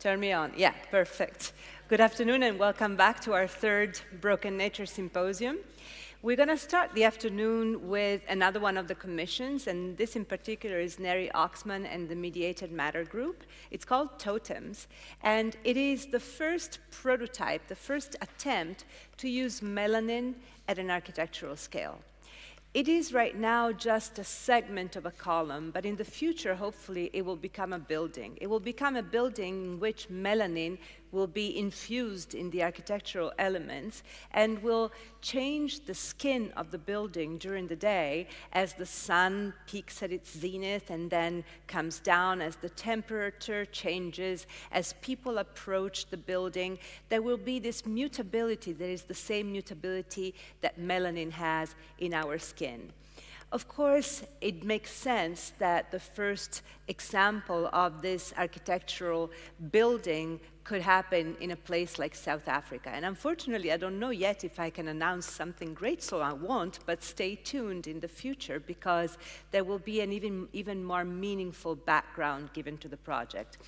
Turn me on. Yeah, perfect. Good afternoon and welcome back to our third Broken Nature Symposium. We're going to start the afternoon with another one of the commissions, and this in particular is Neri Oxman and the Mediated Matter Group. It's called Totems, and it is the first prototype, the first attempt to use melanin at an architectural scale. It is right now just a segment of a column, but in the future, hopefully, it will become a building. It will become a building in which melanin will be infused in the architectural elements and will change the skin of the building during the day as the sun peaks at its zenith and then comes down as the temperature changes, as people approach the building. There will be this mutability that is the same mutability that melanin has in our skin. Of course, it makes sense that the first example of this architectural building could happen in a place like South Africa. And unfortunately, I don't know yet if I can announce something great, so I won't, but stay tuned in the future because there will be an even, even more meaningful background given to the project.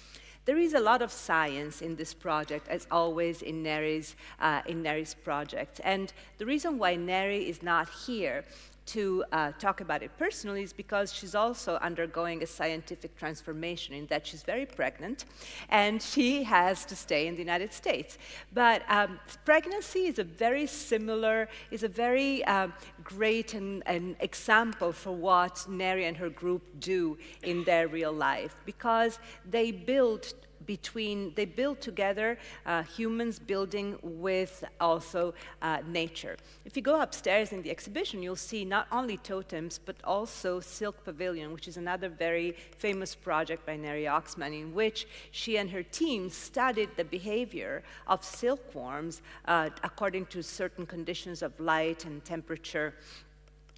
There is a lot of science in this project, as always in Neri's, uh, in Neri's project. And the reason why Neri is not here to uh, talk about it personally is because she's also undergoing a scientific transformation in that she's very pregnant and she has to stay in the United States. But um, pregnancy is a very similar, is a very um, great and, and example for what Neri and her group do in their real life because they build between, they build together uh, humans building with also uh, nature. If you go upstairs in the exhibition, you'll see not only totems, but also Silk Pavilion, which is another very famous project by Neri Oxman, in which she and her team studied the behavior of silkworms uh, according to certain conditions of light and temperature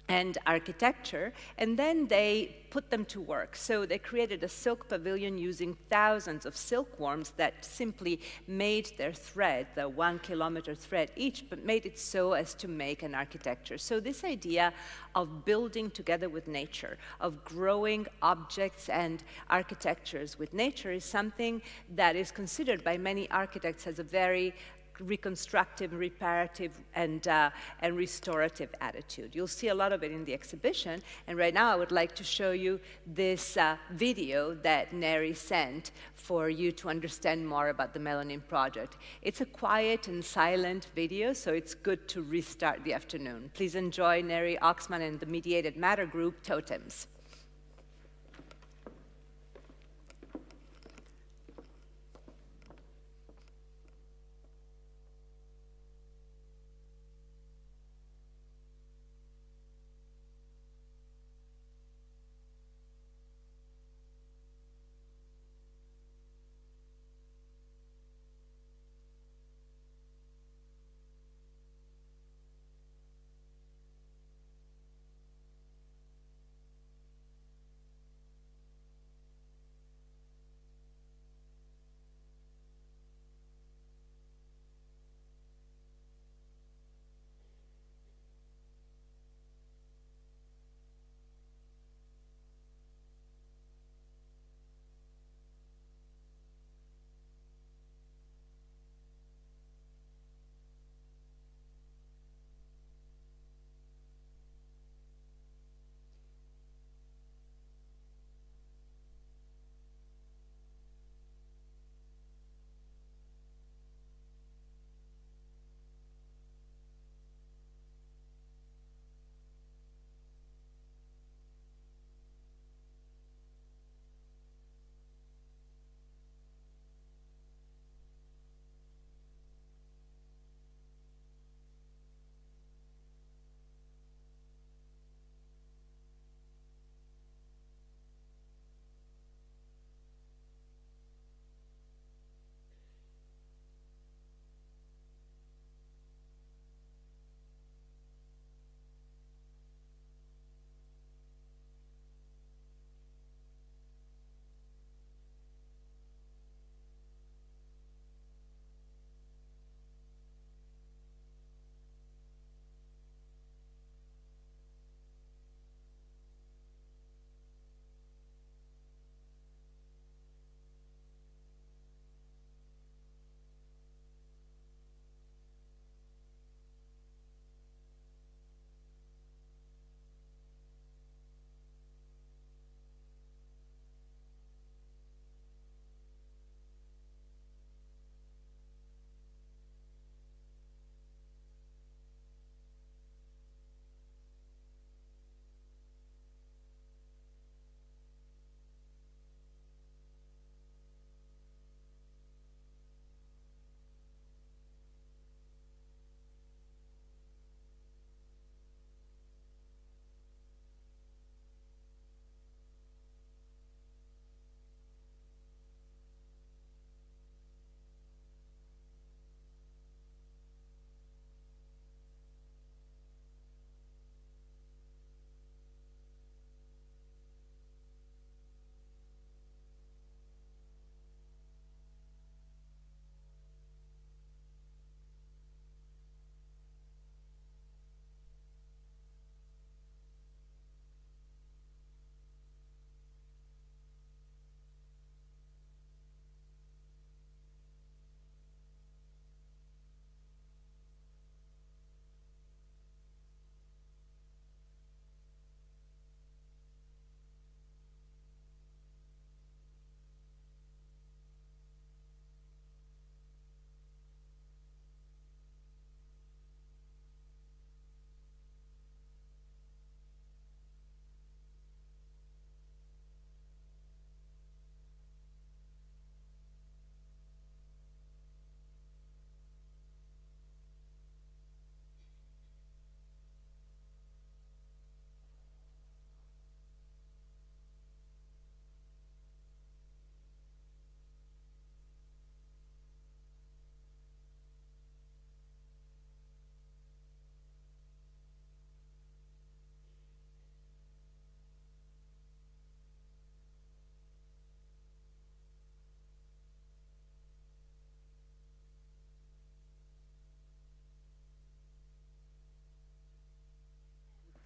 and architecture, and then they put them to work. So they created a silk pavilion using thousands of silkworms that simply made their thread, the one kilometer thread each, but made it so as to make an architecture. So this idea of building together with nature, of growing objects and architectures with nature is something that is considered by many architects as a very reconstructive, reparative, and, uh, and restorative attitude. You'll see a lot of it in the exhibition, and right now I would like to show you this uh, video that Neri sent for you to understand more about the Melanin Project. It's a quiet and silent video, so it's good to restart the afternoon. Please enjoy Neri Oxman and the Mediated Matter Group, Totems.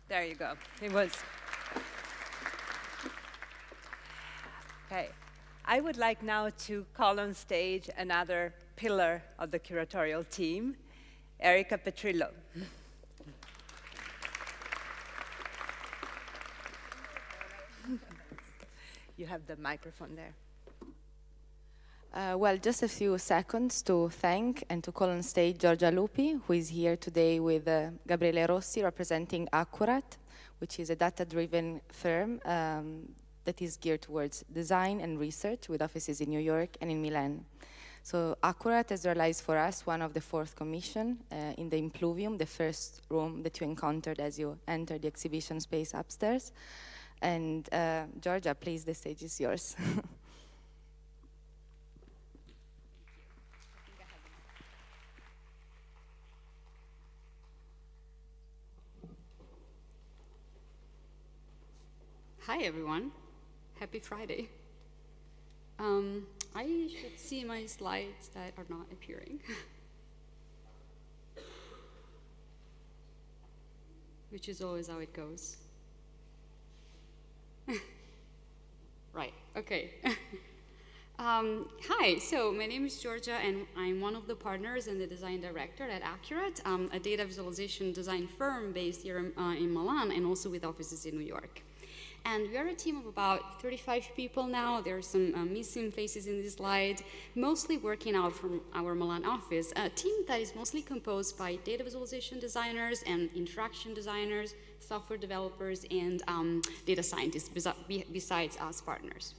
There you go. It was. Okay. I would like now to call on stage another pillar of the curatorial team, Erica Petrillo. you have the microphone there. Uh, well, just a few seconds to thank and to call on stage Giorgia Lupi, who is here today with uh, Gabriele Rossi representing Accurat, which is a data-driven firm um, that is geared towards design and research with offices in New York and in Milan. So Accurat has realized for us one of the fourth commission uh, in the Impluvium, the first room that you encountered as you entered the exhibition space upstairs. And uh, Giorgia, please, the stage is yours. everyone. Happy Friday. Um, I should see my slides that are not appearing. Which is always how it goes. right, okay. um, hi, so my name is Giorgia, and I'm one of the partners and the design director at Accurat, um, a data visualization design firm based here in, uh, in Milan and also with offices in New York. And we are a team of about 35 people now. There are some uh, missing faces in this slide, mostly working out from our Milan office, a team that is mostly composed by data visualization designers and interaction designers, software developers, and um, data scientists besides us partners.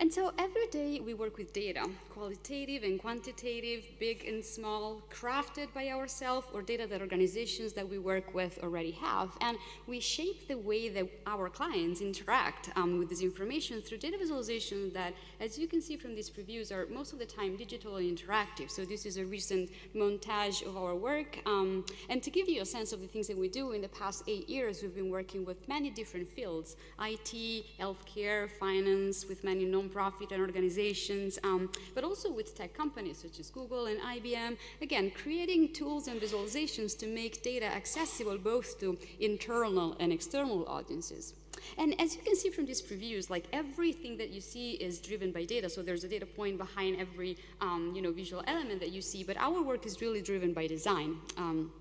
And so every day we work with data, qualitative and quantitative, big and small, crafted by ourselves or data that organizations that we work with already have. And we shape the way that our clients interact um, with this information through data visualization that, as you can see from these previews, are most of the time digital and interactive. So this is a recent montage of our work. Um, and to give you a sense of the things that we do, in the past eight years, we've been working with many different fields, IT, healthcare, finance, with many non nonprofit and organizations, um, but also with tech companies such as Google and IBM. Again, creating tools and visualizations to make data accessible both to internal and external audiences. And as you can see from these previews, like everything that you see is driven by data. So there's a data point behind every um, you know, visual element that you see, but our work is really driven by design. Um,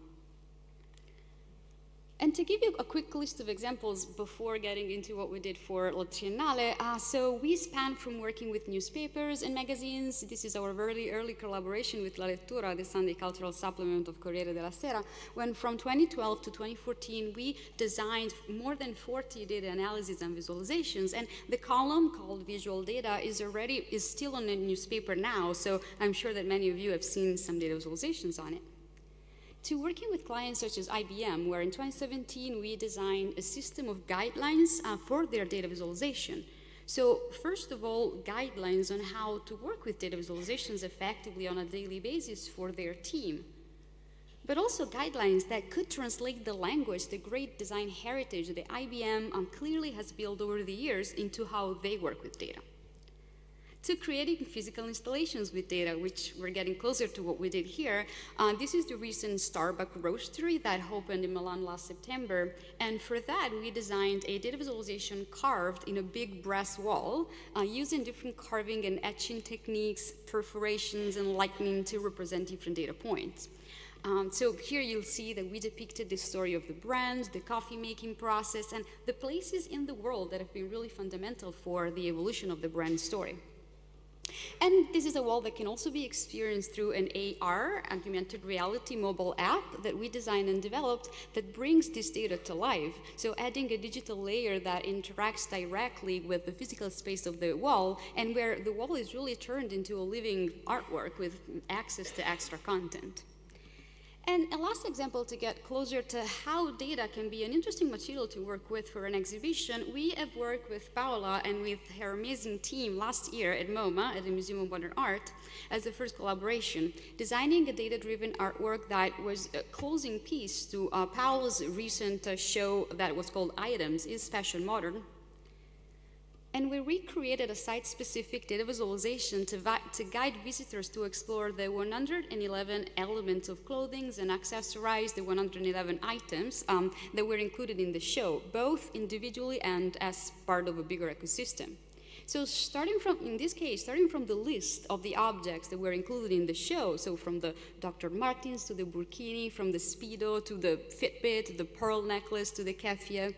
and to give you a quick list of examples before getting into what we did for La Triennale, uh, so we span from working with newspapers and magazines. This is our very early collaboration with La Lettura, the Sunday cultural supplement of Corriere della Sera, when from 2012 to 2014, we designed more than 40 data analyses and visualizations. And the column called visual data is already, is still on a newspaper now, so I'm sure that many of you have seen some data visualizations on it to working with clients such as IBM, where in 2017 we designed a system of guidelines uh, for their data visualization. So first of all, guidelines on how to work with data visualizations effectively on a daily basis for their team. But also guidelines that could translate the language, the great design heritage that IBM um, clearly has built over the years into how they work with data to creating physical installations with data, which we're getting closer to what we did here. Uh, this is the recent Starbucks roastery that opened in Milan last September. And for that, we designed a data visualization carved in a big brass wall uh, using different carving and etching techniques, perforations, and lightning to represent different data points. Um, so here you'll see that we depicted the story of the brand, the coffee making process, and the places in the world that have been really fundamental for the evolution of the brand story. And this is a wall that can also be experienced through an AR, augmented reality mobile app that we designed and developed that brings this data to life. So adding a digital layer that interacts directly with the physical space of the wall and where the wall is really turned into a living artwork with access to extra content. And a last example to get closer to how data can be an interesting material to work with for an exhibition, we have worked with Paola and with her amazing team last year at MoMA, at the Museum of Modern Art, as the first collaboration, designing a data-driven artwork that was a closing piece to uh, Paola's recent uh, show that was called Items, Is Fashion Modern? And we recreated a site-specific data visualization to, to, guide visitors to explore the 111 elements of clothing and accessorize the 111 items um, that were included in the show, both individually and as part of a bigger ecosystem. So starting from, in this case, starting from the list of the objects that were included in the show, so from the Dr. Martens to the Burkini, from the Speedo to the Fitbit, to the pearl necklace to the keffiyeh,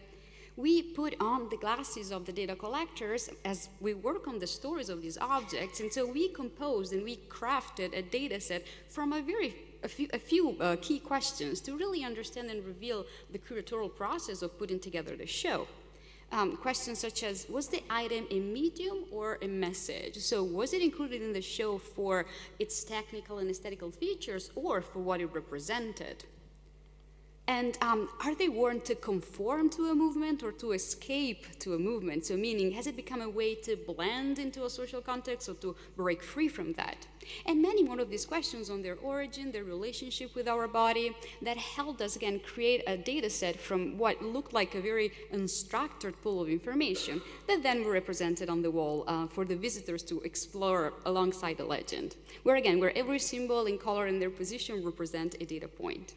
we put on the glasses of the data collectors as we work on the stories of these objects. And so we composed and we crafted a data set from a very a few, a few uh, key questions to really understand and reveal the curatorial process of putting together the show um, questions such as, was the item a medium or a message? So was it included in the show for its technical and aesthetical features or for what it represented? And um, are they worn to conform to a movement or to escape to a movement? So meaning, has it become a way to blend into a social context or to break free from that? And many more of these questions on their origin, their relationship with our body, that helped us again create a data set from what looked like a very unstructured pool of information that then were represented on the wall uh, for the visitors to explore alongside the legend. Where again, where every symbol in color and their position represent a data point.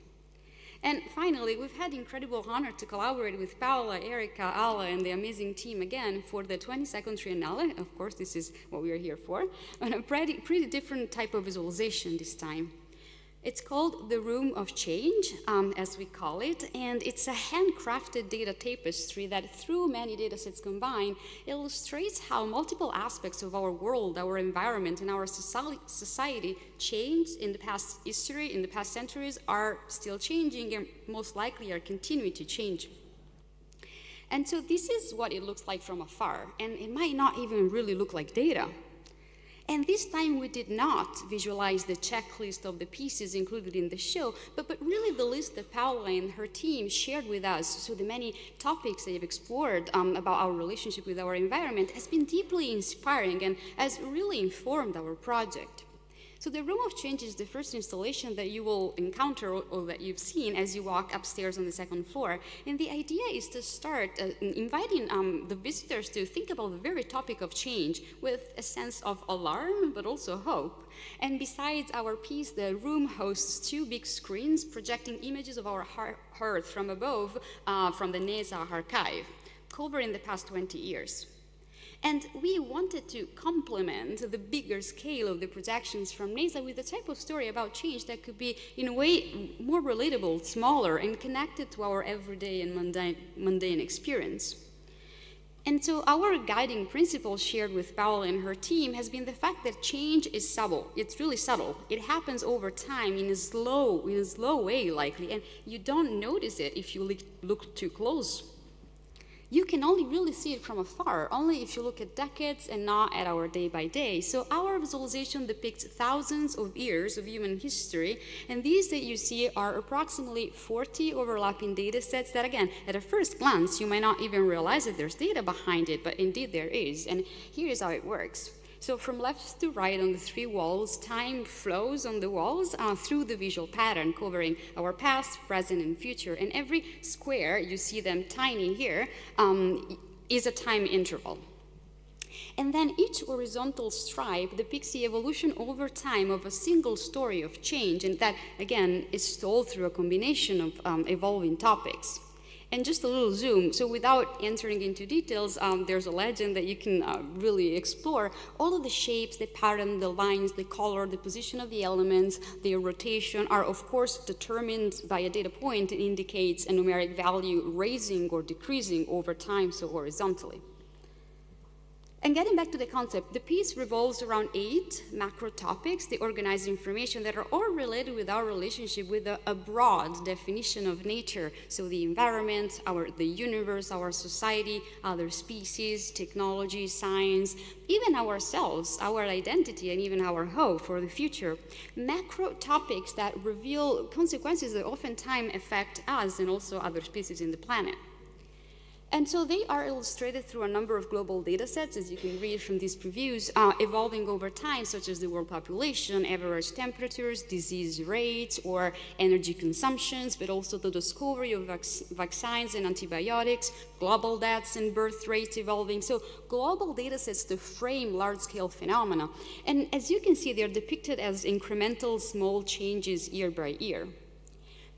And finally, we've had incredible honor to collaborate with Paola, Erica, Ala, and the amazing team again for the 22nd Triennale. Of course, this is what we are here for, on a pretty, pretty different type of visualization this time. It's called the Room of Change, um, as we call it, and it's a handcrafted data tapestry that, through many datasets combined, illustrates how multiple aspects of our world, our environment, and our society changed in the past history, in the past centuries, are still changing, and most likely are continuing to change. And so this is what it looks like from afar, and it might not even really look like data. And this time we did not visualize the checklist of the pieces included in the show, but, but really the list that Paola and her team shared with us, so the many topics they've explored um, about our relationship with our environment has been deeply inspiring and has really informed our project. So the Room of Change is the first installation that you will encounter or, that you've seen as you walk upstairs on the second floor. And the idea is to start uh, inviting um, the visitors to think about the very topic of change with a sense of alarm, but also hope. And besides our piece, the room hosts two big screens projecting images of our Earth from above uh, from the NASA archive, covering the past 20 years. And we wanted to complement the bigger scale of the projections from NASA with a type of story about change that could be, in a way, more relatable, smaller, and connected to our everyday and mundane, mundane experience. And so our guiding principle shared with Paola and her team has been the fact that change is subtle. It's really subtle. It happens over time in a slow, in a slow way, likely, and you don't notice it if you look too close you can only really see it from afar, only if you look at decades and not at our day by day. So our visualization depicts thousands of years of human history, and these that you see are approximately 40 overlapping data sets that, again, at a first glance, you might not even realize that there's data behind it, but indeed there is. And here is how it works. So from left to right on the three walls, time flows on the walls uh, through the visual pattern, covering our past, present, and future. And every square, you see them tiny here, um, is a time interval. And then each horizontal stripe depicts the evolution over time of a single story of change, and that, again, is told through a combination of um, evolving topics. And just a little zoom, so without entering into details, um, there's a legend that you can uh, really explore. All of the shapes, the pattern, the lines, the color, the position of the elements, their rotation are of course determined by a data point and indicates a numeric value raising or decreasing over time, so horizontally. And getting back to the concept, the piece revolves around eight macro topics, the organized information that are all related with our relationship with a, a, broad definition of nature. So the environment, our, the universe, our society, other species, technology, science, even ourselves, our identity, and even our hope for the future. Macro topics that reveal consequences that oftentimes affect us and also other species in the planet. And so they are illustrated through a number of global data sets, as you can read from these previews, uh, evolving over time, such as the world population, average temperatures, disease rates, or energy consumptions, but also the discovery of vac vaccines and antibiotics, global deaths and birth rates evolving. So global data sets to frame large-scale phenomena. And as you can see, they're depicted as incremental small changes year by year.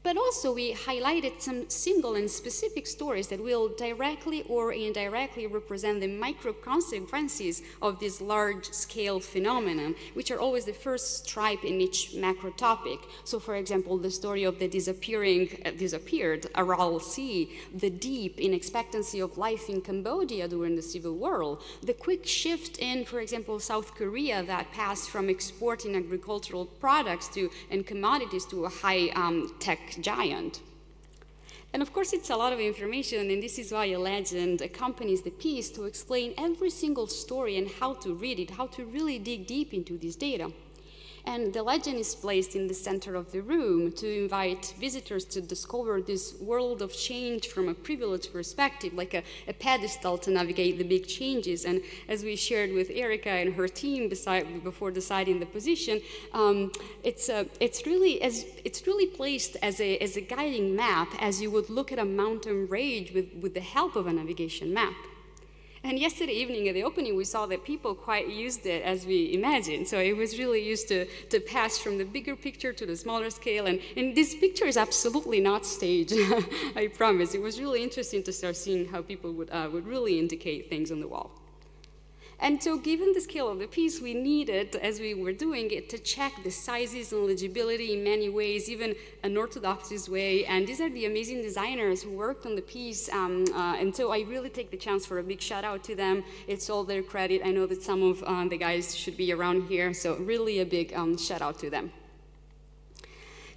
But also we highlighted some single and specific stories that will directly or indirectly represent the micro consequences of this large scale phenomenon, which are always the first stripe in each macro topic. So for example, the story of the disappearing, uh, disappeared Aral Sea, the deep inexpectancy of life in Cambodia during the civil war, the quick shift in, for example, South Korea that passed from exporting agricultural products to and commodities to a high um, tech giant. And of course, it's a lot of information, and this is why a legend accompanies the piece to explain every single story and how to read it, how to really dig deep into this data. And the legend is placed in the center of the room to invite visitors to discover this world of change from a privileged perspective, like a, a pedestal to navigate the big changes. And as we shared with Erica and her team beside, before deciding the position, um, it's, uh, it's, really, as, it's really placed as a, as a guiding map as you would look at a mountain range with, with the help of a navigation map. And yesterday evening at the opening, we saw that people quite used it as we imagined. So it was really used to, to pass from the bigger picture to the smaller scale. And, and this picture is absolutely not staged, I promise. It was really interesting to start seeing how people would, uh, would really indicate things on the wall. And so given the scale of the piece, we needed, as we were doing it, to check the sizes and legibility in many ways, even an orthodox way. And these are the amazing designers who worked on the piece. Um, uh, and so I really take the chance for a big shout out to them. It's all their credit. I know that some of um, the guys should be around here, so really a big um, shout out to them.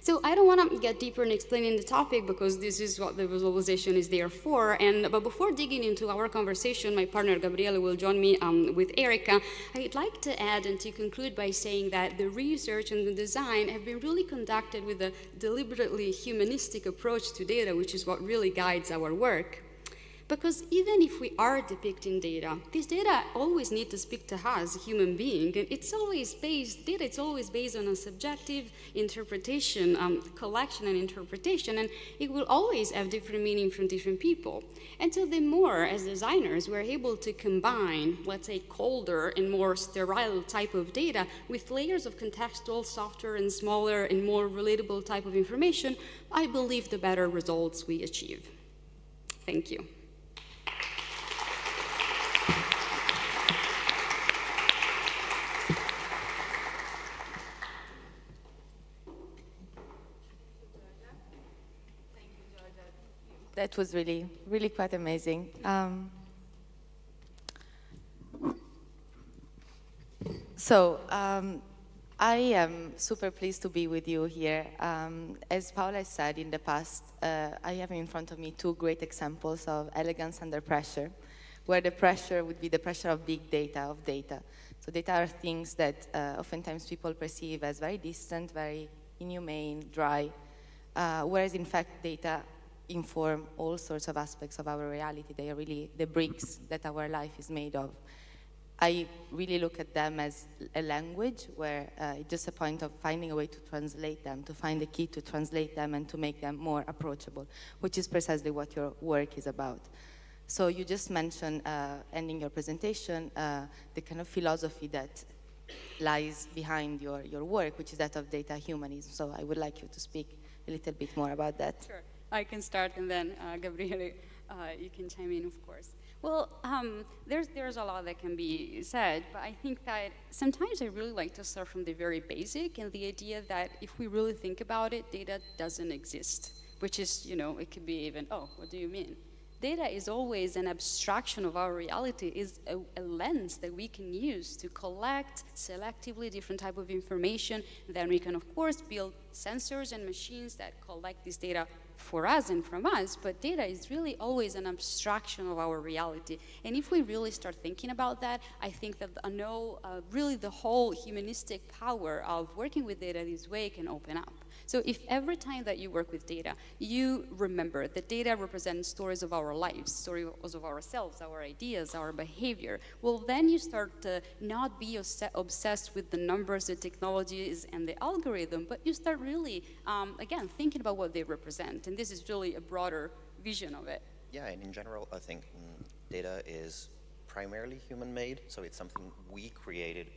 So I don't want to get deeper in explaining the topic because this is what the visualization is there for. And but before digging into our conversation, my partner Gabriele will join me um, with Erica. I'd like to add and to conclude by saying that the research and the design have been really conducted with a deliberately humanistic approach to data, which is what really guides our work. Because even if we are depicting data, this data always need to speak to us, human being, and it's always based, data it's always based on a subjective interpretation, um, collection and interpretation, and it will always have different meaning from different people. And so the more, as designers, we're able to combine, let's say, colder and more sterile type of data with layers of contextual, softer and smaller and more relatable type of information, I believe the better results we achieve. Thank you. That was really, really quite amazing. Um, so, um, I am super pleased to be with you here. Um, as Paola said in the past, uh, I have in front of me two great examples of elegance under pressure, where the pressure would be the pressure of big data, of data. So data are things that uh, oftentimes people perceive as very distant, very inhumane, dry, uh, whereas in fact data inform all sorts of aspects of our reality. They are really the bricks that our life is made of. I really look at them as a language where uh, it's just a point of finding a way to translate them, to find a key to translate them and to make them more approachable, which is precisely what your work is about. So you just mentioned, uh, ending your presentation, uh, the kind of philosophy that lies behind your, your work, which is that of data humanism. So I would like you to speak a little bit more about that. Sure. I can start, and then uh, Gabriele, uh, you can chime in, of course. Well, um, there's, there's a lot that can be said, but I think that sometimes I really like to start from the very basic and the idea that if we really think about it, data doesn't exist, which is, you know, it could be even, oh, what do you mean? Data is always an abstraction of our reality, is a, a, lens that we can use to collect selectively different type of information. Then we can, of course, build sensors and machines that collect this data for us and from us, but data is really always an abstraction of our reality. And if we really start thinking about that, I think that uh, no, uh, really the whole humanistic power of working with data this way can open up. So if every time that you work with data, you remember that data represents stories of our lives, stories of ourselves, our ideas, our behavior, well, then you start to not be obsessed with the numbers, the technologies, and the algorithm, but you start really, um, again, thinking about what they represent. And this is really a broader vision of it. Yeah, and in general, I think mm, data is primarily human-made, so it's something we created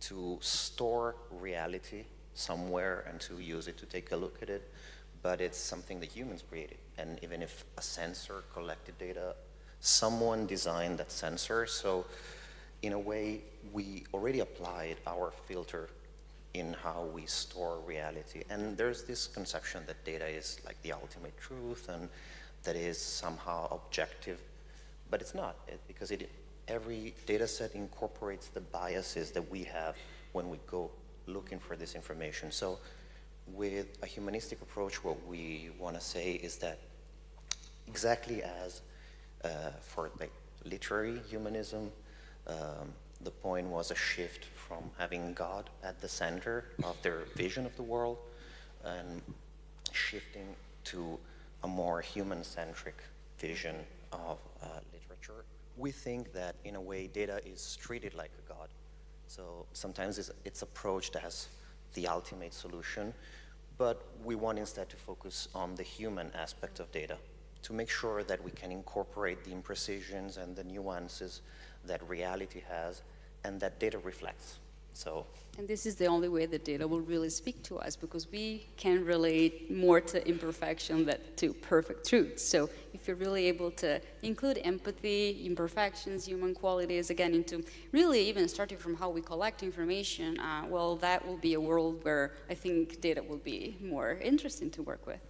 to store reality somewhere and to use it to take a look at it, but it's something that humans created. And even if a sensor collected data, someone designed that sensor. So in a way, we already applied our filter in how we store reality. And there's this conception that data is like the ultimate truth and that is somehow objective, but it's not it, because it, every data set incorporates the biases that we have when we go looking for this information. So with a humanistic approach, what we want to say is that exactly as uh, for like literary humanism, um, the point was a shift from having God at the center of their vision of the world and shifting to a more human-centric vision of uh, literature. We think that in a way data is treated like a God. So sometimes it's, it's approached as the ultimate solution, but we want instead to focus on the human aspect of data to make sure that we can incorporate the imprecisions and the nuances that reality has and that data reflects. So, and this is the only way the data will really speak to us because we can relate more to imperfection than to perfect truth. So if you're really able to include empathy, imperfections, human qualities, again, into really even starting from how we collect information, uh, well, that will be a world where I think data will be more interesting to work with.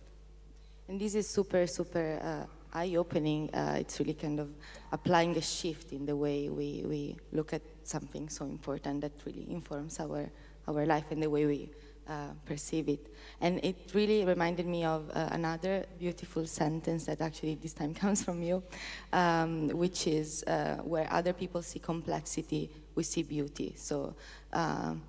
And this is super, super uh, eye-opening. Uh, it's really kind of applying a shift in the way we, we look at something so important that really informs our, our life and the way we uh, perceive it. And it really reminded me of uh, another beautiful sentence that actually this time comes from you, um, which is uh, where other people see complexity, we see beauty. So um,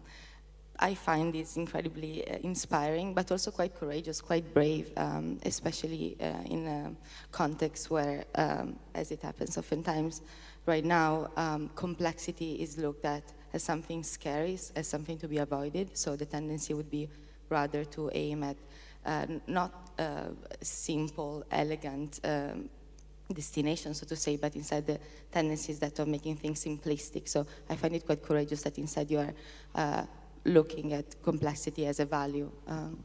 I find this incredibly uh, inspiring, but also quite courageous, quite brave, um, especially uh, in a context where, um, as it happens oftentimes right now, um, complexity is looked at as something scary, as something to be avoided. So the tendency would be rather to aim at uh, not uh, simple, elegant um, destination, so to say, but instead the tendency is that of making things simplistic. So I find it quite courageous that instead you are uh, looking at complexity as a value. Um,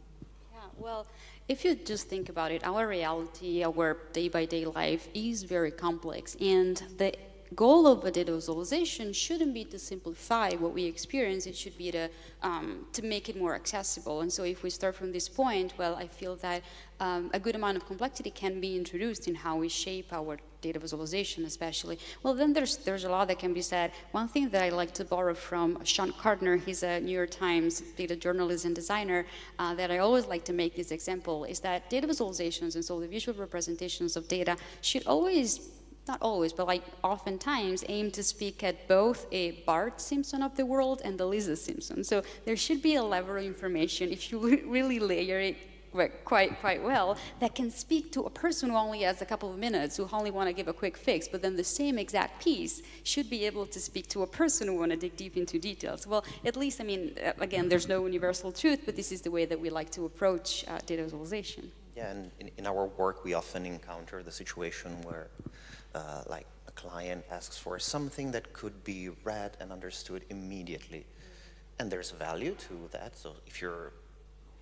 yeah, well, if you just think about it, our reality, our day-by-day -day life is very complex, and the goal of a data visualization shouldn't be to simplify what we experience, it should be to, um, to make it more accessible. And so if we start from this point, well, I feel that um, a good amount of complexity can be introduced in how we shape our data visualization especially. Well, then there's, there's a lot that can be said. One thing that I like to borrow from Sean Gardner, he's a New York Times data journalist and designer, uh, that I always like to make this example, is that data visualizations and so the visual representations of data should always not always, but like oftentimes aim to speak at both a Bart Simpson of the world and the Lisa Simpson. So there should be a level of information, if you really layer it quite, quite well, that can speak to a person who only has a couple of minutes, who only want to give a quick fix, but then the same exact piece should be able to speak to a person who want to dig deep into details. Well, at least, I mean, again, there's no universal truth, but this is the way that we like to approach uh, data visualization. Yeah, and in, in our work, we often encounter the situation where uh, like a client asks for something that could be read and understood immediately. And there's value to that. So if you're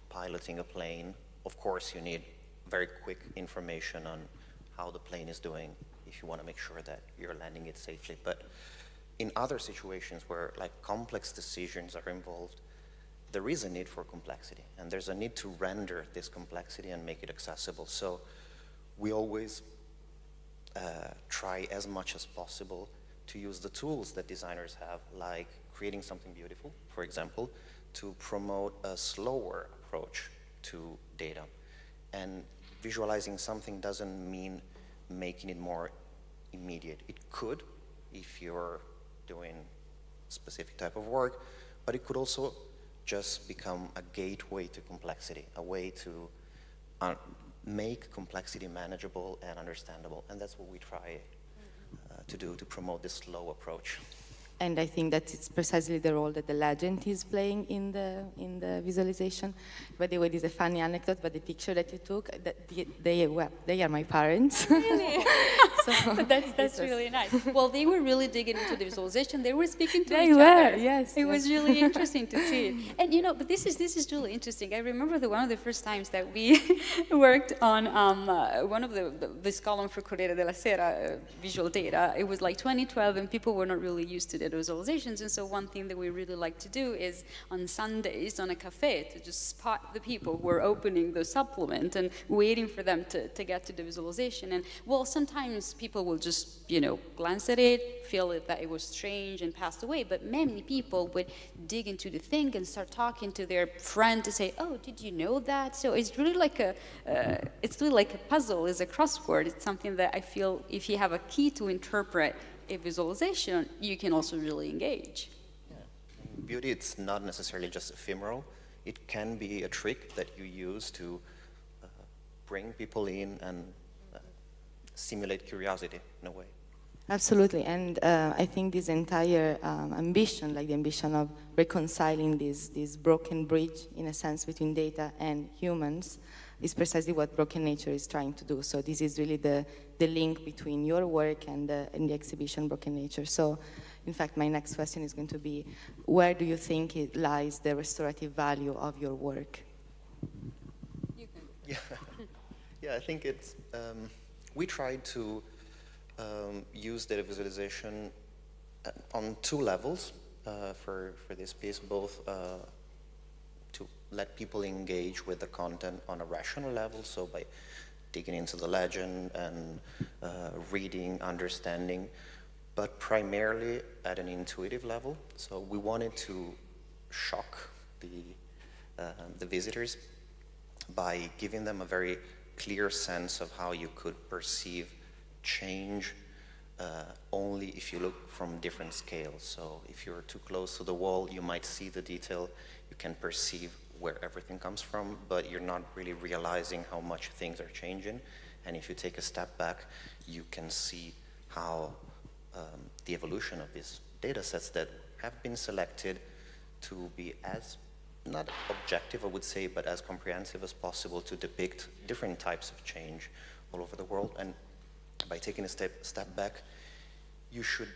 piloting a plane, of course you need very quick information on how the plane is doing if you want to make sure that you're landing it safely. But in other situations where like complex decisions are involved, there is a need for complexity and there's a need to render this complexity and make it accessible. So we always uh, try as much as possible to use the tools that designers have, like creating something beautiful, for example, to promote a slower approach to data. And visualizing something doesn't mean making it more immediate. It could if you're doing specific type of work, but it could also just become a gateway to complexity, a way to uh, make complexity manageable and understandable. And that's what we try uh, to do to promote this slow approach. And I think that it's precisely the role that the legend is playing in the in the visualization. By the way, this is a funny anecdote, but the picture that you took, that they well, they are my parents. Really? so that's that's really nice. Well, they were really digging into the visualization. They were speaking to they each were, other. Yes, it yes. was really interesting to see. And you know, but this is this is really interesting. I remember the one of the first times that we worked on um, uh, one of the, the this column for Corriere della Sera, uh, visual data. It was like 2012, and people were not really used to the visualizations. And so one thing that we really like to do is on Sundays on a cafe to just spot the people who are opening the supplement and waiting for them to, to get to the visualization. And well, sometimes people will just, you know, glance at it, feel it, that it was strange and passed away. But many people would dig into the thing and start talking to their friend to say, oh, did you know that? So it's really like a, uh, it's really like a puzzle, it's a crossword. It's something that I feel if you have a key to interpret a visualization, you can also really engage. Yeah. Beauty, it's not necessarily just ephemeral. It can be a trick that you use to uh, bring people in and uh, stimulate curiosity in a way. Absolutely, and uh, I think this entire um, ambition, like the ambition of reconciling this, this broken bridge, in a sense, between data and humans, is precisely what Broken Nature is trying to do. So this is really the, the link between your work and the, and the exhibition Broken Nature. So in fact, my next question is going to be, where do you think it lies the restorative value of your work? Yeah, yeah I think it's, um, we tried to um, use data visualization on two levels uh, for, for this piece, both uh, to let people engage with the content on a rational level, so by digging into the legend and uh, reading, understanding, but primarily at an intuitive level. So we wanted to shock the, uh, the visitors by giving them a very clear sense of how you could perceive change uh, only if you look from different scales. So if you're too close to the wall, you might see the detail, you can perceive where everything comes from, but you're not really realizing how much things are changing. And if you take a step back, you can see how um, the evolution of these data sets that have been selected to be as, not objective, I would say, but as comprehensive as possible to depict different types of change all over the world. And by taking a step, step back, you should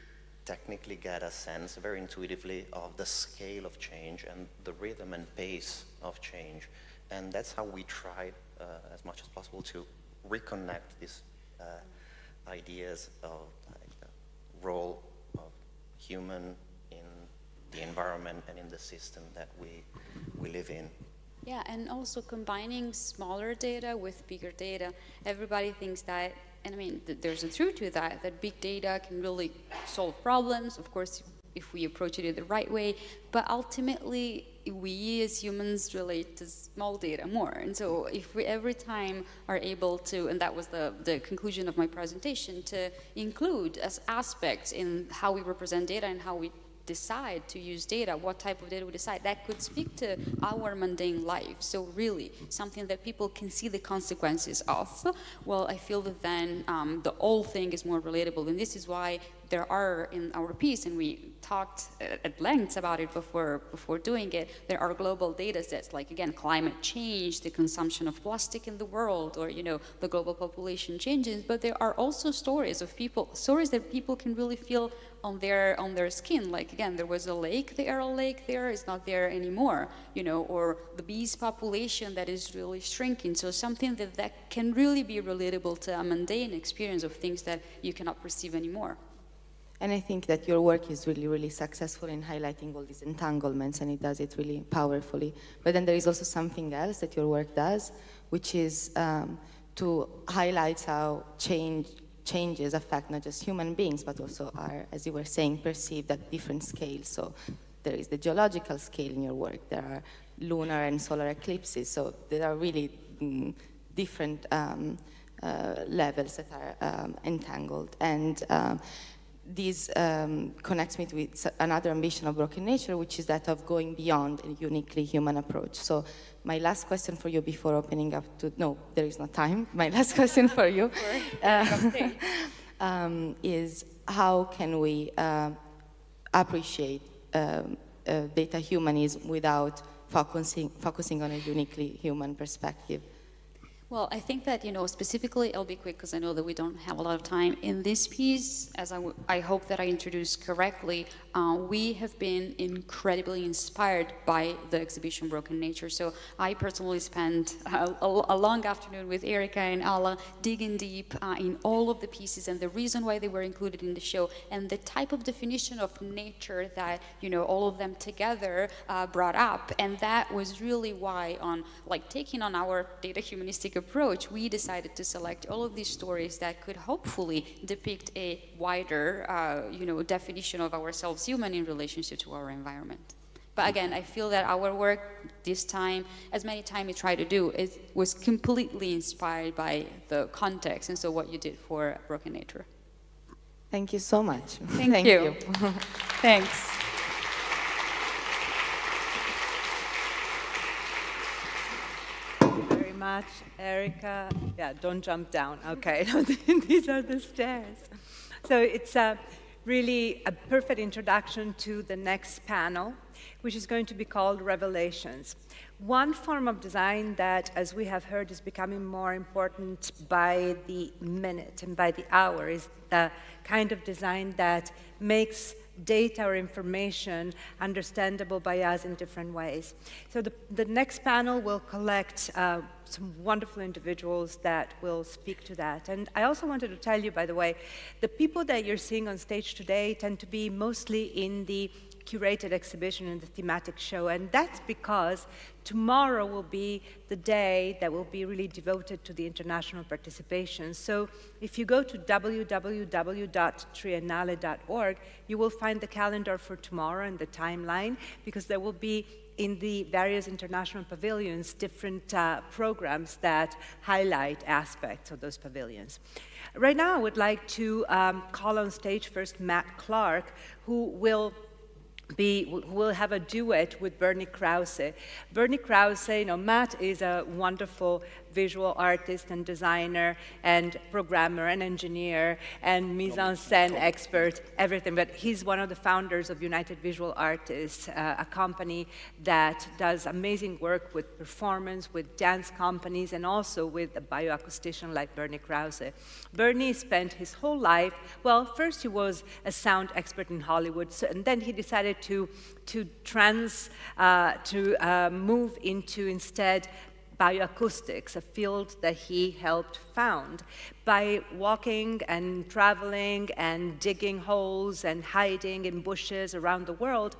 technically get a sense very intuitively of the scale of change and the rhythm and pace of change. And that's how we try uh, as much as possible to reconnect these uh, ideas of like, the role of human in the environment and in the system that we, we live in. Yeah, and also combining smaller data with bigger data. Everybody thinks that and I mean, th there's a truth to that, that big data can really solve problems, of course, if we approach it in the right way, but ultimately, we as humans relate to small data more. And so if we every time are able to, and that was the, the conclusion of my presentation, to include as aspects in how we represent data and how we decide to use data, what type of data we decide, that could speak to our mundane life. So really, something that people can see the consequences of. Well, I feel that then um, the whole thing is more relatable, and this is why there are in our piece, and we talked at length about it before, before doing it, there are global data sets, like again, climate change, the consumption of plastic in the world, or you know, the global population changes, but there are also stories of people, stories that people can really feel on their on their skin. Like again, there was a lake, the Aral Lake there is not there anymore, you know, or the bees population that is really shrinking. So something that, that can really be relatable to a mundane experience of things that you cannot perceive anymore. And I think that your work is really, really successful in highlighting all these entanglements, and it does it really powerfully. But then there is also something else that your work does, which is um, to highlight how change, changes affect not just human beings, but also are, as you were saying, perceived at different scales. So there is the geological scale in your work. There are lunar and solar eclipses. So there are really mm, different um, uh, levels that are um, entangled. And uh, this um, connects me with another ambition of Broken Nature, which is that of going beyond a uniquely human approach. So my last question for you before opening up to, no, there is no time. My last question for you uh, um, is how can we uh, appreciate um, uh, data humanism without focusing, focusing on a uniquely human perspective? Well, I think that, you know, specifically, I'll be quick because I know that we don't have a lot of time. In this piece, as I, I hope that I introduced correctly, uh, we have been incredibly inspired by the exhibition Broken Nature. So I personally spent a, a, long afternoon with Erica and Ala digging deep uh, in all of the pieces and the reason why they were included in the show and the type of definition of nature that, you know, all of them together uh, brought up. And that was really why on, like, taking on our data humanistic approach, we decided to select all of these stories that could hopefully depict a wider, uh, you know, definition of ourselves human in relationship to our environment. But again, I feel that our work this time, as many times we try to do, it was completely inspired by the context and so what you did for Broken Nature. Thank you so much. Thank, Thank you. you. Thanks. Much, Erica. Yeah, don't jump down. Okay, these are the stairs. So it's a, really a perfect introduction to the next panel, which is going to be called Revelations. One form of design that, as we have heard, is becoming more important by the minute and by the hour is the kind of design that makes data or information understandable by us in different ways. So the, the next panel will collect uh, some wonderful individuals that will speak to that. And I also wanted to tell you, by the way, the people that you're seeing on stage today tend to be mostly in the curated exhibition and the thematic show. And that's because tomorrow will be the day that will be really devoted to the international participation. So if you go to www.triennale.org, you will find the calendar for tomorrow and the timeline because there will be in the various international pavilions different uh, programs that highlight aspects of those pavilions. Right now, I would like to um, call on stage first Matt Clark, who will be, will have a duet with Bernie Krause. Bernie Krause, you know, Matt is a wonderful visual artist and designer and programmer and engineer and mise-en-scène expert, everything. But he's one of the founders of United Visual Artists, uh, a company that does amazing work with performance, with dance companies, and also with a bioacoustician like Bernie Krause. Bernie spent his whole life, well, first he was a sound expert in Hollywood, so, and then he decided to to trans, uh, to uh, move into instead bioacoustics, a field that he helped found. By walking and traveling and digging holes and hiding in bushes around the world,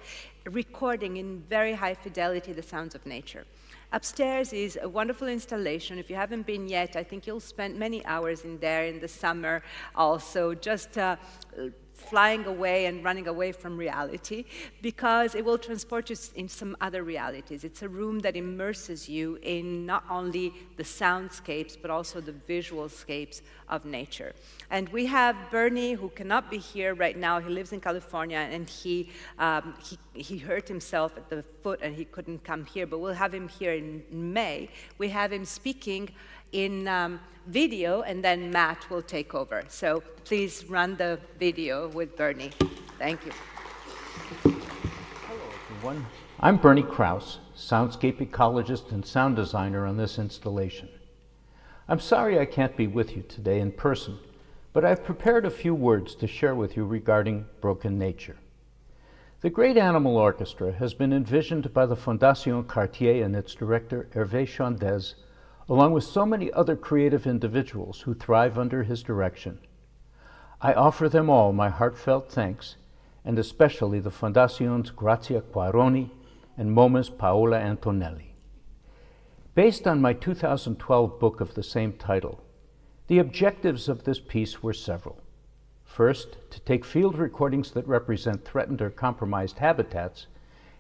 recording in very high fidelity the sounds of nature. Upstairs is a wonderful installation. If you haven't been yet, I think you'll spend many hours in there in the summer also, just uh, flying away and running away from reality because it will transport you in some other realities. It's a room that immerses you in not only the soundscapes but also the visual scapes of nature. And we have Bernie, who cannot be here right now. He lives in California and he, um, he, he hurt himself at the foot and he couldn't come here, but we'll have him here in May. We have him speaking in um, video, and then Matt will take over. So please run the video with Bernie. Thank you. Hello, everyone. I'm Bernie Krause, soundscape ecologist and sound designer on this installation. I'm sorry I can't be with you today in person, but I've prepared a few words to share with you regarding broken nature. The Great Animal Orchestra has been envisioned by the Fondation Cartier and its director Hervé Chandès along with so many other creative individuals who thrive under his direction. I offer them all my heartfelt thanks, and especially the Fondation's Grazia Quaroni and MoMA's Paola Antonelli. Based on my 2012 book of the same title, the objectives of this piece were several. First, to take field recordings that represent threatened or compromised habitats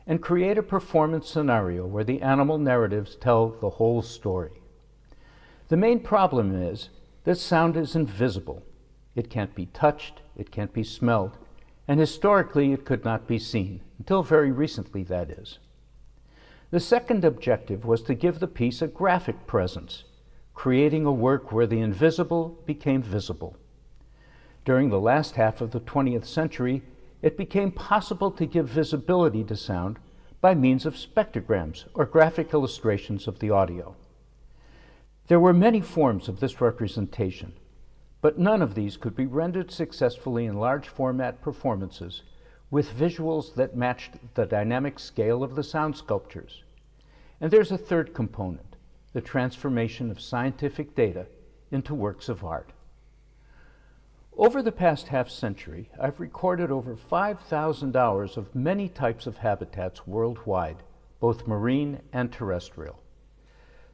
and create a performance scenario where the animal narratives tell the whole story. The main problem is that sound is invisible. It can't be touched, it can't be smelled, and historically it could not be seen, until very recently, that is. The second objective was to give the piece a graphic presence, creating a work where the invisible became visible. During the last half of the 20th century, it became possible to give visibility to sound by means of spectrograms or graphic illustrations of the audio. There were many forms of this representation, but none of these could be rendered successfully in large format performances with visuals that matched the dynamic scale of the sound sculptures. And there's a third component the transformation of scientific data into works of art. Over the past half century, I've recorded over 5,000 hours of many types of habitats worldwide, both marine and terrestrial.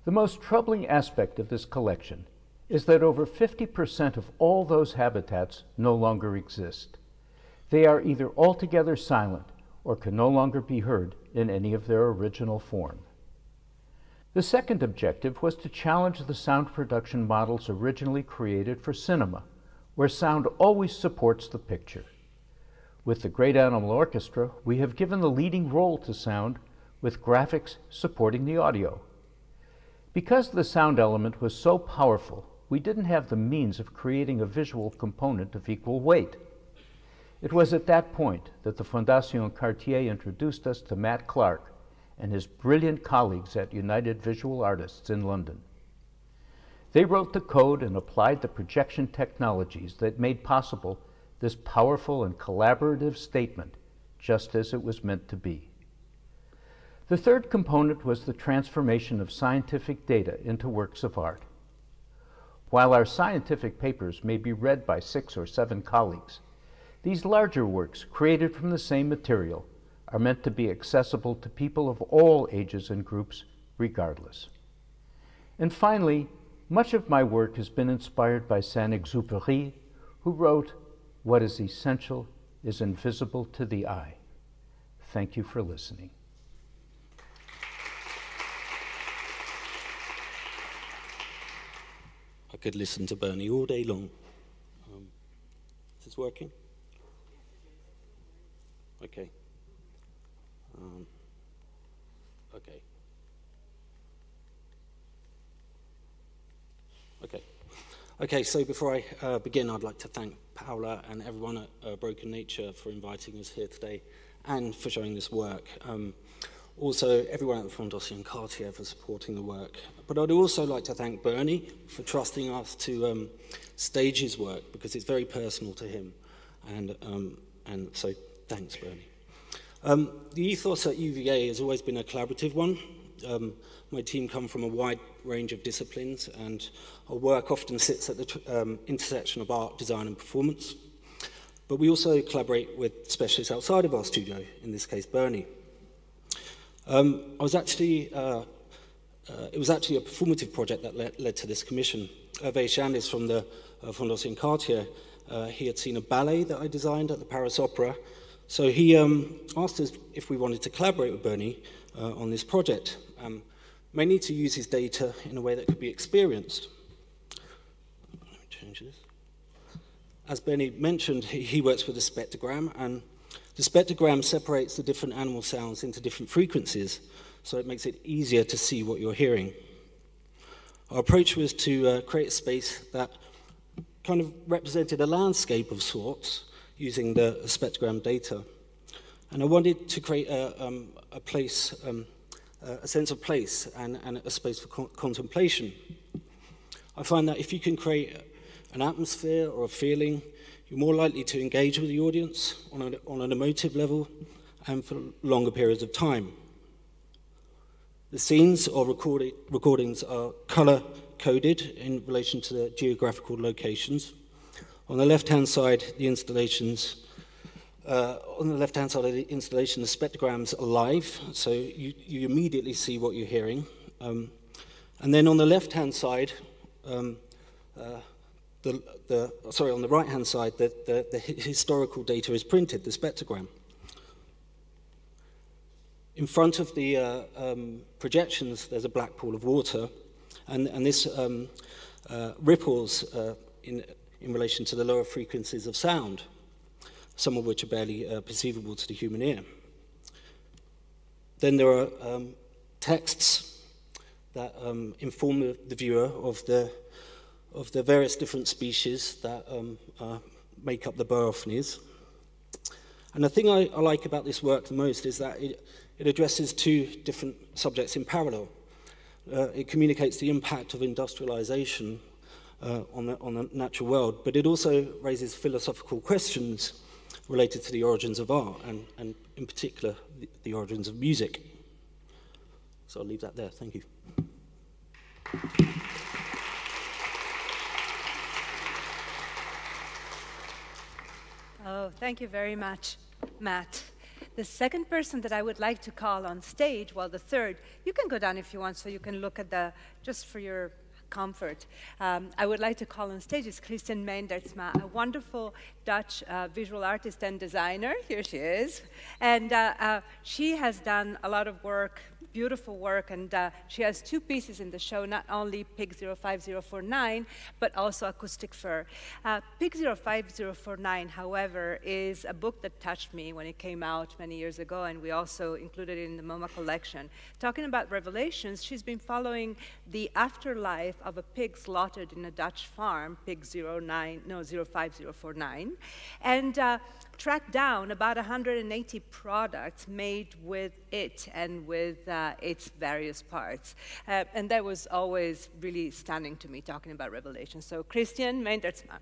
The most troubling aspect of this collection is that over 50% of all those habitats no longer exist. They are either altogether silent or can no longer be heard in any of their original form. The second objective was to challenge the sound production models originally created for cinema, where sound always supports the picture. With the Great Animal Orchestra, we have given the leading role to sound with graphics supporting the audio. Because the sound element was so powerful, we didn't have the means of creating a visual component of equal weight. It was at that point that the Fondation Cartier introduced us to Matt Clark and his brilliant colleagues at United Visual Artists in London. They wrote the code and applied the projection technologies that made possible this powerful and collaborative statement, just as it was meant to be. The third component was the transformation of scientific data into works of art. While our scientific papers may be read by six or seven colleagues, these larger works, created from the same material, are meant to be accessible to people of all ages and groups, regardless. And finally, much of my work has been inspired by Saint Exupéry, who wrote, What is essential is invisible to the eye. Thank you for listening. I could listen to Bernie all day long. Um, is this working? Okay. Um, okay. Okay. Okay, so before I uh, begin, I'd like to thank Paola and everyone at uh, Broken Nature for inviting us here today and for showing this work. Um, also, everyone at Fondation Cartier for supporting the work. But I'd also like to thank Bernie for trusting us to um, stage his work because it's very personal to him. And, um, and so, thanks, Bernie. Um, the ethos at UVA has always been a collaborative one. Um, my team come from a wide range of disciplines, and our work often sits at the um, intersection of art, design, and performance. But we also collaborate with specialists outside of our studio, in this case, Bernie. Um, I was actually, uh, uh, it was actually a performative project that led, led to this commission. Hervé Chandès from the uh, Fondation Cartier, uh, he had seen a ballet that I designed at the Paris Opera, so he um, asked us if we wanted to collaborate with Bernie uh, on this project, um, mainly to use his data in a way that could be experienced. Let me change this. As Bernie mentioned, he, he works with a spectrogram, and the spectrogram separates the different animal sounds into different frequencies, so it makes it easier to see what you're hearing. Our approach was to uh, create a space that kind of represented a landscape of sorts using the spectrogram data. And I wanted to create a, um, a place, um, a sense of place and, and a space for con contemplation. I find that if you can create an atmosphere or a feeling you're more likely to engage with the audience on, a, on an emotive level and for longer periods of time. The scenes or recording, recordings are color coded in relation to the geographical locations. On the left-hand side, the installations, uh, on the left-hand side of the installation, the spectrograms are live, so you, you immediately see what you're hearing. Um, and then on the left-hand side, um, uh, the, the, sorry, on the right-hand side, the, the, the historical data is printed, the spectrogram. In front of the uh, um, projections, there's a black pool of water, And, and this um, uh, ripples uh, in, in relation to the lower frequencies of sound, some of which are barely uh, perceivable to the human ear. Then there are um, texts that um, inform the, viewer of the, of the various different species that um, uh, make up the Biophonies. And the thing I, I like about this work the most is that it, it addresses two different subjects in parallel. Uh, it communicates the impact of industrialization uh, on, the, on the natural world, but it also raises philosophical questions related to the origins of art and, and in particular, the, the origins of music. So I'll leave that there. Thank you. Oh, thank you very much, Matt. The second person that I would like to call on stage, well, the third, you can go down if you want so you can look at the, just for your comfort. Um, I would like to call on stage is Christien Meindertsma, a wonderful Dutch uh, visual artist and designer. Here she is. And uh, uh, she has done a lot of work beautiful work, and uh, she has two pieces in the show, not only Pig 05049, but also Acoustic Fur. Uh, Pig 05049, however, is a book that touched me when it came out many years ago, and we also included it in the MoMA collection. Talking about revelations, she's been following the afterlife of a pig slaughtered in a Dutch farm, Pig 09, no, 05049, and uh, tracked down about 180 products made with it and with uh, its various parts. Uh, and that was always really stunning to me, talking about Revelation. So Christien Meindertsma.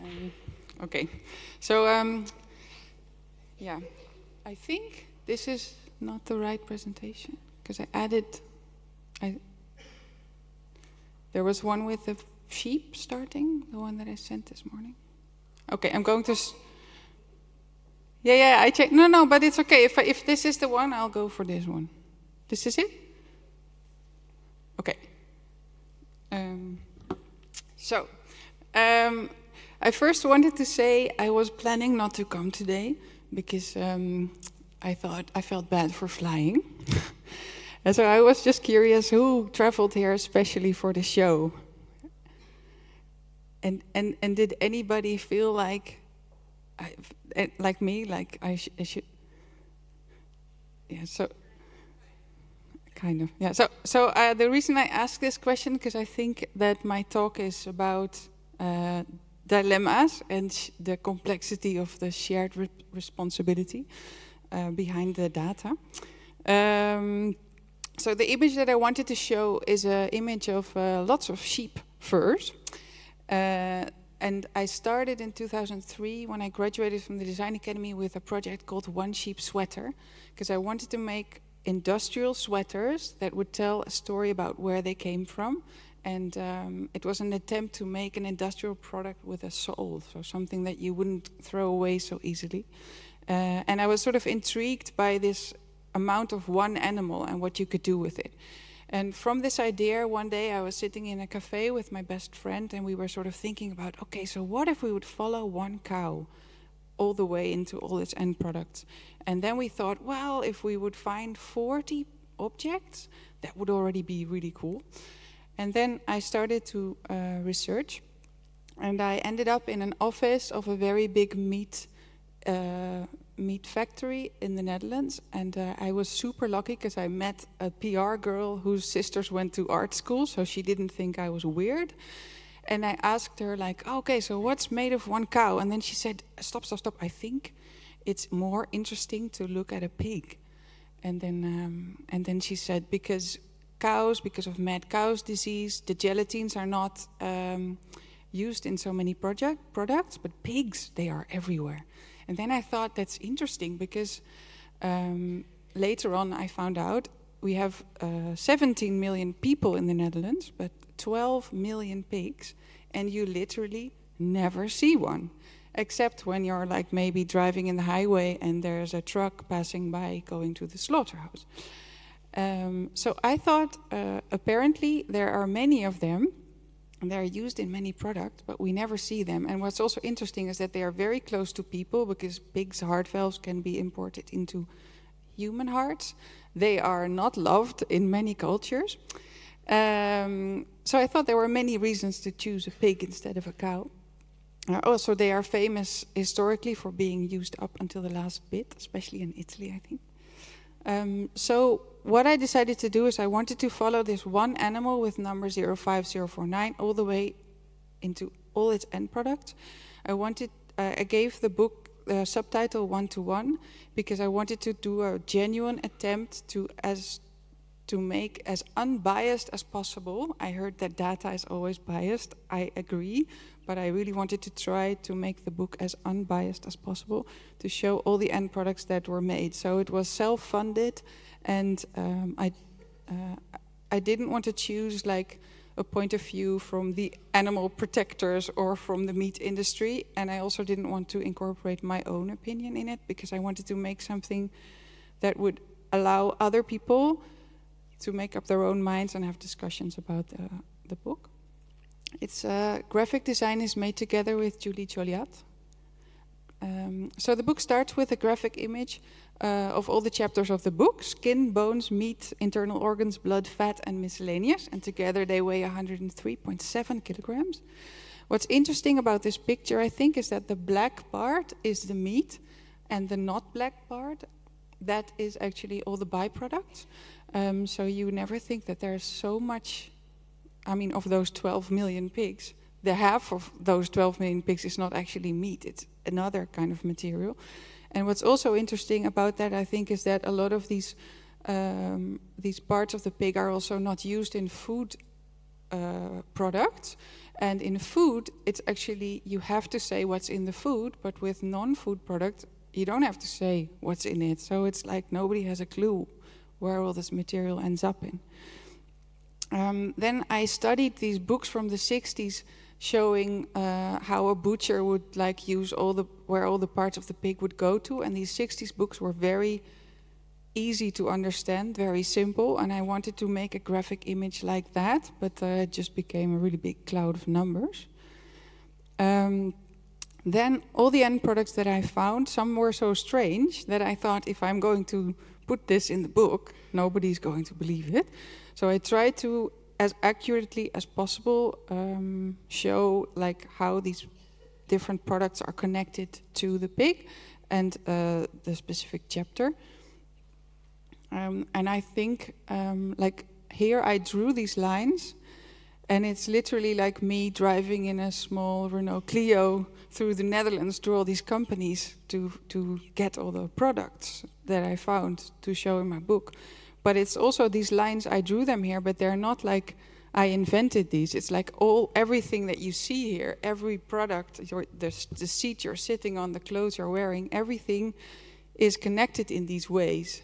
Um, okay, so um, yeah, I think this is not the right presentation because I added, I, there was one with the sheep starting, the one that I sent this morning. Okay, I'm going to. yeah, yeah, I checked. No, no, but it's okay. If, if this is the one, I'll go for this one. This is it? Okay. Um, so, um, I first wanted to say I was planning not to come today because um, I thought I felt bad for flying. And so I was just curious who traveled here especially for the show. And and and did anybody feel like, eh, like me, like I, sh I should? Yeah. So kind of yeah. So so uh, the reason I ask this question because I think that my talk is about uh, dilemmas and the complexity of the shared re responsibility uh, behind the data. Um, so the image that I wanted to show is an image of uh, lots of sheep furs. Uh, and I started in 2003 when I graduated from the Design Academy with a project called One Sheep Sweater, because I wanted to make industrial sweaters that would tell a story about where they came from. And um, it was an attempt to make an industrial product with a soul, so something that you wouldn't throw away so easily. Uh, and I was sort of intrigued by this amount of one animal and what you could do with it. And from this idea, one day I was sitting in a cafe with my best friend, and we were sort of thinking about okay, so what if we would follow one cow all the way into all its end products? And then we thought, well, if we would find 40 objects, that would already be really cool. And then I started to uh, research, and I ended up in an office of a very big meat uh, meat factory in the Netherlands, and uh, I was super lucky because I met a PR girl whose sisters went to art school, so she didn't think I was weird. And I asked her like, "Okay, so what's made of one cow?" And then she said, "Stop, stop, stop! I think it's more interesting to look at a pig." And then, um, and then she said, "Because cows, because of mad cow's disease, the gelatines are not." Um, used in so many project products, but pigs, they are everywhere. And then I thought that's interesting because um, later on I found out we have uh, 17 million people in the Netherlands, but 12 million pigs, and you literally never see one, except when you're like maybe driving in the highway and there's a truck passing by going to the slaughterhouse. Um, so I thought uh, apparently there are many of them and they're used in many products, but we never see them. And what's also interesting is that they are very close to people because pigs' heart valves can be imported into human hearts. They are not loved in many cultures. Um, so I thought there were many reasons to choose a pig instead of a cow. Uh, also, they are famous historically for being used up until the last bit, especially in Italy, I think. Um, so what I decided to do is I wanted to follow this one animal with number 05049 all the way into all its end products. I wanted, uh, I gave the book the subtitle one to one because I wanted to do a genuine attempt to as to make as unbiased as possible. I heard that data is always biased. I agree, but I really wanted to try to make the book as unbiased as possible to show all the end products that were made. So it was self-funded, and um, I uh, I didn't want to choose like a point of view from the animal protectors or from the meat industry. And I also didn't want to incorporate my own opinion in it because I wanted to make something that would allow other people to make up their own minds and have discussions about the, the book. Its uh, graphic design is made together with Julie Joliat. Um, so the book starts with a graphic image uh, of all the chapters of the book skin, bones, meat, internal organs, blood, fat, and miscellaneous. And together they weigh 103.7 kilograms. What's interesting about this picture, I think, is that the black part is the meat, and the not black part, that is actually all the byproducts. Um, so you never think that there's so much, I mean, of those 12 million pigs, the half of those 12 million pigs is not actually meat, it's another kind of material. And what's also interesting about that, I think, is that a lot of these um, these parts of the pig are also not used in food uh, products. And in food, it's actually you have to say what's in the food, but with non-food products, you don't have to say what's in it. So it's like nobody has a clue where all this material ends up in. Um, then I studied these books from the 60s showing uh, how a butcher would like use all the where all the parts of the pig would go to. And these 60s books were very easy to understand very simple. And i wanted to make a graphic image like that but uh, it just became a really big cloud of numbers. Um, then all the end products that i found some were so strange that i thought if i'm going to put this in the book nobody's going to believe it so i try to as accurately as possible um, show like how these different products are connected to the pig and uh, the specific chapter. Um, and I think um, like here I drew these lines and it's literally like me driving in a small Renault Clio through the Netherlands to all these companies to, to get all the products that I found to show in my book. But it's also these lines, I drew them here, but they're not like I invented these. It's like all everything that you see here, every product, your, the, the seat you're sitting on, the clothes you're wearing, everything is connected in these ways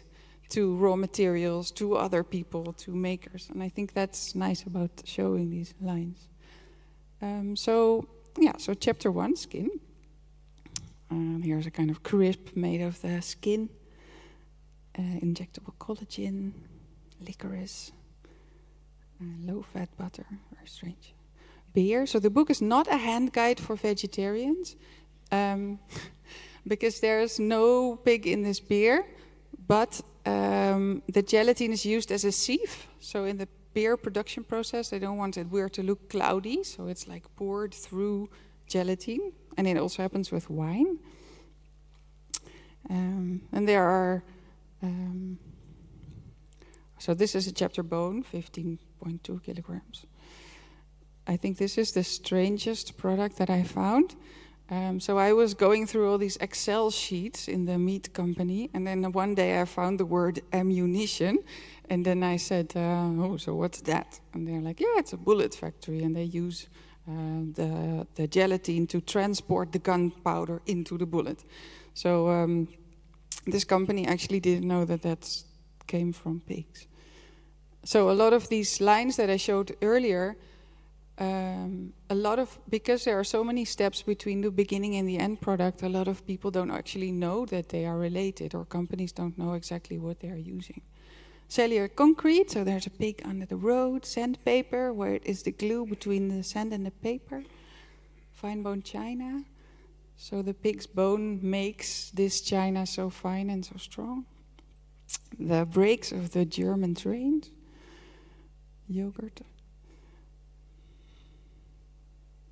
to raw materials, to other people, to makers. And I think that's nice about showing these lines. Um, so, yeah, so chapter one, skin. Um, here's a kind of crisp made of the skin uh, injectable collagen, licorice, uh, low fat butter, very strange. Beer. So the book is not a hand guide for vegetarians um, because there's no pig in this beer, but um, the gelatin is used as a sieve. So in the beer production process, they don't want it beer to look cloudy, so it's like poured through gelatin, and it also happens with wine. Um, and there are um, so this is a chapter bone, 15.2 kilograms. I think this is the strangest product that I found. Um, so I was going through all these Excel sheets in the meat company, and then one day I found the word ammunition, and then I said, uh, "Oh, so what's that?" And they're like, "Yeah, it's a bullet factory, and they use uh, the the gelatin to transport the gunpowder into the bullet." So um, this company actually didn't know that that came from pigs. So a lot of these lines that I showed earlier, um, a lot of because there are so many steps between the beginning and the end product, a lot of people don't actually know that they are related, or companies don't know exactly what they are using. Cellular concrete, so there's a pig under the road. Sandpaper, where it is the glue between the sand and the paper. Fine bone china, so the pig's bone makes this china so fine and so strong. the brakes of the German trains. Yogurt.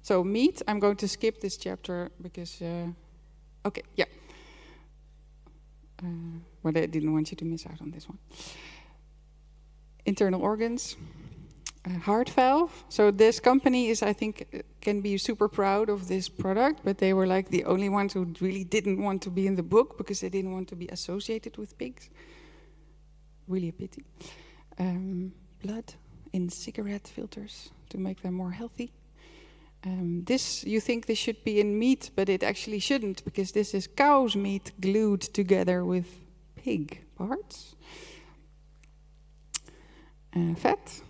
So meat, I'm going to skip this chapter because, uh, okay, yeah. Uh, but I didn't want you to miss out on this one. Internal organs, uh, heart valve. So this company is, I think, uh, can be super proud of this product, but they were like the only ones who really didn't want to be in the book because they didn't want to be associated with pigs. Really a pity. Um, blood in cigarette filters to make them more healthy. Um, this, you think this should be in meat, but it actually shouldn't because this is cow's meat glued together with pig parts. Uh, fat.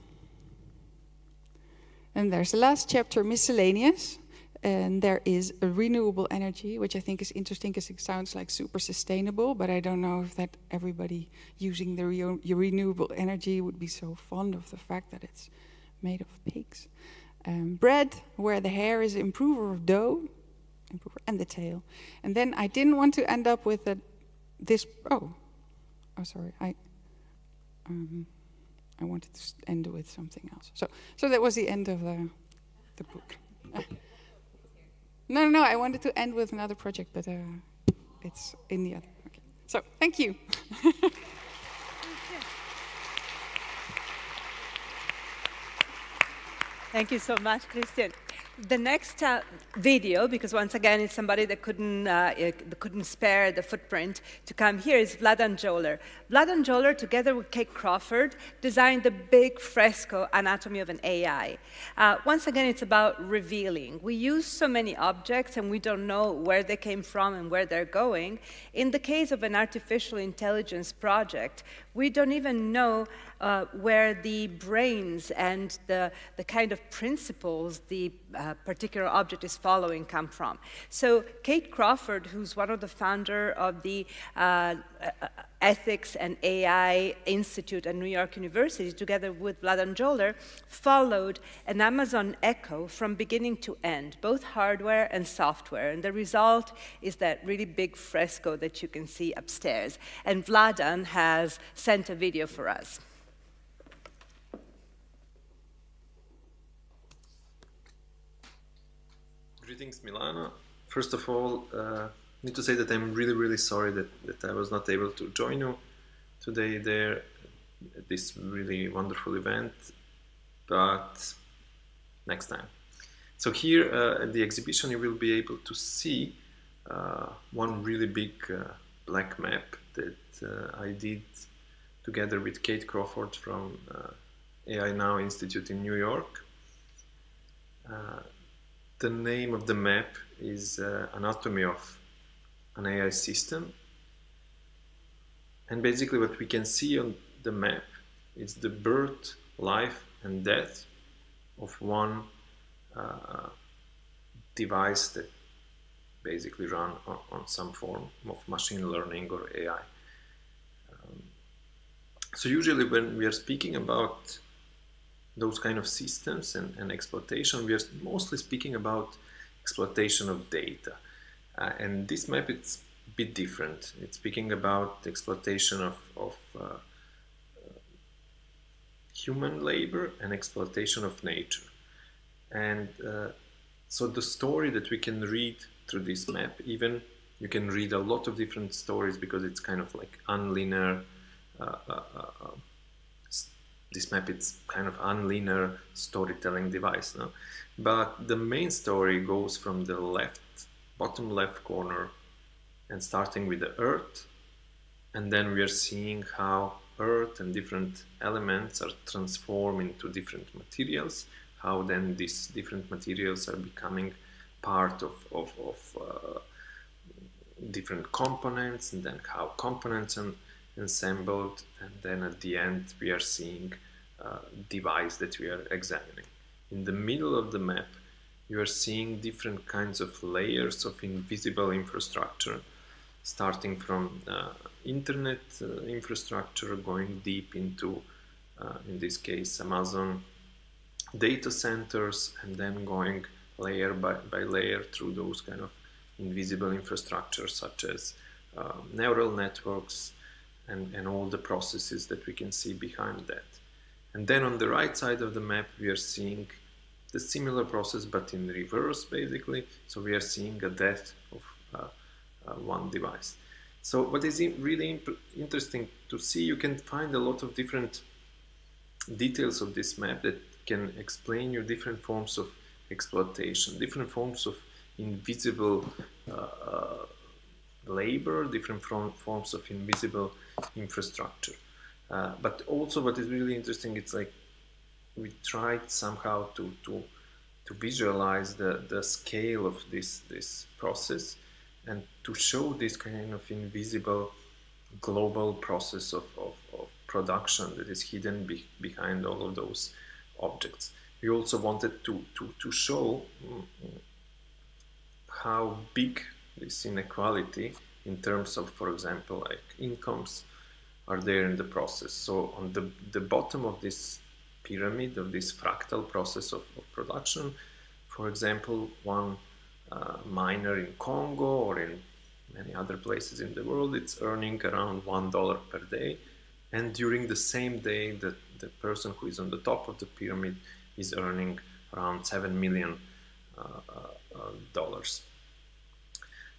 And there's the last chapter, miscellaneous. And there is a renewable energy, which I think is interesting because it sounds like super sustainable, but I don't know if that everybody using the re renewable energy would be so fond of the fact that it's made of pigs. Um, bread, where the hair is improver of dough, improver, and the tail. And then I didn't want to end up with a, this. Oh, oh, sorry. I um, I wanted to end with something else. So, so that was the end of the the book. No, no, no. I wanted to end with another project, but uh, it's in the other. Okay. So, thank you. Thank you so much, Christien. The next uh, video, because once again it's somebody that couldn't, uh, couldn't spare the footprint to come here, is Vladan Joler. Vladan Joler, together with Kate Crawford, designed the big fresco Anatomy of an AI. Uh, once again, it's about revealing. We use so many objects and we don't know where they came from and where they're going. In the case of an artificial intelligence project, we don't even know uh, where the brains and the, the kind of principles the uh, particular object is following come from. So Kate Crawford, who's one of the founder of the uh, uh Ethics and AI Institute at New York University, together with Vladan Joler, followed an Amazon Echo from beginning to end, both hardware and software. And the result is that really big fresco that you can see upstairs. And Vladan has sent a video for us. Greetings, Milana. First of all, uh, need to say that I'm really, really sorry that, that I was not able to join you today there at this really wonderful event, but next time. So here uh, at the exhibition you will be able to see uh, one really big uh, black map that uh, I did together with Kate Crawford from uh, AI Now Institute in New York. Uh, the name of the map is Anatomy of an AI system. And basically what we can see on the map is the birth, life and death of one uh, device that basically run on, on, some form of machine learning or AI. Um, so usually when we are speaking about those kind of systems and, and exploitation, we are mostly speaking about exploitation of data. Uh, and this map is a bit different. It's speaking about exploitation of, of uh, human labor and exploitation of nature. And uh, so the story that we can read through this map, even you can read a lot of different stories because it's kind of like unlinear. Uh, uh, uh, this map is kind of unlinear storytelling device. No? But the main story goes from the left bottom left corner and starting with the earth and then we are seeing how earth and different elements are transformed into different materials how then these different materials are becoming part of, of, of uh, different components and then how components are assembled and then at the end we are seeing device that we are examining. In the middle of the map you are seeing different kinds of layers of invisible infrastructure, starting from uh, internet uh, infrastructure, going deep into, uh, in this case, Amazon data centers, and then going layer by, by layer through those kind of invisible infrastructures, such as um, neural networks, and, and all the processes that we can see behind that. And then on the right side of the map, we are seeing the similar process, but in reverse, basically. So we are seeing a death of uh, uh, one device. So what is really interesting to see, you can find a lot of different details of this map that can explain you different forms of exploitation, different forms of invisible uh, uh labor, different forms of invisible infrastructure. Uh, but also what is really interesting, it's like we tried somehow to, to, to visualize the, the scale of this, this process and to show this kind of invisible global process of, of, of production that is hidden be, behind all of those objects. We also wanted to, to, to show mm, how big this inequality in terms of, for example, like incomes are there in the process. So on the, the bottom of this pyramid, of this fractal process of, of production, for example, one uh, miner in Congo or in many other places in the world, it's earning around $1 per day. And during the same day, the, the person who is on the top of the pyramid is earning around 7 million uh, uh, dollars.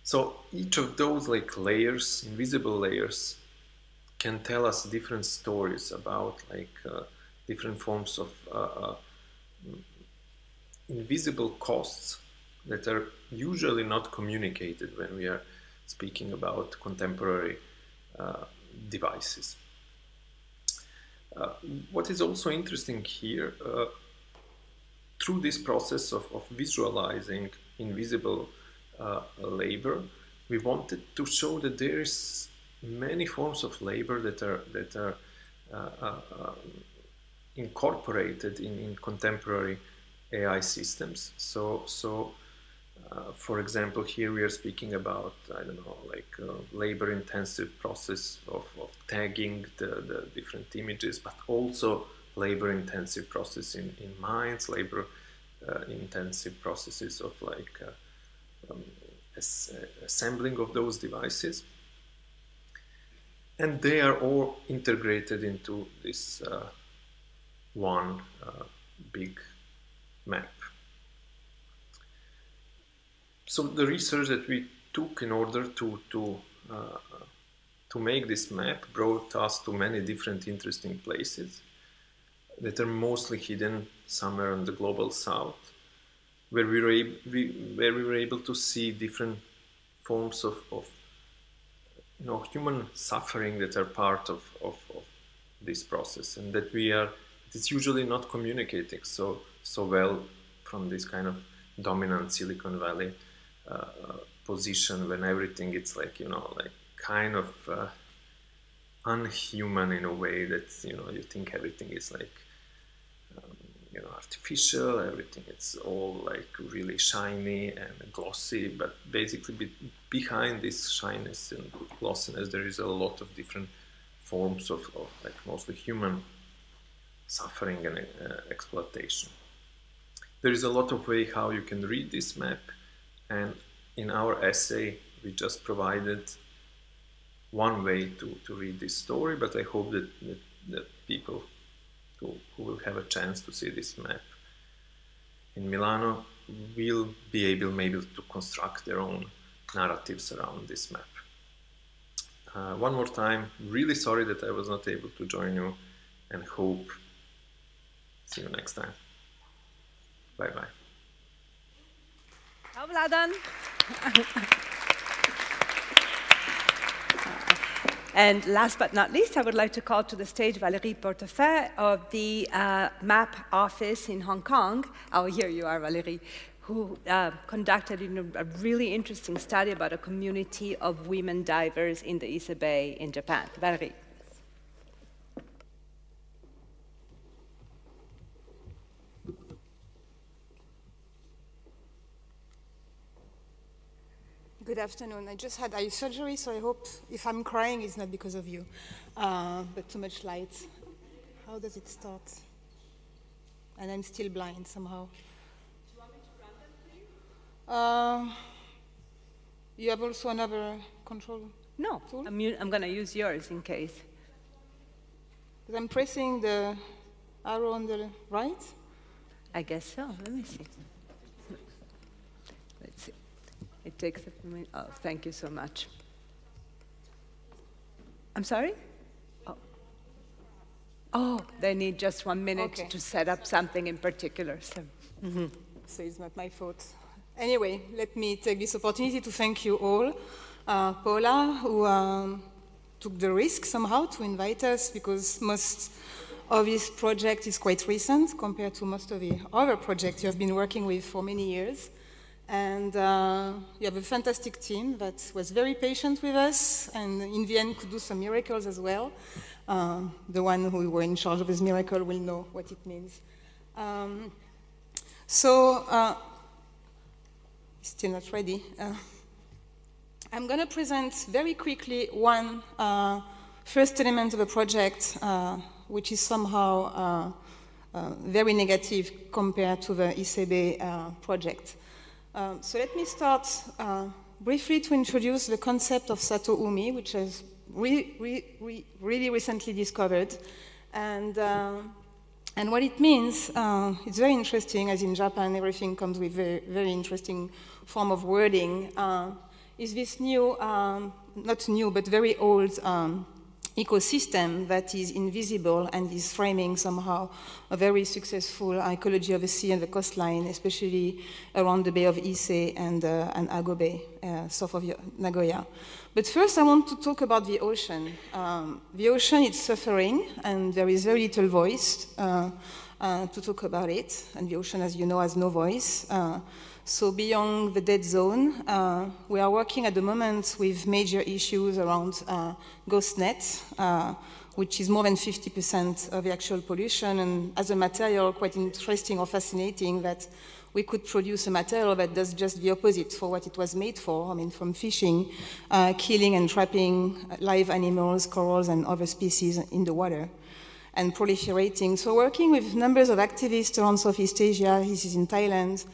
So each of those like layers, invisible layers, can tell us different stories about like uh, different forms of uh, invisible costs that are usually not communicated when we are speaking about contemporary uh, devices. Uh, what is also interesting here, uh, through this process of, of visualizing invisible uh, labor, we wanted to show that there is many forms of labor that are that are uh, uh, incorporated in, in contemporary AI systems. So so uh, for example, here we are speaking about, I don't know, like uh, labor intensive process of, of tagging the, the, different images, but also labor intensive process in, in mines, labor uh, intensive processes of like uh, um, as, assembling of those devices. And they are all integrated into this one big map. So the research that we took in order to to uh, to make this map brought us to many different interesting places that are mostly hidden somewhere in the global south, where we were, we, where we were able to see different forms of, of you know, human suffering that are part of, of, of this process and that we are, it is usually not communicating so, so well from this kind of dominant Silicon Valley uh, position when everything it's like you know like kind of uh, unhuman in a way that you know you think everything is like you know artificial everything it's all like really shiny and glossy but basically be behind this shyness and glossiness there is a lot of different forms of, of like mostly human suffering and uh, exploitation. There is a lot of way how you can read this map and in our essay, we just provided one way to, to read this story, but I hope that, that, that people who, who will have a chance to see this map in Milano will be able maybe to construct their own narratives around this map. Uh, one more time, really sorry that I was not able to join you and hope see you next time. Bye bye. Ciao Vladan. and last but not least, I would like to call to the stage Valérie Portefaix of the uh, MAP office in Hong Kong. Oh, here you are, Valérie, who uh, conducted a really interesting study about a community of women divers in the Ise Bay in Japan. Valérie. Good afternoon. I just had eye surgery, so I hope if I'm crying, it's not because of you, uh, but too much light. How does it start? And I'm still blind somehow. Do you want me to run them for you? Uh, you have also another control? No, tool? I'm, I'm going to use yours in case. Because I'm pressing the arrow on the right. I guess so. Let me see. It takes a few minutes. Oh, thank you so much. I'm sorry? Oh, oh they need just one minute Okay. to set up something in particular. So. So it's not my fault. Anyway, let me take this opportunity to thank you all. Uh, Paola, who um, took the risk somehow to invite us because most of this project is quite recent compared to most of the other projects you have been working with for many years. And uh, you have a fantastic team that was very patient with us and in the end could do some miracles as well. Uh, the one who were in charge of this miracle will know what it means. Um, so, uh, still not ready. Uh, I'm going to present very quickly one uh, first element of a project, uh, which is somehow very negative compared to the uh, project. Um, so let me start uh, briefly to introduce the concept of Sato Umi, which is re- re- re- really recently discovered. And uh, and what it means, uh, it's very interesting, as in Japan, everything comes with a very interesting form of wording, uh, is this new, um, not new, but very old um, ecosystem that is invisible and is framing somehow a very successful ecology of the sea and the coastline, especially around the Bay of Ise and, uh, and Ago Bay, uh, south of Nagoya. But first, I want to talk about the ocean. Um, the ocean is suffering, and there is very little voice uh, uh, to talk about it. And the ocean, as you know, has no voice. So beyond the dead zone, uh, we are working at the moment with major issues around uh, GhostNet, uh, which is more than 50% of the actual pollution, and as a material, quite interesting or fascinating that we could produce a material that does just the opposite for what it was made for. I mean, from fishing, uh, killing and trapping live animals, corals, and other species in the water, and proliferating. So, working with numbers of activists around Southeast Asia, this is in Thailand,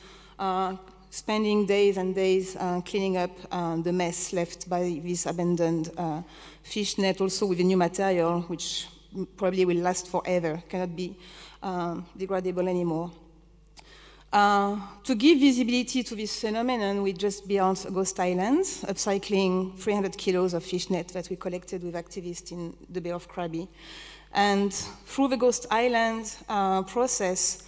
spending days and days uh, cleaning up uh, the mess left by this abandoned uh, fish net, also with a new material, which probably will last forever, cannot be um, degradable anymore. Uh, to give visibility to this phenomenon, we just built Ghost Island, upcycling 300 kilos of fish net that we collected with activists in the Bay of Krabi. And through the Ghost Island uh, process,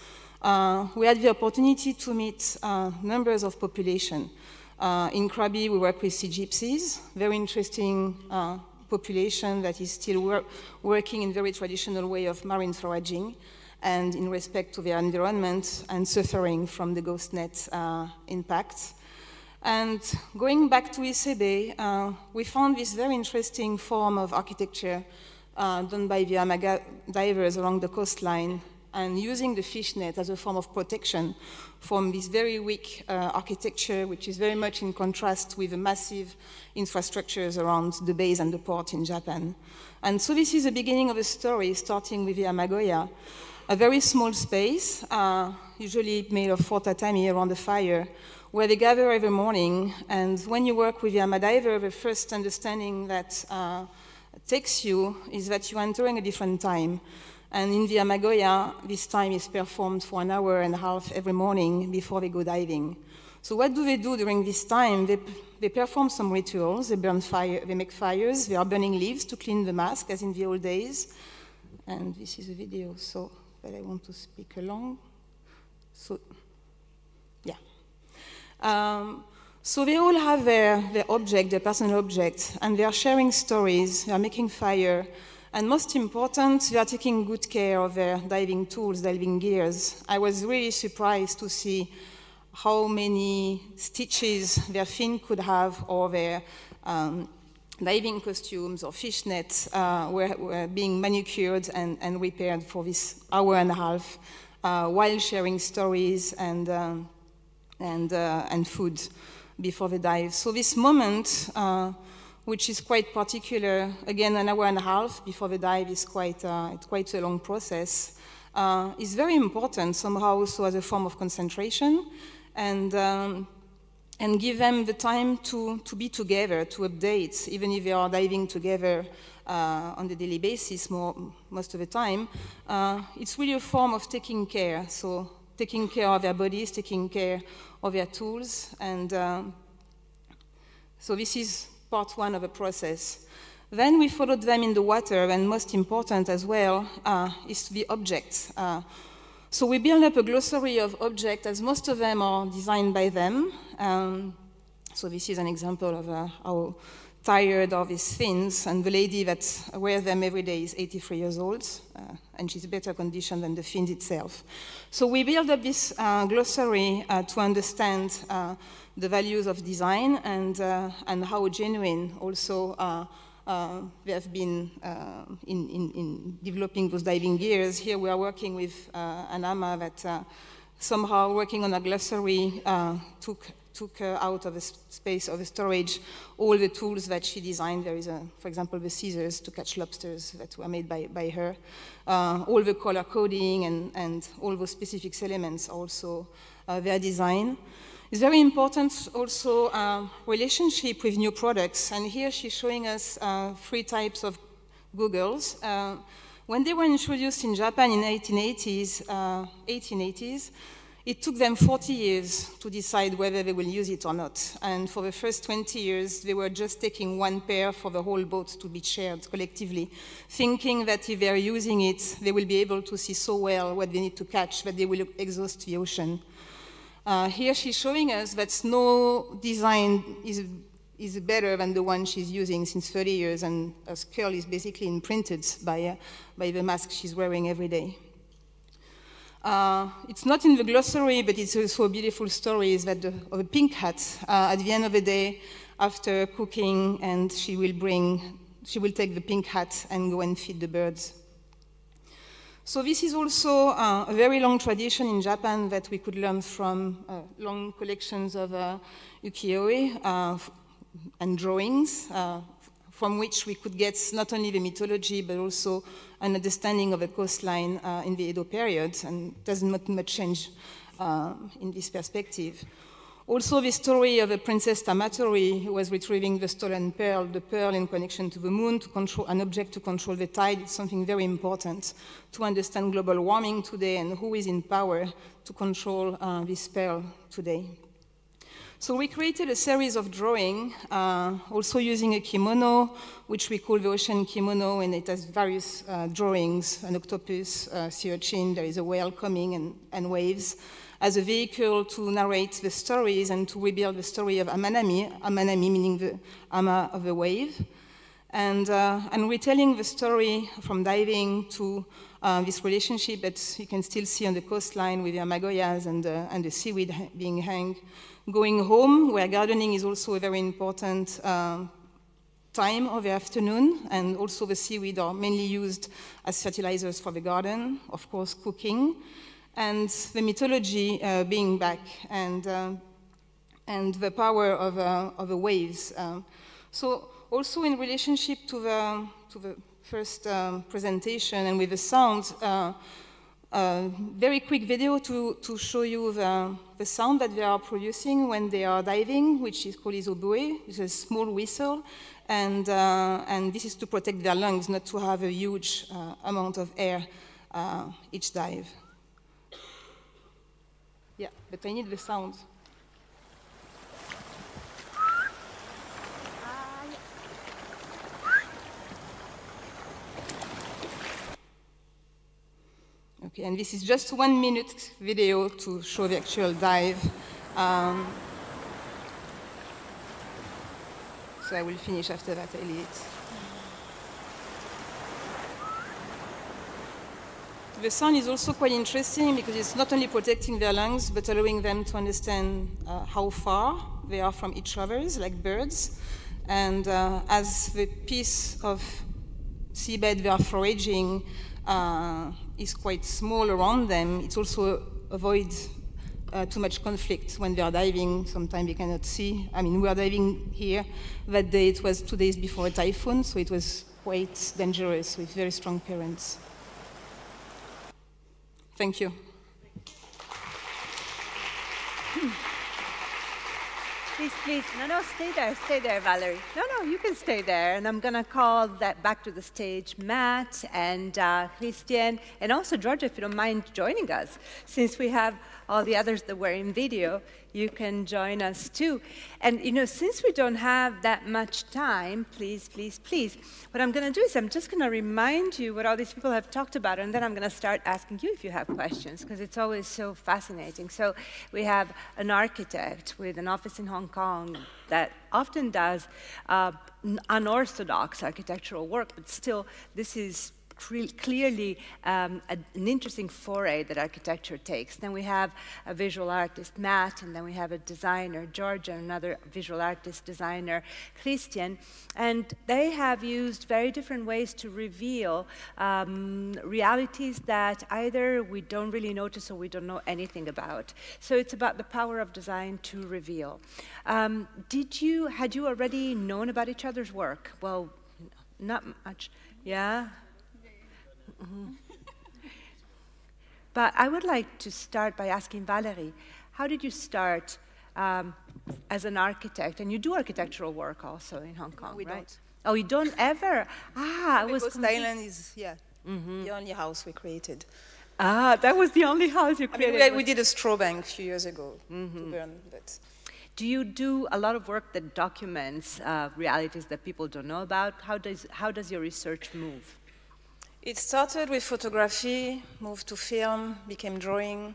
uh, we had the opportunity to meet uh, numbers of population. Uh, in Krabi, we work with sea gypsies, very interesting uh, population that is still wor working in very traditional way of marine foraging and in respect to their environment and suffering from the ghost net uh, impact. And going back to Ise Bay, uh, we found this very interesting form of architecture uh, done by the Amaga divers along the coastline and using the fish net as a form of protection from this very weak uh, architecture, which is very much in contrast with the massive infrastructures around the base and the port in Japan. And so this is the beginning of a story, starting with the Amagoya, a very small space, uh, usually made of four tatami around the fire, where they gather every morning. And when you work with the Amadiver, the first understanding that uh, takes you is that you're entering a different time. And in the Amagoya, this time is performed for an hour and a half every morning before they go diving. So what do they do during this time? They, they perform some rituals. They burn fire. They make fires. They are burning leaves to clean the mask, as in the old days. And this is a video, so that I want to speak along. So, yeah. Um, so they all have their, their object, their personal object, and they are sharing stories. They are making fire. And most important, they are taking good care of their diving tools, diving gears. I was really surprised to see how many stitches their fin could have or their um, diving costumes or fish nets uh, were, were, being manicured and, and, repaired for this hour and a half uh, while sharing stories and, um, and, uh, and food before the dive. So this moment uh, which is quite particular. Again, an hour and a half before the dive is quite, uh, quite a long process. Uh, is very important somehow also as a form of concentration. And um, and give them the time to, to be together, to update, even if they are diving together uh, on the daily basis more, most of the time. Uh, it's really a form of taking care. So taking care of their bodies, taking care of their tools. And uh, so this is part one of a process. Then we followed them in the water, and most important as well uh, is the objects. Uh, so we build up a glossary of objects, as most of them are designed by them. Um, so this is an example of uh, how tired of these fins, and the lady that wears them every day is 83 years old, uh, and she's better condition than the fins itself. So we build up this uh, glossary uh, to understand uh, the values of design and, uh, and how genuine also uh, they have been in, in, in, developing those diving gears. Here we are working with an AMA that somehow working on a glossary took took out of the space of the storage all the tools that she designed. There is, a, for example, the scissors to catch lobsters that were made by, by her. Uh, all the color coding and, and all those specific elements also uh, their design. It's very important also uh, relationship with new products. And here she's showing us uh, three types of goggles. Uh, when they were introduced in Japan in 1880s, 1880s, it took them 40 years to decide whether they will use it or not. And for the first 20 years, they were just taking one pair for the whole boat to be shared collectively, thinking that if they're using it, they will be able to see so well what they need to catch that they will exhaust the ocean. Uh, here she's showing us that no design is, is better than the one she's using since 30 years, and her skull is basically imprinted by, uh, by the mask she's wearing every day. Uh, it's not in the glossary, but it's also a beautiful story is that the, of a pink hat. Uh, at the end of the day, after cooking, and she will bring, she will take the pink hat and go and feed the birds. So this is also uh, a very long tradition in Japan that we could learn from uh, long collections of uh, ukiyo-e uh, and drawings from which we could get not only the mythology, but also an understanding of the coastline uh, in the Edo period, and doesn't much, change uh, in this perspective. Also, the story of the Princess Tamatori, who was retrieving the stolen pearl, the pearl in connection to the moon, to control an object to control the tide, is something very important to understand global warming today and who is in power to control uh, this pearl today. So we created a series of drawing, uh, also using a kimono, which we call the ocean kimono, and it has various uh, drawings, an octopus, uh, sea urchin, there is a whale coming, and, and, waves, as a vehicle to narrate the stories and to rebuild the story of Amanami, Amanami meaning the ama of the wave, and, uh, and retelling the story from diving to uh, this relationship that you can still see on the coastline with the amagoyas and, and the seaweed being hung going home, where gardening is also a very important uh, time of the afternoon, and also the seaweed are mainly used as fertilizers for the garden, of course, cooking, and the mythology uh, being back, and, uh, and the power of, uh, of the waves. Um, so also in relationship to the, to the first um, presentation and with the sound, uh, a very quick video to, to show you the, the sound that they are producing when they are diving, which is called isobue. It's a small whistle, and, uh, and this is to protect their lungs, not to have a huge uh, amount of air uh, each dive. Yeah, but I need the sound. Okay, and this is just one minute video to show the actual dive. Um, so I will finish after that, it. The sound is also quite interesting because it's not only protecting their lungs, but allowing them to understand uh, how far they are from each other, like birds. And uh, as the piece of seabed they are foraging uh, is quite small around them, it also avoids uh, too much conflict when they are diving. Sometimes they cannot see. I mean, we are diving here. That day it was two days before a typhoon, so it was quite dangerous with very strong currents. Thank you. Please, please. No, no, stay there. Stay there, Valerie. No, no, you can stay there. And I'm going to call that back to the stage Matt and uh, Christien, and also Giorgia, if you don't mind joining us, since we have all the others that were in video you can join us too. And you know, since we don't have that much time, please, please, please, what I'm going to do is I'm just going to remind you what all these people have talked about, and then I'm going to start asking you if you have questions, because it's always so fascinating. So we have an architect with an office in Hong Kong that often does uh, unorthodox architectural work, but still, this is clearly um, an interesting foray that architecture takes. Then we have a visual artist, Matt, and then we have a designer, Giorgia, another visual artist, designer, Christien, and they have used very different ways to reveal um, realities that either we don't really notice or we don't know anything about. So it's about the power of design to reveal. Um, did you, had you already known about each other's work? Well, not much. Yeah? Mm-hmm. but I would like to start by asking Valerie, how did you start um, as an architect? And you do architectural work also in Hong Kong, no, we right? Don't. Oh, you don't ever? Ah, I was. Because Thailand is yeah mm-hmm. the only house we created. Ah, that was the only house you created. I mean, we, we did a straw bank a few years ago mm-hmm. to burn, but. Do you do a lot of work that documents uh, realities that people don't know about? How does, how does your research move? It started with photography, moved to film, became drawing,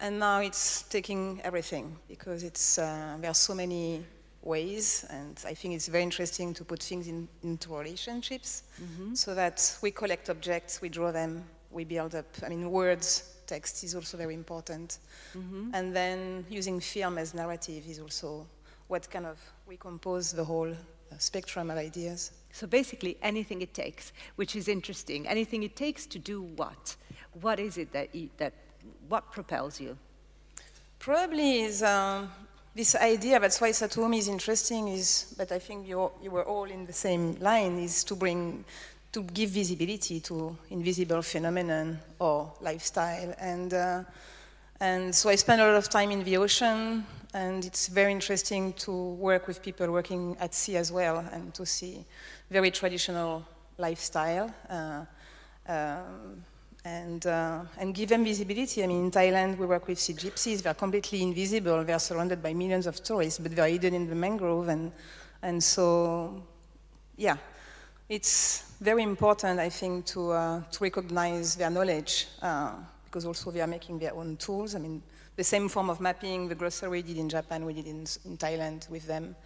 and now it's taking everything because it's, uh, there are so many ways, and I think it's very interesting to put things in, into relationships mm-hmm. so that we collect objects, we draw them, we build up. I mean, words, text is also very important. Mm-hmm. And then using film as narrative is also what kind of we compose the whole uh, spectrum of ideas. So basically, anything it takes, which is interesting. Anything it takes to do what? What is it that, you, that what propels you? Probably is um, this idea, that's why Sato Umi is interesting, is, but I think you you were all in the same line, is to bring, to give visibility to invisible phenomenon or lifestyle. And, uh, and so I spend a lot of time in the ocean, and it's very interesting to work with people working at sea as well and to see very traditional lifestyle uh, um, and, uh, and give them visibility. I mean, in Thailand, we work with sea gypsies. They're completely invisible. They're surrounded by millions of tourists, but they're hidden in the mangrove. And, and so, yeah, it's very important, I think, to, uh, to recognize their knowledge because also they are making their own tools. I mean, the same form of mapping, the grocery did in Japan, we did in, in Thailand with them.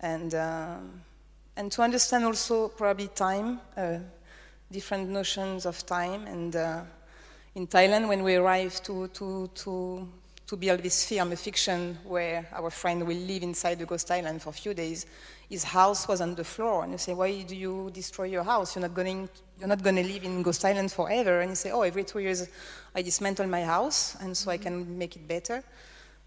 And, um, and to understand also probably time, uh, different notions of time. And uh, in Thailand, when we arrived to, to, to, to build this film, a fiction where our friend will live inside the ghost island for a few days, his house was on the floor. And you say, why do you destroy your house? You're not going, you're not going to live in ghost island forever. And you say, oh, every two years I dismantle my house, and so I can make it better.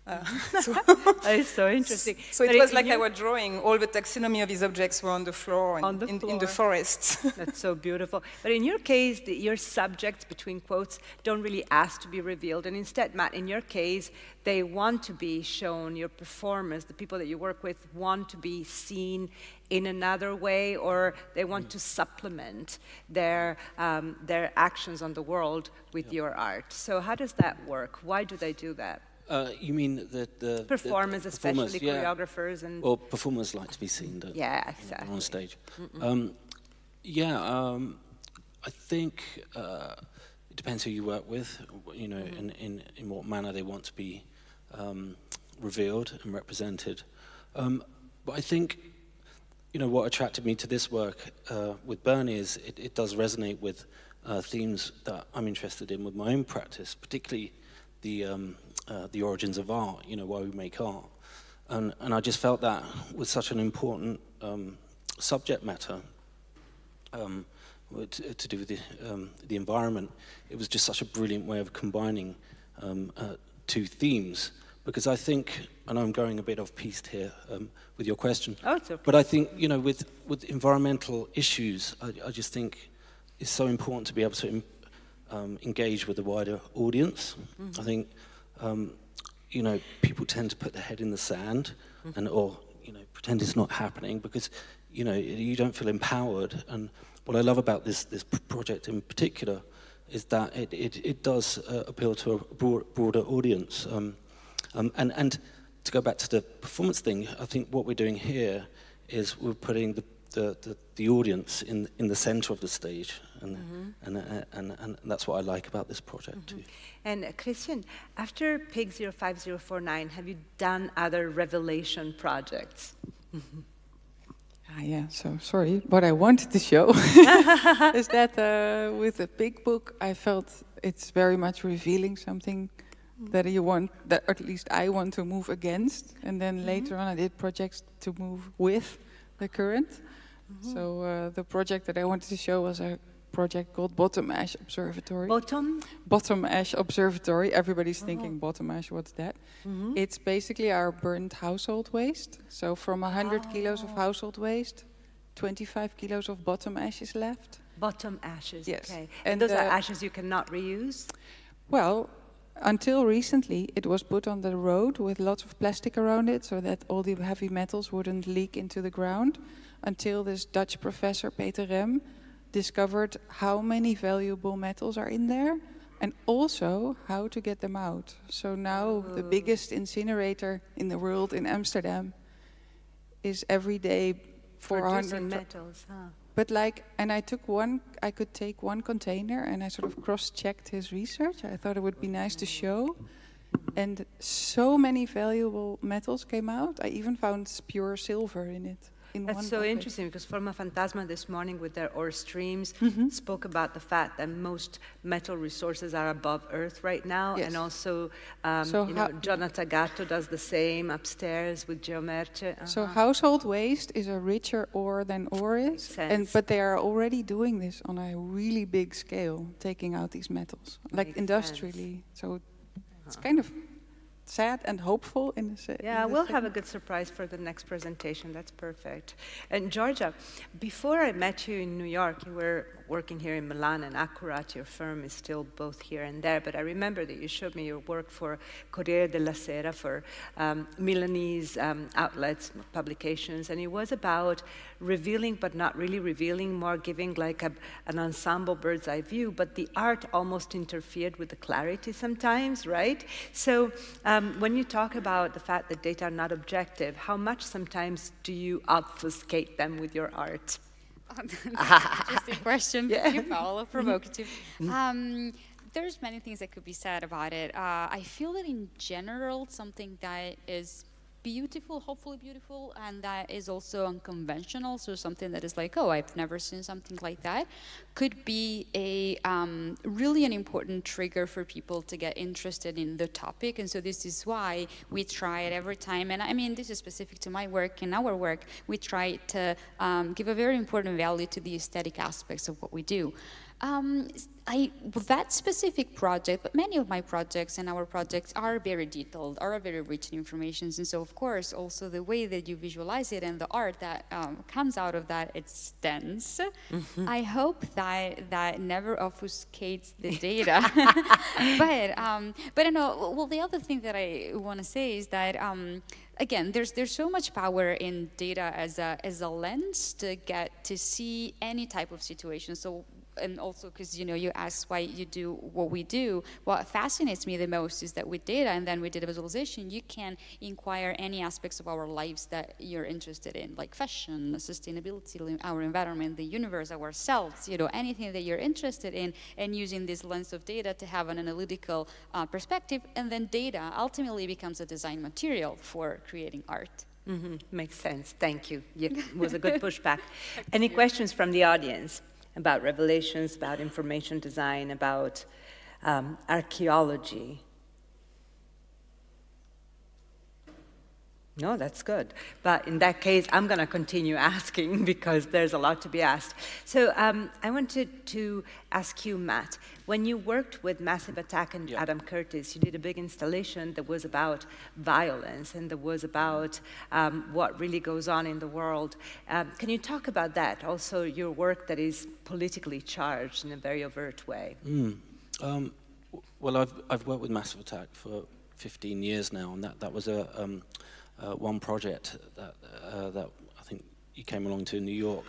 Uh, so that is so interesting. So it but was like you, I was drawing. All the taxonomy of these objects were on the floor, on the in, floor. in the forest. That's so beautiful. But in your case, the, your subjects, between quotes, don't really ask to be revealed. And instead, Matt, in your case, they want to be shown, your performers, the people that you work with, want to be seen in another way, or they want mm. to supplement their, um, their actions on the world with yeah. your art. So, how does that work? Why do they do that? Uh, you mean the, the performers, the, the especially yeah. choreographers and well, performers like to be seen. yeah, exactly. On stage. Um, yeah, um, I think uh, it depends who you work with. You know, mm-hmm. in, in in what manner they want to be um, revealed and represented. Um, but I think you know what attracted me to this work uh, with Bernie is it, it does resonate with uh, themes that I'm interested in with my own practice, particularly the um, uh, the origins of art, you know, why we make art. And, and I just felt that was such an important um, subject matter um, to, to, do with the, um, the environment. It was just such a brilliant way of combining um, uh, two themes. Because I think, and I'm going a bit off piste here um, with your question, oh, it's okay. but I think, you know, with, with environmental issues, I, I just think it's so important to be able to um, engage with a wider audience. Mm -hmm. I think um, you know, people tend to put their head in the sand mm-hmm. and or you know pretend it's not happening because you know you don't feel empowered. And what I love about this this project in particular is that it it, it does uh, appeal to a broad, broader audience. Um, um, and and to go back to the performance thing, I think what we're doing here is we're putting the the, the, the audience in, in the center of the stage. And, mm-hmm. and, uh, and, and, that's what I like about this project mm-hmm. too. And uh, Christien, after PIG 05049, have you done other revelation projects? Ah, yeah, so sorry. What I wanted to show is that uh, with the Pig book, I felt it's very much revealing something mm. that you want, that at least I want to move against. And then mm-hmm. later on, I did projects to move with the current. Mm-hmm. So uh, the project that I wanted to show was a project called Bottom Ash Observatory. Bottom? Bottom Ash Observatory. Everybody's thinking uh-huh. bottom ash, what's that? Mm-hmm. It's basically our burnt household waste. So from 100 oh. kilos of household waste, 25 kilos of bottom ash is left. Bottom ashes, yes. okay. And, and those uh, are ashes you cannot reuse? Well, until recently, it was put on the road with lots of plastic around it so that all the heavy metals wouldn't leak into the ground until this Dutch professor, Peter Rem, discovered how many valuable metals are in there and also how to get them out. So now the biggest incinerator in the world in Amsterdam is every day 400 metals. Huh. But like, and I took one, I could take one container and I sort of cross-checked his research. I thought it would be nice to show. And so many valuable metals came out. I even found pure silver in it in That's so bucket. interesting because Forma Fantasma this morning with their ore streams mm-hmm. spoke about the fact that most metal resources are above earth right now, yes. and also um, so you know, Jonathan Gatto does the same upstairs with Geomerce. Uh-huh. So household waste is a richer ore than ore is, and but they are already doing this on a really big scale, taking out these metals, like Makes industrially. Sense. So it's uh-huh. kind of sad and hopeful in the Yeah, we'll segment. have a good surprise for the next presentation. That's perfect. And Giorgia before I met you in New York, you were working here in Milan and Accurat, your firm is still both here and there, but I remember that you showed me your work for Corriere della Sera, for um, Milanese um, outlets, publications, and it was about revealing but not really revealing, more giving like a, an ensemble bird's eye view, but the art almost interfered with the clarity sometimes, right? So um, when you talk about the fact that data are not objective, how much sometimes do you obfuscate them with your art? Interesting question. Yeah. You, Paola, provocative. Mm-hmm. Um, there's many things that could be said about it. Uh, I feel that in general, something that is beautiful, hopefully beautiful, and that is also unconventional. So something that is like, oh, I've never seen something like that, could be a um, really an important trigger for people to get interested in the topic. And so this is why we try it every time. And I mean, this is specific to my work and our work. We try to um, give a very important value to the aesthetic aspects of what we do. Um, I, that specific project, but many of my projects and our projects are very detailed, are very rich in information. And so, of course, also the way that you visualize it and the art that um, comes out of that, it's dense. Mm-hmm. I hope that that never obfuscates the data. but, um, but I know, well, the other thing that I want to say is that um, again, there's there's so much power in data as a as a lens to get to see any type of situation. So and also because you know you ask why you do what we do. What fascinates me the most is that with data and then with data visualization, you can inquire any aspects of our lives that you're interested in, like fashion, sustainability, our environment, the universe, ourselves. You know anything that you're interested in, and using this lens of data to have an analytical uh, perspective, and then data ultimately becomes a design material for creating art. Mm-hmm. Makes sense. Thank you. It was a good pushback. Any questions from the audience? About revelations, about information design, about um, archaeology. No, that's good. But in that case, I'm going to continue asking because there's a lot to be asked. So um, I wanted to ask you, Matt, when you worked with Massive Attack and yeah. Adam Curtis, you did a big installation that was about violence and that was about um, what really goes on in the world. Um, can you talk about that? Also, your work that is politically charged in a very overt way. Mm. well, I've, I've worked with Massive Attack for 15 years now, and that, that was a, um, uh, one project that, uh, that I think you came along to in New York.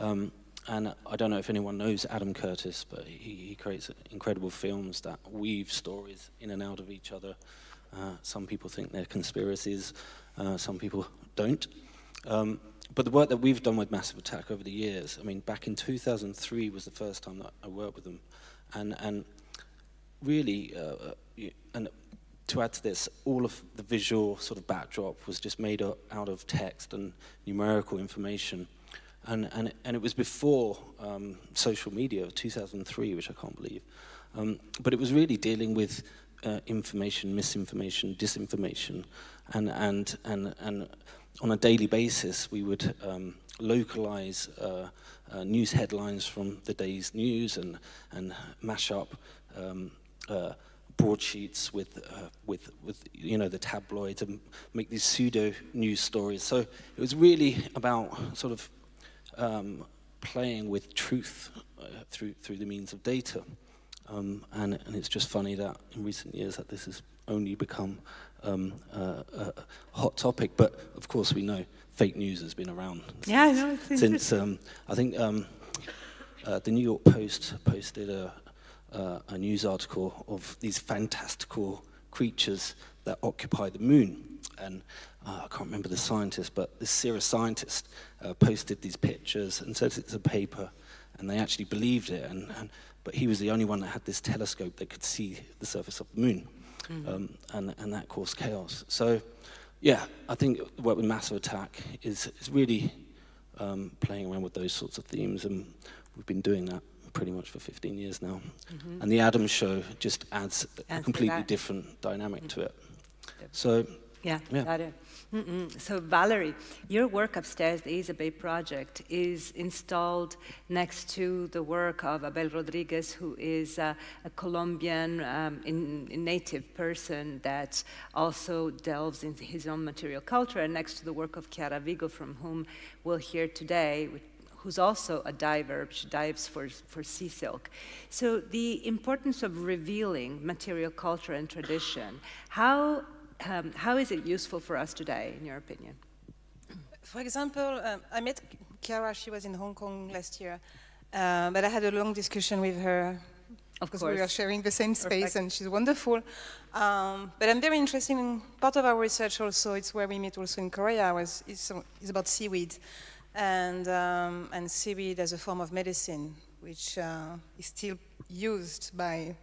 Um, and I don't know if anyone knows Adam Curtis, but he, he creates incredible films that weave stories in and out of each other. Uh, some people think they're conspiracies, uh, some people don't. Um, but the work that we've done with Massive Attack over the years, I mean, back in 2003 was the first time that I worked with them. And, and really, uh, and to add to this, all of the visual sort of backdrop was just made up out of text and numerical information. And, and, and it was before um, social media, 2003, which I can't believe. Um, but it was really dealing with uh, information, misinformation, disinformation, and, and, and, and on a daily basis, we would um, localize uh, uh, news headlines from the day's news and, and mash up um, uh, broadsheets with, uh, with, with you know, the tabloids and make these pseudo news stories. So it was really about sort of um, playing with truth uh, through, through the means of data. Um, and, and it's just funny that in recent years that this has only become um, uh, a hot topic. But of course, we know fake news has been around yeah, no, since um, I think um, uh, the New York Post posted a, uh, a news article of these fantastical creatures that occupy the moon. And uh, I can't remember the scientist, but this serious scientist uh, posted these pictures and said it's a paper, and they actually believed it. And, and, but he was the only one that had this telescope that could see the surface of the moon, mm. um, and, and that caused chaos. So, yeah, I think work with Massive Attack is, is really um, playing around with those sorts of themes, and we've been doing that pretty much for 15 years now. Mm-hmm. And the Adams Show just adds a completely different dynamic mm-hmm. to it. So, yeah, yeah. It. Mm-mm. So, Valerie, your work upstairs, the Ise Bay project, is installed next to the work of Abel Rodriguez, who is uh, a Colombian um, in, in native person that also delves into his own material culture, and next to the work of Chiara Vigo, from whom we'll hear today, who's also a diver. She dives for, for sea silk. So, the importance of revealing material culture and tradition, how um, how is it useful for us today, in your opinion? For example, um, I met Chiara, she was in Hong Kong last year, uh, but I had a long discussion with her of because course. we are sharing the same space Perfect. and she's wonderful. Um, but I'm very interested in part of our research also, it's where we meet also in Korea, was, it's, it's about seaweed and, um, and seaweed as a form of medicine, which uh, is still used by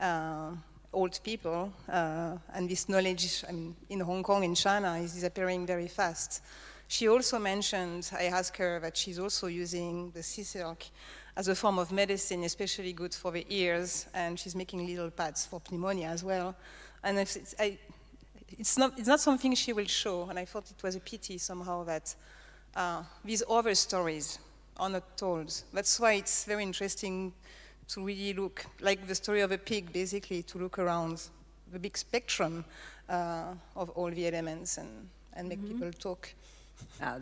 uh, old people, uh, and this knowledge I mean, in Hong Kong and China is disappearing very fast. She also mentioned, I asked her that she's also using the sea silk as a form of medicine, especially good for the ears, and she's making little pads for pneumonia as well. And it's, I, it's, not, it's not something she will show, and I thought it was a pity somehow that uh, these other stories are not told. That's why it's very interesting to really look, like the story of a pig, basically, to look around the big spectrum uh, of all the elements and, and make mm -hmm. people talk. Oh,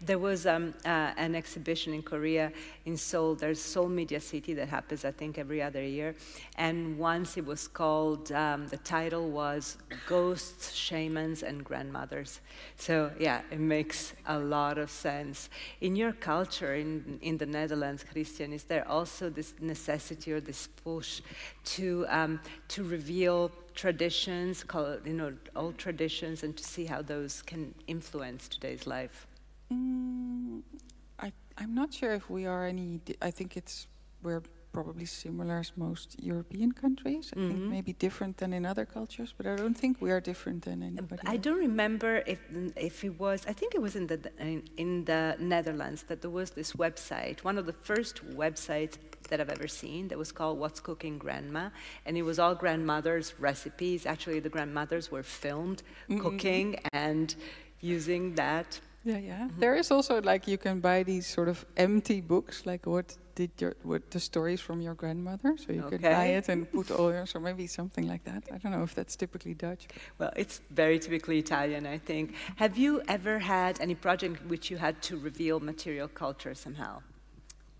there was um, uh, an exhibition in Korea, in Seoul. There's Seoul Media City that happens, I think, every other year. And once it was called, um, the title was Ghosts, Shamans, and Grandmothers. So, yeah, it makes a lot of sense. In your culture in, in the Netherlands, Christien, is there also this necessity or this push to, um, to reveal traditions, you know, old traditions, and to see how those can influence today's life? Mm, I, I'm not sure if we are any. I think it's we're probably similar as most European countries. I mm -hmm. think mm-hmm. maybe different than in other cultures, but I don't think we are different than anybody. I else. don't remember if if it was. I think it was in the in, in the Netherlands that there was this website, one of the first websites that I've ever seen that was called What's Cooking Grandma. And it was all grandmother's recipes. Actually, the grandmothers were filmed mm cooking and using that. Yeah, yeah. Mm -hmm. There is also like you can buy these sort of empty books, like what did your what the stories from your grandmother. So you okay. could buy it and put all yours, or maybe something like that. I don't know if that's typically Dutch. Well, it's very typically Italian, I think. Have you ever had any project in which you had to reveal material culture somehow?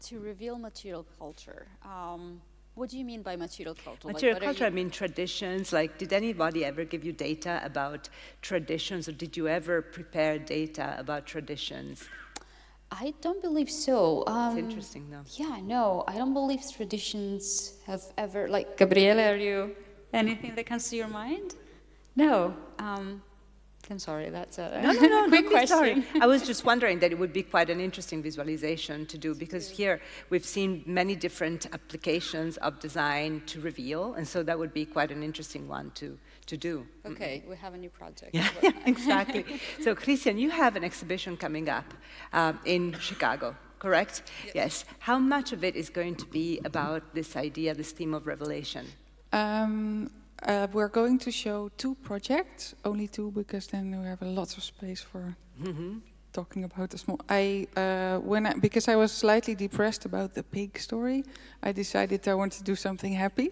To reveal material culture. Um, What do you mean by material culture? Material Like, culture, I mean traditions. Like, did anybody ever give you data about traditions, or did you ever prepare data about traditions? I don't believe so. Um, It's interesting, though. Yeah, no, I don't believe traditions have ever. Like, Gabriele, are you anything that comes to your mind? No. Um, I'm sorry, that's a No, no, no, quick don't sorry. question. I was just wondering that it would be quite an interesting visualization to do because here we've seen many different applications of design to reveal, and so that would be quite an interesting one to, to do. Okay, we have a new project. Yeah, exactly. So, Christien, you have an exhibition coming up um, in Chicago, correct? Yes. How much of it is going to be about this idea, this theme of revelation? Um, uh, we're going to show two projects, only two, because then we have a lot of space for talking about the small. I uh, when I, because I was slightly depressed about the pig story, I decided I want to do something happy,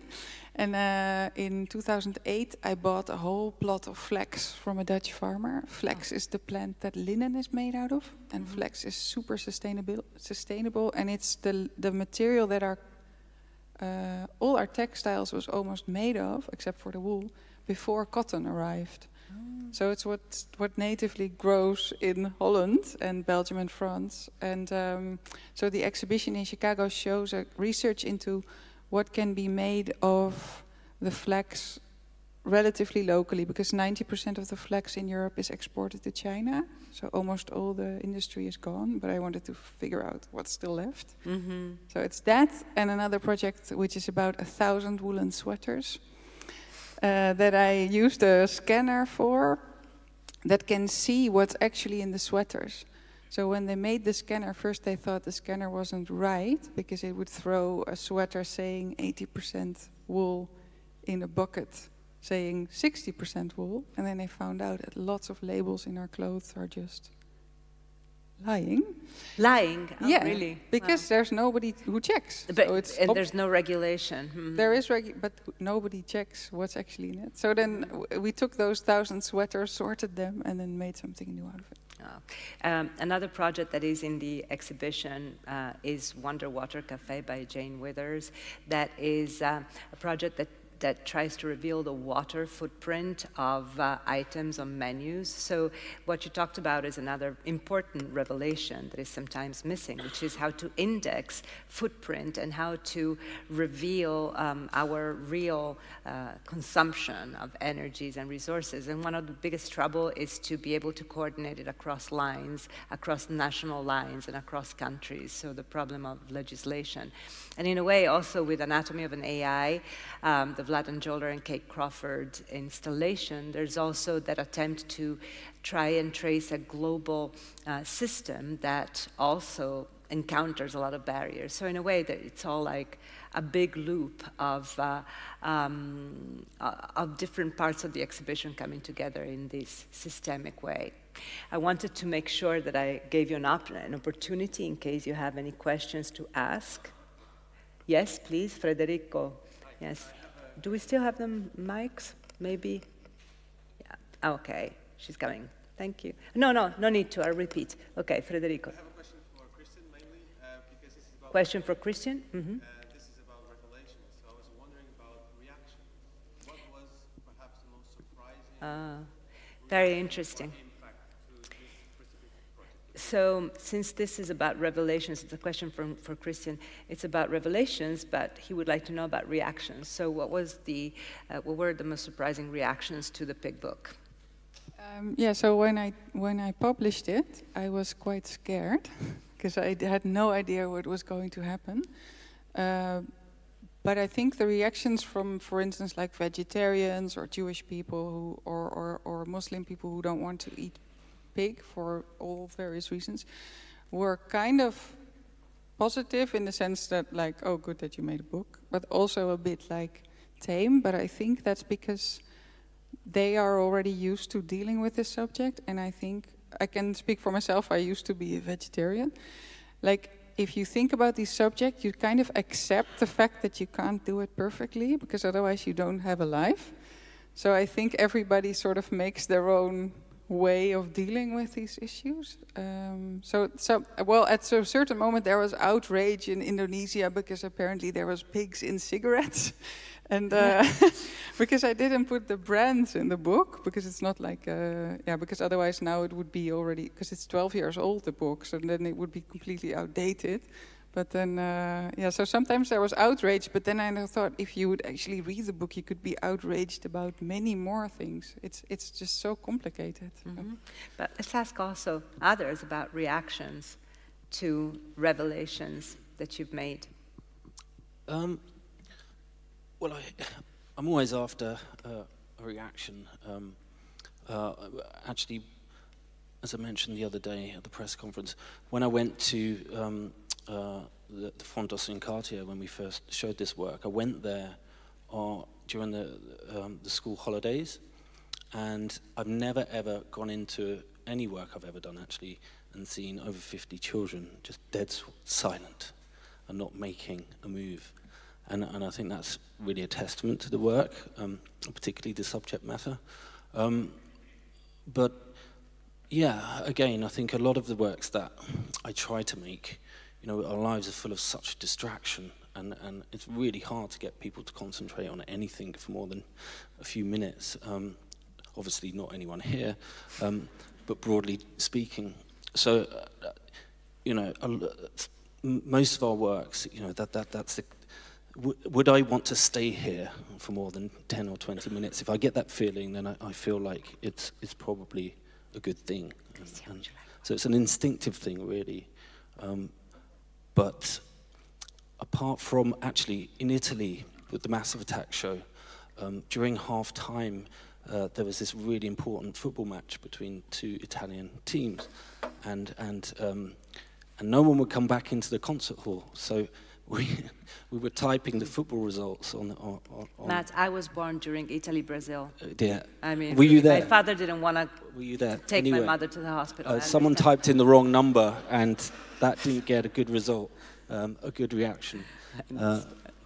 and uh, in 2008 I bought a whole plot of flax from a Dutch farmer. Flax is the plant that linen is made out of, and flax is super sustainable. Sustainable, and it's the the material that our uh, all our textiles was almost made of, except for the wool, before cotton arrived. So it's what what natively grows in Holland and Belgium and France. And um, so the exhibition in Chicago shows a research into what can be made of the flax relatively locally, because 90% of the flax in Europe is exported to China. So almost all the industry is gone. But I wanted to figure out what's still left. So it's that and another project which is about a thousand woolen sweaters uh, that I used a scanner for that can see what's actually in the sweaters. So when they made the scanner, first they thought the scanner wasn't right because it would throw a sweater saying 80% wool in a bucket saying 60% wool. And then they found out that lots of labels in our clothes are just lying. Lying? Oh, yeah, really? because there's nobody who checks. But, so it's and there's no regulation. Mhm. there is regu- but nobody checks what's actually in it. So then we took those thousand sweaters, sorted them, and then made something new out of it. Oh. Um, another project that is in the exhibition uh, is Wonder Water Cafe by Jane Withers. That is uh, a project that that tries to reveal the water footprint of uh, items on menus. So what you talked about is another important revelation that is sometimes missing, which is how to index footprint and how to reveal um, our real uh, consumption of energies and resources. And one of the biggest trouble is to be able to coordinate it across lines, across national lines, and across countries. So the problem of legislation. And in a way, also with Anatomy of an AI, um, the Vladan Joler and Kate Crawford installation, there's also that attempt to try and trace a global uh, system that also encounters a lot of barriers. So in a way, that it's all like a big loop of, uh, um, uh, of different parts of the exhibition coming together in this systemic way. I wanted to make sure that I gave you an, op- an opportunity in case you have any questions to ask. Yes, please, Federico. Yes. Do we still have the mics? Maybe? Yeah. Okay, she's coming. Thank you. No, no, no need to. I'll repeat. Okay, Federico. I have a question for Christien mainly, uh, because this is about Question for Christien? hmm uh, this is about revelation. So I was wondering about reaction. What was perhaps the most surprising Ah, very interesting. impact to this specific project? So, since this is about revelations, it's a question from, for Christien. It's about revelations, but he would like to know about reactions. So, what was the, uh, what were the most surprising reactions to the pig book? Um, yeah, so when I when I published it, I was quite scared because I had no idea what was going to happen. Uh, but I think the reactions from, for instance, like vegetarians or Jewish people who, or, or, or Muslim people who don't want to eat pig for all various reasons, were kind of positive in the sense that, like, oh, good that you made a book, but also a bit like tame. But I think that's because they are already used to dealing with this subject and i think i can speak for myself i used to be a vegetarian like if you think about this subject you kind of accept the fact that you can't do it perfectly because otherwise you don't have a life so i think everybody sort of makes their own way of dealing with these issues. Um, so, so well, at a certain moment there was outrage in Indonesia because apparently there was pigs in cigarettes, and uh, because I didn't put the brands in the book because it's not like uh, yeah because otherwise now it would be already because it's 12 years old the book so then it would be completely outdated. But then, uh, yeah, so sometimes there was outrage, but then I thought if you would actually read the book, you could be outraged about many more things. It's, it's just so complicated. Mm -hmm. But let's ask also others about reactions to revelations that you've made. Um, well, I, am always after uh, a reaction. Um, uh, actually, as I mentioned the other day at the press conference, when I went to um, uh, the, the Fondation Cartier when we first showed this work. I went there uh, during the, um, the school holidays, and I've never ever gone into any work I've ever done actually and seen over 50 children just dead silent and not making a move. And, and I think that's really a testament to the work, um, particularly the subject matter. Um, but yeah, again, I think a lot of the works that I try to make you know, our lives are full of such distraction, and, and it's really hard to get people to concentrate on anything for more than a few minutes. Um, obviously, not anyone here, um, but broadly speaking. So, uh, you know, most of our works, you know, that, that, that's the, would I want to stay here for more than 10 or 20 minutes? If I get that feeling, then I, I feel like it's, it's probably a good thing. And, and so it's an instinctive thing, really. Um, but apart from actually in Italy with the Massive Attack show, um, during half time, uh, there was this really important football match between two Italian teams, and and um, and no one would come back into the concert hall. So we we were typing the football results on. on, on Matt, I was born during Italy Brazil. Uh, yeah. I mean, were you there? My father didn't want to. Were you there? Take anyway, my mother to the hospital. Uh, someone typed in the wrong number, and that didn't get a good result, um, a good reaction. Uh,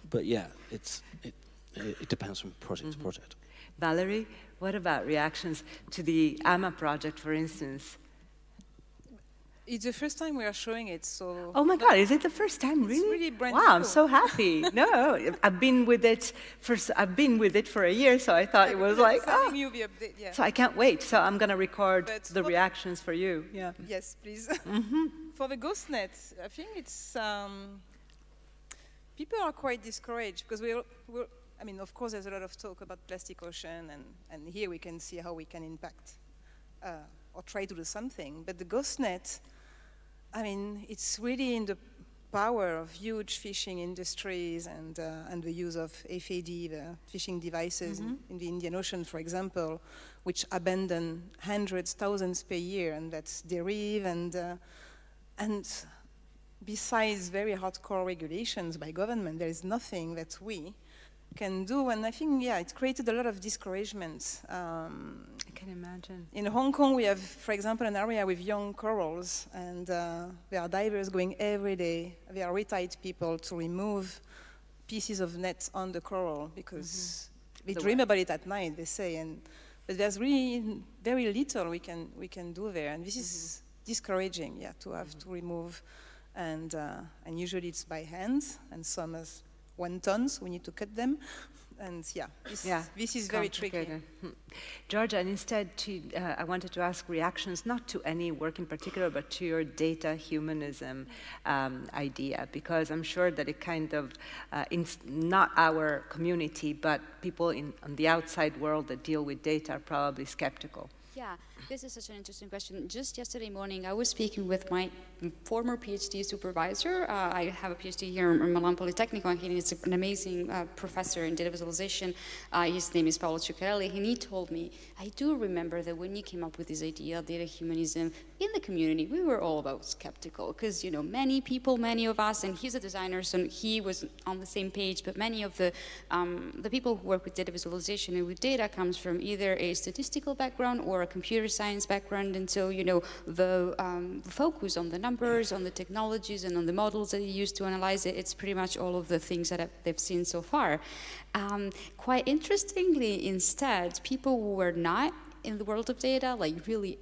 but yeah, it's it, it, depends from project mm -hmm. to mm-hmm. project. Valerie, what about reactions to the AMA project, for instance? It's the first time we are showing it, so. Oh my God! Is it the first time? Really? really brand wow! New. I'm so happy. no, I've been with it for I've been with it for a year, so I thought it was like oh. Update, yeah. So I can't wait. So I'm gonna record but the reactions for you. Yeah. Yes, please. Mm -hmm. for the ghost GhostNet, I think it's um, people are quite discouraged because we're, we're, I mean, of course, there's a lot of talk about plastic ocean, and and here we can see how we can impact uh, or try to do something. But the GhostNet I mean, it's really in the power of huge fishing industries and, uh, and the use of FAD, the fishing devices mm -hmm. in, mm-hmm. in, the Indian Ocean, for example, which abandon hundreds, thousands per year, and that's derive and, uh, and besides very hardcore regulations by government, there is nothing that we can do. And I think, yeah, it created a lot of discouragement. Um, I can imagine. In Hong Kong, we have, for example, an area with young corals, and uh, there are divers going every day. There are retired people to remove pieces of nets on the coral because mm -hmm. they the dream about it at night, they say. And, but there's really very little we can, we can do there. And this mm -hmm. is mm-hmm. discouraging, yeah, to have mm -hmm. to remove. And, uh, and usually it's by hand, and some as one tons. We need to cut them. And yeah, this, yeah, this is very tricky. Hmm. Giorgia, and instead, to, uh, I wanted to ask reactions not to any work in particular, but to your data humanism um, idea, because I'm sure that it kind of, uh, in not our community, but people in on the outside world that deal with data are probably skeptical. Yeah, this is such an interesting question. Just yesterday morning, I was speaking with my former PhD supervisor. Uh, I have a PhD here in Milan Politecnico, and he is an amazing uh, professor in data visualization. Uh, his name is Paolo Ciuccarelli, and he told me, I do remember that when you came up with this idea, data humanism, in the community, we were all about skeptical, because, you know, many people, many of us, and he's a designer, so he was on the same page, but many of the, um, the people who work with data visualization and with data comes from either a statistical background or a computer science background, and so, you know, the um, focus on the numbers, on the technologies, and on the models that you use to analyze it, it's pretty much all of the things that they've seen so far. Um, quite interestingly, instead, people who were not in the world of data, like really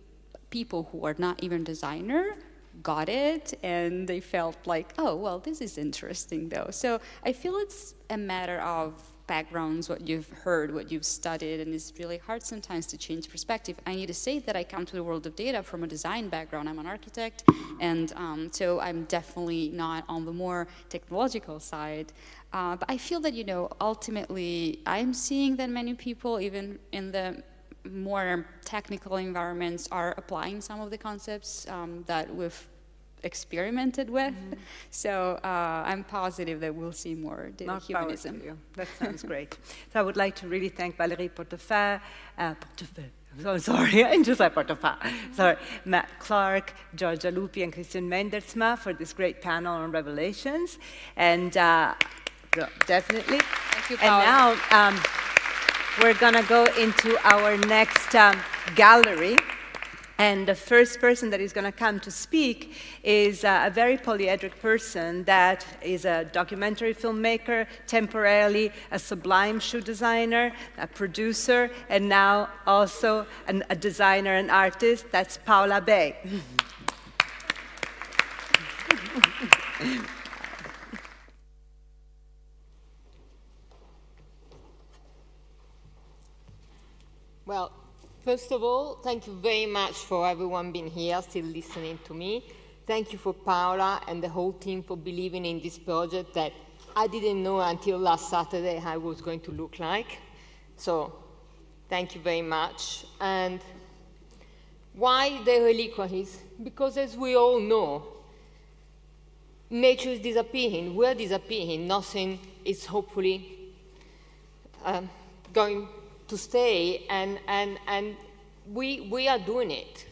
people who are not even designer got it and they felt like, oh, well, this is interesting though. So I feel it's a matter of backgrounds, what you've heard, what you've studied, and it's really hard sometimes to change perspective. I need to say that I come to the world of data from a design background. I'm an architect, and um, so I'm definitely not on the more technological side. Uh, but I feel that, you know, ultimately, I'm seeing that many people, even in the more technical environments, are applying some of the concepts um, that we've experimented with. Mm -hmm. So uh, I'm positive that we'll see more data Mark humanism. That sounds great. so I would like to really thank Valérie Portefeuille, uh, Portefeuille so sorry, and Giuseppe Portofà, sorry, Matt Clark, Giorgia Lupi, and Christien Meindertsma for this great panel on Revelations. And uh, definitely. Thank you, And now um, we're going to go into our next um, gallery. And the first person that is going to come to speak is uh, a very polyedric person that is a documentary filmmaker, temporarily a sublime shoe designer, a producer, and now also an, a designer and artist. That's Paula Bay. Well, first of all, thank you very much for everyone being here, still listening to me. Thank you for Paola and the whole team for believing in this project that I didn't know until last Saturday how it was going to look like. So, thank you very much. And why the reliquaries? Because as we all know, nature is disappearing, we're disappearing, nothing is hopefully um, going to stay, and, and, and we, we are doing it.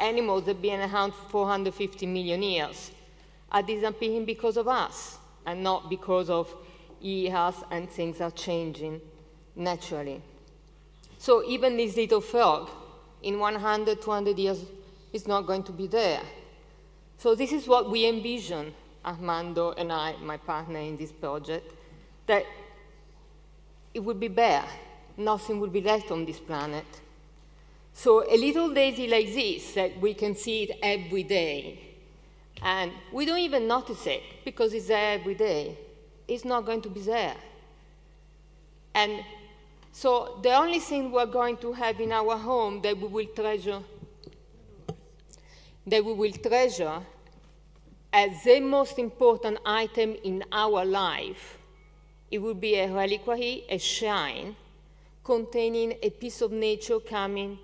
Animals have been around for 450 million years uh, are disappearing because of us, and not because of years and things are changing naturally. So even this little frog, in 100, 200 years, is not going to be there. So this is what we envision, Armando and I, my partner in this project, that it would be bare nothing will be left on this planet. So a little daisy like this, that we can see it every day, and we don't even notice it because it's there every day, it's not going to be there. And so the only thing we're going to have in our home that we will treasure, that we will treasure as the most important item in our life, it will be a reliquary, a shrine, containing a piece of nature coming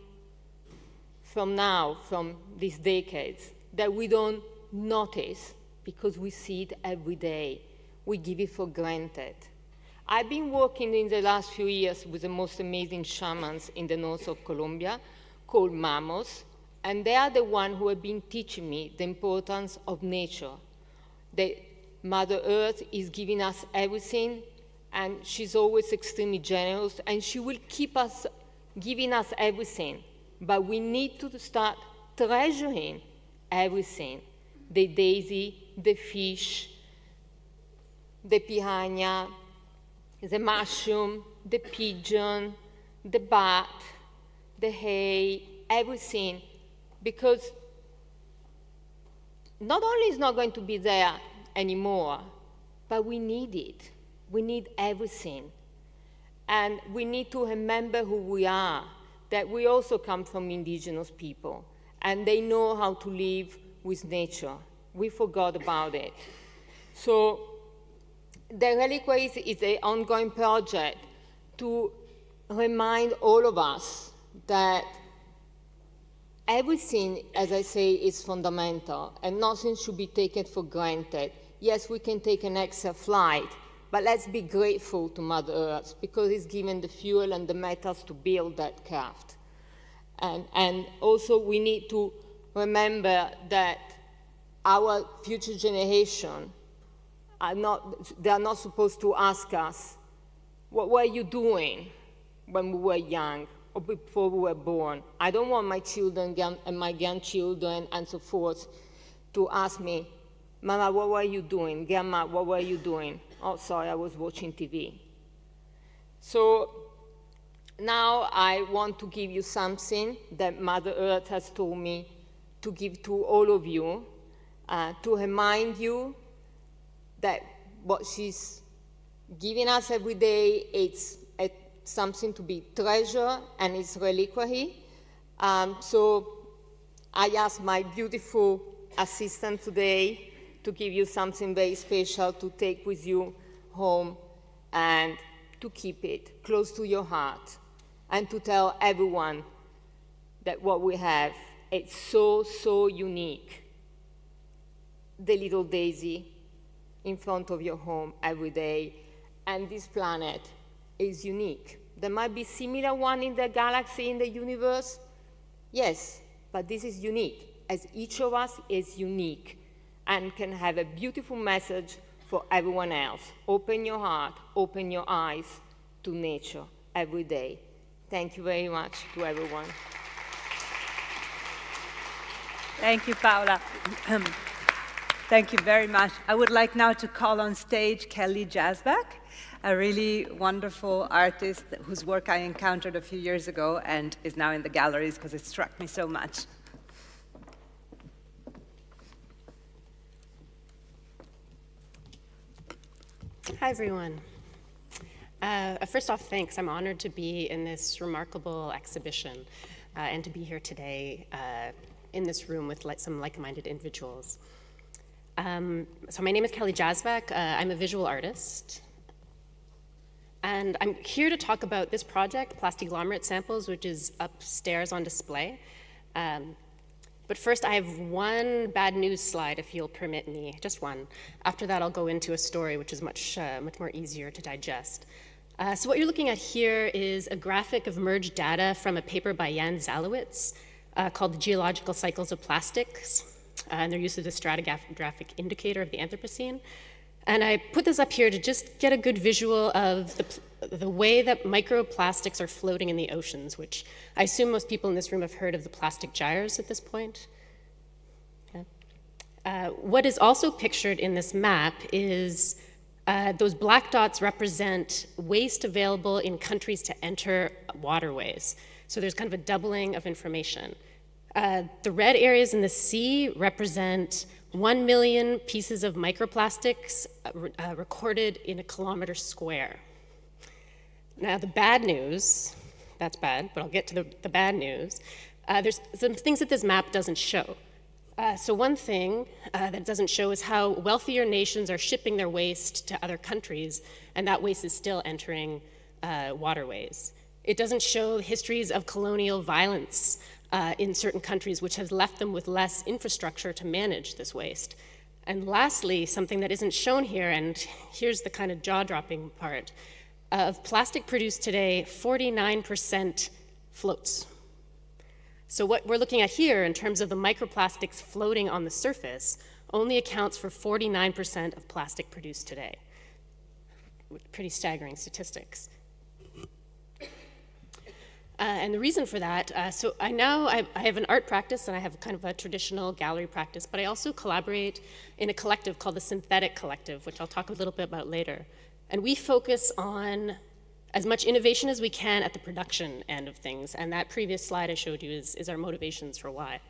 from now, from these decades, that we don't notice because we see it every day. We give it for granted. I've been working in the last few years with the most amazing shamans in the north of Colombia called Mamos, and they are the ones who have been teaching me the importance of nature. That Mother Earth is giving us everything and she's always extremely generous, and she will keep us giving us everything. But we need to start treasuring everything the daisy, the fish, the piranha, the mushroom, the pigeon, the bat, the hay, everything, because not only is not going to be there anymore, but we need it. We need everything. And we need to remember who we are, that we also come from indigenous people, and they know how to live with nature. We forgot about it. So the Reliquaries is an ongoing project to remind all of us that everything, as I say, is fundamental, and nothing should be taken for granted. Yes, we can take an extra flight, but let's be grateful to Mother Earth because it's given the fuel and the metals to build that craft. And, and also we need to remember that our future generation are not, they are not supposed to ask us, what were you doing when we were young or before we were born? I don't want my children and my grandchildren and so forth to ask me, Mama, what were you doing? Grandma, what were you doing? Oh, sorry, I was watching TV. So now I want to give you something that Mother Earth has told me to give to all of you, uh, to remind you that what she's giving us every day, it's, it's something to be treasured and it's reliquary. Um, so I asked my beautiful assistant today to give you something very special to take with you home and to keep it close to your heart and to tell everyone that what we have is so, so unique. The little daisy in front of your home every day, and this planet is unique. There might be similar one in the galaxy, in the universe, yes, but this is unique, as each of us is unique and can have a beautiful message for everyone else. Open your heart, open your eyes to nature every day. Thank you very much to everyone. Thank you, Paola. Thank you very much. I would like now to call on stage Kelly Jazvac, a really wonderful artist whose work I encountered a few years ago and is now in the galleries because it struck me so much. Hi, everyone. Uh, first off, thanks. I'm honored to be in this remarkable exhibition uh, and to be here today uh, in this room with like, some like-minded individuals. Um, so my name is Kelly Jazvac. Uh, I'm a visual artist. And I'm here to talk about this project, Plastiglomerate Samples, which is upstairs on display. Um, but first, I have one bad news slide, if you'll permit me, just one. After that, I'll go into a story, which is much, uh, much more easier to digest. Uh, so what you're looking at here is a graphic of merged data from a paper by Jan Zalasiewicz uh, called The Geological Cycles of Plastics, uh, and they're used as a stratigraphic indicator of the Anthropocene. And I put this up here to just get a good visual of the, the way that microplastics are floating in the oceans, which I assume most people in this room have heard of the plastic gyres at this point. Uh, what is also pictured in this map is uh, those black dots represent waste available in countries to enter waterways. So there's kind of a doubling of information. Uh, the red areas in the sea represent 1 million pieces of microplastics uh, uh, recorded in a kilometer square. Now, the bad news, that's bad, but I'll get to the, the bad news. Uh, there's some things that this map doesn't show. Uh, so, one thing uh, that it doesn't show is how wealthier nations are shipping their waste to other countries, and that waste is still entering uh, waterways. It doesn't show histories of colonial violence uh, in certain countries, which has left them with less infrastructure to manage this waste. And lastly, something that isn't shown here, and here's the kind of jaw dropping part of plastic produced today, 49% floats. So, what we're looking at here in terms of the microplastics floating on the surface only accounts for 49% of plastic produced today. Pretty staggering statistics. Uh, and the reason for that, uh, so I now I, I, have an art practice and I have kind of a traditional gallery practice, but I also collaborate in a collective called the Synthetic Collective, which I'll talk a little bit about later. And we focus on as much innovation as we can at the production end of things. And that previous slide I showed you is, is our motivations for why.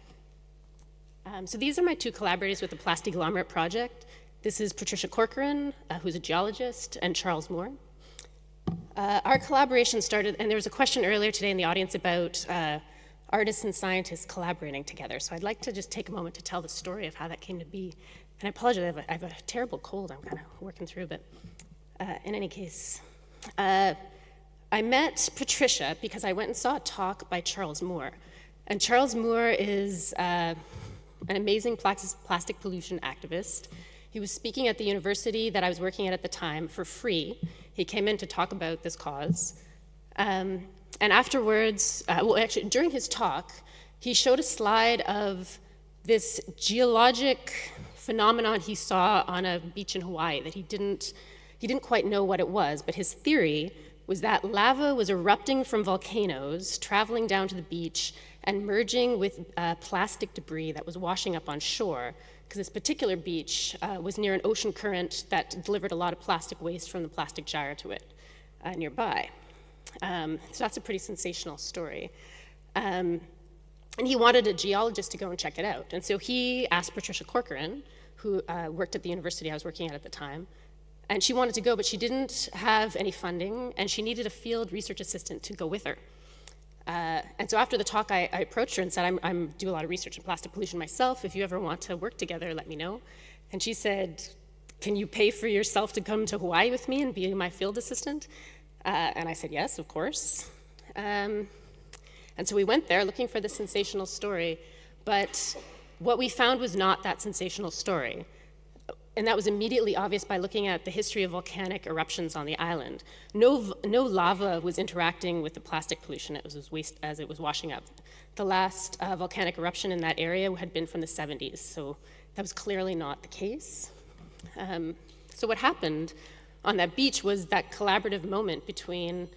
Um, so these are my two collaborators with the Plastiglomerate Project. This is Patricia Corcoran, uh, who's a geologist, and Charles Moore. Uh, our collaboration started, and there was a question earlier today in the audience about uh, artists and scientists collaborating together. So I'd like to just take a moment to tell the story of how that came to be. And I apologize, I have a, I have a terrible cold I'm kind of working through, but uh, in any case, uh, I met Patricia because I went and saw a talk by Charles Moore. And Charles Moore is uh, an amazing plastic pollution activist. He was speaking at the university that I was working at at the time for free. He came in to talk about this cause. Um, and afterwards, uh, well, actually, during his talk, he showed a slide of this geologic phenomenon he saw on a beach in Hawaii that he didn't, he didn't quite know what it was, but his theory was that lava was erupting from volcanoes, traveling down to the beach, and merging with uh, plastic debris that was washing up on shore because this particular beach uh, was near an ocean current that delivered a lot of plastic waste from the plastic gyre to it uh, nearby. Um, so that's a pretty sensational story. Um, and he wanted a geologist to go and check it out. And so he asked Patricia Corcoran, who uh, worked at the university I was working at at the time, and she wanted to go, but she didn't have any funding, and she needed a field research assistant to go with her. Uh, and so after the talk, I, I approached her and said, I'm, I'm do a lot of research in plastic pollution myself. If you ever want to work together, let me know. And she said, can you pay for yourself to come to Hawaii with me and be my field assistant? Uh, and I said, yes, of course. Um, and so we went there looking for the sensational story, but what we found was not that sensational story. And that was immediately obvious by looking at the history of volcanic eruptions on the island. No, no lava was interacting with the plastic pollution as it was, waste, as it was washing up. The last uh, volcanic eruption in that area had been from the 70s, so that was clearly not the case. Um, so what happened on that beach was that collaborative moment between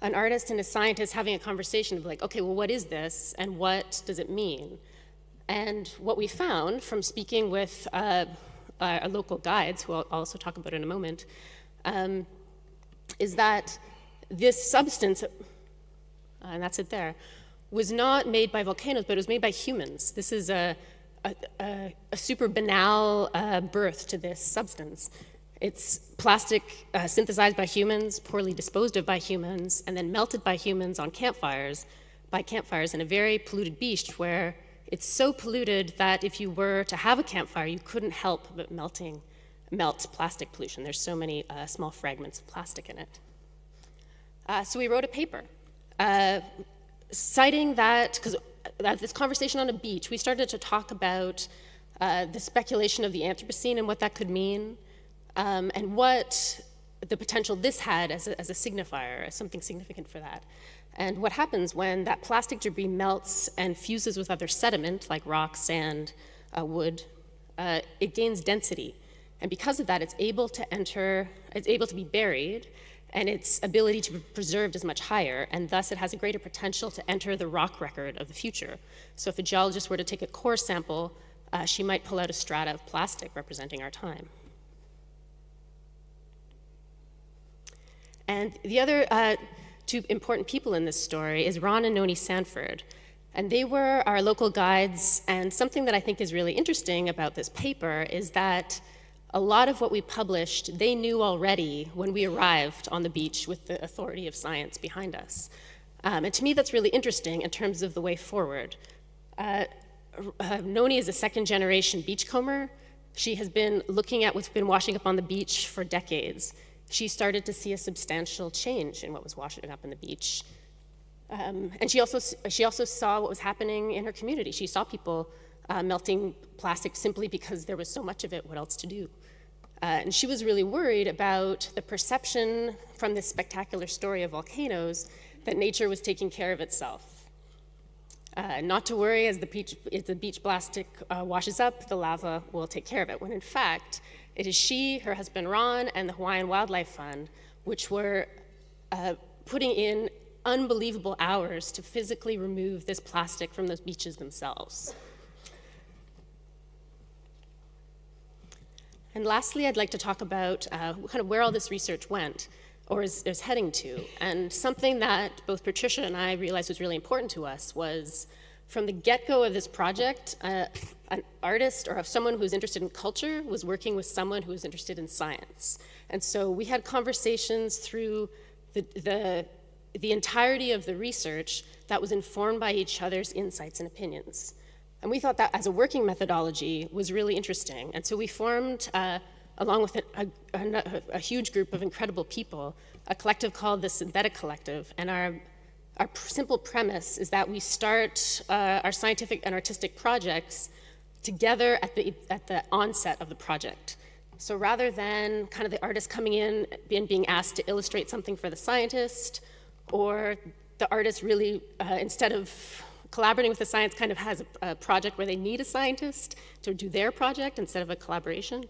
an artist and a scientist having a conversation of like, okay, well, what is this and what does it mean? And what we found from speaking with uh, our local guides, who I'll also talk about in a moment, um, is that this substance, uh, and that's it there, was not made by volcanoes, but it was made by humans. This is a, a, a, a super banal uh, birth to this substance. It's plastic uh, synthesized by humans, poorly disposed of by humans, and then melted by humans on campfires, by campfires in a very polluted beach where it's so polluted that if you were to have a campfire, you couldn't help but melting, melt plastic pollution. There's so many uh, small fragments of plastic in it. Uh, so we wrote a paper uh, citing that, because uh, this conversation on a beach, we started to talk about uh, the speculation of the Anthropocene and what that could mean um, and what the potential this had as a, as a signifier, as something significant for that. And what happens when that plastic debris melts and fuses with other sediment, like rock, sand, uh, wood, uh, it gains density. And because of that, it's able to enter, it's able to be buried, and its ability to be preserved is much higher, and thus it has a greater potential to enter the rock record of the future. So if a geologist were to take a core sample, uh, she might pull out a strata of plastic representing our time. And the other uh, two important people in this story is Ron and Noni Sanford. And they were our local guides, and something that I think is really interesting about this paper is that a lot of what we published, they knew already when we arrived on the beach with the authority of science behind us. Um, and to me, that's really interesting in terms of the way forward. Uh, uh, Noni is a second generation beachcomber. She has been looking at what's been washing up on the beach for decades she started to see a substantial change in what was washing up in the beach. Um, and she also, she also saw what was happening in her community. She saw people uh, melting plastic simply because there was so much of it, what else to do? Uh, and she was really worried about the perception from this spectacular story of volcanoes that nature was taking care of itself. Uh, not to worry, as the beach, if the beach plastic uh, washes up, the lava will take care of it, when in fact, it is she, her husband Ron, and the Hawaiian Wildlife Fund, which were uh, putting in unbelievable hours to physically remove this plastic from those beaches themselves. And lastly, I'd like to talk about uh, kind of where all this research went or is, is heading to. And something that both Patricia and I realized was really important to us was from the get-go of this project, uh, an artist or someone who's interested in culture was working with someone who was interested in science. And so we had conversations through the, the, the entirety of the research that was informed by each other's insights and opinions. And we thought that as a working methodology was really interesting. And so we formed, uh, along with a, a, a, huge group of incredible people, a collective called the Synthetic Collective. And our our simple premise is that we start uh, our scientific and artistic projects together at the, at the onset of the project. So rather than kind of the artist coming in and being asked to illustrate something for the scientist, or the artist really, uh, instead of collaborating with the science, kind of has a, a, project where they need a scientist to do their project instead of a collaboration,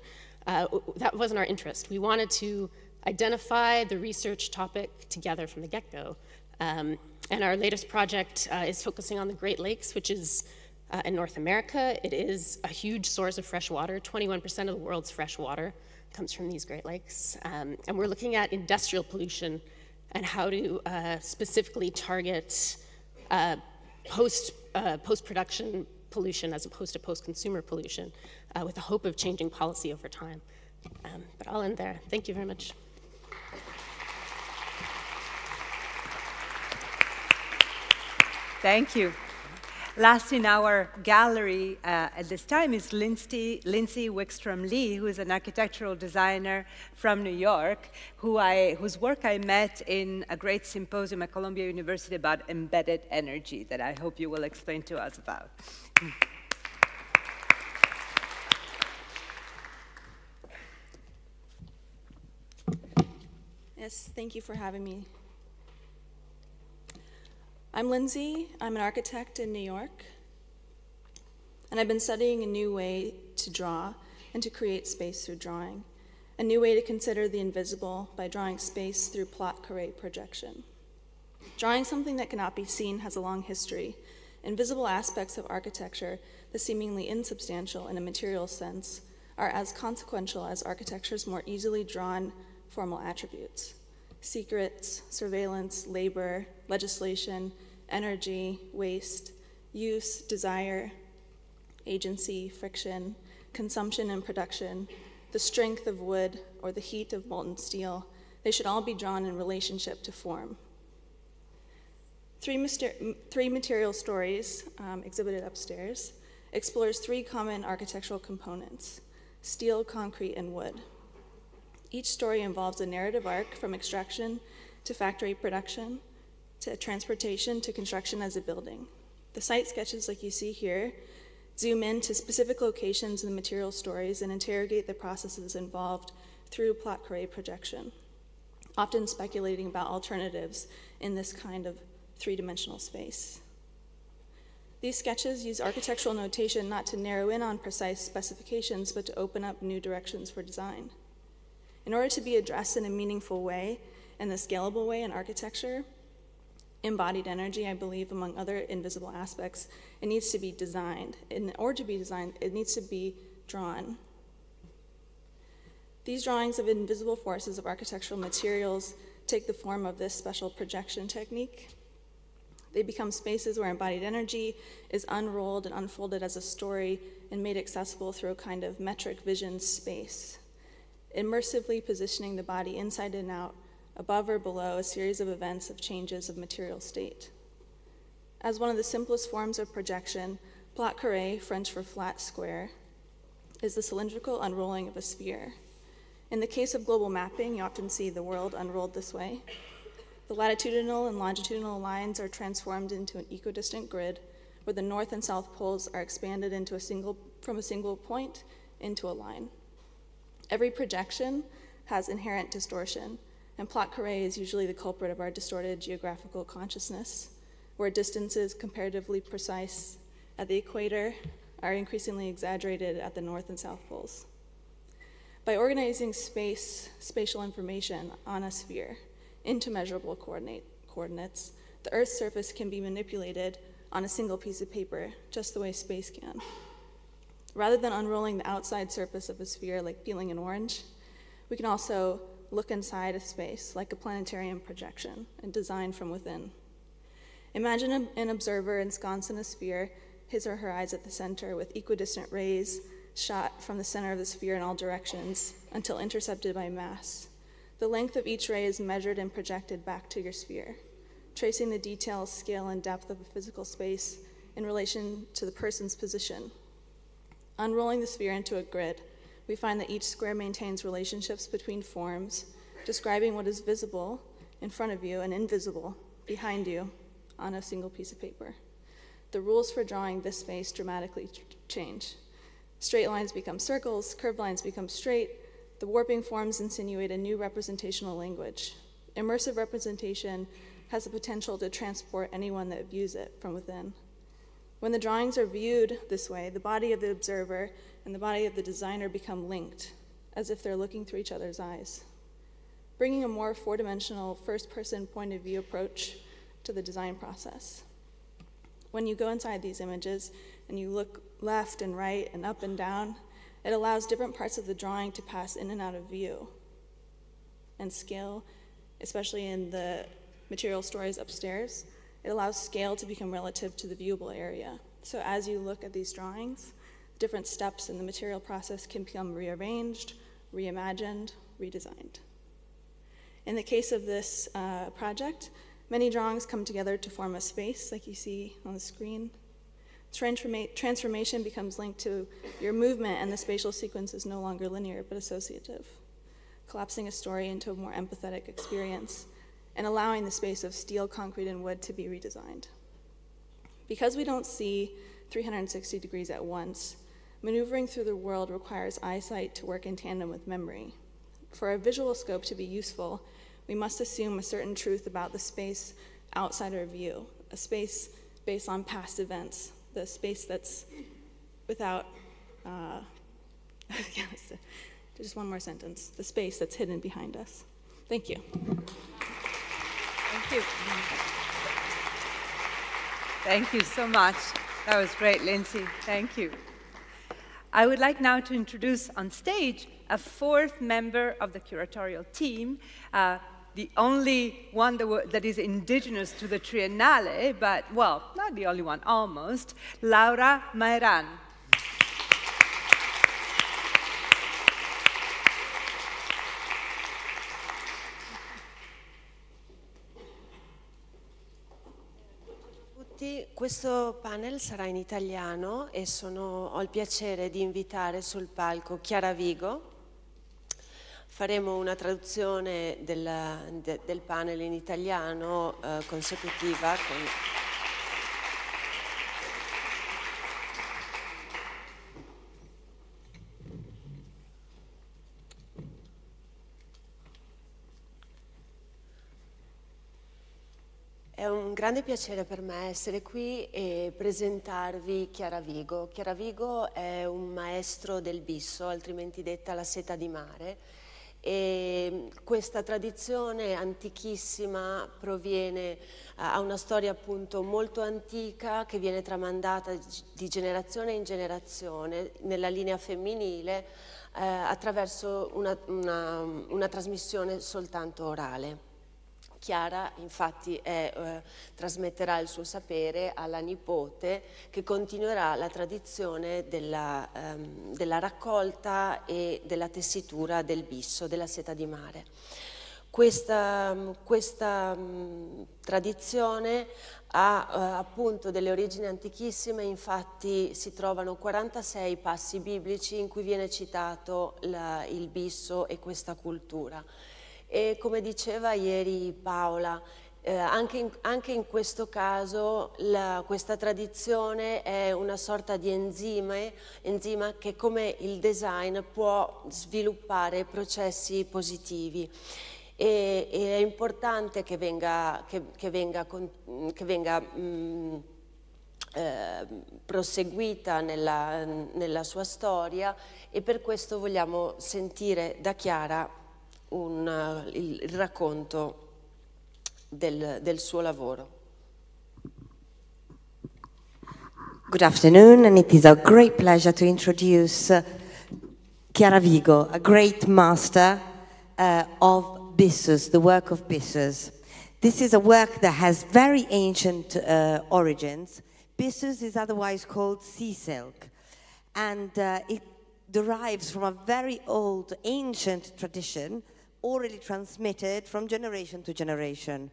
uh, that wasn't our interest. We wanted to identify the research topic together from the get-go. Um, and our latest project uh, is focusing on the Great Lakes, which is uh, in North America. It is a huge source of fresh water. 21% of the world's fresh water comes from these Great Lakes. Um, and we're looking at industrial pollution and how to uh, specifically target uh, post, uh, post-production pollution as opposed to post-consumer pollution uh, with the hope of changing policy over time. Um, but I'll end there. Thank you very much. Thank you. Last in our gallery uh, at this time is Lindsay, Lindsay Wickstrom Lee, who is an architectural designer from New York, who I, whose work I met in a great symposium at Columbia University about embedded energy that I hope you will explain to us about. Yes, thank you for having me. I'm Lindsay. I'm an architect in New York. And I've been studying a new way to draw and to create space through drawing, a new way to consider the invisible by drawing space through plate carrée projection. Drawing something that cannot be seen has a long history. Invisible aspects of architecture, the seemingly insubstantial in a material sense, are as consequential as architecture's more easily drawn formal attributes secrets, surveillance, labor, legislation, energy, waste, use, desire, agency, friction, consumption and production, the strength of wood or the heat of molten steel, they should all be drawn in relationship to form. Three, three material stories, um, exhibited upstairs, explores three common architectural components steel, concrete, and wood. Each story involves a narrative arc from extraction to factory production, to transportation to construction as a building. The site sketches, like you see here, zoom in to specific locations and material stories and interrogate the processes involved through plate carrée projection, often speculating about alternatives in this kind of three dimensional space. These sketches use architectural notation not to narrow in on precise specifications, but to open up new directions for design. In order to be addressed in a meaningful way and a scalable way in architecture, embodied energy, I believe, among other invisible aspects, it needs to be designed. In order to be designed, it needs to be drawn. These drawings of invisible forces of architectural materials take the form of this special projection technique. They become spaces where embodied energy is unrolled and unfolded as a story and made accessible through a kind of metric vision space, immersively positioning the body inside and out above or below a series of events of changes of material state. As one of the simplest forms of projection, plate carrée, French for flat square, is the cylindrical unrolling of a sphere. In the case of global mapping, you often see the world unrolled this way. The latitudinal and longitudinal lines are transformed into an equidistant grid where the north and south poles are expanded into a single, from a single point into a line. Every projection has inherent distortion, and carré is usually the culprit of our distorted geographical consciousness, where distances comparatively precise at the equator are increasingly exaggerated at the north and south poles. By organizing space, spatial information on a sphere into measurable coordinate, coordinates, the Earth's surface can be manipulated on a single piece of paper, just the way space can. Rather than unrolling the outside surface of a sphere like peeling an orange, we can also look inside a space like a planetarium projection and design from within. Imagine an observer ensconced in a sphere, his or her eyes at the center, with equidistant rays shot from the center of the sphere in all directions until intercepted by mass. The length of each ray is measured and projected back to your sphere, tracing the details, scale, and depth of a physical space in relation to the person's position. Unrolling the sphere into a grid, we find that each square maintains relationships between forms, describing what is visible in front of you and invisible behind you on a single piece of paper. The rules for drawing this space dramatically change. Straight lines become circles, curved lines become straight. The warping forms insinuate a new representational language. Immersive representation has the potential to transport anyone that views it from within. When the drawings are viewed this way, the body of the observer and the body of the designer become linked, as if they're looking through each other's eyes. Bringing a more four dimensional, first person point of view approach to the design process. When you go inside these images and you look left and right and up and down, it allows different parts of the drawing to pass in and out of view. And scale especially in the material stories upstairs. It allows scale to become relative to the viewable area. So as you look at these drawings, different steps in the material process can become rearranged, reimagined, redesigned. In the case of this uh, project, many drawings come together to form a space, like you see on the screen. Transforma transformation becomes linked to your movement, and the spatial sequence is no longer linear but associative, collapsing a story into a more empathetic experience and allowing the space of steel, concrete, and wood to be redesigned. Because we don't see 360 degrees at once, maneuvering through the world requires eyesight to work in tandem with memory. For a visual scope to be useful, we must assume a certain truth about the space outside our view, a space based on past events, the space that's without, uh, just one more sentence, the space that's hidden behind us. Thank you. Thank you. Thank you so much. That was great, Lindsay. Thank you. I would like now to introduce on stage a fourth member of the curatorial team, uh, the only one that, is indigenous to the Triennale, but, well, not the only one, almost, Laura Maeran. Questo panel sarà in italiano e sono, ho il piacere di invitare sul palco Chiara Vigo, Faremo una traduzione del, de, del panel in italiano eh, consecutiva. Con... È un grande piacere per me essere qui e presentarvi Chiara Vigo. Chiara Vigo è un maestro del bisso, altrimenti detta la seta di mare, e questa tradizione antichissima proviene, ha una storia appunto molto antica che viene tramandata di generazione in generazione nella linea femminile eh, attraverso una, una, una trasmissione soltanto orale. Chiara infatti è, eh, trasmetterà il suo sapere alla nipote che continuerà la tradizione della, ehm, della raccolta e della tessitura del bisso, della seta di mare. Questa, questa mh, tradizione ha eh, appunto delle origini antichissime, infatti si trovano 46 passi biblici in cui viene citato la, il bisso e questa cultura e come diceva ieri Paola, eh, anche, in, anche, in, questo caso la, questa tradizione è una sorta di enzime, enzima che come il design può sviluppare processi positivi. E, e è importante che venga, che, che venga, che venga mh, mm, eh, proseguita nella, nella sua storia e per questo vogliamo sentire da Chiara un, uh, il, il, racconto del, del suo lavoro. Good afternoon, and it is a great pleasure to introduce uh, Chiara Vigo, a great master uh, of Byssus, the work of Byssus. This is a work that has very ancient uh, origins. Byssus is otherwise called sea silk, and uh, it derives from a very old, ancient tradition orally transmitted from generation to generation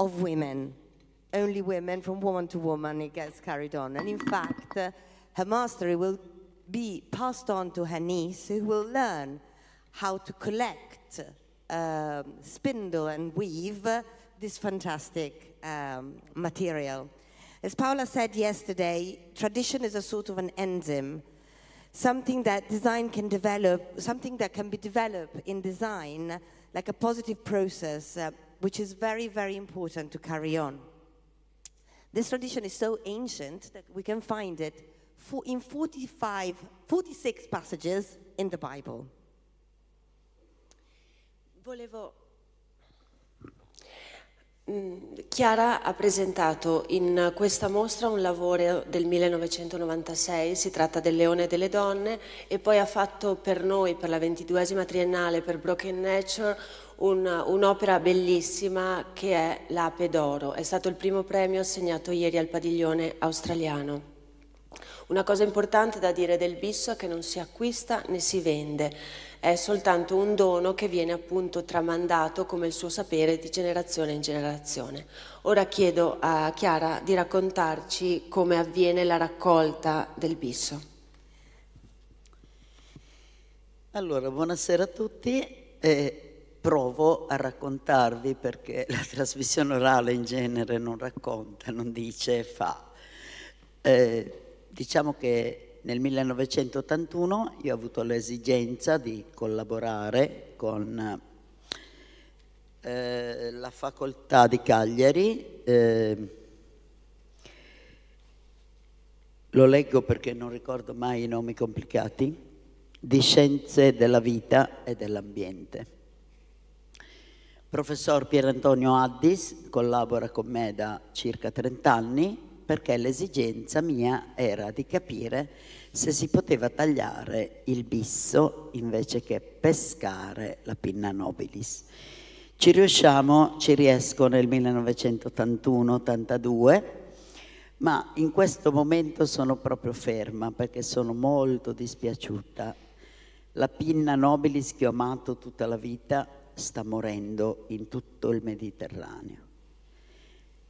of women. Only women, from woman to woman, it gets carried on. And in fact, uh, her mastery will be passed on to her niece, who will learn how to collect, um, spindle, and weave this fantastic um, material. As Paola said yesterday, tradition is a sort of an enzyme something that design can develop, something that can be developed in design, like a positive process, uh, which is very, very important to carry on. This tradition is so ancient that we can find it for in 45, 46 passages in the Bible. Volevo Chiara ha presentato in questa mostra un lavoro del 1996, si tratta del Leone delle Donne, e poi ha fatto per noi, per la ventiduesima triennale, per Broken Nature, un- un'opera bellissima che è l'Ape d'Oro. È stato il primo premio assegnato ieri al padiglione australiano. Una cosa importante da dire del bisso è che non si acquista né si vende, è soltanto un dono che viene appunto tramandato come il suo sapere di generazione in generazione. Ora chiedo a Chiara di raccontarci come avviene la raccolta del bisso. Allora, buonasera a tutti. Eh, provo a raccontarvi perché la trasmissione orale in genere non racconta, non dice, fa. Eh, diciamo che nel 1981 io ho avuto l'esigenza di collaborare con eh, la facoltà di Cagliari. eh, lo leggo perché non ricordo mai i nomi complicati, di Scienze della Vita e dell'Ambiente. Professor Pierantonio Addis collabora con me da circa 30 anni perché l'esigenza mia era di capire se si poteva tagliare il bisso invece che pescare la pinna nobilis. Ci riusciamo, ci riesco nel 1981-82, ma in questo momento sono proprio ferma perché sono molto dispiaciuta. La pinna nobilis che ho amato tutta la vita sta morendo in tutto il Mediterraneo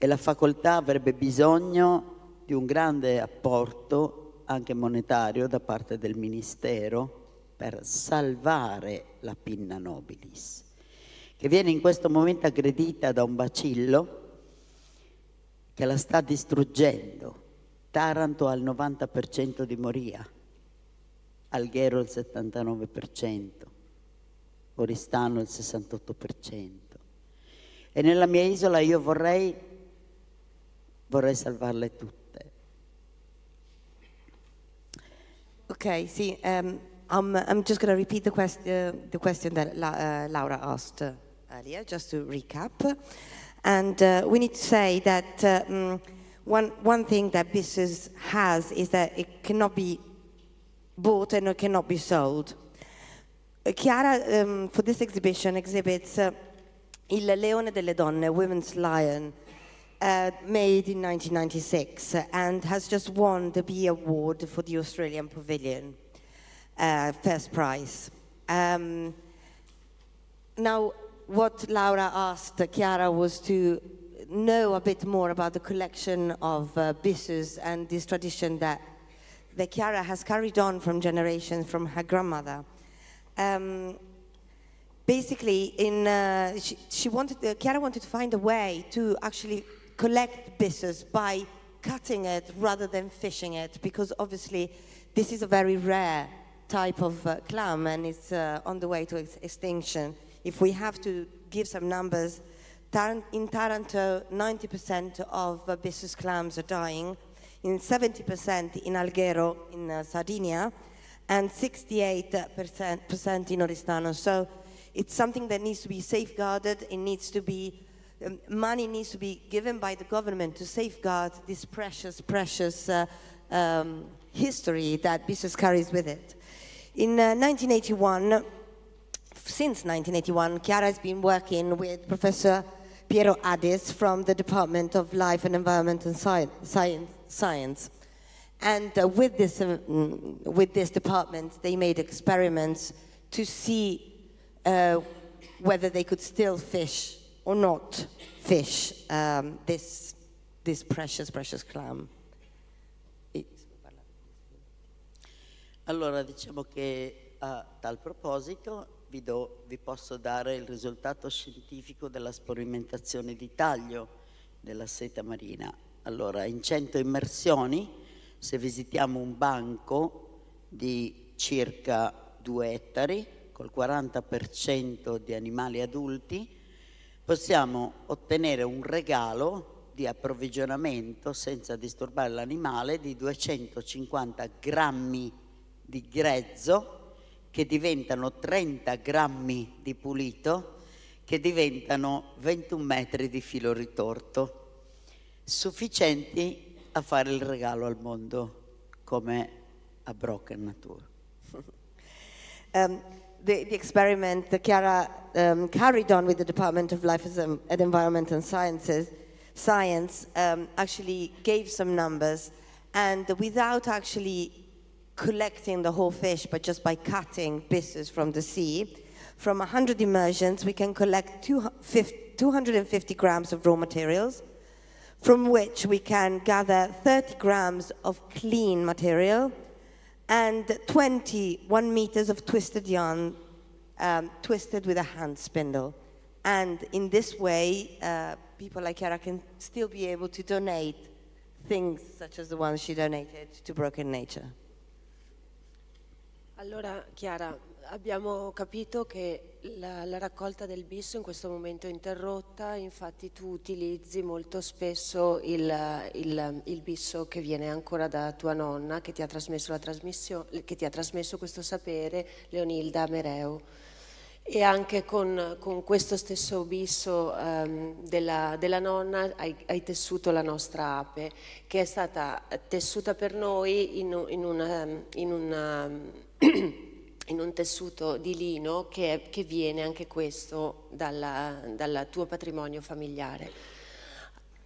e la facoltà avrebbe bisogno di un grande apporto anche monetario da parte del Ministero per salvare la pinna nobilis, che viene in questo momento aggredita da un bacillo che la sta distruggendo. Taranto ha il 90% di moria, Alghero il 79%, Oristano il 68%. E nella mia isola io vorrei, vorrei salvarle tutte. Okay, see, um, I'm, I'm just going to repeat the, quest- uh, the question that La- uh, Laura asked earlier, just to recap. And uh, we need to say that uh, mm, one, one thing that byssus has is that it cannot be bought and it cannot be sold. Chiara, um, for this exhibition, exhibits uh, Il Leone delle Donne, Women's Lion, uh, made in 1996 uh, and has just won the B Award for the Australian Pavilion, uh, first prize. Um, now, what Laura asked Chiara was to know a bit more about the collection of uh, and this tradition that, that Chiara has carried on from generations from her grandmother. Um, basically, in, uh, she, she wanted, uh, Chiara wanted to find a way to actually collect bissus by cutting it rather than fishing it, because obviously this is a very rare type of uh, clam and it's uh, on the way to ex- extinction. If we have to give some numbers, Taran- in Taranto, 90% of uh, bissus clams are dying, in 70% in Alghero in uh, Sardinia, and 68% in Oristano. So it's something that needs to be safeguarded. It needs to be um, money needs to be given by the government to safeguard this precious, precious uh, um, history that byssus carries with it. In uh, 1981, since 1981, Chiara has been working with Professor Piero Addis from the Department of Life and Environment and Sci- Science. Science. And uh, with, this, mm, with this department, they made experiments to see uh, whether they could still fish or not fish um, this, this precious, precious clam. Allora diciamo che a tal proposito vi, do- vi posso dare il risultato scientifico della sperimentazione di taglio della seta marina. Allora, in 100 immersioni, se visitiamo un banco di circa 2 ettari, col 40% di animali adulti, possiamo ottenere un regalo di approvvigionamento senza disturbare l'animale di 250 grammi di grezzo che diventano 30 grammi di pulito che diventano 21 metri di filo ritorto sufficienti a fare il regalo al mondo come a Broken Nature. Um, the, the experiment that Chiara um, carried on with the Department of Life and Environment and Sciences, Science um, actually gave some numbers, and without actually collecting the whole fish, but just by cutting pieces from the sea, from 100 immersions, we can collect 250 grams of raw materials, from which we can gather 30 grams of clean material and 21 meters of twisted yarn um, twisted with a hand spindle. And in this way, uh, people like Chiara can still be able to donate things such as the ones she donated to Broken Nature. Allora, Chiara, abbiamo capito che la, la, raccolta del bisso in questo momento è interrotta, infatti tu utilizzi molto spesso il, il, il bisso che viene ancora da tua nonna, che ti ha trasmesso, ti ha trasmesso questo sapere, Leonilda Mereu. E anche con, con questo stesso bisso um, della, della, nonna hai, hai, tessuto la nostra ape, che è stata tessuta per noi in, in una, in una in un tessuto di lino che, che viene anche questo dal tuo patrimonio familiare.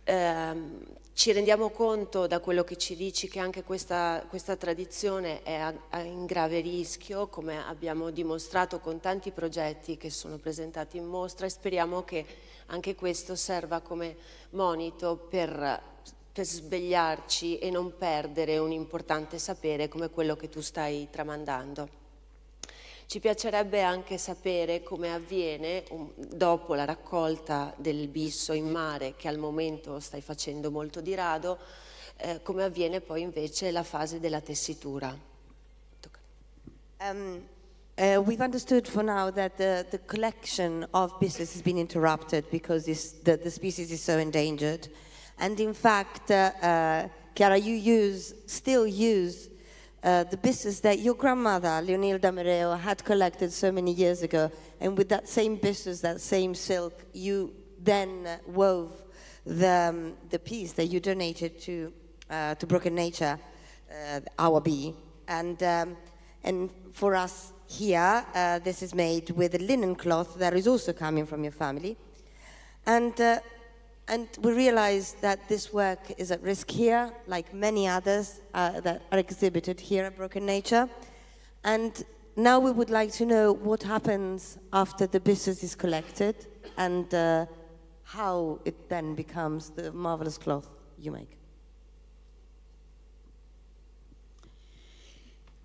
Eh, ci rendiamo conto da quello che ci dici che anche questa, questa tradizione è a, a in grave rischio, come abbiamo dimostrato con tanti progetti che sono presentati in mostra e speriamo che anche questo serva come monito per, per svegliarci e non perdere un importante sapere come quello che tu stai tramandando. Ci piacerebbe anche sapere come avviene um, dopo la raccolta del bisso in mare, che al momento stai facendo molto di rado, eh, come avviene poi invece la fase della tessitura. Um, uh, we've understood for now that the, the collection of bissus has been interrupted because the, the, species is so endangered. And in fact, uh, uh, Chiara, you use, still use uh, the byssus that your grandmother, Leonilda Mereu, had collected so many years ago. And with that same byssus, that same silk, you then wove the, um, the piece that you donated to, uh, to Broken Nature, uh, our bee. And, um, and for us here, uh, this is made with a linen cloth that is also coming from your family. And uh, and we realized that this work is at risk here, like many others uh, that are exhibited here at Broken Nature. And now we would like to know what happens after the byssus is collected and uh, how it then becomes the marvelous cloth you make.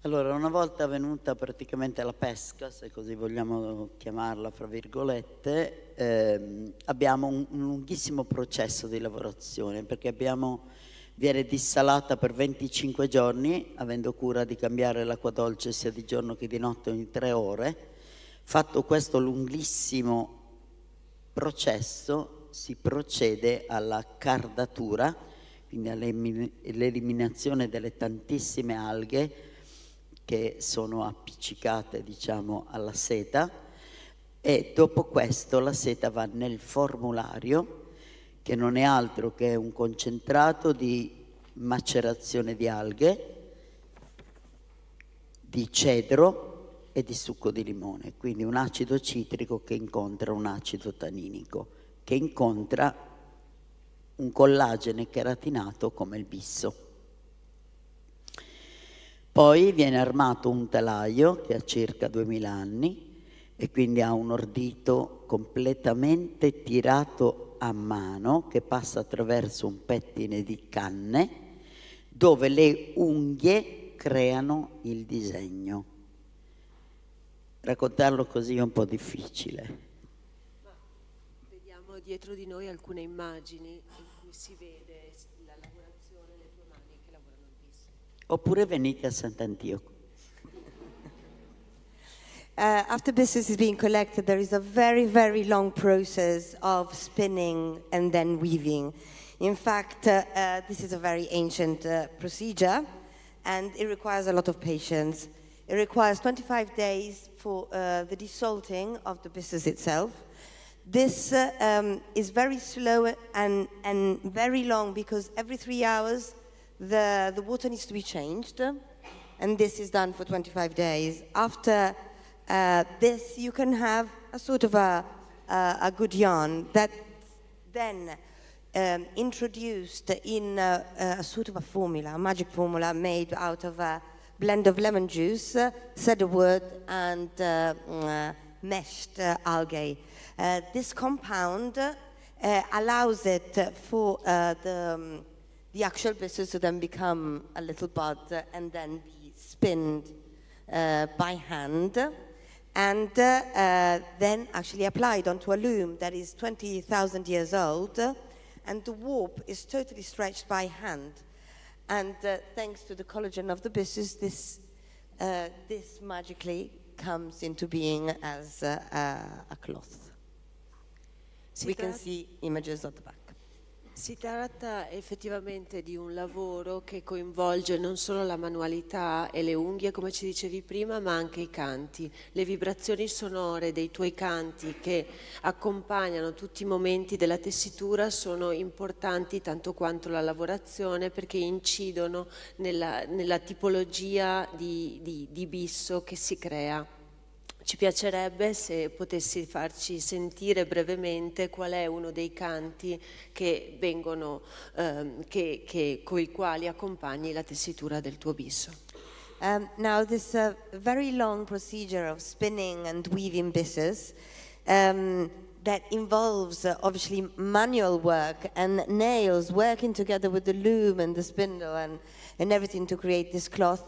Allora, una volta venuta praticamente la pesca, se così vogliamo chiamarla, fra virgolette, ehm, abbiamo un, un, lunghissimo processo di lavorazione perché abbiamo, viene dissalata per 25 giorni, avendo cura di cambiare l'acqua dolce sia di giorno che di notte ogni tre ore. Fatto questo lunghissimo processo, si procede alla cardatura, quindi all'eliminazione delle tantissime alghe che sono appiccicate diciamo, alla seta e dopo questo la seta va nel formulario che non è altro che un concentrato di macerazione di alghe, di cedro e di succo di limone, quindi un acido citrico che incontra un acido tanninico, che incontra un collagene cheratinato come il bisso. Poi viene armato un telaio che ha circa 2000 anni e quindi ha un ordito completamente tirato a mano che passa attraverso un pettine di canne dove le unghie creano il disegno. Raccontarlo così è un po' difficile. Ma vediamo dietro di noi alcune immagini in cui si vede Oppure venite a Sant'Antioco. Uh, after byssus is being collected, there is a very, very long process of spinning and then weaving. In fact, uh, uh, this is a very ancient uh, procedure, and it requires a lot of patience. It requires 25 days for uh, the desalting of the byssus itself. This uh, um, is very slow and, and very long because every three hours the, the water needs to be changed, and this is done for 25 days. After uh, this you can have a sort of a, a, a good yarn that then um, introduced in uh, a sort of a formula, a magic formula made out of a blend of lemon juice, uh, cedarwood, and uh, mm, uh, meshed uh, algae. Uh, this compound allows it for the, um, the actual byssus to then become a little bud and then be spinned uh, by hand and uh, uh, then actually applied onto a loom that is 20,000 years old and the warp is totally stretched by hand. And uh, thanks to the collagen of the byssus, this, uh, this magically comes into being as uh, a cloth. Si we can see images at the back. Si tratta effettivamente di un lavoro che coinvolge non solo la manualità e le unghie, come ci dicevi prima, ma anche i canti. Le vibrazioni sonore dei tuoi canti che accompagnano tutti i momenti della tessitura sono importanti tanto quanto la lavorazione perché incidono nella, nella tipologia di, di- di bisso che si crea. Ci piacerebbe se potessi farci sentire brevemente qual è uno dei canti che vengono, ehm, che, che, con i quali accompagni la tessitura del tuo bisso. Um, now, this uh, very long procedure of spinning and weaving byssus um, that involves uh, obviously manual work and nails working together with the loom and the spindle and, and everything to create this cloth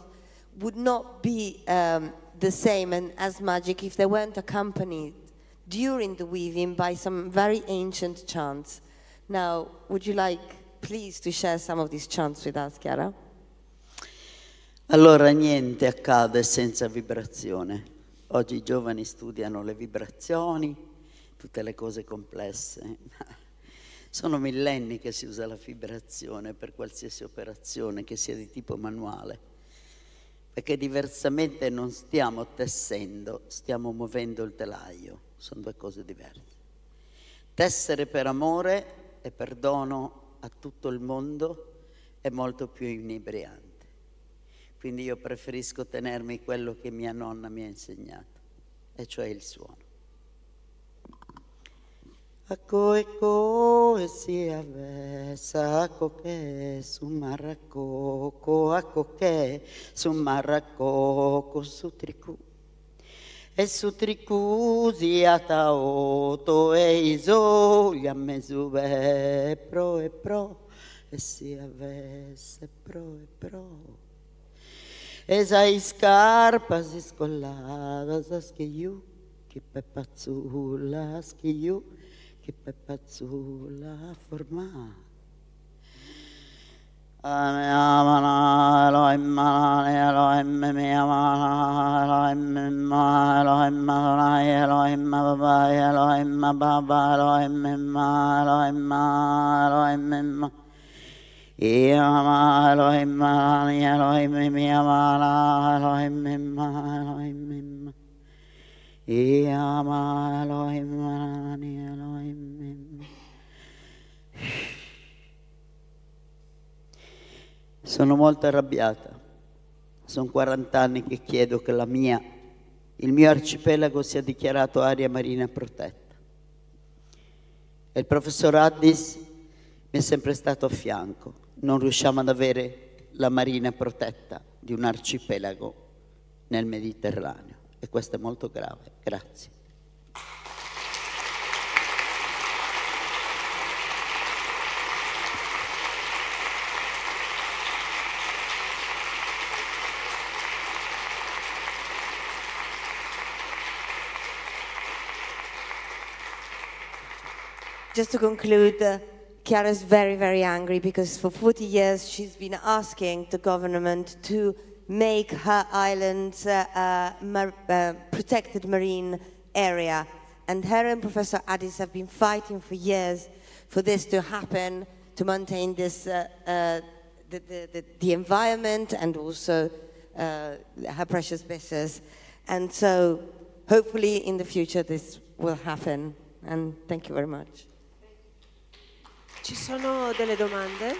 would not be um, the same and as magic if they weren't accompanied during the weaving by some very ancient chants. Now, would you like, please, to share some of these chants with us, Chiara? Allora niente accade senza vibrazione. Oggi i giovani studiano le vibrazioni, tutte le cose complesse. Sono millenni che si usa la vibrazione per qualsiasi operazione che sia di tipo manuale, perché diversamente non stiamo tessendo, stiamo muovendo il telaio, sono due cose diverse. Tessere per amore e perdono a tutto il mondo è molto più inebriante. Quindi io preferisco tenermi quello che mia nonna mi ha insegnato, e cioè il suono. Acco che su marracco, su tricù. E su tricù si ataoto e iso, gli ammesube pro e pro, e si avesse pro e pro. Si scollava, sa schiu, che pepazzulla, schiu, che pepazzulla formava. Ame amana Elohim amana Elohim me amana Elohim ma Elohim amana Elohim baba Elohim baba Elohim ma Elohim Elohim ma Yama Elohim amana Elohim me amana Elohim ma Elohim ma Sono molto arrabbiata. Sono 40 anni che chiedo che la mia, il mio arcipelago sia dichiarato area marina protetta. E il professor Addis mi è sempre stato a fianco. Non riusciamo ad avere la marina protetta di un arcipelago nel Mediterraneo e questo è molto grave. Grazie. Just to conclude, uh, Chiara's very, very angry because for 40 years she's been asking the government to make her island uh, a mar- uh, protected marine area. And her and Professor Addis have been fighting for years for this to happen, to maintain this, uh, uh, the, the, the, the environment and also uh, her precious byssus. And so hopefully in the future this will happen. And thank you very much. Ci sono delle domande?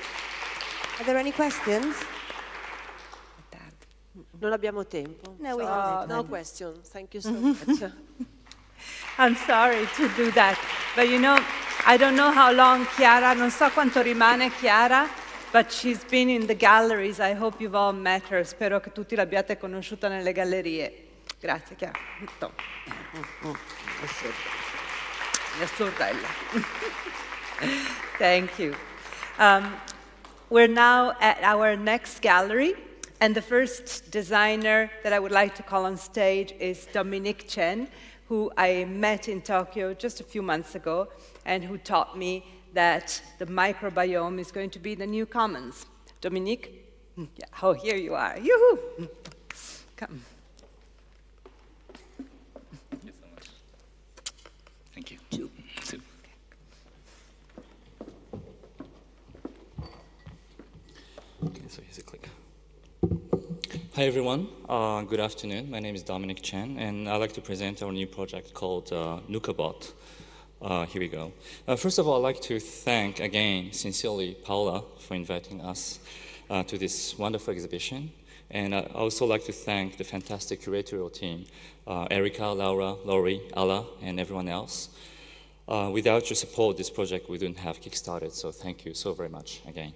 Are there any questions? Non abbiamo tempo. No, we So, don't. no question. Thank you so much. I'm sorry to do that. But you know, I don't know how long Chiara, non so quanto rimane Chiara, but she's been in the galleries. I hope you've all met her. Spero che tutti l'abbiate conosciuta nelle gallerie. Grazie Chiara. Tom. Mia sorella. Thank you. Um, we're now at our next gallery, and the first designer that I would like to call on stage is Dominique Chen, who I met in Tokyo just a few months ago, and who taught me that the microbiome is going to be the new commons. Dominique? Yeah. Oh, here you are. Yoo-hoo! Come. Thank you. Two. Okay, so here's a click. Hi everyone, uh, good afternoon. My name is Dominique Chen, and I'd like to present our new project called uh, NukaBot. Uh, here we go. Uh, first of all, I'd like to thank again, sincerely, Paola for inviting us uh, to this wonderful exhibition. And I'd also like to thank the fantastic curatorial team, uh, Erica, Laura, Laurie, Ala, and everyone else. Uh, without your support, this project we wouldn't have kickstarted, so thank you so very much again.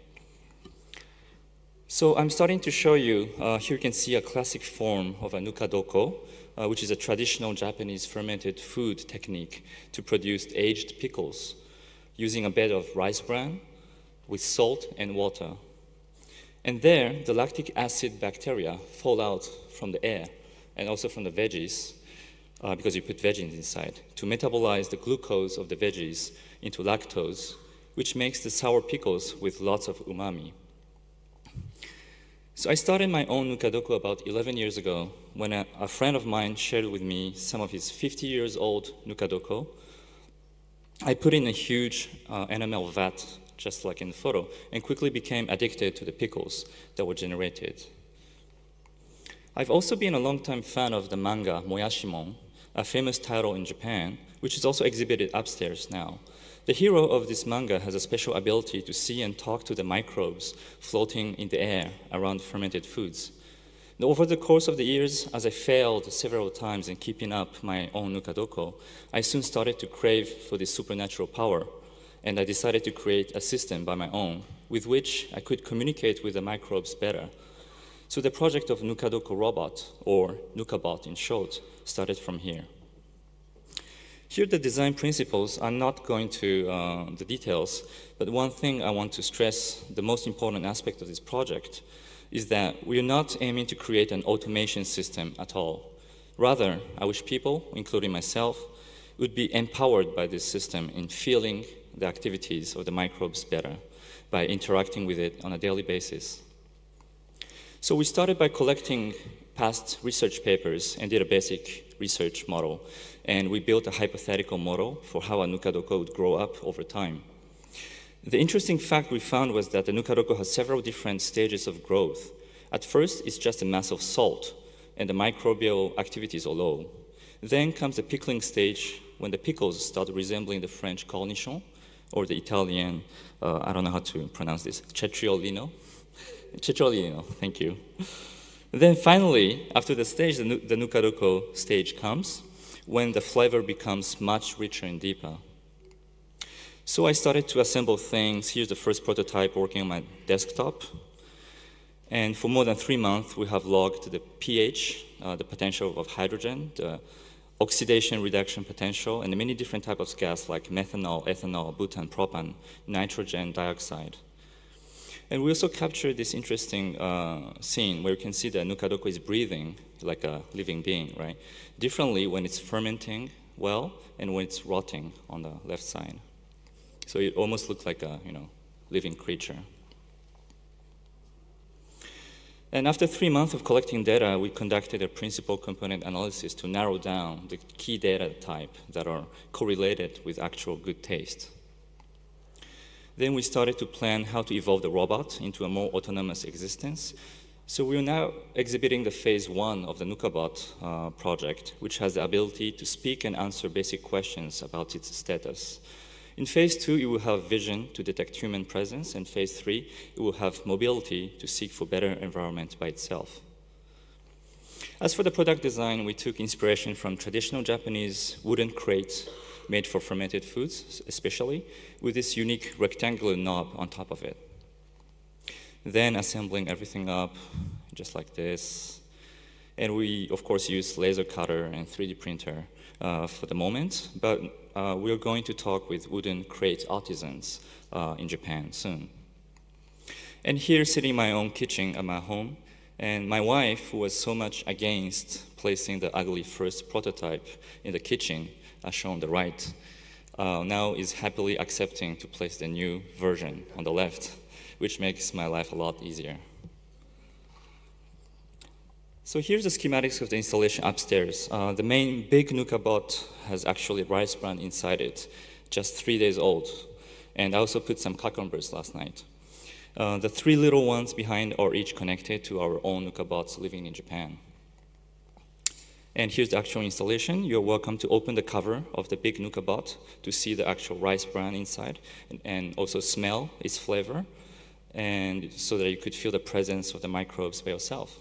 So I'm starting to show you, uh, here you can see a classic form of a nukadoko, uh, which is a traditional Japanese fermented food technique to produce aged pickles using a bed of rice bran with salt and water. And there, the lactic acid bacteria fall out from the air and also from the veggies, uh, because you put veggies inside, to metabolize the glucose of the veggies into lactose, which makes the sour pickles with lots of umami. So I started my own Nukadoko about 11 years ago when a, a friend of mine shared with me some of his 50 years old Nukadoko. I put in a huge uh, enamel vat, just like in the photo, and quickly became addicted to the pickles that were generated. I've also been a long-time fan of the manga Moyashimon, a famous title in Japan, which is also exhibited upstairs now. The hero of this manga has a special ability to see and talk to the microbes floating in the air around fermented foods. And over the course of the years, as I failed several times in keeping up my own nukadoko, I soon started to crave for this supernatural power, and I decided to create a system by my own with which I could communicate with the microbes better. So the project of Nukadoko Robot, or Nukabot in short, started from here. Here, the design principles, I'm not going to uh, the details, but one thing I want to stress, the most important aspect of this project, is that we are not aiming to create an automation system at all. Rather, I wish people, including myself, would be empowered by this system in feeling the activities of the microbes better by interacting with it on a daily basis. So we started by collecting past research papers and did a basic research model and we built a hypothetical model for how a Nukadoko would grow up over time. The interesting fact we found was that the Nukadoko has several different stages of growth. At first, it's just a mass of salt, and the microbial activities are low. Then comes the pickling stage, when the pickles start resembling the French cornichon, or the Italian, uh, I don't know how to pronounce this, cetriolino. Cetriolino, thank you. Then finally, after the stage, the, the Nukadoko stage comes, when the flavor becomes much richer and deeper. So I started to assemble things. Here's the first prototype working on my desktop. And for more than three months, we have logged the pH, uh, the potential of hydrogen, the oxidation reduction potential, and many different types of gas like methanol, ethanol, butane, propane, nitrogen, dioxide. And we also captured this interesting uh, scene where you can see that Nukadoko is breathing like a living being, right? Differently when it's fermenting well and when it's rotting on the left side. So it almost looks like a, you know, living creature. And after three months of collecting data, we conducted a principal component analysis to narrow down the key data type that are correlated with actual good taste. Then we started to plan how to evolve the robot into a more autonomous existence. So we are now exhibiting the phase one of the NukaBot uh, project, which has the ability to speak and answer basic questions about its status. In phase two, it will have vision to detect human presence, and phase three, it will have mobility to seek for better environment by itself. As for the product design, we took inspiration from traditional Japanese wooden crates made for fermented foods, especially, with this unique rectangular knob on top of it. Then assembling everything up just like this. And we, of course, use laser cutter and 3D printer uh, for the moment, but uh, we're going to talk with wooden crate artisans uh, in Japan soon. And here, sitting in my own kitchen at my home, and my wife, who was so much against placing the ugly first prototype in the kitchen, as shown on the right, uh, now is happily accepting to place the new version on the left, which makes my life a lot easier. So here's the schematics of the installation upstairs. Uh, the main big NukaBot has actually rice bran inside it, just three days old. And I also put some cucumbers last night. Uh, the three little ones behind are each connected to our own NukaBots living in Japan. And here's the actual installation. You're welcome to open the cover of the big Nuka bot to see the actual rice bran inside and, and also smell its flavor and so that you could feel the presence of the microbes by yourself.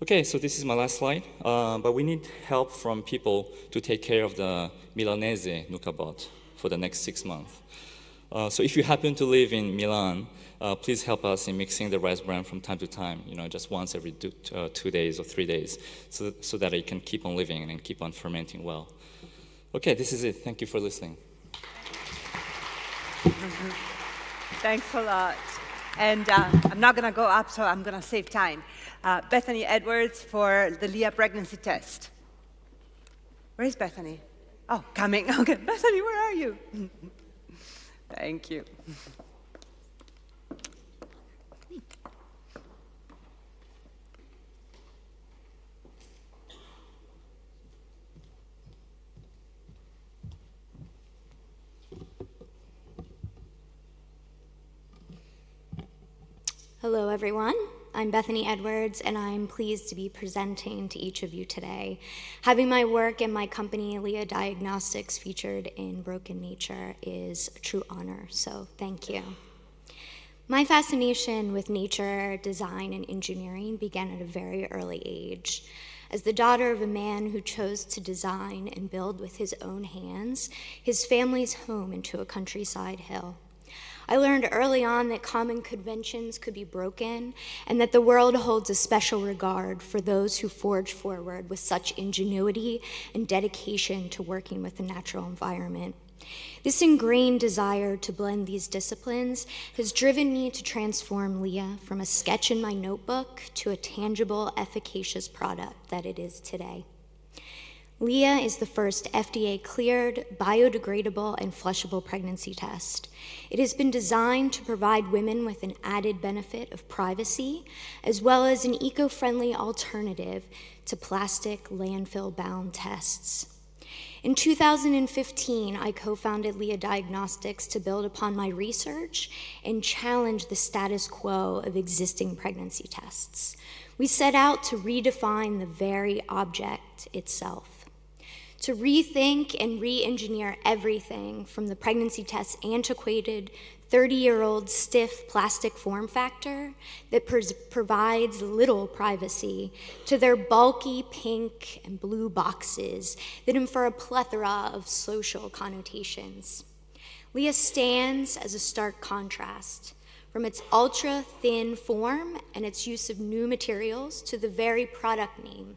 Okay, so this is my last slide, uh, but we need help from people to take care of the Milanese Nuka bot for the next six months. Uh, so if you happen to live in Milan, uh, please help us in mixing the rice bran from time to time, you know, just once every two, uh, two days or three days, so, so that it can keep on living and keep on fermenting well. Okay, this is it. Thank you for listening. Thanks a lot. And uh, I'm not going to go up, so I'm going to save time. Uh, Bethany Edwards for the Lia pregnancy test. Where is Bethany? Oh, coming. Okay, Bethany, where are you? Thank you. Hello, everyone. I'm Bethany Edwards, and I'm pleased to be presenting to each of you today. Having my work and my company, Lia Diagnostics, featured in Broken Nature is a true honor, so thank you. My fascination with nature, design, and engineering began at a very early age. As the daughter of a man who chose to design and build with his own hands his family's home into a countryside hill. I learned early on that common conventions could be broken and that the world holds a special regard for those who forge forward with such ingenuity and dedication to working with the natural environment. This ingrained desire to blend these disciplines has driven me to transform Lia from a sketch in my notebook to a tangible, efficacious product that it is today. Lia is the first FDA cleared, biodegradable, and flushable pregnancy test. It has been designed to provide women with an added benefit of privacy, as well as an eco friendly alternative to plastic landfill bound tests. In 2015, I co founded Lia Diagnostics to build upon my research and challenge the status quo of existing pregnancy tests. We set out to redefine the very object itself to rethink and re engineer everything from the pregnancy test's antiquated 30 year old stiff plastic form factor that provides little privacy to their bulky pink and blue boxes that infer a plethora of social connotations. Lia stands as a stark contrast from its ultra thin form and its use of new materials to the very product name.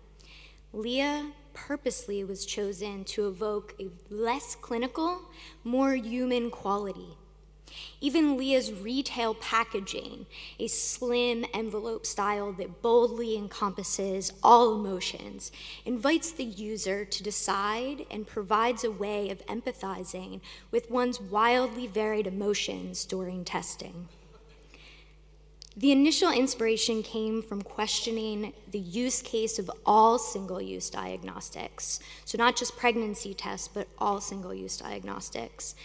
Lia purposely was chosen to evoke a less clinical, more human quality. Even Lia's retail packaging, a slim envelope style that boldly encompasses all emotions, invites the user to decide and provides a way of empathizing with one's wildly varied emotions during testing. The initial inspiration came from questioning the use case of all single use diagnostics. So, not just pregnancy tests, but all single use diagnostics.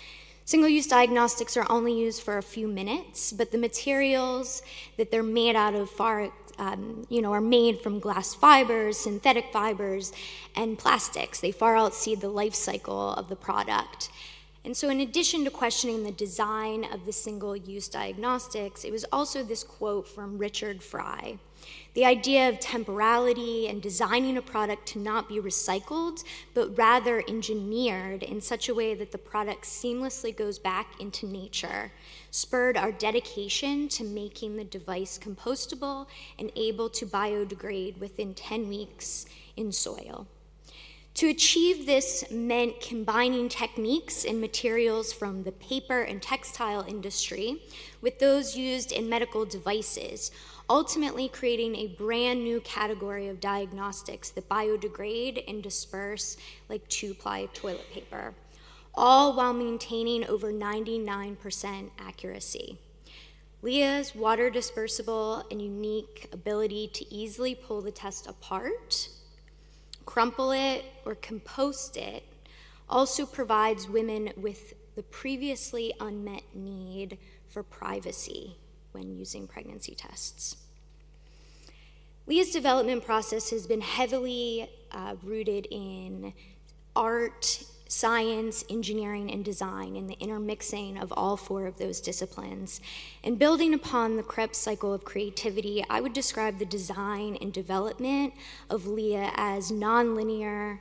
Single use diagnostics are only used for a few minutes, but the materials that they're made out of far um, you know, are made from glass fibers, synthetic fibers, and plastics. They far exceed the life cycle of the product. And so, in addition to questioning the design of the single use diagnostics, it was also this quote from Richard Fry The idea of temporality and designing a product to not be recycled, but rather engineered in such a way that the product seamlessly goes back into nature, spurred our dedication to making the device compostable and able to biodegrade within 10 weeks in soil. To achieve this meant combining techniques and materials from the paper and textile industry with those used in medical devices, ultimately creating a brand new category of diagnostics that biodegrade and disperse like two ply toilet paper, all while maintaining over 99% accuracy. Lia's water dispersible and unique ability to easily pull the test apart, crumple it, or compost it also provides women with the previously unmet need for privacy when using pregnancy tests. Lia's development process has been heavily uh, rooted in art, science, engineering, and design, and the intermixing of all four of those disciplines. And building upon the Krebs cycle of creativity, I would describe the design and development of Lia as nonlinear,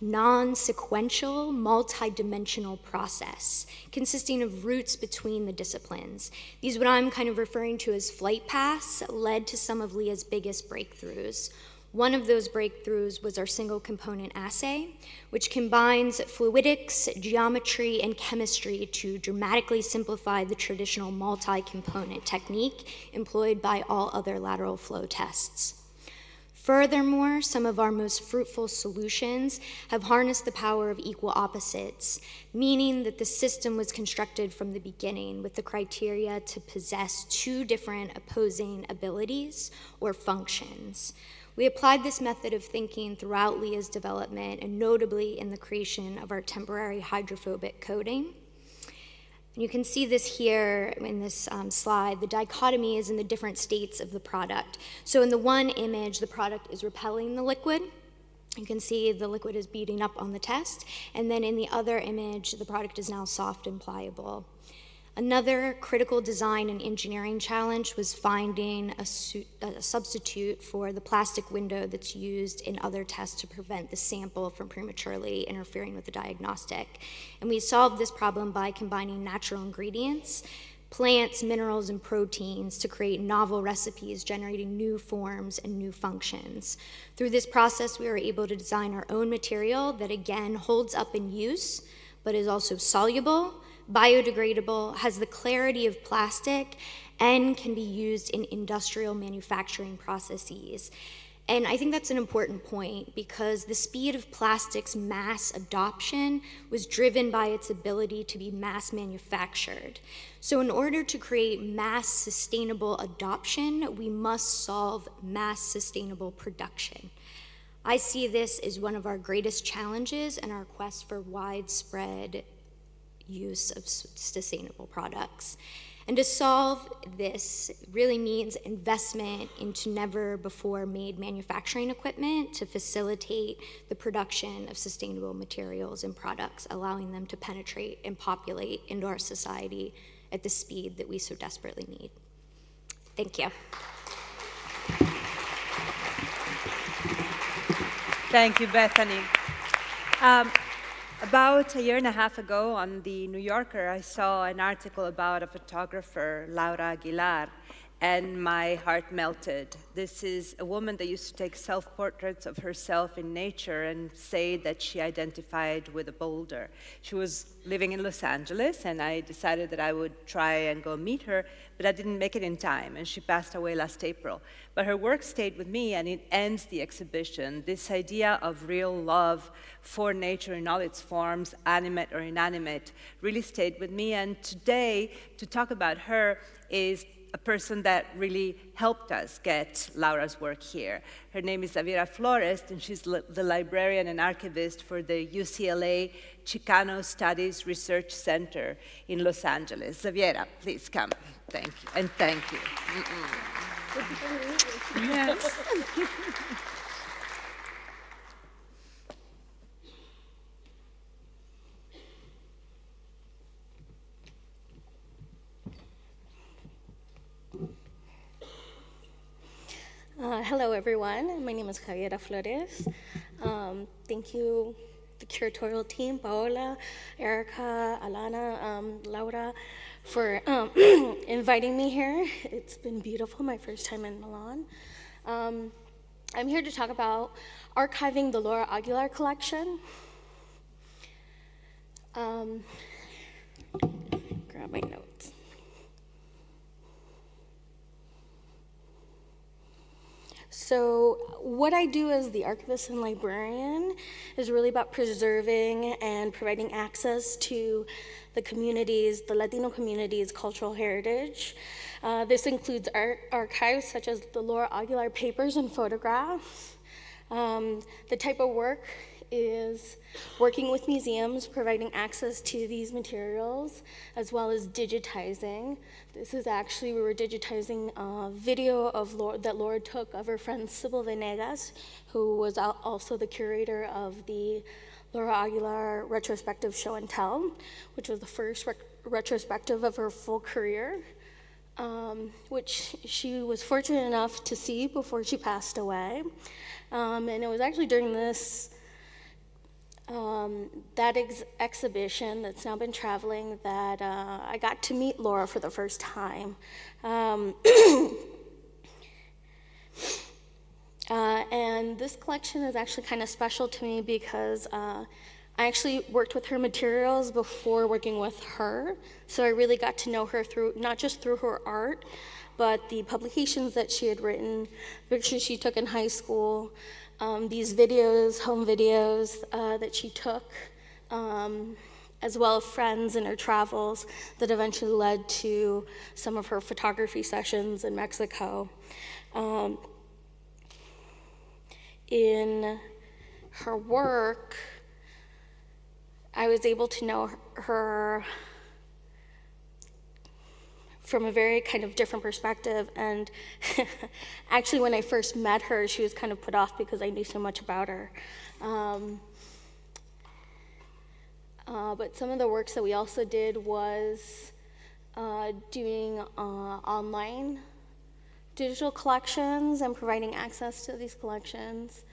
non sequential, multi-dimensional process consisting of routes between the disciplines. These, what I'm kind of referring to as flight paths, led to some of Lia's biggest breakthroughs. One of those breakthroughs was our single component assay, which combines fluidics, geometry, and chemistry to dramatically simplify the traditional multi component technique employed by all other lateral flow tests. Furthermore, some of our most fruitful solutions have harnessed the power of equal opposites, meaning that the system was constructed from the beginning with the criteria to possess two different opposing abilities or functions. We applied this method of thinking throughout Lia's development and notably in the creation of our temporary hydrophobic coating. And you can see this here in this um, slide. The dichotomy is in the different states of the product. So in the one image, the product is repelling the liquid. You can see the liquid is beating up on the test. And then in the other image, the product is now soft and pliable. Another critical design and engineering challenge was finding a, su- a, substitute for the plastic window that's used in other tests to prevent the sample from prematurely interfering with the diagnostic. And we solved this problem by combining natural ingredients, plants, minerals, and proteins to create novel recipes, generating new forms and new functions. Through this process, we were able to design our own material that again holds up in use, but is also soluble biodegradable, has the clarity of plastic, and can be used in industrial manufacturing processes. And I think that's an important point because the speed of plastic's mass adoption was driven by its ability to be mass manufactured. So, in order to create mass sustainable adoption, we must solve mass sustainable production. I see this as one of our greatest challenges in our quest for widespread use of sustainable products. And to solve this really means investment into never before made manufacturing equipment to facilitate the production of sustainable materials and products, allowing them to penetrate and populate into our society at the speed that we so desperately need. Thank you. Thank you, Bethany. Um, about a year and a half ago on The New Yorker, I saw an article about a photographer, Laura Aguilar, and my heart melted. This is a woman that used to take self portraits of herself in nature and say that she identified with a boulder. She was living in Los Angeles, and I decided that I would try and go meet her, but I didn't make it in time, and she passed away last April. But her work stayed with me, and it ends the exhibition. This idea of real love for nature in all its forms, animate or inanimate, really stayed with me. And today, to talk about her is a person that really helped us get Laura's work here. Her name is Xaviera Flores, and she's the librarian and archivist for the UCLA Chicano Studies Research Center in Los Angeles. Xaviera, please come. Thank you. And thank you. Mm -mm. Yes. hello, everyone. My name is Xaviera Flores. Um, thank you, the curatorial team, Paola, Erica, Alana, um, Laura, for um, inviting me here. It's been beautiful, my first time in Milan. Um, I'm here to talk about archiving the Laura Aguilar collection. Um, grab my notes. So, what I do as the archivist and librarian is really about preserving and providing access to the communities, the Latino community's cultural heritage. Uh, this includes art archives such as the Laura Aguilar papers and photographs. Um, the type of work is working with museums, providing access to these materials, as well as digitizing. This is actually, we were digitizing a video of that Laura took of her friend Sybil Venegas, who was also the curator of the Laura Aguilar retrospective show and tell, which was the first retrospective of her full career. Um, which she was fortunate enough to see before she passed away. Um, and it was actually during this um, that ex exhibition that's now been traveling that uh, I got to meet Laura for the first time. Um, uh, and this collection is actually kind of special to me because uh, I actually worked with her materials before working with her. So I really got to know her through, not just through her art, but the publications that she had written, pictures she took in high school, um, these videos, home videos uh, that she took, um, as well as friends and her travels that eventually led to some of her photography sessions in Mexico. Um, in her work, I was able to know her from a very kind of different perspective. And actually, when I first met her, she was kind of put off because I knew so much about her. Um, uh, but some of the works that we also did was uh, doing uh, online digital collections and providing access to these collections.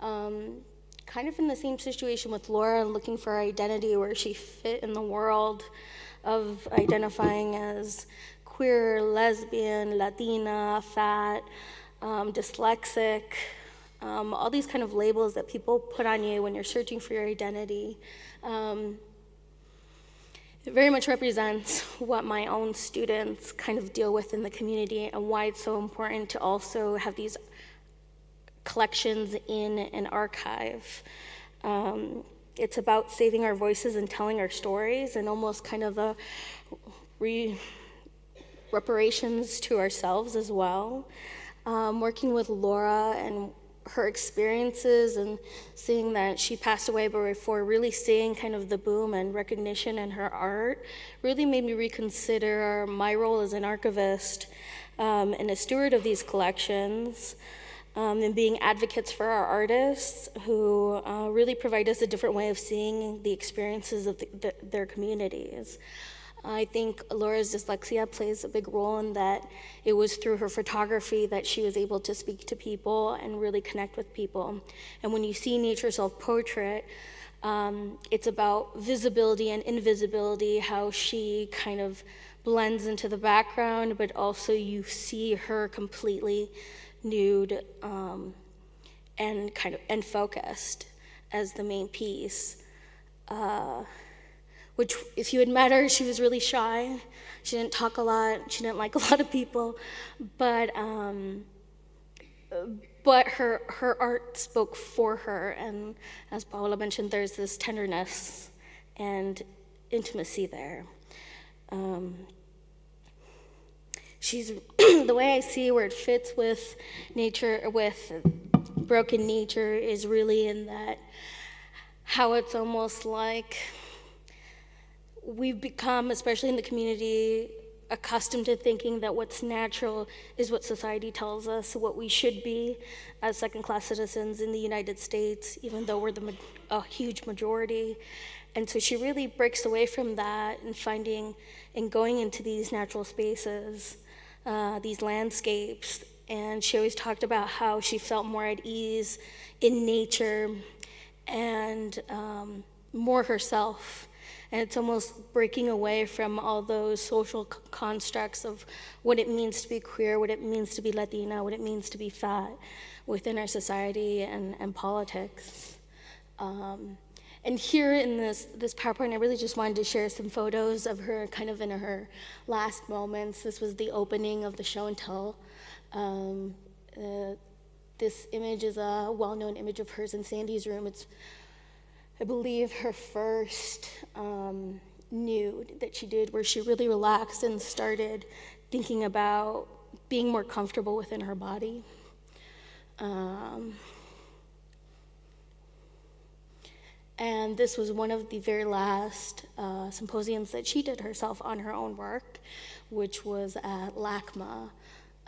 Um, kind of in the same situation with Laura, looking for her identity where she fit in the world of identifying as queer, lesbian, Latina, fat, um, dyslexic, um, all these kind of labels that people put on you when you're searching for your identity. Um, it very much represents what my own students kind of deal with in the community and why it's so important to also have these collections in an archive. Um, it's about saving our voices and telling our stories and almost kind of a re reparations to ourselves as well. Um, working with Laura and her experiences and seeing that she passed away before really seeing kind of the boom and recognition in her art really made me reconsider my role as an archivist um, and a steward of these collections um, and being advocates for our artists who uh, really provide us a different way of seeing the experiences of the, the, their communities. I think Laura's dyslexia plays a big role in that it was through her photography that she was able to speak to people and really connect with people. And when you see Nature Self Portrait, um, it's about visibility and invisibility, how she kind of blends into the background, but also you see her completely nude um, and kind of and focused as the main piece. Uh, which, if you had met her, she was really shy. She didn't talk a lot. She didn't like a lot of people, but um, but her her art spoke for her. And as Paola mentioned, there's this tenderness and intimacy there. Um, she's the way I see where it fits with nature, with broken nature, is really in that how it's almost like we've become, especially in the community, accustomed to thinking that what's natural is what society tells us what we should be as second class citizens in the United States, even though we're the, a huge majority. And so she really breaks away from that and finding and going into these natural spaces, uh, these landscapes, And she always talked about how she felt more at ease in nature and um, more herself. And it's almost breaking away from all those social c- constructs of what it means to be queer, what it means to be Latina, what it means to be fat within our society and, and politics. Um, and here in this, this PowerPoint, I really just wanted to share some photos of her kind of in her last moments. This was the opening of the show and tell. Um, uh, this image is a well known image of hers in Sandy's room. It's, I believe, her first um, nude that she did, where she really relaxed and started thinking about being more comfortable within her body. Um, And this was one of the very last uh, symposiums that she did herself on her own work, which was at LACMA,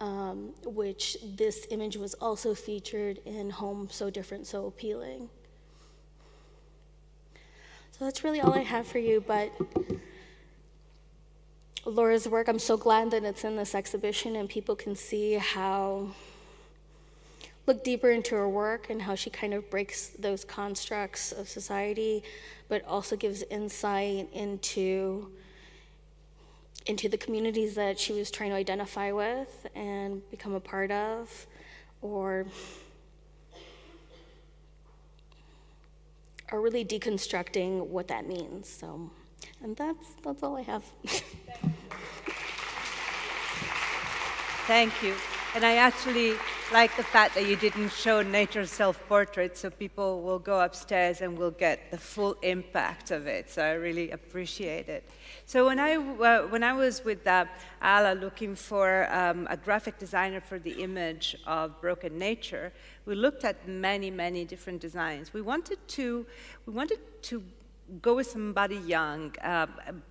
um, which this image was also featured in Home So Different, So Appealing. So that's really all I have for you, but Laura's work, I'm so glad that it's in this exhibition and people can see how look deeper into her work and how she kind of breaks those constructs of society, but also gives insight into into the communities that she was trying to identify with and become a part of, or are really deconstructing what that means. So, and that's that's all I have. Thank you. And I actually like the fact that you didn't show nature self-portrait so people will go upstairs and will get the full impact of it. So I really appreciate it. So when I, uh, when I was with uh, Ala looking for um, a graphic designer for the image of Broken Nature, we looked at many, many different designs. We wanted to, we wanted to go with somebody young, uh,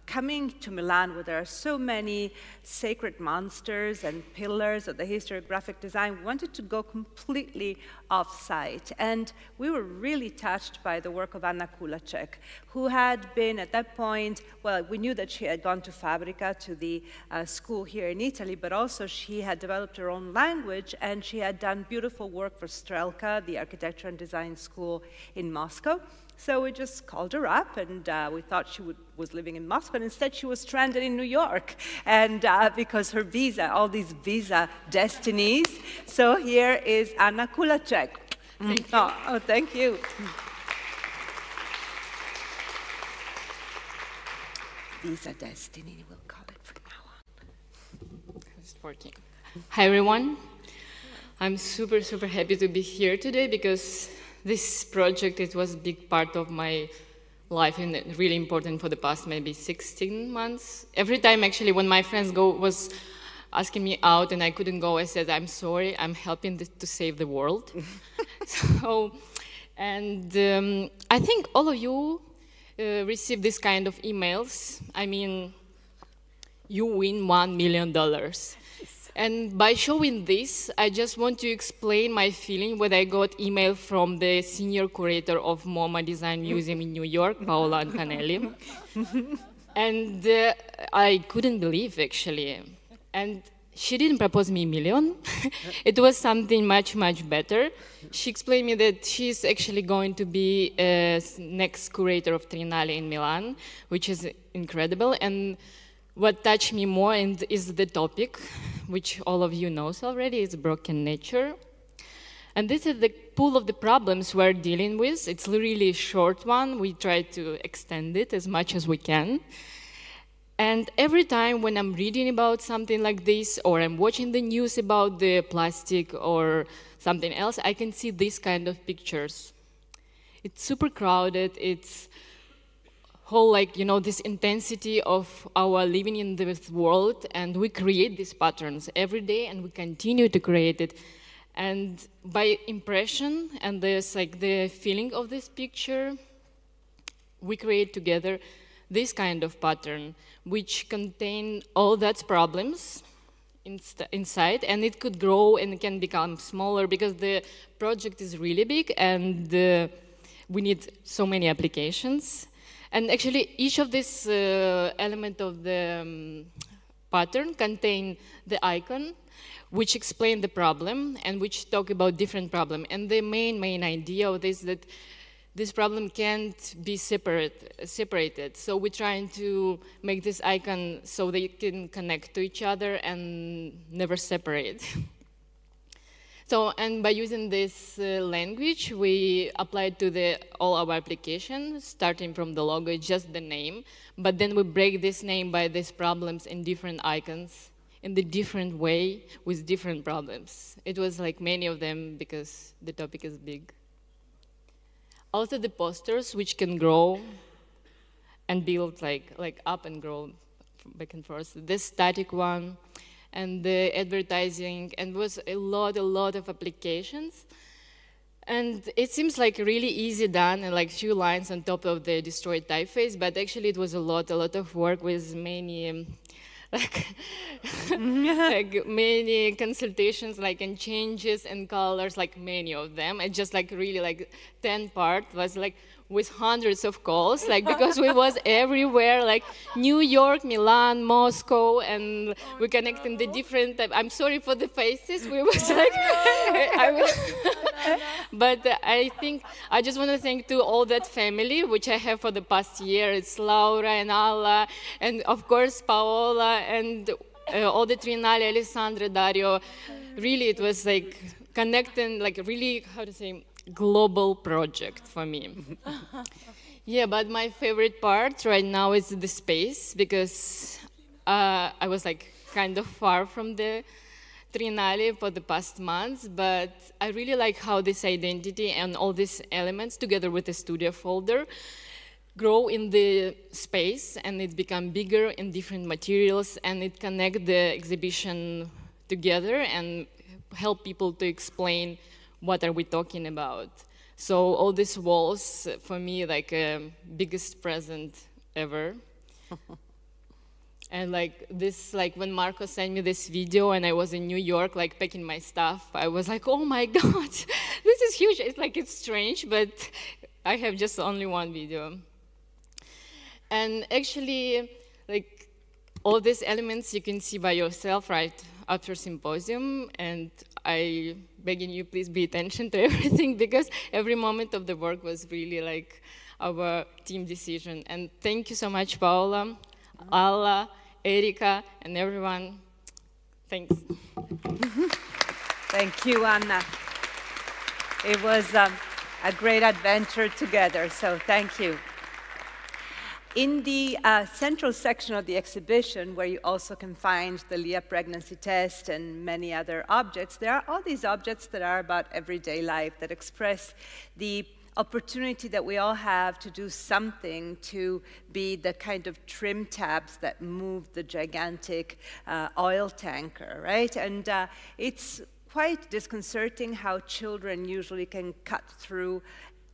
coming to Milan where there are so many sacred monsters and pillars of the history of graphic design, wanted to go completely off-site. And we were really touched by the work of Anna Kulachek, who had been at that point, well, we knew that she had gone to Fabrica, to the uh, school here in Italy, but also she had developed her own language and she had done beautiful work for Strelka, the architecture and design school in Moscow. So we just called her up, and uh, we thought she would, was living in Moscow, but instead she was stranded in New York, and uh, because her visa, all these visa destinies. So here is Anna Kulachek. Thank oh, oh, thank you. Visa destiny, we'll call it from now on. It's working. Hi, everyone. I'm super, super happy to be here today because this project it was a big part of my life and really important for the past maybe 16 months. Every time actually when my friends go was asking me out and I couldn't go, I said, I'm sorry, I'm helping this, to save the world. so, and um, I think all of you uh, receive this kind of emails. I mean, you win $1 million. And by showing this, I just want to explain my feeling when I got email from the senior curator of MoMA Design Museum in New York, Paola Antonelli. and uh, I couldn't believe, actually. And she didn't propose me a million. it was something much, much better. She explained me that she's actually going to be uh, next curator of Triennale in Milan, which is incredible. And what touched me more and is the topic, which all of you knows already, is broken nature. And this is the pool of the problems we're dealing with. It's really a short one. We try to extend it as much as we can. And every time when I'm reading about something like this, or I'm watching the news about the plastic or something else, I can see these kind of pictures. It's super crowded. It's whole like you know this intensity of our living in this world and we create these patterns every day and we continue to create it. And by impression and this like the feeling of this picture we create together this kind of pattern which contain all that problems inside and it could grow and can become smaller because the project is really big and uh, we need so many applications and actually, each of these uh, element of the um, pattern contain the icon, which explain the problem and which talk about different problem. And the main, main idea of this that this problem can't be separate, separated. So we're trying to make this icon so they can connect to each other and never separate. so, and by using this uh, language, we applied to the, all our applications, starting from the logo, just the name, but then we break this name by these problems in different icons in the different way with different problems. It was like many of them because the topic is big. Also the posters, which can grow and build like, like up and grow back and forth. This static one and the advertising and was a lot, a lot of applications. And it seems like really easy done and like few lines on top of the destroyed typeface, but actually it was a lot, a lot of work with many um, like, like many consultations like and changes and colors like many of them and just like really like 10 part was like with hundreds of calls like because we was everywhere like new york milan moscow and oh, we connect in the different i'm sorry for the faces we was like I, was, but i think i just want to thank to all that family which i have for the past year. It's laura and ala and of course paola and uh, all the Triennale, Alessandra, Dario. Really, it was like connecting, like really, how to say, global project for me. yeah, but my favorite part right now is the space because uh, I was like kind of far from the Triennale for the past months, but I really like how this identity and all these elements together with the studio folder grow in the space and it become bigger in different materials and it connect the exhibition together and help people to explain what are we talking about. So all these walls, for me, like a um, biggest present ever. and like this, like when Marco sent me this video and I was in New York, like packing my stuff, I was like, oh my God, this is huge. It's like, it's strange, but I have just only one video. And actually, like all these elements you can see by yourself right after symposium, and I begging you please be attention to everything because every moment of the work was really like our team decision. And thank you so much, Paola, Ala, Erica, and everyone. Thanks. thank you, Anna. It was um, a great adventure together, so thank you. In the uh, central section of the exhibition, where you also can find the Lia pregnancy test and many other objects, there are all these objects that are about everyday life that express the opportunity that we all have to do something to be the kind of trim tabs that move the gigantic uh, oil tanker, right? And uh, it's quite disconcerting how children usually can cut through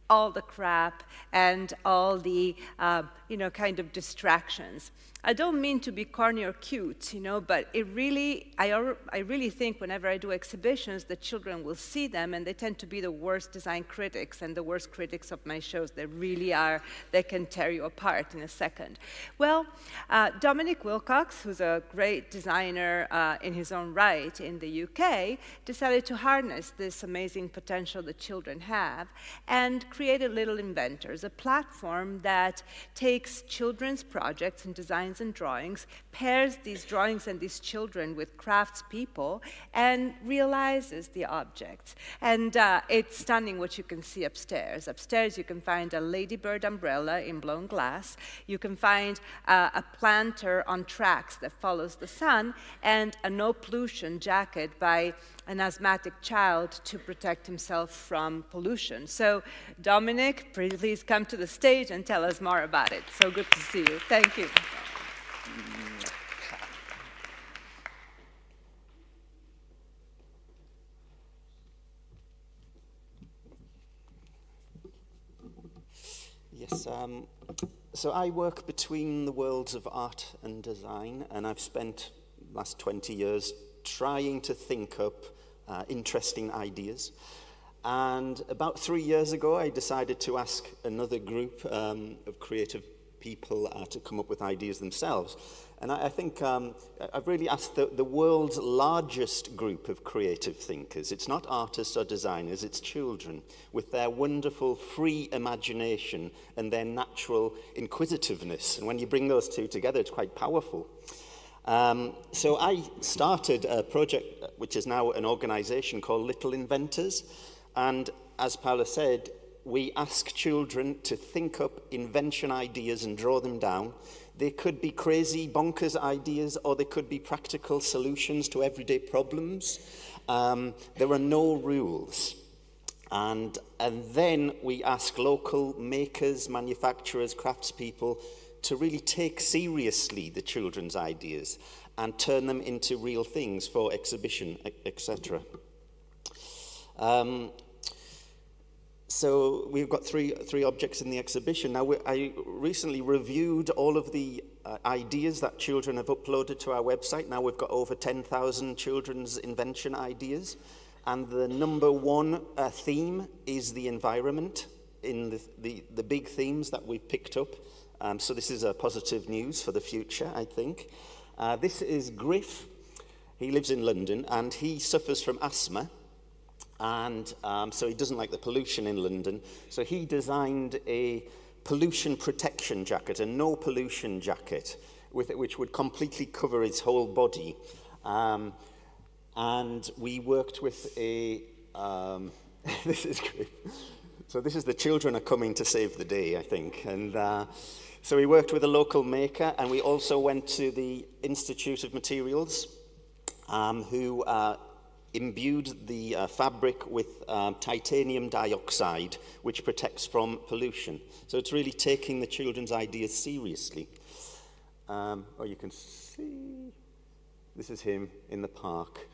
all the crap and all the, uh, you know, kind of distractions. I don't mean to be corny or cute, you know, but it really, I, I really think whenever I do exhibitions, the children will see them, and they tend to be the worst design critics and the worst critics of my shows. They really are, they can tear you apart in a second. Well, uh, Dominic Wilcox, who's a great designer uh, in his own right in the UK, decided to harness this amazing potential that children have and created Little Inventors, a platform that takes children's projects and design designs and drawings, pairs these drawings and these children with craftspeople, and realizes the objects. And uh, it's stunning what you can see upstairs. Upstairs, you can find a ladybird umbrella in blown glass. You can find uh, a planter on tracks that follows the sun, and a no pollution jacket by an asthmatic child to protect himself from pollution. So, Dominic, please come to the stage and tell us more about it. So good to see you. Thank you. Yes, um, so I work between the worlds of art and design, and I've spent the last 20 years trying to think up uh, interesting ideas. And about three years ago, I decided to ask another group um, of creative people uh, to come up with ideas themselves. And I, I think um, I've really asked the, the world's largest group of creative thinkers. It's not artists or designers, it's children with their wonderful free imagination and their natural inquisitiveness. And when you bring those two together, it's quite powerful. Um, so I started a project which is now an organization called Little Inventors. And as Paola said, we ask children to think up invention ideas and draw them down. They could be crazy, bonkers ideas, or they could be practical solutions to everyday problems. Um, there are no rules. And, and then we ask local makers, manufacturers, craftspeople to really take seriously the children's ideas and turn them into real things for exhibition, etc. Um, so we've got three, three objects in the exhibition. Now, we, I recently reviewed all of the uh, ideas that children have uploaded to our website. Now we've got over 10,000 children's invention ideas. And the number one uh, theme is the environment in the, the, the big themes that we've picked up. Um, so this is a positive news for the future, I think. Uh, this is Griff. He lives in London and he suffers from asthma. And um, so he doesn't like the pollution in London. So he designed a pollution protection jacket, a no pollution jacket, with it, which would completely cover his whole body. Um, and we worked with a. Um, this is great. So this is the children are coming to save the day, I think. And uh, so we worked with a local maker, and we also went to the Institute of Materials, um, who uh, imbued the uh, fabric with um, titanium dioxide, which protects from pollution. So it's really taking the children's ideas seriously. Um, oh, you can see, this is him in the park.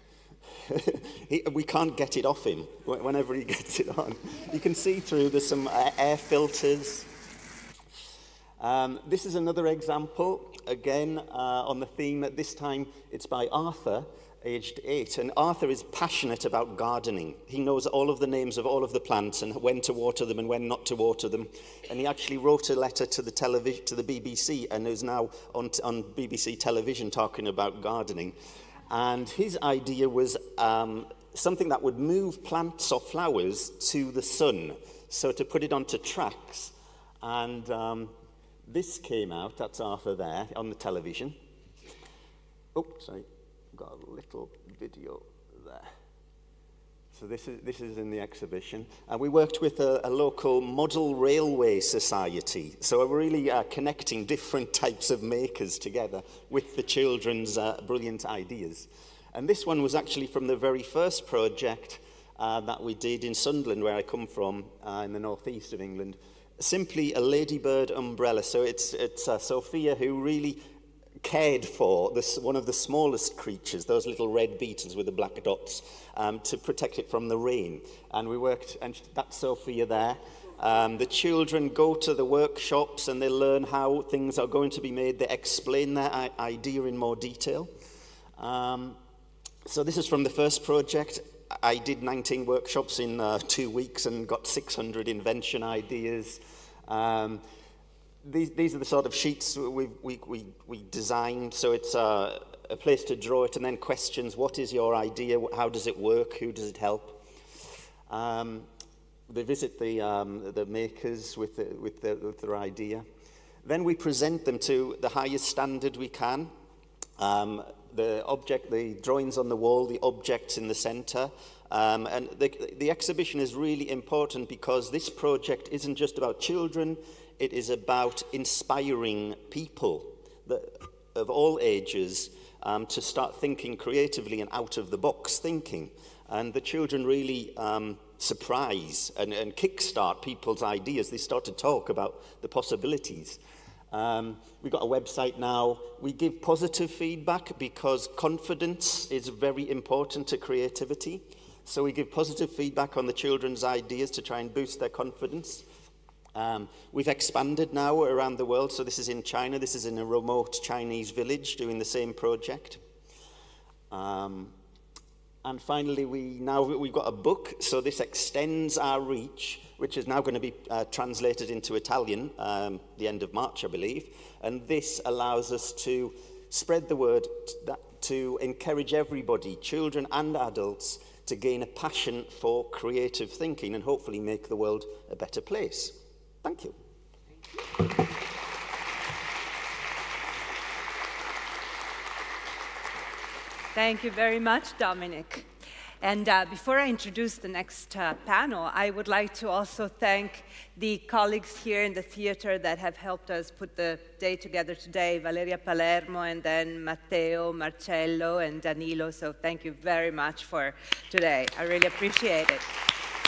he, we can't get it off him whenever he gets it on. You can see through, there's some uh, air filters. Um, this is another example, again, uh, on the theme. At this time, it's by Arthur, aged eight. And Arthur is passionate about gardening. He knows all of the names of all of the plants and when to water them and when not to water them. And he actually wrote a letter to the, television, to the BBC and is now on, on BBC television talking about gardening. And his idea was um, something that would move plants or flowers to the sun. So to put it onto tracks. And um, this came out, that's Arthur there on the television. Oh, sorry got a little video there. So this is, this is in the exhibition. And we worked with a, a local model railway society. So we're really uh, connecting different types of makers together with the children's uh, brilliant ideas. And this one was actually from the very first project uh, that we did in Sunderland, where I come from, uh, in the northeast of England. Simply a ladybird umbrella. So it's, it's uh, Sophia who really cared for this, one of the smallest creatures, those little red beetles with the black dots, um, to protect it from the rain. And we worked, and that's Sophia there. Um, the children go to the workshops and they learn how things are going to be made. They explain their idea in more detail. Um, so this is from the first project. I did 19 workshops in uh, two weeks and got 600 invention ideas. Um, these, these are the sort of sheets we, we, we, we designed. So it's a, a place to draw it and then questions, what is your idea? How does it work? Who does it help? Um, they visit the, um, the makers with, the, with, the, with their idea. Then we present them to the highest standard we can. Um, the object, the drawings on the wall, the objects in the center. Um, and the, the exhibition is really important because this project isn't just about children, it is about inspiring people of all ages um, to start thinking creatively and out of the box thinking. And the children really um, surprise and, and kickstart people's ideas. They start to talk about the possibilities. Um, we've got a website now. We give positive feedback because confidence is very important to creativity. So we give positive feedback on the children's ideas to try and boost their confidence. Um, we've expanded now around the world. So this is in China. This is in a remote Chinese village doing the same project. Um, And finally, we now we've got a book, so this extends our reach, which is now going to be uh, translated into Italian um, the end of March, I believe. And this allows us to spread the word that, to encourage everybody, children and adults, to gain a passion for creative thinking and hopefully make the world a better place. Thank you. Thank you. Very much, Dominique. And uh, before I introduce the next uh, panel, I would like to also thank the colleagues here in the theater that have helped us put the day together today, Valeria Palermo and then Matteo, Marcello, and Danilo. So thank you very much for today. I really appreciate it.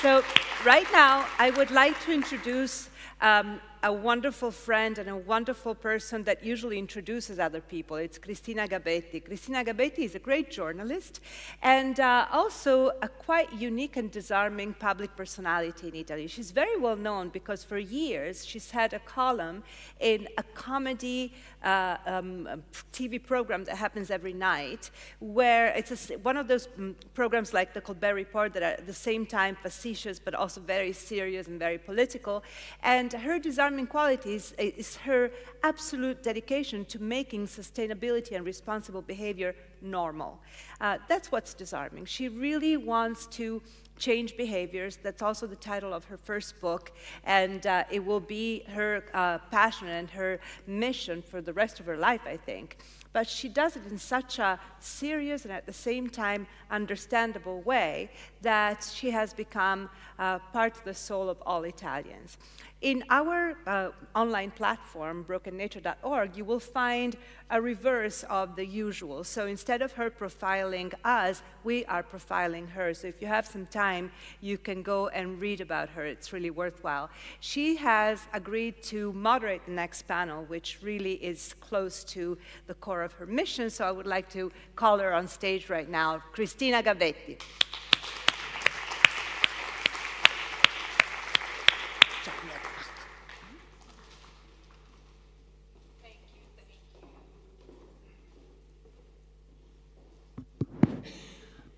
So right now, I would like to introduce um, a wonderful friend and a wonderful person that usually introduces other people. It's Cristina Gabetti. Cristina Gabetti is a great journalist and uh, also a quite unique and disarming public personality in Italy. She's very well known because for years she's had a column in a comedy uh, um, TV program that happens every night, where it's a, one of those um, programs like the Colbert Report that are at the same time facetious but also very serious and very political. And her disarming charming qualities is her absolute dedication to making sustainability and responsible behavior normal. Uh, that's what's disarming. She really wants to change behaviors. That's also the title of her first book, and uh, it will be her uh, passion and her mission for the rest of her life, I think but she does it in such a serious and at the same time understandable way that she has become uh, part of the soul of all Italians. In our uh, online platform, brokennature.org, you will find a reverse of the usual. So instead of her profiling us, we are profiling her. So if you have some time, you can go and read about her. It's really worthwhile. She has agreed to moderate the next panel, which really is close to the core of her mission. So I would like to call her on stage right now, Cristina Gabetti.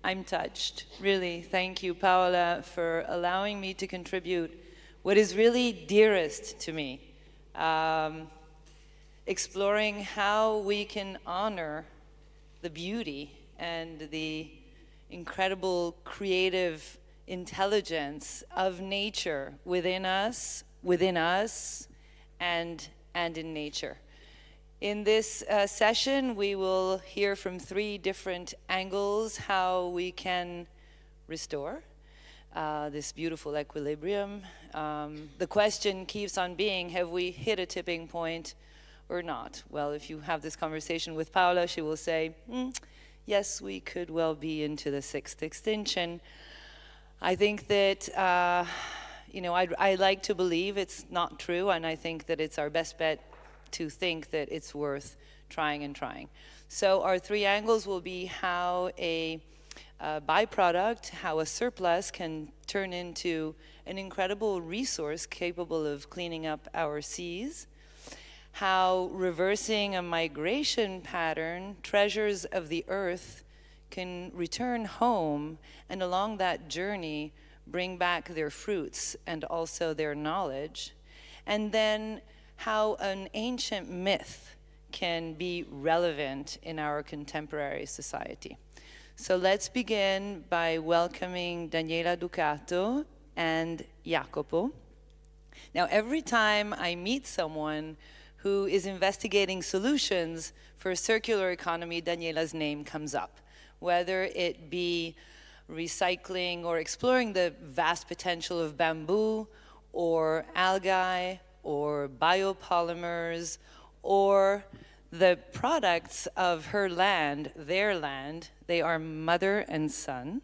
I'm touched. Really, thank you, Paola, for allowing me to contribute what is really dearest to me. Um, exploring how we can honor the beauty and the incredible creative intelligence of nature within us, within us, and, and in nature. In this uh, session, we will hear from three different angles how we can restore uh, this beautiful equilibrium. Um, the question keeps on being, have we hit a tipping point or not? Well, if you have this conversation with Paola, she will say, mm, yes, we could well be into the sixth extinction. I think that, uh, you know, I'd, I like to believe it's not true, and I think that it's our best bet to think that it's worth trying and trying. So our three angles will be how a byproduct, how a surplus can turn into an incredible resource capable of cleaning up our seas, how reversing a migration pattern, treasures of the earth can return home and along that journey bring back their fruits and also their knowledge, and then how an ancient myth can be relevant in our contemporary society. So let's begin by welcoming Daniela Ducato and Jacopo. Now, every time I meet someone who is investigating solutions for a circular economy, Daniela's name comes up, whether it be recycling or exploring the vast potential of bamboo or algae or biopolymers or the products of her land, their land, they are mother and son.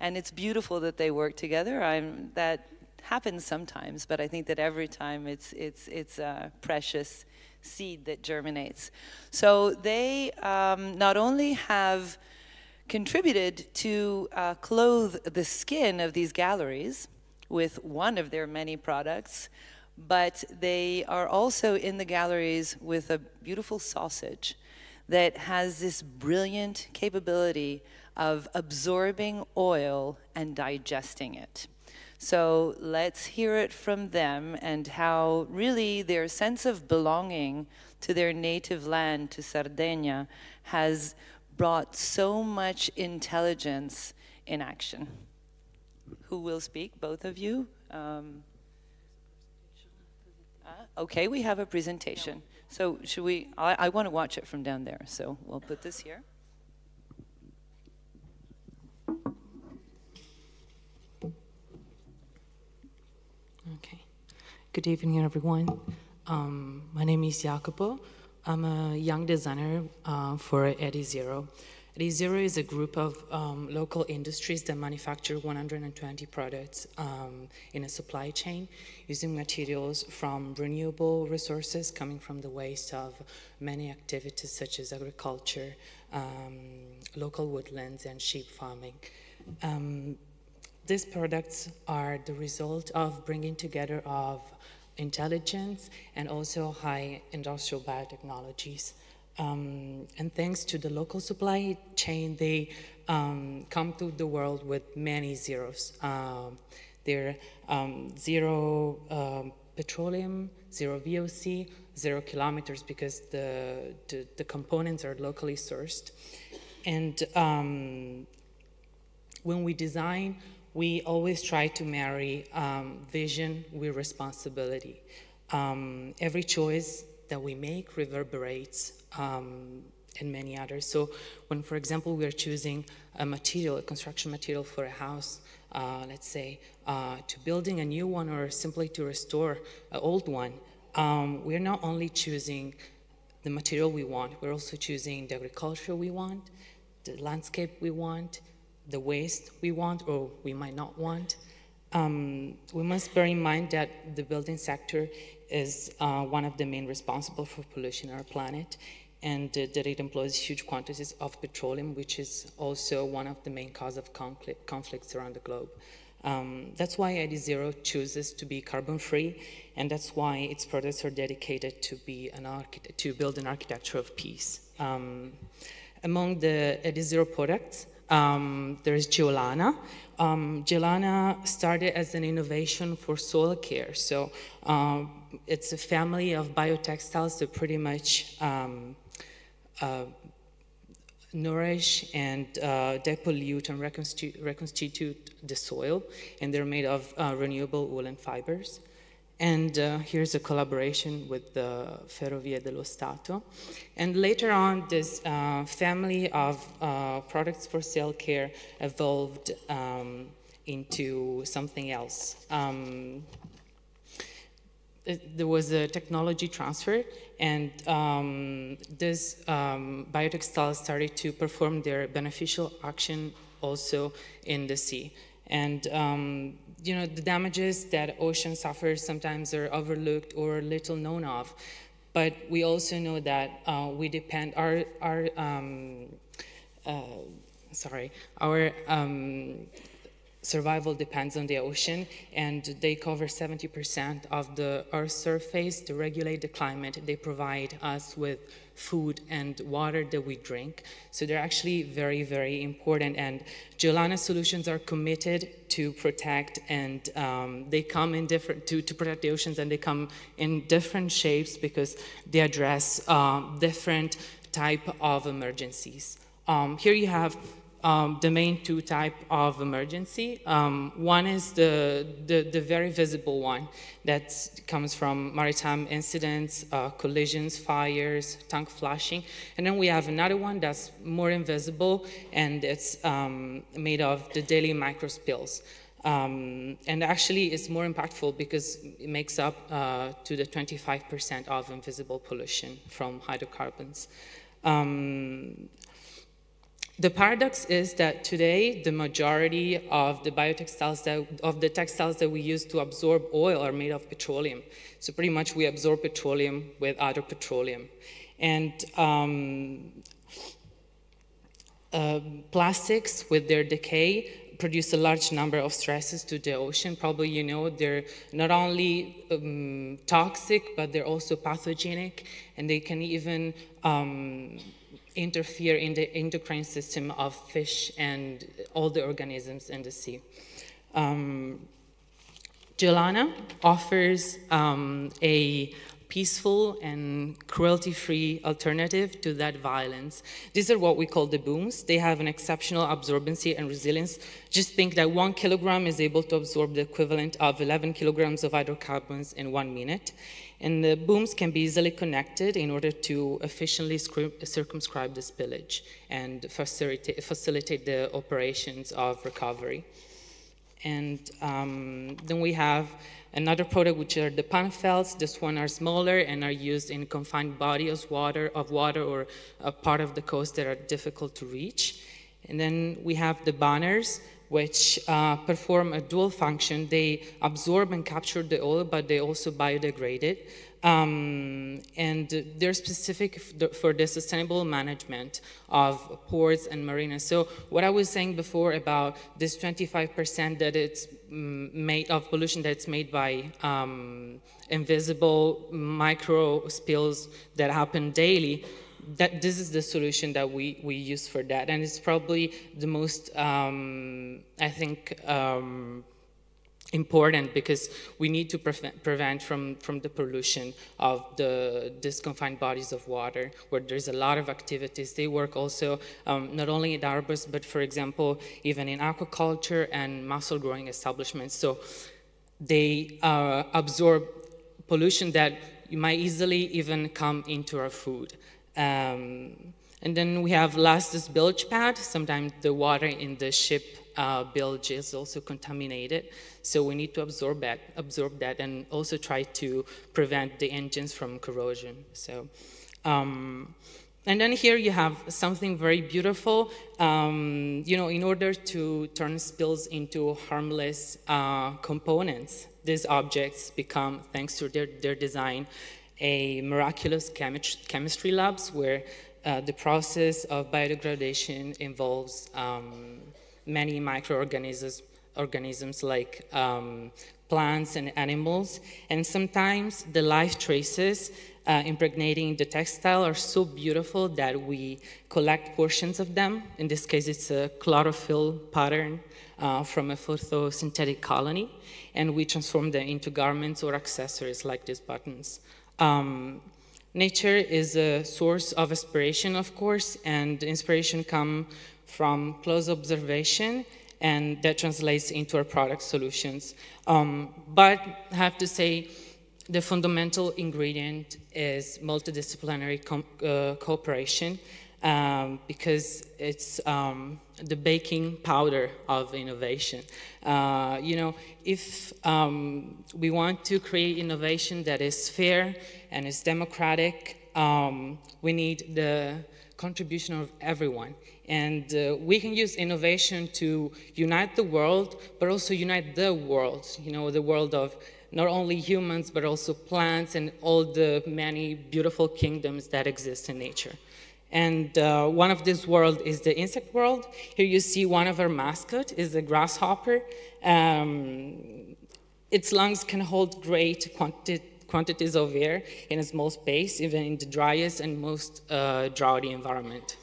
And it's beautiful that they work together. I'm, that happens sometimes, but I think that every time it's, it's, it's a precious seed that germinates. So they um, not only have contributed to uh, clothe the skin of these galleries with one of their many products, but they are also in the galleries with a beautiful sausage that has this brilliant capability of absorbing oil and digesting it. So let's hear it from them and how really their sense of belonging to their native land, to Sardinia, has brought so much intelligence in action. Who will speak? Both of you? Um, okay, we have a presentation. So should we, I, I want to watch it from down there, so we'll put this here. Okay. Good evening, everyone. Um, my name is Jacopo. I'm a young designer uh, for. EdiZero is a group of um, local industries that manufacture 120 products um, in a supply chain using materials from renewable resources coming from the waste of many activities such as agriculture, um, local woodlands, and sheep farming. Um, these products are the result of bringing together of intelligence and also high industrial biotechnologies. Um, and thanks to the local supply chain, they um, come to the world with many zeros. Um, they're um, zero um, petroleum, zero VOC, zero kilometers because the, the, the components are locally sourced. And when we design, we always try to marry vision with responsibility. Every choice that we make reverberates um, and many others. So when, for example, we are choosing a material, a construction material for a house, uh, let's say, uh, to building a new one or simply to restore an old one, um, we're not only choosing the material we want, we're also choosing the agriculture we want, the landscape we want, the waste we want or we might not want. Um, we must bear in mind that the building sector is uh, one of the main responsible for pollution on our planet and uh, that it employs huge quantities of petroleum, which is also one of the main causes of conflict, conflicts around the globe. Um, that's why EdiZero chooses to be carbon-free, and that's why its products are dedicated to be an to build an architecture of peace. Um, among the EdiZero products, um, there's Geolana. Um, Geolana started as an innovation for soil care. So um, it's a family of biotextiles that pretty much um, uh, nourish and uh, depollute and reconstitu reconstitute the soil, and they're made of uh, renewable woolen fibers. And uh, here's a collaboration with the Ferrovie dello Stato. And later on, this uh, family of uh, products for cell care evolved um, into something else. Um, there was a technology transfer, and um, this um, biotextile started to perform their beneficial action also in the sea. And um, you know, the damages that ocean suffers sometimes are overlooked or little known of. But we also know that uh, we depend, our, our um, uh, sorry, our um, survival depends on the ocean, and they cover 70% of the Earth's surface to regulate the climate. They provide us with food and water that we drink. So they're actually very, very important. And Geolana Solutions are committed to protect, and um, they come in different to, to protect the oceans, and they come in different shapes because they address um, different type of emergencies. Um, here you have um, the main two type of emergency. Um, one is the, the, the, very visible one that comes from maritime incidents, uh, collisions, fires, tank flashing. And then we have another one that's more invisible and it's um, made of the daily micro spills. Um, and actually it's more impactful because it makes up uh, to the 25% of invisible pollution from hydrocarbons. Um, the paradox is that today the majority of the biotextiles that, of the textiles that we use to absorb oil are made of petroleum. So pretty much we absorb petroleum with other petroleum. And um, uh, plastics with their decay produce a large number of stresses to the ocean. Probably you know they're not only um, toxic, but they're also pathogenic, and they can even um, interfere in the endocrine system of fish and all the organisms in the sea. Um, offers um, a peaceful and cruelty-free alternative to that violence. These are what we call the booms. They have an exceptional absorbency and resilience. Just think that one kilogram is able to absorb the equivalent of 11 kilograms of hydrocarbons in one minute. And the booms can be easily connected in order to efficiently circumscribe the spillage and facilitate, facilitate the operations of recovery. And um, then we have another product, which are the panfelds. This one are smaller and are used in confined bodies water, of water or a part of the coast that are difficult to reach. And then we have the banners, which uh, perform a dual function. They absorb and capture the oil, but they also biodegrade it. Um, and they're specific for the sustainable management of ports and marinas. So what I was saying before about this 25% that it's made of pollution that's made by um, invisible micro spills that happen daily, that this is the solution that we, we use for that. And it's probably the most, um, I think, um, important because we need to prevent, prevent from, from the pollution of the disconfined bodies of water where there's a lot of activities. They work also um, not only in harbors, but for example, even in aquaculture and mussel growing establishments. So they uh, absorb pollution that might easily even come into our food. Um, and then we have last this bilge pad. Sometimes the water in the ship uh, bilge is also contaminated. So we need to absorb that, absorb that and also try to prevent the engines from corrosion. So, um, and then here you have something very beautiful. Um, you know, in order to turn spills into harmless uh, components, these objects become, thanks to their, their design, a miraculous chemistry labs where uh, the process of biodegradation involves um, many microorganisms organisms like um, plants and animals. And sometimes the life traces uh, impregnating the textile are so beautiful that we collect portions of them. In this case, it's a chlorophyll pattern uh, from a photosynthetic colony, and we transform them into garments or accessories like these buttons. Um, nature is a source of inspiration, of course, and inspiration comes from close observation, and that translates into our product solutions. Um, but I have to say, the fundamental ingredient is multidisciplinary uh, cooperation um, because it's um, the baking powder of innovation. Uh, you know, if um, we want to create innovation that is fair and is democratic, um, we need the contribution of everyone. And uh, we can use innovation to unite the world, but also unite the world, you know, the world of not only humans, but also plants and all the many beautiful kingdoms that exist in nature. And uh, one of this world is the insect world. Here you see one of our mascot is a grasshopper. Um, its lungs can hold great quanti quantities of air in a small space, even in the driest and most uh, droughty environment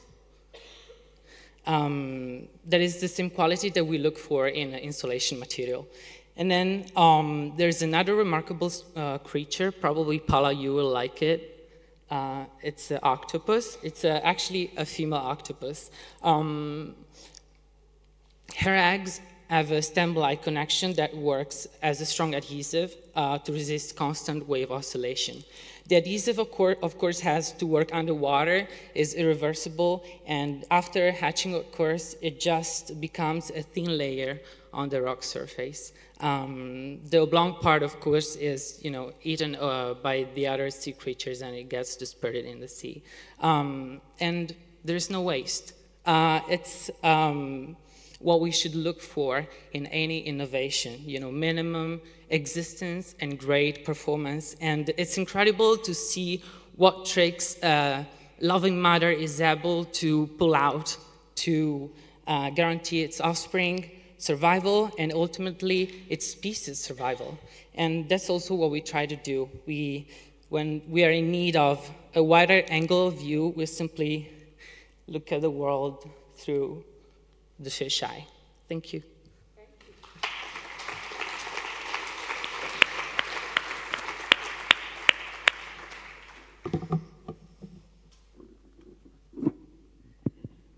um, that is the same quality that we look for in insulation material. And then um, there's another remarkable uh, creature, probably Paola, you will like it. Uh, it's an octopus. It's uh, actually a female octopus. Um, her eggs have a stem-like connection that works as a strong adhesive uh, to resist constant wave oscillation. The adhesive, of course, of course, has to work underwater, is irreversible, and after hatching, of course, it just becomes a thin layer on the rock surface. Um, the oblong part, of course, is you know eaten uh, by the other sea creatures, and it gets dispersed in the sea. Um, and there's no waste. Uh, it's um, what we should look for in any innovation, you know, minimum existence and great performance. And it's incredible to see what tricks uh, loving mother is able to pull out to uh, guarantee its offspring survival and ultimately its species survival. And that's also what we try to do. We, when we are in need of a wider angle of view, we simply look at the world through the. Thank you.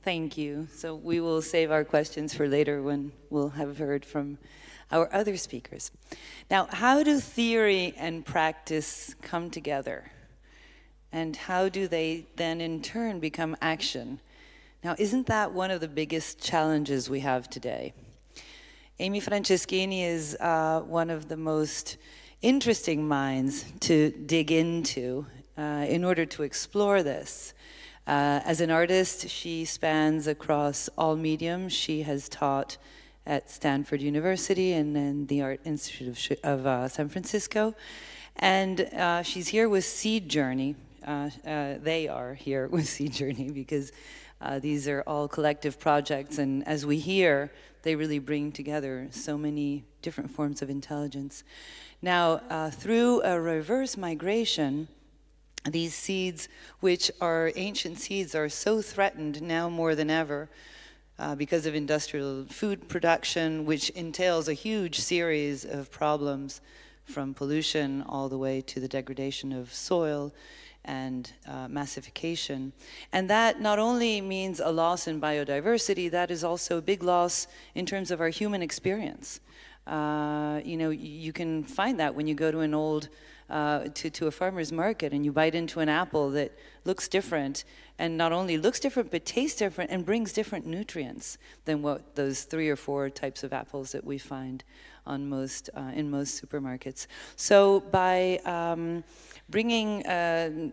Thank you. So we will save our questions for later when we'll have heard from our other speakers. Now, how do theory and practice come together? And how do they then in turn become action? Now, isn't that one of the biggest challenges we have today? Amy Franceschini is uh, one of the most interesting minds to dig into uh, in order to explore this. Uh, as an artist, she spans across all mediums. She has taught at Stanford University and then the Art Institute of, of uh, San Francisco. And uh, she's here with Seed Journey. Uh, uh, they are here with Seed Journey because uh, these are all collective projects. And as we hear, they really bring together so many different forms of intelligence. Now, through a reverse migration, these seeds, which are ancient seeds, are so threatened now more than ever uh, because of industrial food production, which entails a huge series of problems from pollution all the way to the degradation of soil and uh, massification. And that not only means a loss in biodiversity, that is also a big loss in terms of our human experience. Uh, you know, you can find that when you go to an old uh, to, to a farmer's market and you bite into an apple that looks different and not only looks different but tastes different and brings different nutrients than what those three or four types of apples that we find on most uh, in most supermarkets. So by um, bringing uh,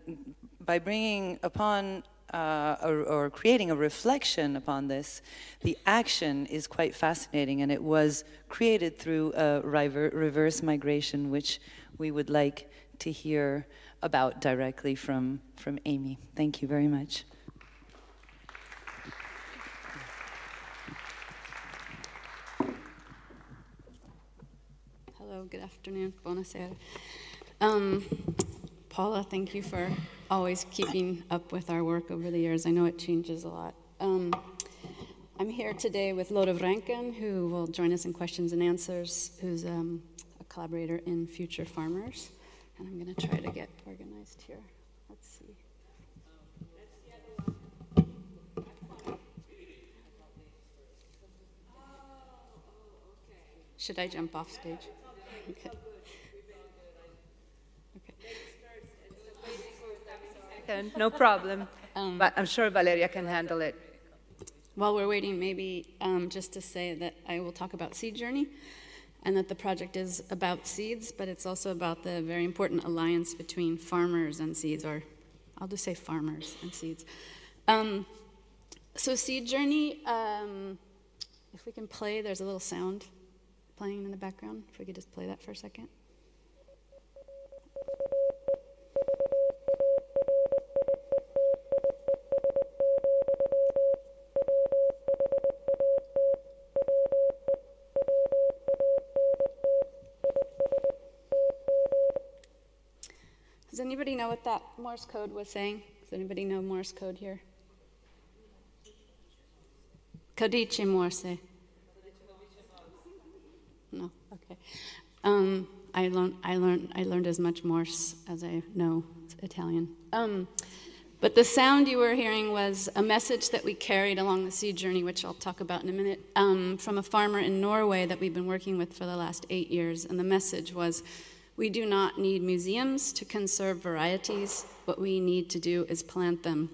by bringing upon uh, or, or, creating a reflection upon this, the action is quite fascinating, and it was created through a reverse migration, which we would like to hear about directly from, from Amy. Thank you very much. Hello, good afternoon. Buonasera. Um, Paola, thank you for always keeping up with our work over the years. I know it changes a lot. Um, I'm here today with Lotte Vranken, who will join us in questions and answers, who's um, a collaborator in Futurefarmers. And I'm going to try to get organized here. Let's see. Should I jump off stage? Okay. Okay. No problem. Um, but I'm sure Valeria can handle it. While we're waiting, maybe um, just to say that I will talk about Seed Journey and that the project is about seeds, but it's also about the very important alliance between farmers and seeds, or I'll just say farmers and seeds. Um, so Seed Journey, um, if we can play, there's a little sound playing in the background. If we could just play that for a second. Does anybody know what that Morse code was saying? Does anybody know Morse code here? Codice Morse. Okay. Um, I learned, I learned, I learned as much Morse as I know Italian. Um, but the sound you were hearing was a message that we carried along the seed journey, which I'll talk about in a minute, um, from a farmer in Norway that we've been working with for the last eight years. And the message was we do not need museums to conserve varieties. What we need to do is plant them.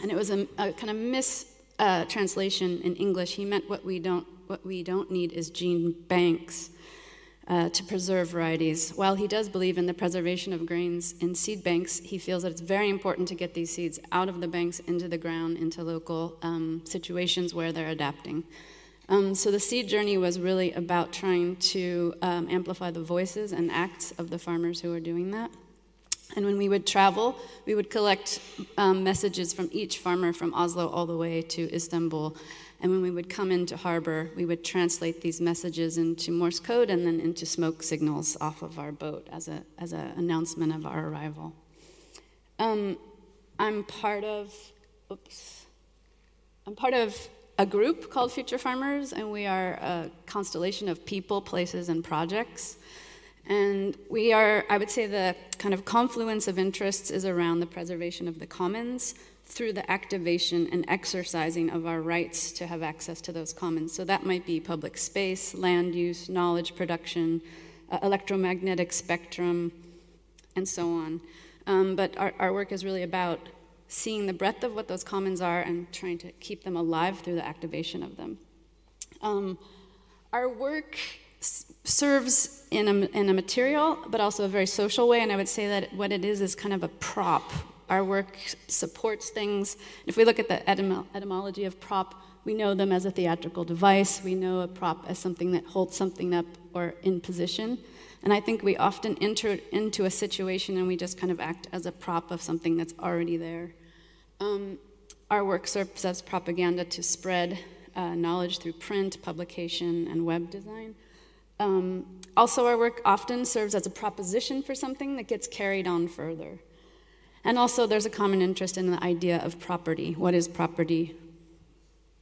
And it was a, a kind of mistranslation uh, in English. He meant what we don't, what we don't need is gene banks uh, to preserve varieties. While he does believe in the preservation of grains in seed banks, he feels that it's very important to get these seeds out of the banks into the ground, into local um, situations where they're adapting. Um, so the seed journey was really about trying to um, amplify the voices and acts of the farmers who are doing that. And when we would travel, we would collect um, messages from each farmer from Oslo all the way to Istanbul. And when we would come into harbor, we would translate these messages into Morse code and then into smoke signals off of our boat as an as a announcement of our arrival. Um, I'm part of, oops, I'm part of a group called Futurefarmers, and we are a constellation of people, places, and projects. And we are, I would say, the kind of confluence of interests is around the preservation of the commons through the activation and exercising of our rights to have access to those commons. So that might be public space, land use, knowledge production, uh, electromagnetic spectrum, and so on. Um, but our, our work is really about seeing the breadth of what those commons are and trying to keep them alive through the activation of them. Um, our work serves in a, in a material, but also a very social way, and I would say that what it is is kind of a prop. Our work supports things. If we look at the etym etymology of prop, we know them as a theatrical device. We know a prop as something that holds something up or in position. And I think we often enter into a situation and we just kind of act as a prop of something that's already there. Um, our work serves as propaganda to spread uh, knowledge through print, publication, and web design. Um, also, our work often serves as a proposition for something that gets carried on further. And also, there's a common interest in the idea of property. What is property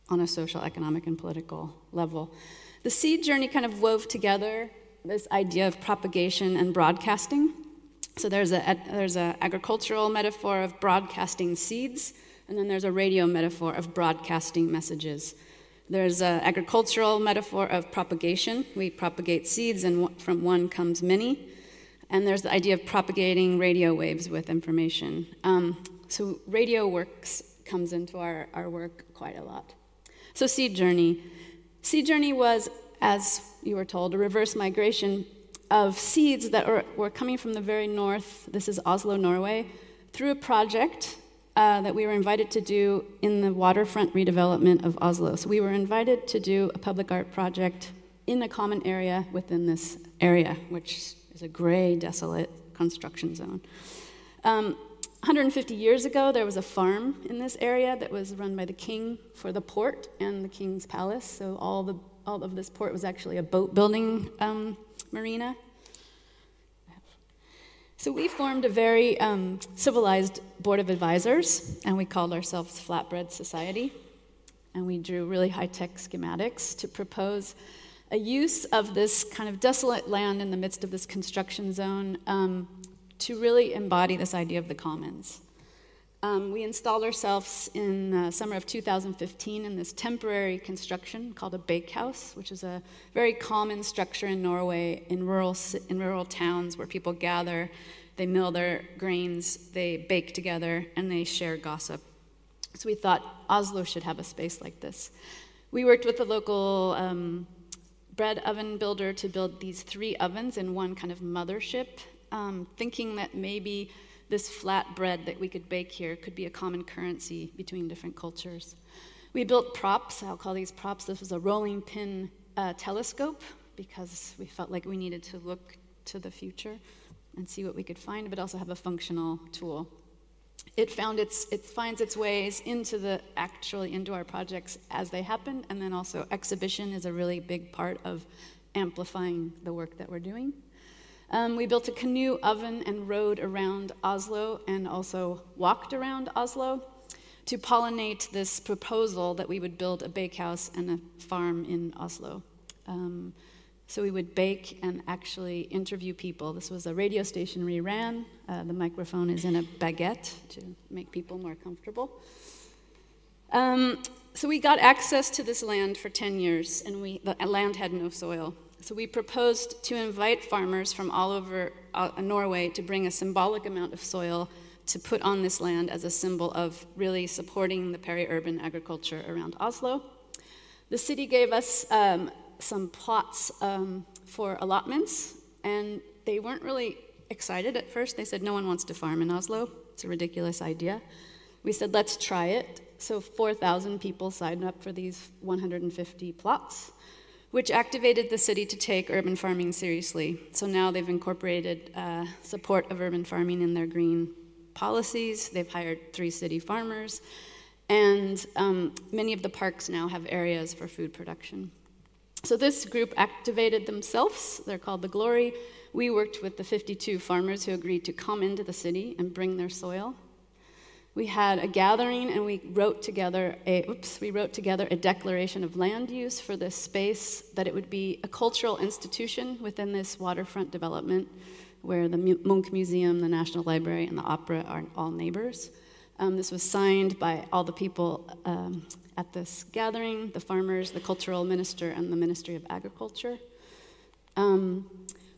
on a social, economic, and political level? The seed journey kind of wove together this idea of propagation and broadcasting. So there's a there's an agricultural metaphor of broadcasting seeds, and then there's a radio metaphor of broadcasting messages. There's an agricultural metaphor of propagation. We propagate seeds, and from one comes many. And there's the idea of propagating radio waves with information. Um, so radio works comes into our, our work quite a lot. So seed journey. Seed journey was as you were told, a reverse migration of seeds that were, were coming from the very north, this is Oslo, Norway, through a project uh, that we were invited to do in the waterfront redevelopment of Oslo. So we were invited to do a public art project in a common area within this area, which a gray, desolate construction zone. Um, 150 years ago, there was a farm in this area that was run by the king for the port and the king's palace. So all the all of this port was actually a boat building um, marina. So we formed a very um, civilized board of advisors, and we called ourselves Flatbread Society. And we drew really high-tech schematics to propose a use of this kind of desolate land in the midst of this construction zone um, to really embody this idea of the commons. Um, we installed ourselves in the summer of 2015 in this temporary construction called a bakehouse, which is a very common structure in Norway in rural, in rural towns where people gather, they mill their grains, they bake together, and they share gossip. So we thought Oslo should have a space like this. We worked with the local um, bread oven builder to build these three ovens in one kind of mothership, um, thinking that maybe this flat bread that we could bake here could be a common currency between different cultures. We built props, I'll call these props. This was a rolling pin uh, telescope because we felt like we needed to look to the future and see what we could find, but also have a functional tool. It found its, it finds its ways into the, actually into our projects as they happen, and then also exhibition is a really big part of amplifying the work that we're doing. Um, we built a canoe oven and rode around Oslo and also walked around Oslo to pollinate this proposal that we would build a bakehouse and a farm in Oslo. Um, so we would bake and actually interview people. This was a radio station we ran. Uh, the microphone is in a baguette to make people more comfortable. Um, so we got access to this land for 10 years, and we, the land had no soil. So we proposed to invite farmers from all over uh, Norway to bring a symbolic amount of soil to put on this land as a symbol of really supporting the peri-urban agriculture around Oslo. The city gave us um, some plots um, for allotments, and they weren't really excited at first. They said, no one wants to farm in Oslo. It's a ridiculous idea. We said, let's try it. So 4,000 people signed up for these 150 plots which activated the city to take urban farming seriously. So now they've incorporated uh, support of urban farming in their green policies. They've hired three city farmers, and um, many of the parks now have areas for food production. So this group activated themselves. They're called the Glory. We worked with the 52 farmers who agreed to come into the city and bring their soil. We had a gathering and we wrote together a oops, we wrote together a declaration of land use for this space that it would be a cultural institution within this waterfront development where the Munch Museum, the National Library, and the Opera are all neighbors. Um, this was signed by all the people um, at this gathering the farmers, the cultural minister, and the Ministry of Agriculture. Um,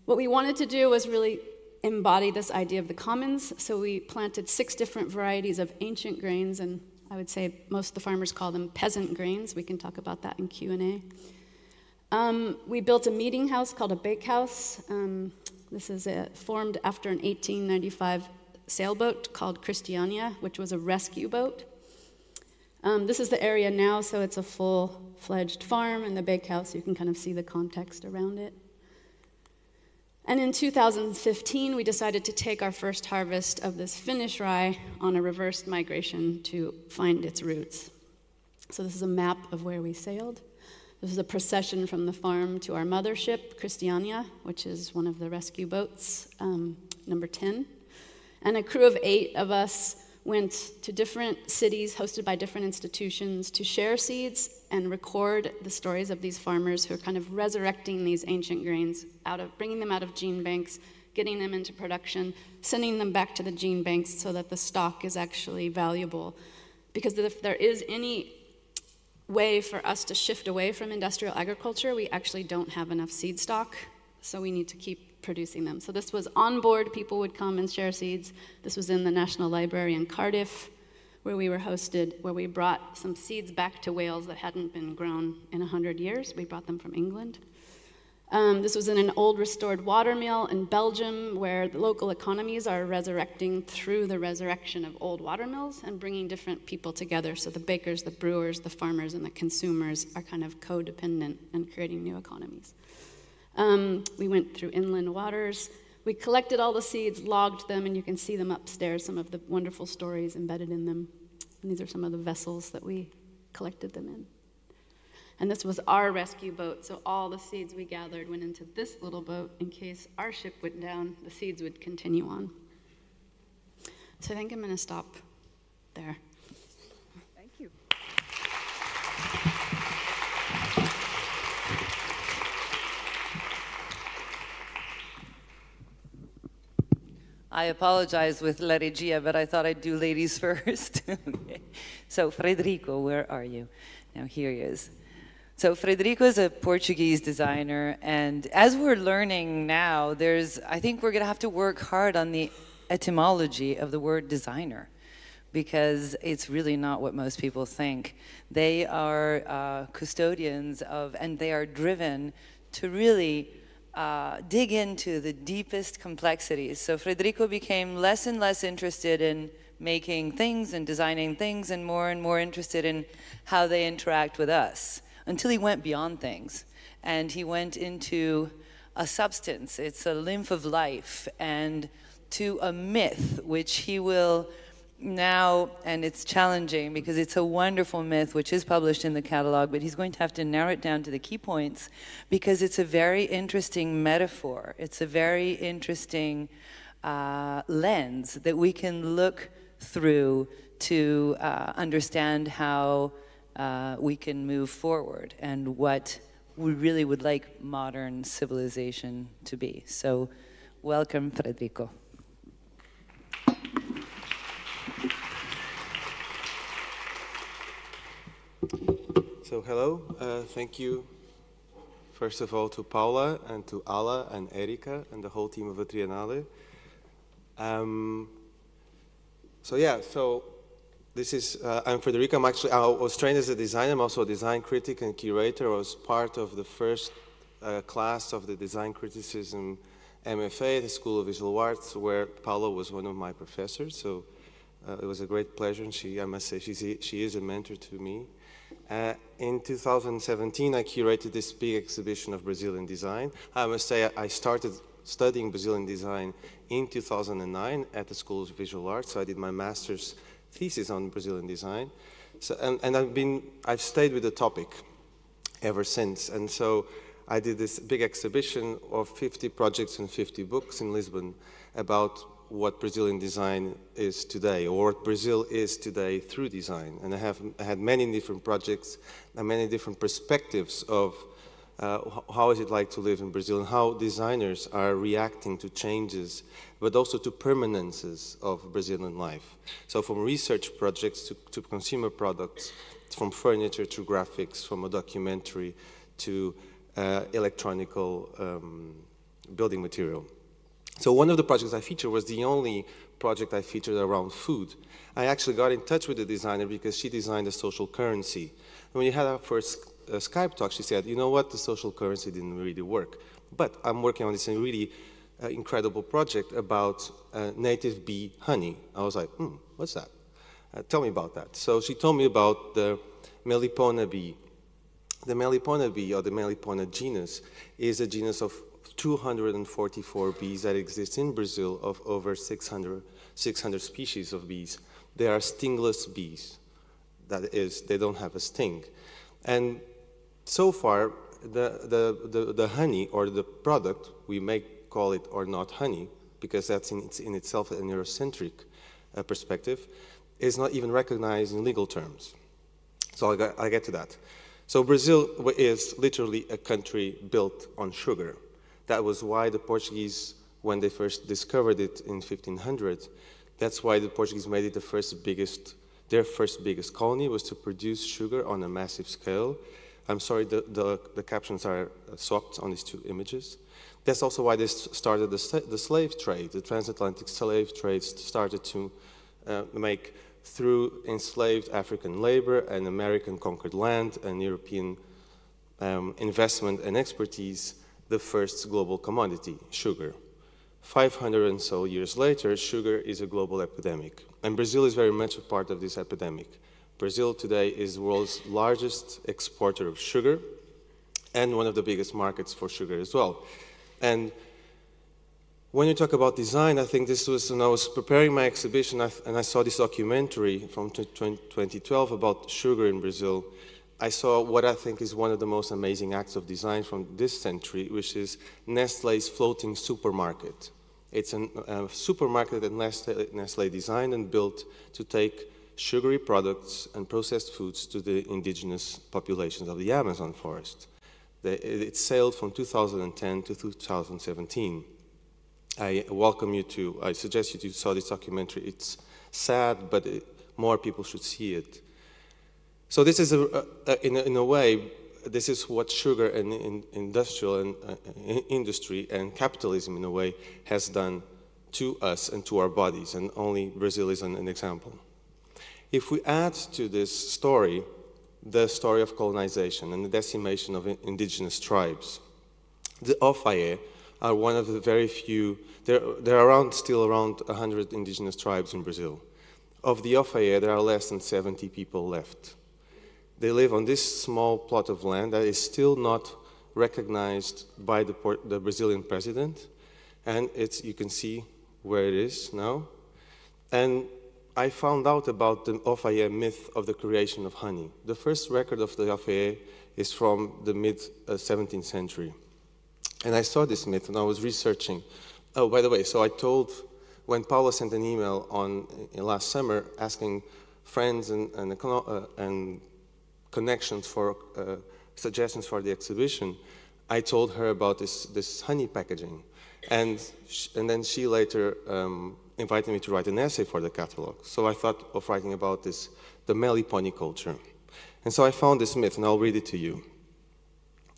what we wanted to do was really embody this idea of the commons. So we planted six different varieties of ancient grains, and I would say most of the farmers call them peasant grains. We can talk about that in Q&A. Um, we built a meeting house called a bakehouse. Um, this is a, formed after an 1895 sailboat called Christiania, which was a rescue boat. Um, this is the area now, so it's a full-fledged farm, and the bakehouse, you can kind of see the context around it. And in 2015, we decided to take our first harvest of this Finnish rye on a reversed migration to find its roots. So, this is a map of where we sailed. This is a procession from the farm to our mothership, Christiania, which is one of the rescue boats, um, number 10. And a crew of eight of us went to different cities hosted by different institutions to share seeds and record the stories of these farmers who are kind of resurrecting these ancient grains out of bringing them out of gene banks getting them into production sending them back to the gene banks so that the stock is actually valuable. Because if there is any way for us to shift away from industrial agriculture we actually don't have enough seed stock so we need to keep producing them so this was on board people would come and share seeds this was in the national library in cardiff where we were hosted, where we brought some seeds back to Wales that hadn't been grown in 100 years. We brought them from England. Um, this was in an old restored watermill in Belgium where the local economies are resurrecting through the resurrection of old watermills and bringing different people together. So the bakers, the brewers, the farmers, and the consumers are kind of codependent and creating new economies. Um, we went through inland waters. We collected all the seeds, logged them, and you can see them upstairs, some of the wonderful stories embedded in them. And these are some of the vessels that we collected them in. And this was our rescue boat, so all the seeds we gathered went into this little boat in case our ship went down, the seeds would continue on. So I think I'm going to stop there. Thank you. I apologize with La Regia, but I thought I'd do ladies first. So, Federico, where are you? Now, here he is. So, Federico is a Portuguese designer, and as we're learning now, there's, I think we're going to have to work hard on the etymology of the word designer because it's really not what most people think. They are uh, custodians of, and they are driven to really uh, dig into the deepest complexities. So Federico became less and less interested in making things and designing things and more and more interested in how they interact with us until he went beyond things. And he went into a substance, it's a lymph of life, and to a myth, which he will now, and it's challenging because it's a wonderful myth which is published in the catalog, but he's going to have to narrow it down to the key points because it's a very interesting metaphor. It's a very interesting uh, lens that we can look through to uh, understand how uh, we can move forward and what we really would like modern civilization to be. So, welcome, Federico. So hello, uh, thank you first of all to Paola and to Ala and Erica and the whole team of Triennale. Um, so yeah, so this is, uh, I'm Federico, I'm actually, I was trained as a designer, I'm also a design critic and curator. I was part of the first uh, class of the design criticism MFA at the School of Visual Arts where Paola was one of my professors. So uh, it was a great pleasure and she, I must say, she's, she is a mentor to me. Uh, in 2017, I curated this big exhibition of Brazilian design. I must say, I started studying Brazilian design in 2009 at the School of Visual Arts. So I did my master's thesis on Brazilian design. So, and, and I've been, I've stayed with the topic ever since. And so I did this big exhibition of 50 projects and 50 books in Lisbon about what Brazilian design is today, or what Brazil is today through design. And I have had many different projects and many different perspectives of uh, how is it like to live in Brazil and how designers are reacting to changes, but also to permanences of Brazilian life. So from research projects to, to consumer products, from furniture to graphics, from a documentary to uh, electronical um, building material. So one of the projects I featured was the only project I featured around food. I actually got in touch with the designer because she designed a social currency. And when we had our first uh, Skype talk, she said, you know what, the social currency didn't really work. But I'm working on this really uh, incredible project about uh, native bee honey. I was like, hmm, what's that? Uh, tell me about that. So she told me about the Melipona bee. The Melipona bee, or the Melipona genus, is a genus of 244 bees that exist in Brazil of over 600, 600 species of bees. They are stingless bees. That is, they don't have a sting. And so far, the, the, the, the honey or the product, we may call it or not honey, because that's in, it's in itself a Eurocentric uh, perspective, is not even recognized in legal terms. So I'll get, I'll get to that. So Brazil is literally a country built on sugar. That was why the Portuguese, when they first discovered it in 1500, that's why the Portuguese made it the first biggest, their first biggest colony was to produce sugar on a massive scale. I'm sorry, the, the, the captions are swapped on these two images. That's also why they started the, the slave trade. The transatlantic slave trade started to uh, make through enslaved African labor and American conquered land and European um, investment and expertise the first global commodity, sugar. 500 and so years later, sugar is a global epidemic. And Brazil is very much a part of this epidemic. Brazil today is the world's largest exporter of sugar and one of the biggest markets for sugar as well. And when you talk about design, I think this was when I was preparing my exhibition and I saw this documentary from 2012 about sugar in Brazil. I saw what I think is one of the most amazing acts of design from this century, which is Nestle's floating supermarket. It's a supermarket that Nestle, Nestle designed and built to take sugary products and processed foods to the indigenous populations of the Amazon forest. it sailed from 2010 to 2017. I welcome you to, I suggest you to saw this documentary. It's sad, but it, more people should see it. So this is, a, a, in, a, in, a, way, this is what sugar and in, industrial and uh, industry and capitalism, in a way, has done to us and to our bodies, and only Brazil is an, an example. If we add to this story the story of colonization and the decimation of indigenous tribes, the Ofaye are one of the very few, there, there are around, still around 100 indigenous tribes in Brazil. Of the Ofaye, there are less than 70 people left. They live on this small plot of land that is still not recognized by the, the Brazilian president, and it's, you can see where it is now. And I found out about the Ofaye myth of the creation of honey. The first record of the Ofaye is from the mid 17th uh, century. And I saw this myth and I was researching. Oh, by the way, so I told, when Paola sent an email on last summer asking friends and, and, uh, and connections for uh, suggestions for the exhibition, I told her about this, this honey packaging. And, and then she later um, invited me to write an essay for the catalog. So I thought of writing about this, the Melipona culture. And so I found this myth, and I'll read it to you.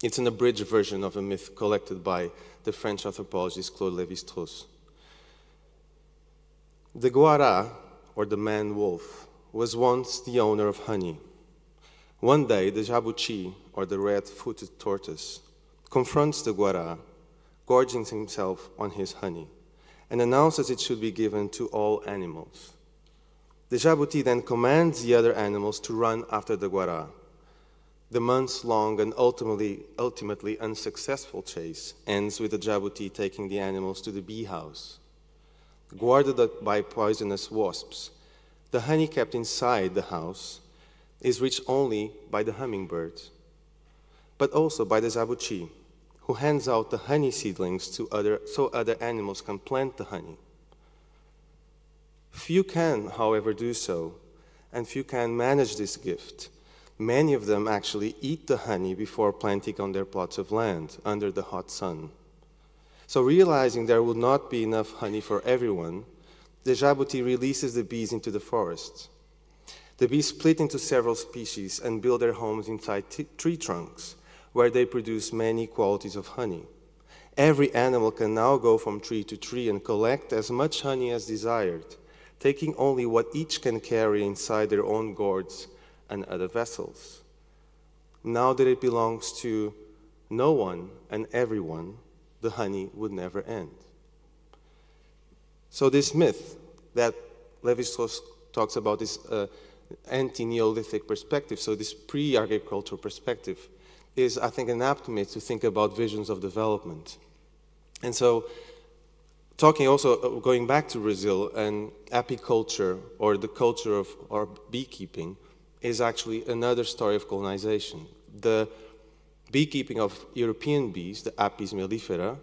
It's an abridged version of a myth collected by the French anthropologist Claude Lévi-Strauss. The Guará, or the man wolf, was once the owner of honey. One day, the jabuti, or the red-footed tortoise, confronts the guará, gorging himself on his honey, and announces it should be given to all animals. The jabuti then commands the other animals to run after the guará. The months-long and ultimately, ultimately unsuccessful chase ends with the jabuti taking the animals to the bee house. Guarded by poisonous wasps, the honey kept inside the house is reached only by the hummingbird, but also by the jabuti, who hands out the honey seedlings to other, so other animals can plant the honey. Few can, however, do so, and few can manage this gift. Many of them actually eat the honey before planting on their plots of land under the hot sun. So, realizing there will not be enough honey for everyone, the jabuti releases the bees into the forest. The bees split into several species and build their homes inside tree trunks, where they produce many qualities of honey. Every animal can now go from tree to tree and collect as much honey as desired, taking only what each can carry inside their own gourds and other vessels. Now that it belongs to no one and everyone, the honey would never end. So, this myth that Lévi-Strauss talks about, this uh, anti Neolithic perspective, so this pre agricultural perspective, is, I think, an apt myth to think about visions of development. And so, talking also, uh, going back to Brazil and apiculture or the culture of or beekeeping is actually another story of colonization. The beekeeping of European bees, the Apis mellifera,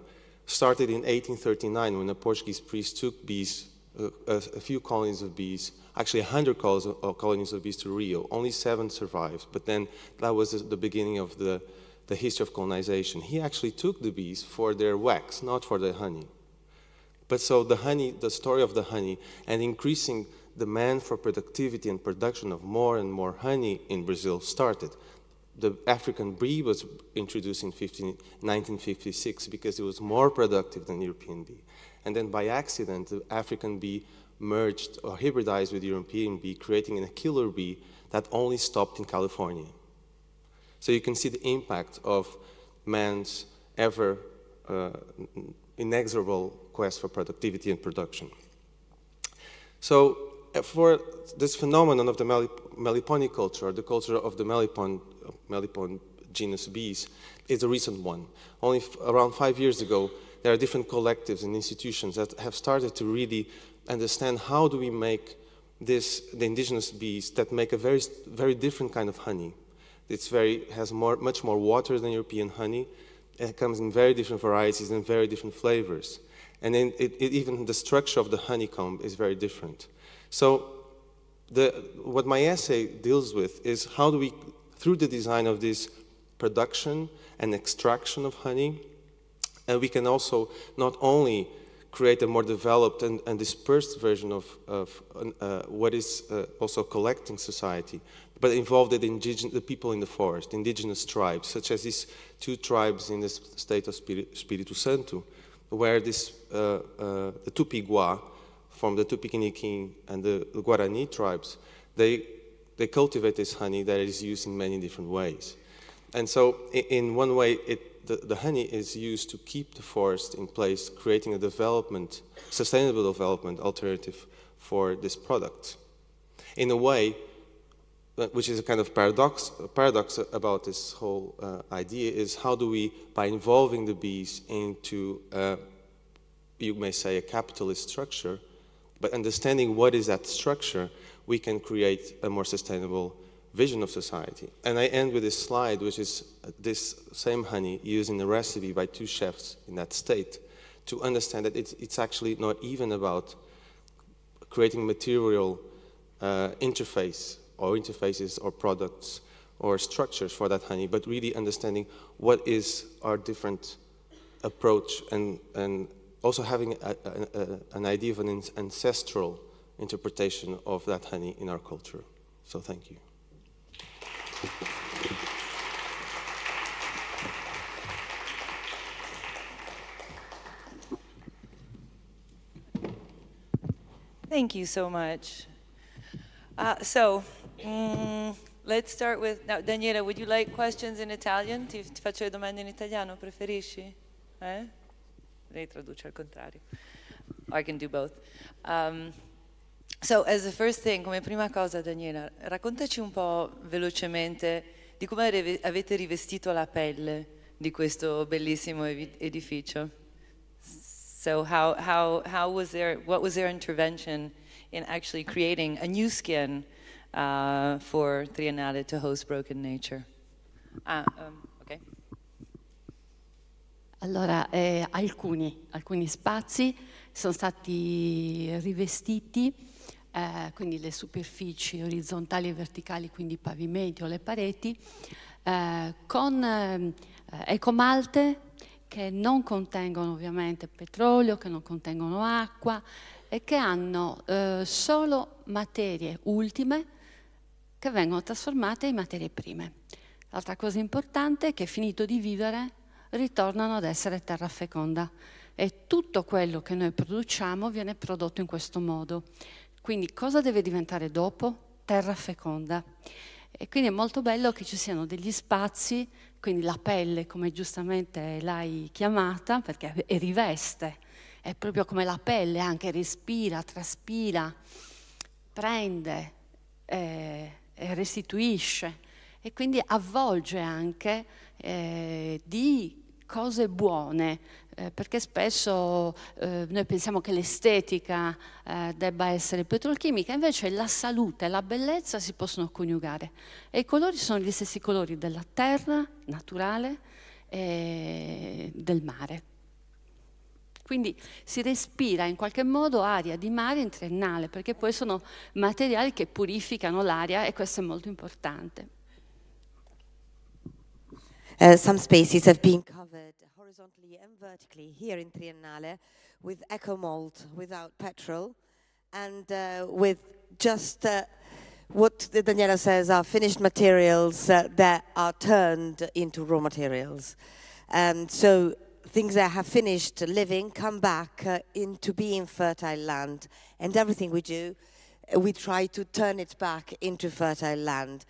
started in 1839 when a Portuguese priest took bees, a, a, few colonies of bees, actually 100 colonies of, uh, colonies of bees to Rio. Only seven survived, but then that was the beginning of the, the history of colonization. He actually took the bees for their wax, not for their honey. But so the honey, the story of the honey, and increasing demand for productivity and production of more and more honey in Brazil started the African bee was introduced in 15, 1956 because it was more productive than European bee. And then by accident, the African bee merged or hybridized with European bee, creating a killer bee that only stopped in California. So you can see the impact of man's ever uh, inexorable quest for productivity and production. So uh, for this phenomenon of the meliponiculture, the culture of the Melipon Melipon genus bees is a recent one. Only around five years ago, there are different collectives and institutions that have started to really understand how do we make this, the indigenous bees that make a very, very different kind of honey. It's very, has more, much more water than European honey. It comes in very different varieties and very different flavors. And then it, it, even the structure of the honeycomb is very different. So the, what my essay deals with is how do we through the design of this production and extraction of honey. And we can also not only create a more developed and, and dispersed version of, of uh, what is uh, also collecting society, but involve the, the people in the forest, indigenous tribes, such as these two tribes in the state of Espírito Santo, where this, uh, uh, the Tupiguá, from the Tupiniquim and the, Guarani tribes, they they cultivate this honey that is used in many different ways. And so, in one way, it, the, the, honey is used to keep the forest in place, creating a development, sustainable development alternative for this product. In a way, uh, which is a kind of paradox, paradox about this whole uh, idea, is how do we, by involving the bees into, uh, you may say, a capitalist structure, but understanding what is that structure, we can create a more sustainable vision of society. And I end with this slide, which is this same honey used in a recipe by two chefs in that state to understand that it's, it's actually not even about creating material uh, interface or interfaces or products or structures for that honey, but really understanding what is our different approach and, and also having a, a, a, an idea of an ancestral interpretation of that honey in our culture. So thank you. Thank you so much. Uh, so, mm, let's start with, now, Daniela, would you like questions in Italian? Ti, ti faccio le domande in italiano, preferisci? Eh? Lei traduce al contrario. I can do both. Um, So, as the first thing, come prima cosa, Daniela, raccontaci un po' velocemente di come avete rivestito la pelle di questo bellissimo edificio. So, how, how, how was there, what was their intervention in actually creating a new skin uh, for Triennale to host Broken Nature? Ah, um, okay. Allora, eh, alcuni, alcuni spazi sono stati rivestiti eh, quindi le superfici orizzontali e verticali, quindi i pavimenti o le pareti, eh, con eh, ecomalte che non contengono ovviamente petrolio, che non contengono acqua e che hanno eh, solo materie ultime che vengono trasformate in materie prime. L'altra cosa importante è che finito di vivere ritornano ad essere terra feconda e tutto quello che noi produciamo viene prodotto in questo modo. Quindi cosa deve diventare dopo? Terra feconda. E quindi è molto bello che ci siano degli spazi, quindi la pelle, come giustamente l'hai chiamata, perché è riveste, è proprio come la pelle, anche respira, traspira, prende eh, restituisce e quindi avvolge anche eh, di cose buone, eh, perché spesso eh, noi pensiamo che l'estetica eh, debba essere petrolchimica, invece la salute e la bellezza si possono coniugare e i colori sono gli stessi colori della terra naturale e del mare. Quindi si respira in qualche modo aria di mare in triennale, perché poi sono materiali che purificano l'aria e questo è molto importante. Uh, some spaces have been covered and vertically here in Triennale with eco-mold without petrol and uh, with just uh, what Daniela says are finished materials uh, that are turned into raw materials. And so things that have finished living come back uh, into being fertile land. And everything we do, uh, we try to turn it back into fertile land.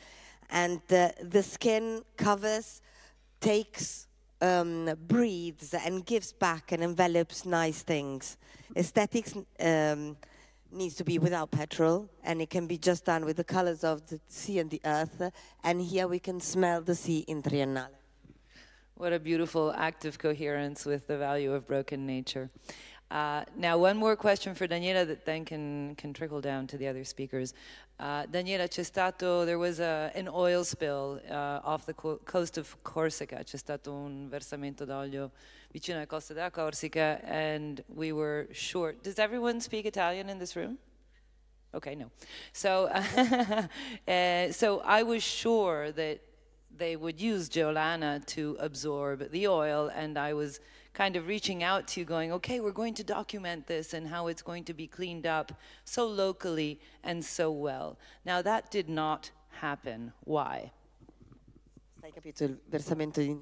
And uh, the skin covers takes, um, breathes, and gives back and envelops nice things. Aesthetics um, needs to be without petrol, and it can be just done with the colors of the sea and the earth. And here we can smell the sea in Triennale. What a beautiful act of coherence with the value of broken nature. Uh, now, one more question for Daniela that then can, can trickle down to the other speakers. Uh, Daniela, c'è stato, there was a, an oil spill uh, off the co coast of Corsica. C'è stato un versamento d'olio vicino alla costa della Corsica, and we were short. Does everyone speak Italian in this room? Okay, no. So, uh, so I was sure that they would use Geolana to absorb the oil, and I was kind of reaching out to you going, okay, we're going to document this and how it's going to be cleaned up so locally and so well. Now that did not happen. Why? Hai capito il versamento di...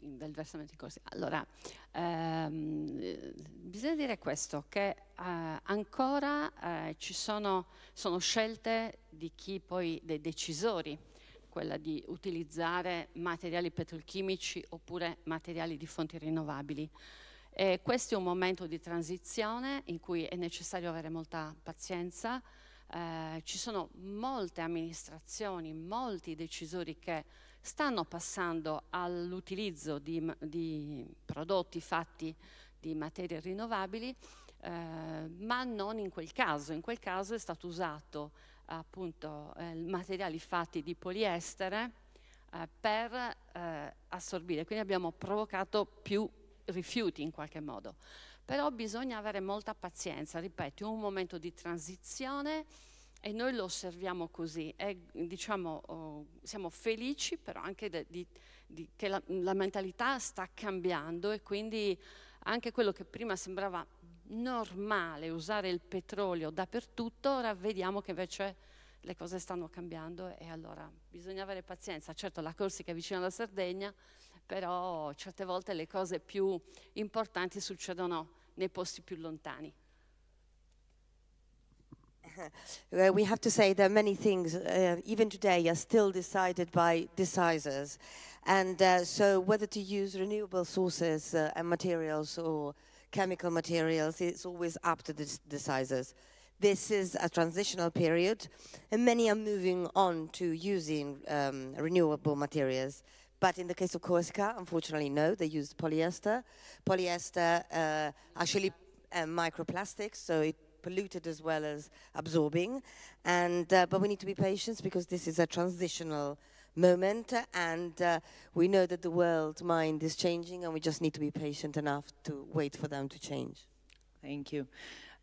del versamento di corsi. Allora, ehm, bisogna dire questo, che eh, ancora eh, ci sono, sono scelte di chi poi, dei decisori, quella di utilizzare materiali petrolchimici oppure materiali di fonti rinnovabili. E questo è un momento di transizione in cui è necessario avere molta pazienza. Eh, ci sono molte amministrazioni, molti decisori che stanno passando all'utilizzo di, di, prodotti fatti di materie rinnovabili, eh, ma non in quel caso. In quel caso è stato usato appunto eh, materiali fatti di poliestere eh, per eh, assorbire, quindi abbiamo provocato più rifiuti in qualche modo. Però bisogna avere molta pazienza, ripeto, un momento di transizione e noi lo osserviamo così, e, diciamo, oh, siamo felici però anche de, di, di, che la, la mentalità sta cambiando e quindi anche quello che prima sembrava normale usare il petrolio dappertutto, ora vediamo che invece le cose stanno cambiando e allora bisogna avere pazienza. Certo la Corsica è vicino alla Sardegna, però certe volte le cose più importanti succedono nei posti più lontani. Uh, we have to say that many things, uh, even today, are still decided by decisors. And uh, so whether to use renewable sources uh, and materials or chemical materials, it's always up to the decisors. This is a transitional period, and many are moving on to using um, renewable materials. But in the case of Corsica, unfortunately, no, they used polyester. Polyester uh, actually uh, microplastics, so it polluted as well as absorbing. And, uh, but we need to be patient because this is a transitional moment and uh, we know that the world mind is changing and we just need to be patient enough to wait for them to change. Thank you.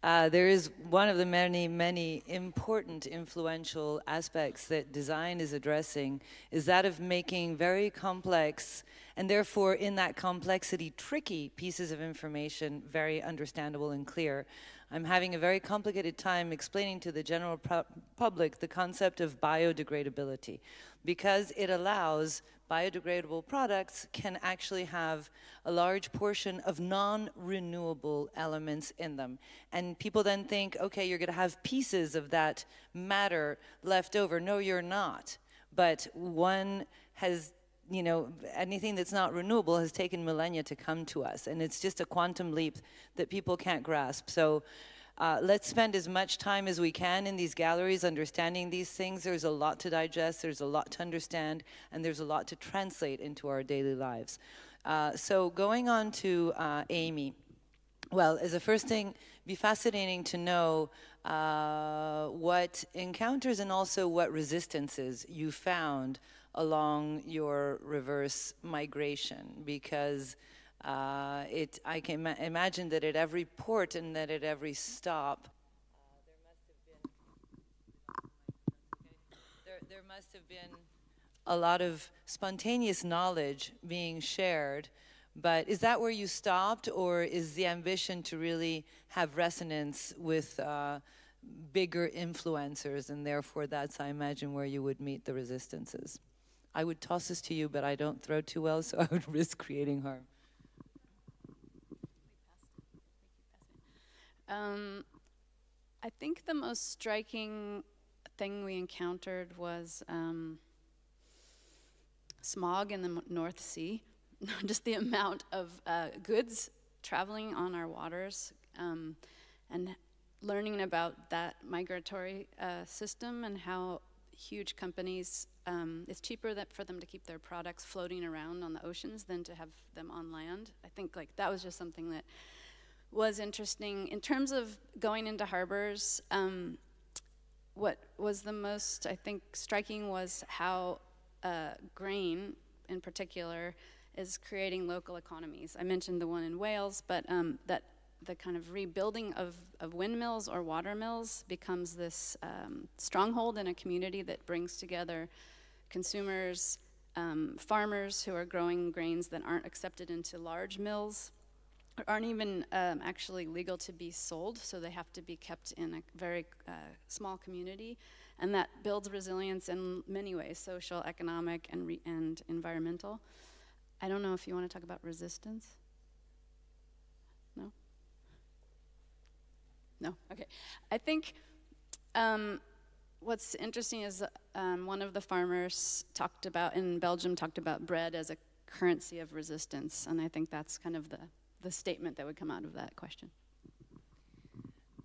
Uh, there is one of the many, many important, influential aspects that design is addressing is that of making very complex and therefore in that complexity tricky pieces of information very understandable and clear. I'm having a very complicated time explaining to the general public the concept of biodegradability because it allows biodegradable products can actually have a large portion of non-renewable elements in them. And people then think, okay, you're gonna have pieces of that matter left over. No, you're not. But one has you know, anything that's not renewable has taken millennia to come to us. And it's just a quantum leap that people can't grasp. So uh, let's spend as much time as we can in these galleries understanding these things. There's a lot to digest, there's a lot to understand, and there's a lot to translate into our daily lives. Uh, so going on to uh, Amy. Well, as a first thing, be fascinating to know uh, what encounters and also what resistances you found along your reverse migration because uh, it, I can imagine that at every port and that at every stop, uh, there, must have been a lot of spontaneous knowledge being shared. But is that where you stopped, or is the ambition to really have resonance with uh, bigger influencers, and therefore that's, I imagine, where you would meet the resistances? I would toss this to you, but I don't throw too well, so I would risk creating harm. Um, I think the most striking thing we encountered was um, smog in the North Sea. Just the amount of uh, goods traveling on our waters um, and learning about that migratory uh, system and how huge companies, um, it's cheaper that for them to keep their products floating around on the oceans than to have them on land. I think like that was just something that was interesting. In terms of going into harbors, um, what was the most, I think, striking was how uh, grain, in particular, is creating local economies. I mentioned the one in Wales, but um, that the kind of rebuilding of, of windmills or water mills becomes this um, stronghold in a community that brings together consumers, um, farmers who are growing grains that aren't accepted into large mills, aren't even um, actually legal to be sold, so they have to be kept in a very uh, small community. And that builds resilience in many ways, social, economic, and, and environmental. I don't know if you want to talk about resistance. No? No? Okay. I think um, what's interesting is um, one of the farmers talked about, in Belgium, talked about bread as a currency of resistance. And I think that's kind of the the statement that would come out of that question?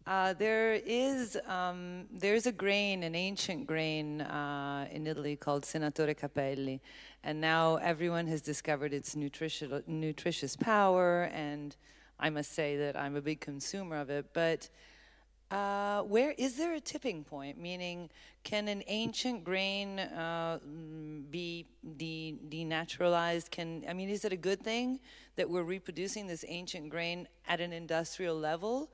Uh, there is um, there's a grain, an ancient grain uh, in Italy called Senatore Cappelli, and now everyone has discovered its nutritious nutritious power. And I must say that I'm a big consumer of it, but uh, where is there a tipping point? Meaning, can an ancient grain uh, be de denaturalized? Can I mean, is it a good thing that we're reproducing this ancient grain at an industrial level?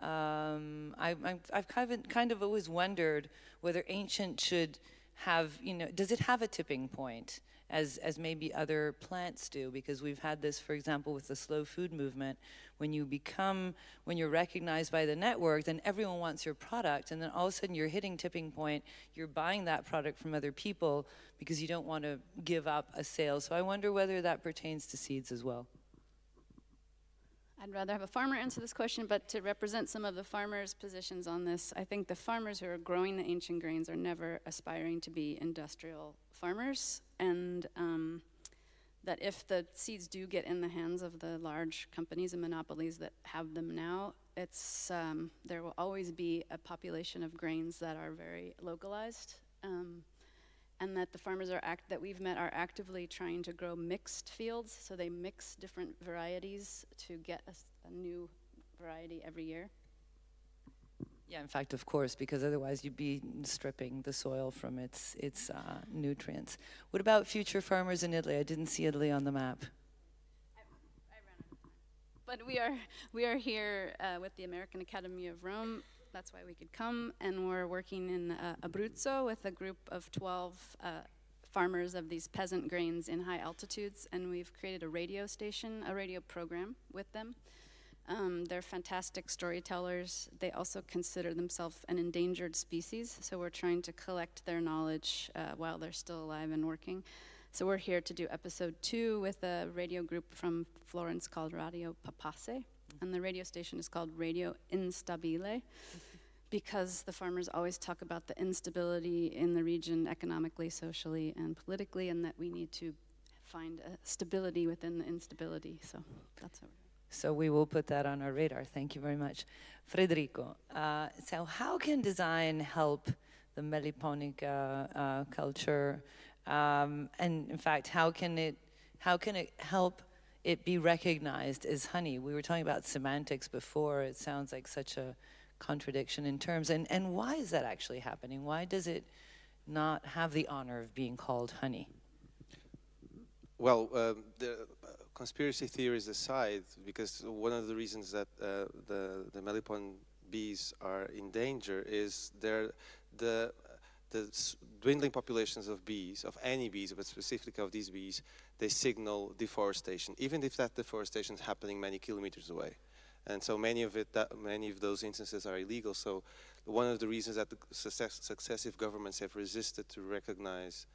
Um, I, have kind of, kind of always wondered whether ancient should have, you know, does it have a tipping point? as, as maybe other plants do, because we've had this, for example, with the slow food movement. When you become, when you're recognized by the network, then everyone wants your product, and then all of a sudden you're hitting tipping point, you're buying that product from other people because you don't want to give up a sale. So I wonder whether that pertains to seeds as well. I'd rather have a farmer answer this question, but to represent some of the farmers' positions on this, I think the farmers who are growing the ancient grains are never aspiring to be industrial farmers, and um, that if the seeds do get in the hands of the large companies and monopolies that have them now, it's um, there will always be a population of grains that are very localized. Um, and that the farmers are act that we've met are actively trying to grow mixed fields, so they mix different varieties to get a, a new variety every year. Yeah, in fact, of course, because otherwise you'd be stripping the soil from its its uh, nutrients. What about Futurefarmers in Italy? I didn't see Italy on the map. but we are we are here uh, with the American Academy of Rome. That's why we could come, and we're working in uh, Abruzzo with a group of 12 uh, farmers of these peasant grains in high altitudes, and we've created a radio station, a radio program with them. Um, they're fantastic storytellers. They also consider themselves an endangered species, so we're trying to collect their knowledge uh, while they're still alive and working. So we're here to do episode two with a radio group from Florence called Radio Papesse, and the radio station is called Radio Instabile because the farmers always talk about the instability in the region economically, socially, and politically, and that we need to find a stability within the instability. So that's we're so we will put that on our radar. Thank you very much. Federico, uh, so how can design help the Meliponica uh, culture? Um, and in fact, how can it, how can it help it be recognized as honey? We were talking about semantics before. It sounds like such a contradiction in terms. And, and why is that actually happening? Why does it not have the honor of being called honey? Well, um, the conspiracy theories aside, because one of the reasons that uh, the the Melipon bees are in danger is the the dwindling populations of bees, of any bees, but specifically of these bees, they signal deforestation, even if that deforestation is happening many kilometers away. And so many of it, that, many of those instances are illegal. So one of the reasons that the success, successive governments have resisted to recognize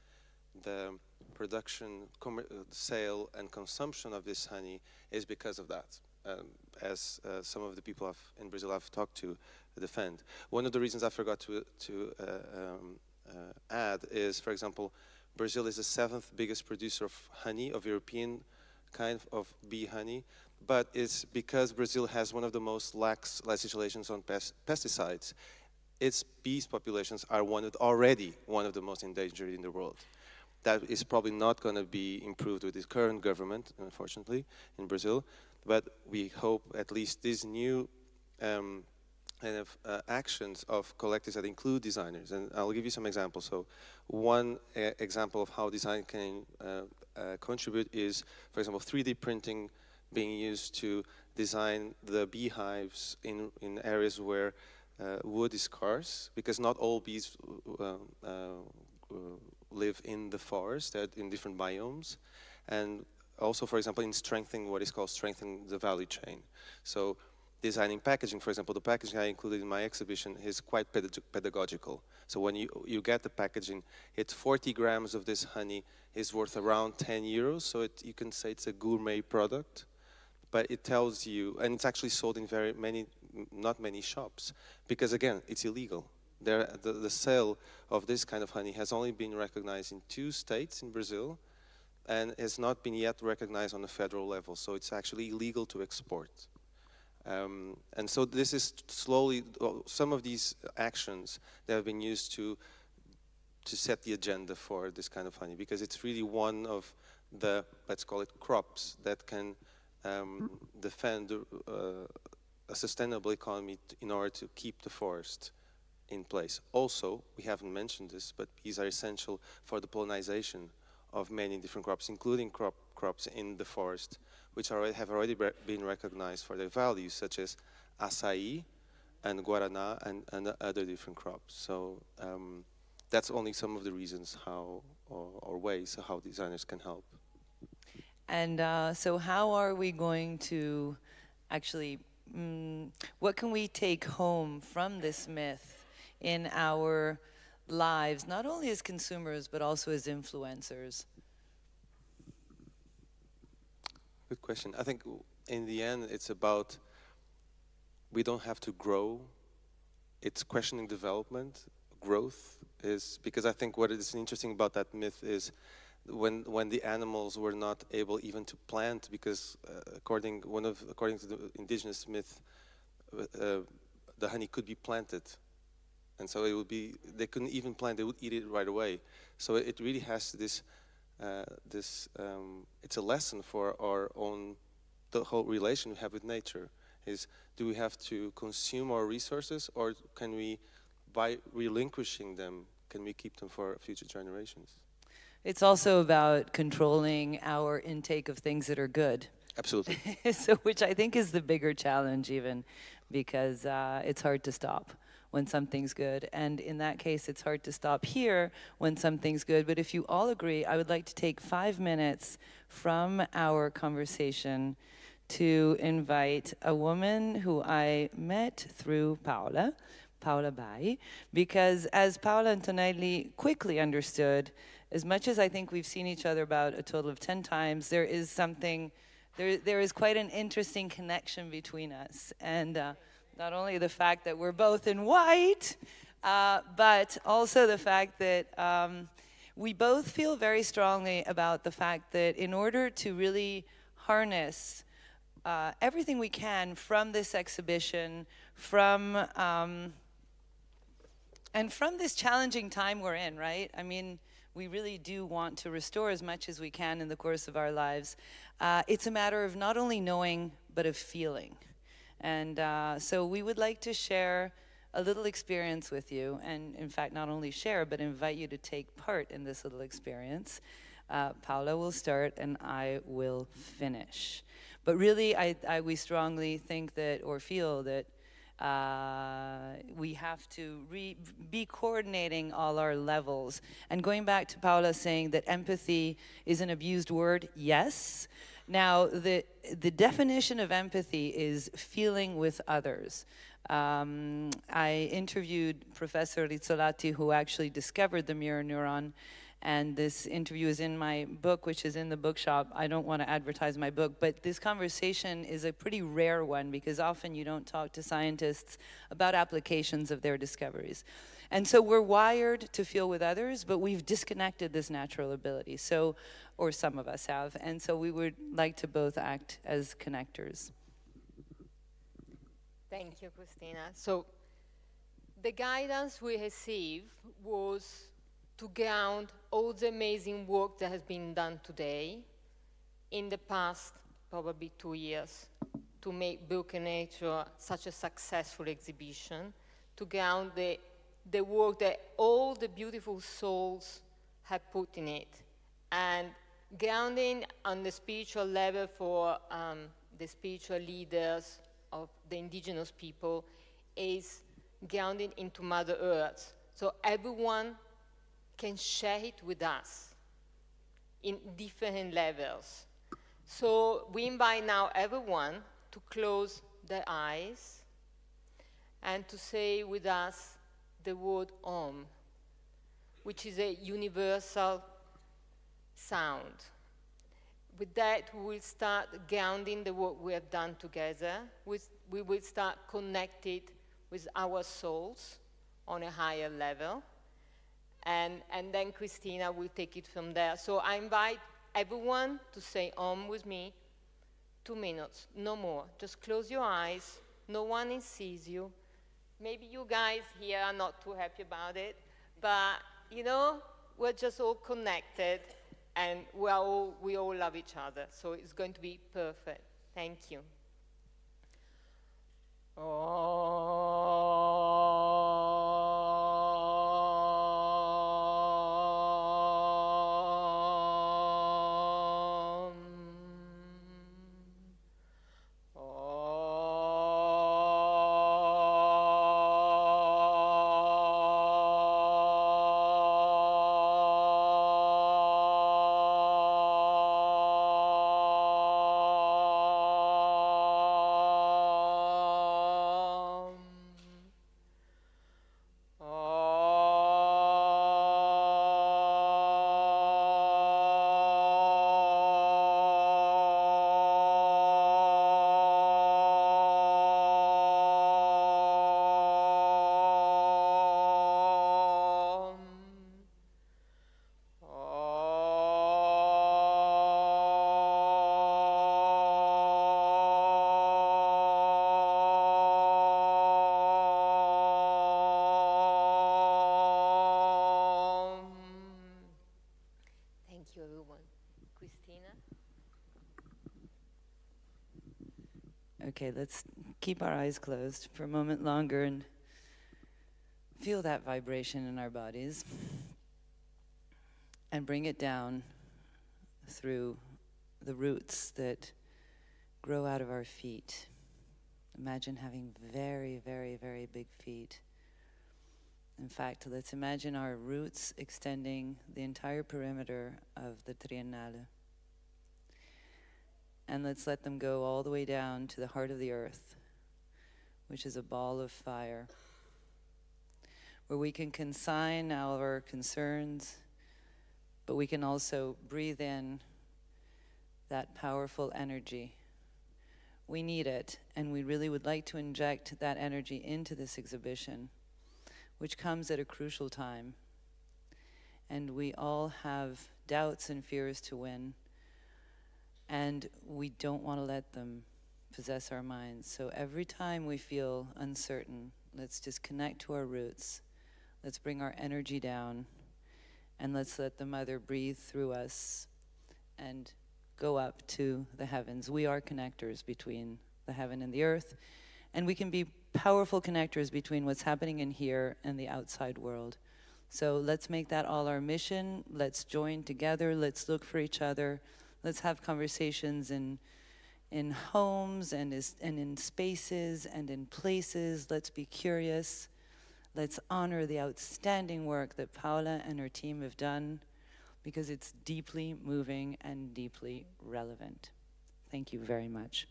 the production, uh, sale, and consumption of this honey is because of that, um, as uh, some of the people I've, in Brazil I've talked to defend. One of the reasons I forgot to, to uh, um, uh, add is, for example, Brazil is the seventh biggest producer of honey, of European kind of bee honey, but it's because Brazil has one of the most lax legislations on pest pesticides. Its bees populations are one of, already one of the most endangered in the world that is probably not going to be improved with this current government, unfortunately, in Brazil. But we hope at least these new um, kind of uh, actions of collectives that include designers. And I'll give you some examples. So one uh, example of how design can uh, uh contribute is, for example, 3D printing being used to design the beehives in, in areas where uh, wood is scarce, because not all bees uh, live in the forest, in different biomes, and also, for example, in strengthening what is called strengthening the value chain. So designing packaging, for example, the packaging I included in my exhibition is quite pedagogical. So when you, you get the packaging, it's 40 grams of this honey is worth around 10 euros, so it, you can say it's a gourmet product, but it tells you, and it's actually sold in very many, not many shops, because again, it's illegal. There, the, the sale of this kind of honey has only been recognized in two states in Brazil and has not been yet recognized on a federal level. So it's actually illegal to export. Um, and so this is slowly, some of these actions that have been used to, to set the agenda for this kind of honey because it's really one of the, let's call it crops that can um, defend uh, a sustainable economy in order to keep the forest in place. Also, we haven't mentioned this, but bees are essential for the pollination of many different crops, including crop, crops in the forest, which already have already been recognized for their values, such as acai and guarana and, and other different crops. So um, that's only some of the reasons how, or, or ways how designers can help. And uh, so how are we going to actually, mm, what can we take home from this myth in our lives, not only as consumers, but also as influencers? Good question. I think in the end, it's about we don't have to grow. It's questioning development, growth is because I think what is interesting about that myth is when when the animals were not able even to plant because uh, according one of according to the indigenous myth, uh, the honey could be planted and so it would be they couldn't even plant; they would eat it right away. So it really has this uh, this um, it's a lesson for our own the whole relation we have with nature. Is do we have to consume our resources, or can we, by relinquishing them, can we keep them for future generations? It's also about controlling our intake of things that are good Absolutely. so, which I think is the bigger challenge, even because uh, it's hard to stop when something's good. And in that case, it's hard to stop here when something's good. But if you all agree, I would like to take five minutes from our conversation to invite a woman who I met through Paola, Paola Bai, because as Paola Antonelli quickly understood, as much as I think we've seen each other about a total of 10 times, there is something, there, there is quite an interesting connection between us. And uh, not only the fact that we're both in white, uh, but also the fact that um, we both feel very strongly about the fact that in order to really harness uh, everything we can from this exhibition, from um, and from this challenging time we're in, right? I mean, we really do want to restore as much as we can in the course of our lives. Uh, it's a matter of not only knowing, but of feeling. And uh, so we would like to share a little experience with you, and in fact, not only share, but invite you to take part in this little experience. Uh, Paola will start, and I will finish. But really, I, I, we strongly think that, or feel that, uh, we have to re- be coordinating all our levels. And going back to Paola saying that empathy is an abused word, yes. Now, the, the definition of empathy is feeling with others. Um, I interviewed Professor Rizzolatti, who actually discovered the mirror neuron, and this interview is in my book, which is in the bookshop. I don't want to advertise my book, but this conversation is a pretty rare one because often you don't talk to scientists about applications of their discoveries. And so we're wired to feel with others, but we've disconnected this natural ability. So, or some of us have. And so we would like to both act as connectors. Thank you, Christina. So the guidance we received was to ground all the amazing work that has been done today in the past probably two years to make Broken Nature such a successful exhibition, to ground the, the work that all the beautiful souls have put in it, and grounding on the spiritual level for um, the spiritual leaders of the indigenous people is grounding into Mother Earth. So everyone can share it with us in different levels. So we invite now everyone to close their eyes and to say with us the word Om, which is a universal sound. With that, we will start grounding the work we have done together. We will start connected with our souls on a higher level and, and then Christina will take it from there. So I invite everyone to say Om with me, two minutes, no more. Just close your eyes, no one sees you. Maybe you guys here are not too happy about it, but you know, we're just all connected and we, all, we all love each other. So it's going to be perfect. Thank you. Oh. Okay, let's keep our eyes closed for a moment longer and feel that vibration in our bodies and bring it down through the roots that grow out of our feet. Imagine having very, very, very big feet. In fact, let's imagine our roots extending the entire perimeter of the Triennale. And let's let them go all the way down to the heart of the earth, which is a ball of fire, where we can consign our concerns, but we can also breathe in that powerful energy. We need it, and we really would like to inject that energy into this exhibition which comes at a crucial time. And we all have doubts and fears to win, and we don't want to let them possess our minds. So every time we feel uncertain, let's just connect to our roots. Let's bring our energy down, and let's let the Mother breathe through us and go up to the heavens. We are connectors between the heaven and the earth, and we can be powerful connectors between what's happening in here and the outside world. So let's make that all our mission. Let's join together. Let's look for each other. Let's have conversations in, in homes and, is, and in spaces and in places. Let's be curious. Let's honor the outstanding work that Paola and her team have done because it's deeply moving and deeply relevant. Thank you very much.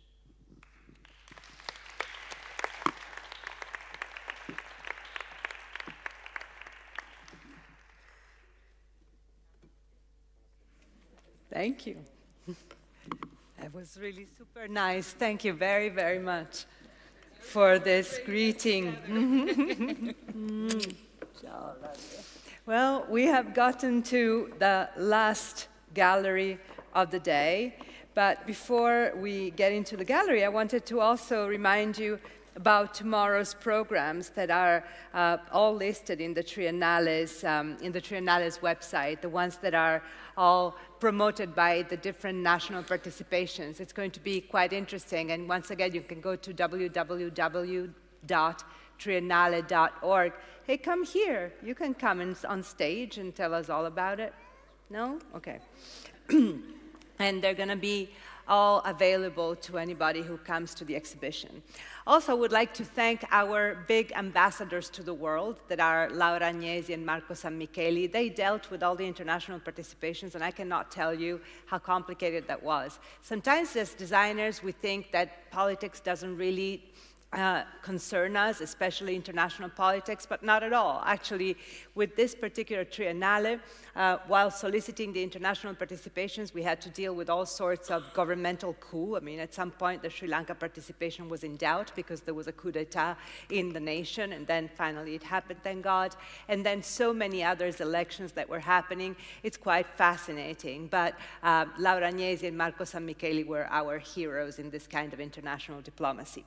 Thank you. That was really super nice. Thank you very, very much for this greeting. well, we have gotten to the last gallery of the day. But before we get into the gallery, I wanted to also remind you about tomorrow's programs that are uh, all listed in the Triennale's, um, in the Triennale's website, the ones that are all promoted by the different national participations. It's going to be quite interesting. And once again, you can go to www.triennale.org. Hey, come here. You can come in, on stage and tell us all about it. No? Okay. and they're going to be all available to anybody who comes to the exhibition. Also, I would like to thank our big ambassadors to the world that are Laura Agnesi and Marco Sammicheli. They dealt with all the international participations, and I cannot tell you how complicated that was. Sometimes as designers, we think that politics doesn't really uh, concern us, especially international politics, but not at all. Actually, with this particular triennale, uh, while soliciting the international participations, we had to deal with all sorts of governmental coup. I mean, at some point, the Sri Lanka participation was in doubt because there was a coup d'etat in the nation, and then finally it happened, thank God. And then so many others elections that were happening. It's quite fascinating. But uh, Laura Agnesi and Marco Sammicheli were our heroes in this kind of international diplomacy.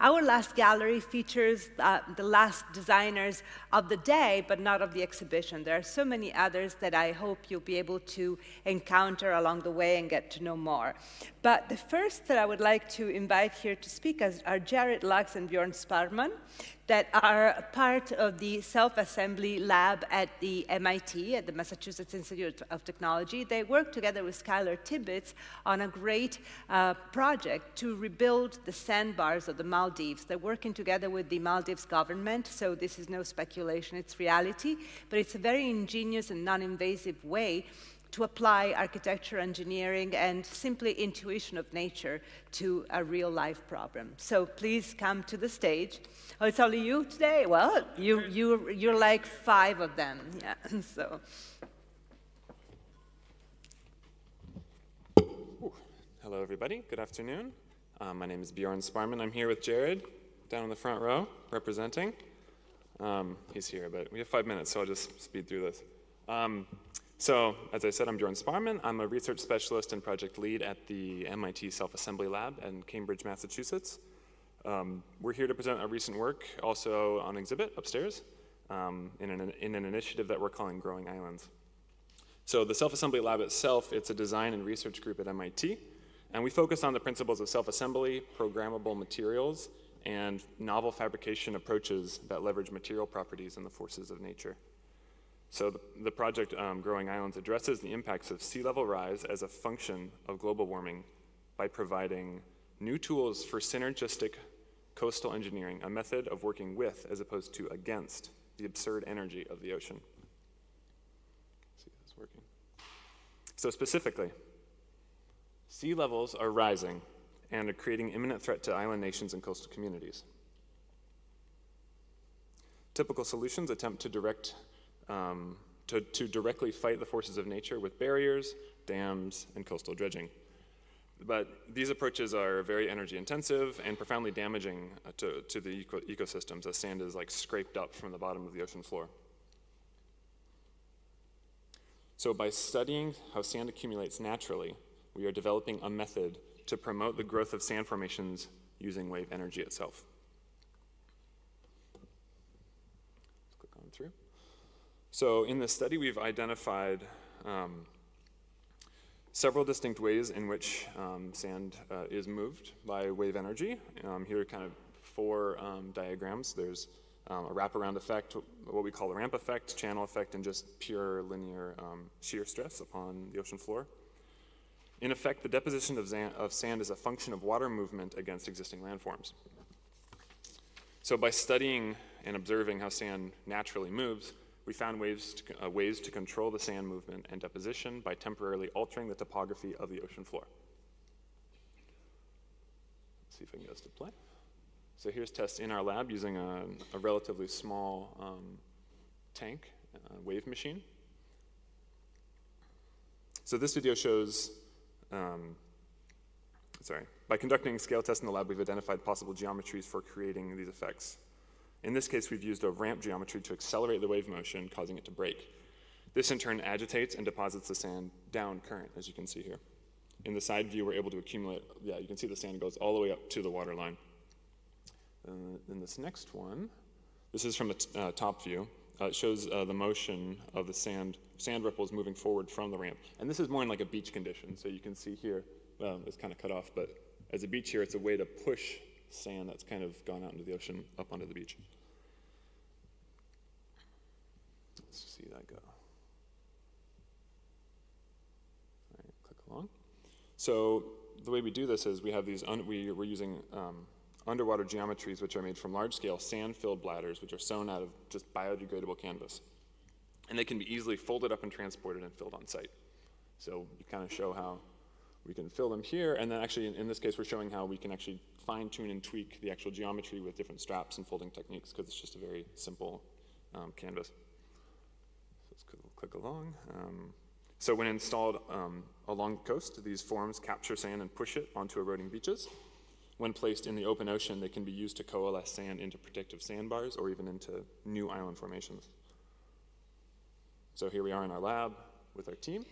Our last gallery features uh, the last designers of the day, but not of the exhibition. There are so many others that I hope you'll be able to encounter along the way and get to know more. But the first that I would like to invite here to speak are Jared Laucks and Bjorn Sparrman that are part of the self-assembly lab at the MIT, at the Massachusetts Institute of Technology. They work together with Skylar Tibbits on a great uh, project to rebuild the sandbars of the Maldives. They're working together with the Maldives government, so this is no speculation, it's reality, but it's a very ingenious and non-invasive way to apply architecture, engineering, and simply intuition of nature to a real life problem. So please come to the stage. Oh, it's only you today? Well, you, you, you're like five of them. Yeah, so. Hello, everybody. Good afternoon. Um, my name is Bjorn Sparrman. I'm here with Jared down in the front row, representing. Um, he's here, but we have five minutes, so I'll just speed through this. Um, so, as I said, I'm Bjorn Sparrman. I'm a research specialist and project lead at the MIT Self-Assembly Lab in Cambridge, Massachusetts. Um, we're here to present our recent work, also on exhibit upstairs, um, in, an, in an initiative that we're calling Growing Islands. So the Self-Assembly Lab itself, it's a design and research group at MIT, and we focus on the principles of self-assembly, programmable materials, and novel fabrication approaches that leverage material properties and the forces of nature. So the, the project um, Growing Islands addresses the impacts of sea level rise as a function of global warming by providing new tools for synergistic coastal engineering, a method of working with as opposed to against the absurd energy of the ocean. Let's see if this is working. So specifically, sea levels are rising and are creating imminent threat to island nations and coastal communities. Typical solutions attempt to direct um, to, to directly fight the forces of nature with barriers, dams, and coastal dredging. But these approaches are very energy intensive and profoundly damaging uh, to, to the eco ecosystems as sand is like scraped up from the bottom of the ocean floor. So by studying how sand accumulates naturally, we are developing a method to promote the growth of sand formations using wave energy itself. Let's click on through. So in this study, we've identified um, several distinct ways in which um, sand uh, is moved by wave energy. Um, here are kind of four um, diagrams. There's um, a wraparound effect, what we call the ramp effect, channel effect, and just pure linear shear stress upon the ocean floor. In effect, the deposition of, of sand is a function of water movement against existing landforms. So by studying and observing how sand naturally moves, we found ways to, uh, ways to control the sand movement and deposition by temporarily altering the topography of the ocean floor. Let's see if I can get us to play. So here's tests in our lab using a, a relatively small um, tank, wave machine. So this video shows, um, sorry, by conducting scale tests in the lab, we've identified possible geometries for creating these effects. In this case, we've used a ramp geometry to accelerate the wave motion, causing it to break. This in turn agitates and deposits the sand down current, as you can see here. In the side view, we're able to accumulate, yeah, you can see the sand goes all the way up to the water line. Uh, then this next one, this is from the uh, top view. Uh, it shows uh, the motion of the sand, sand ripples moving forward from the ramp. And this is more in like a beach condition. So you can see here, well, it's kind of cut off, but as a beach here, it's a way to push sand that's kind of gone out into the ocean up onto the beach. Let's see that go. All right, click along. So the way we do this is we have these, we, we're using um, underwater geometries which are made from large-scale sand-filled bladders which are sewn out of just biodegradable canvas. And they can be easily folded up and transported and filled on site. So you kind of show how we can fill them here, and then actually in, in this case we're showing how we can actually fine tune and tweak the actual geometry with different straps and folding techniques because it's just a very simple um, canvas. Let's click along. Um, so when installed um, along the coast, these forms capture sand and push it onto eroding beaches. When placed in the open ocean, they can be used to coalesce sand into protective sandbars or even into new island formations. So here we are in our lab with our team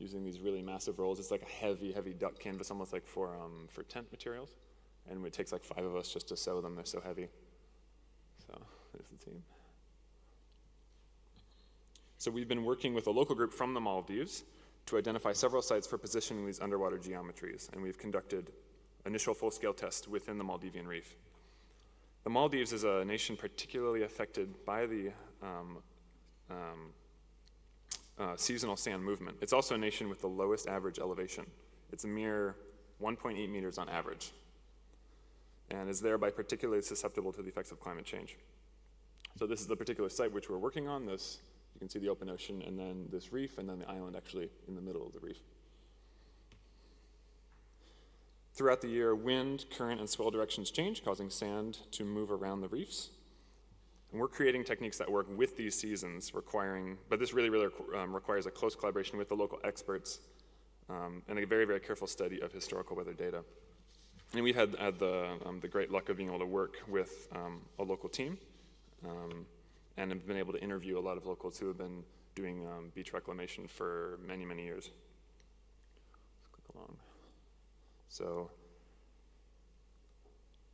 using these really massive rolls. It's like a heavy, heavy duck canvas, almost like for, um, for tent materials. And it takes like five of us just to sew them. They're so heavy. So there's the team. So we've been working with a local group from the Maldives to identify several sites for positioning these underwater geometries. And we've conducted initial full-scale tests within the Maldivian reef. The Maldives is a nation particularly affected by the um, um, uh, seasonal sand movement. It's also a nation with the lowest average elevation. It's a mere 1.8 meters on average, and is thereby particularly susceptible to the effects of climate change. So this is the particular site which we're working on. This, you can see the open ocean, and then this reef, and then the island actually in the middle of the reef. Throughout the year, wind, current, and swell directions change, causing sand to move around the reefs. And we're creating techniques that work with these seasons, requiring, but this really, really um, requires a close collaboration with the local experts um, and a very, very careful study of historical weather data. And we had, had the, um, the great luck of being able to work with um, a local team um, and have been able to interview a lot of locals who have been doing um, beach reclamation for many, many years. Let's click along. So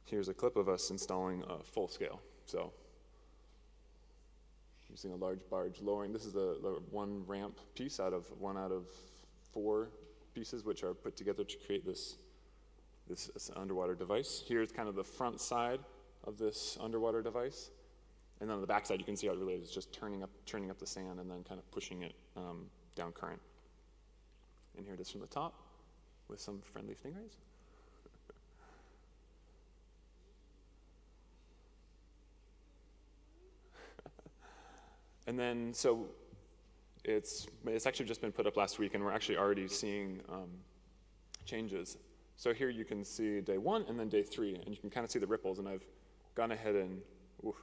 here's a clip of us installing a full scale. So using a large barge lowering. This is the, one ramp piece out of one out of four pieces which are put together to create this, this, this underwater device. Here's kind of the front side of this underwater device. And then on the backside, you can see how it really is just turning up, turning up the sand and then kind of pushing it um, down current. And here it is from the top with some friendly stingrays. and then, so it's, it's actually just been put up last week, and we're actually already seeing um, changes. So here you can see day one and then day three, and you can kind of see the ripples, and I've gone ahead and, oof,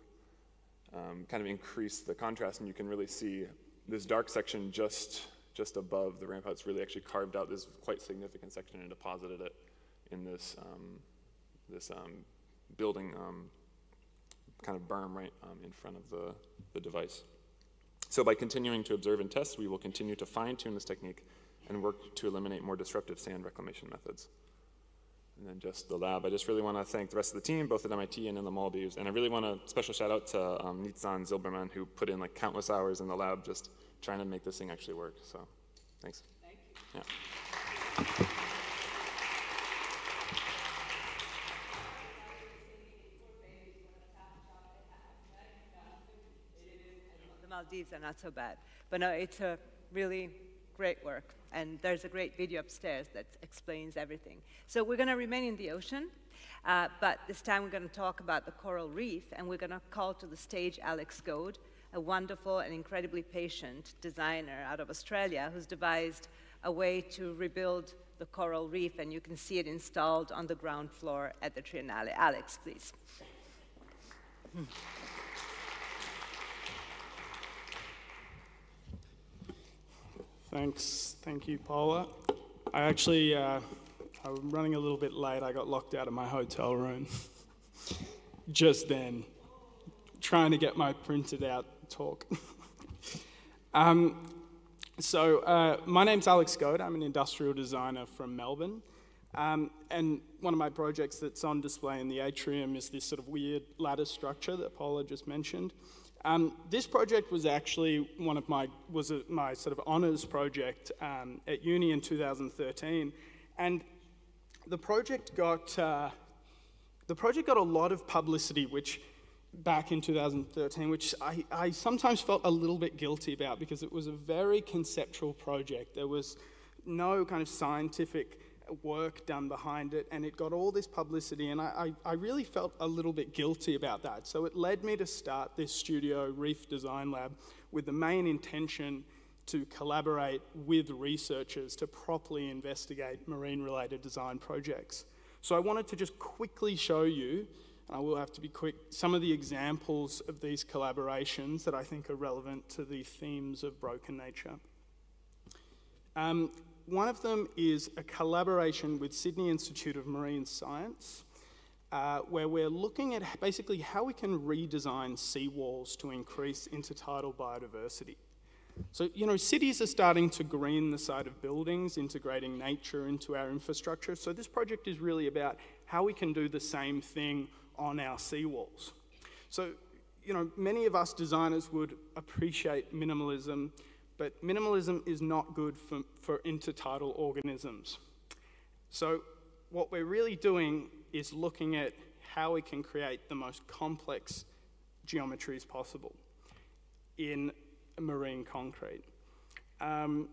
um, kind of increase the contrast, and you can really see this dark section just, just above the ramparts really actually carved out this quite significant section and deposited it in this, um, this um, building um, kind of berm right um, in front of the, the device. So by continuing to observe and test, we will continue to fine-tune this technique and work to eliminate more disruptive sand reclamation methods. And then just the lab. I just really want to thank the rest of the team, both at MIT and in the Maldives. And I really want a special shout out to um, Nitzan Zilberman, who put in like countless hours in the lab just trying to make this thing actually work. So thanks. Thank you. Yeah. Maldives are not so bad. But no, it's a really great work. And there's a great video upstairs that explains everything. So we're going to remain in the ocean, uh, but this time we're going to talk about the coral reef, and we're going to call to the stage Alex Goad, a wonderful and incredibly patient designer out of Australia who's devised a way to rebuild the coral reef, and you can see it installed on the ground floor at the Triennale. Alex, please. Thanks. Thank you, Paola. I actually, uh, I'm running a little bit late. I got locked out of my hotel room just then, trying to get my printed out talk. um, so, uh, my name's Alex Goad. I'm an industrial designer from Melbourne. Um, and one of my projects that's on display in the atrium is this sort of weird lattice structure that Paola just mentioned. Um, this project was actually one of my was a, my sort of honors project um, at uni in 2013, and the project got uh, the project got a lot of publicity, which back in 2013, which I, I sometimes felt a little bit guilty about because it was a very conceptual project. There was no kind of scientific work done behind it, and it got all this publicity, and I, I, I, really felt a little bit guilty about that. So it led me to start this studio, Reef Design Lab, with the main intention to collaborate with researchers to properly investigate marine related design projects. So I wanted to just quickly show you, and I will have to be quick, some of the examples of these collaborations that I think are relevant to the themes of broken nature. Um, one of them is a collaboration with Sydney Institute of Marine Science, uh, where we're looking at basically how we can redesign seawalls to increase intertidal biodiversity. So, you know, cities are starting to green the side of buildings, integrating nature into our infrastructure. So, this project is really about how we can do the same thing on our seawalls. So, you know, many of us designers would appreciate minimalism but minimalism is not good for, for intertidal organisms. So, what we're really doing is looking at how we can create the most complex geometries possible in marine concrete. Um,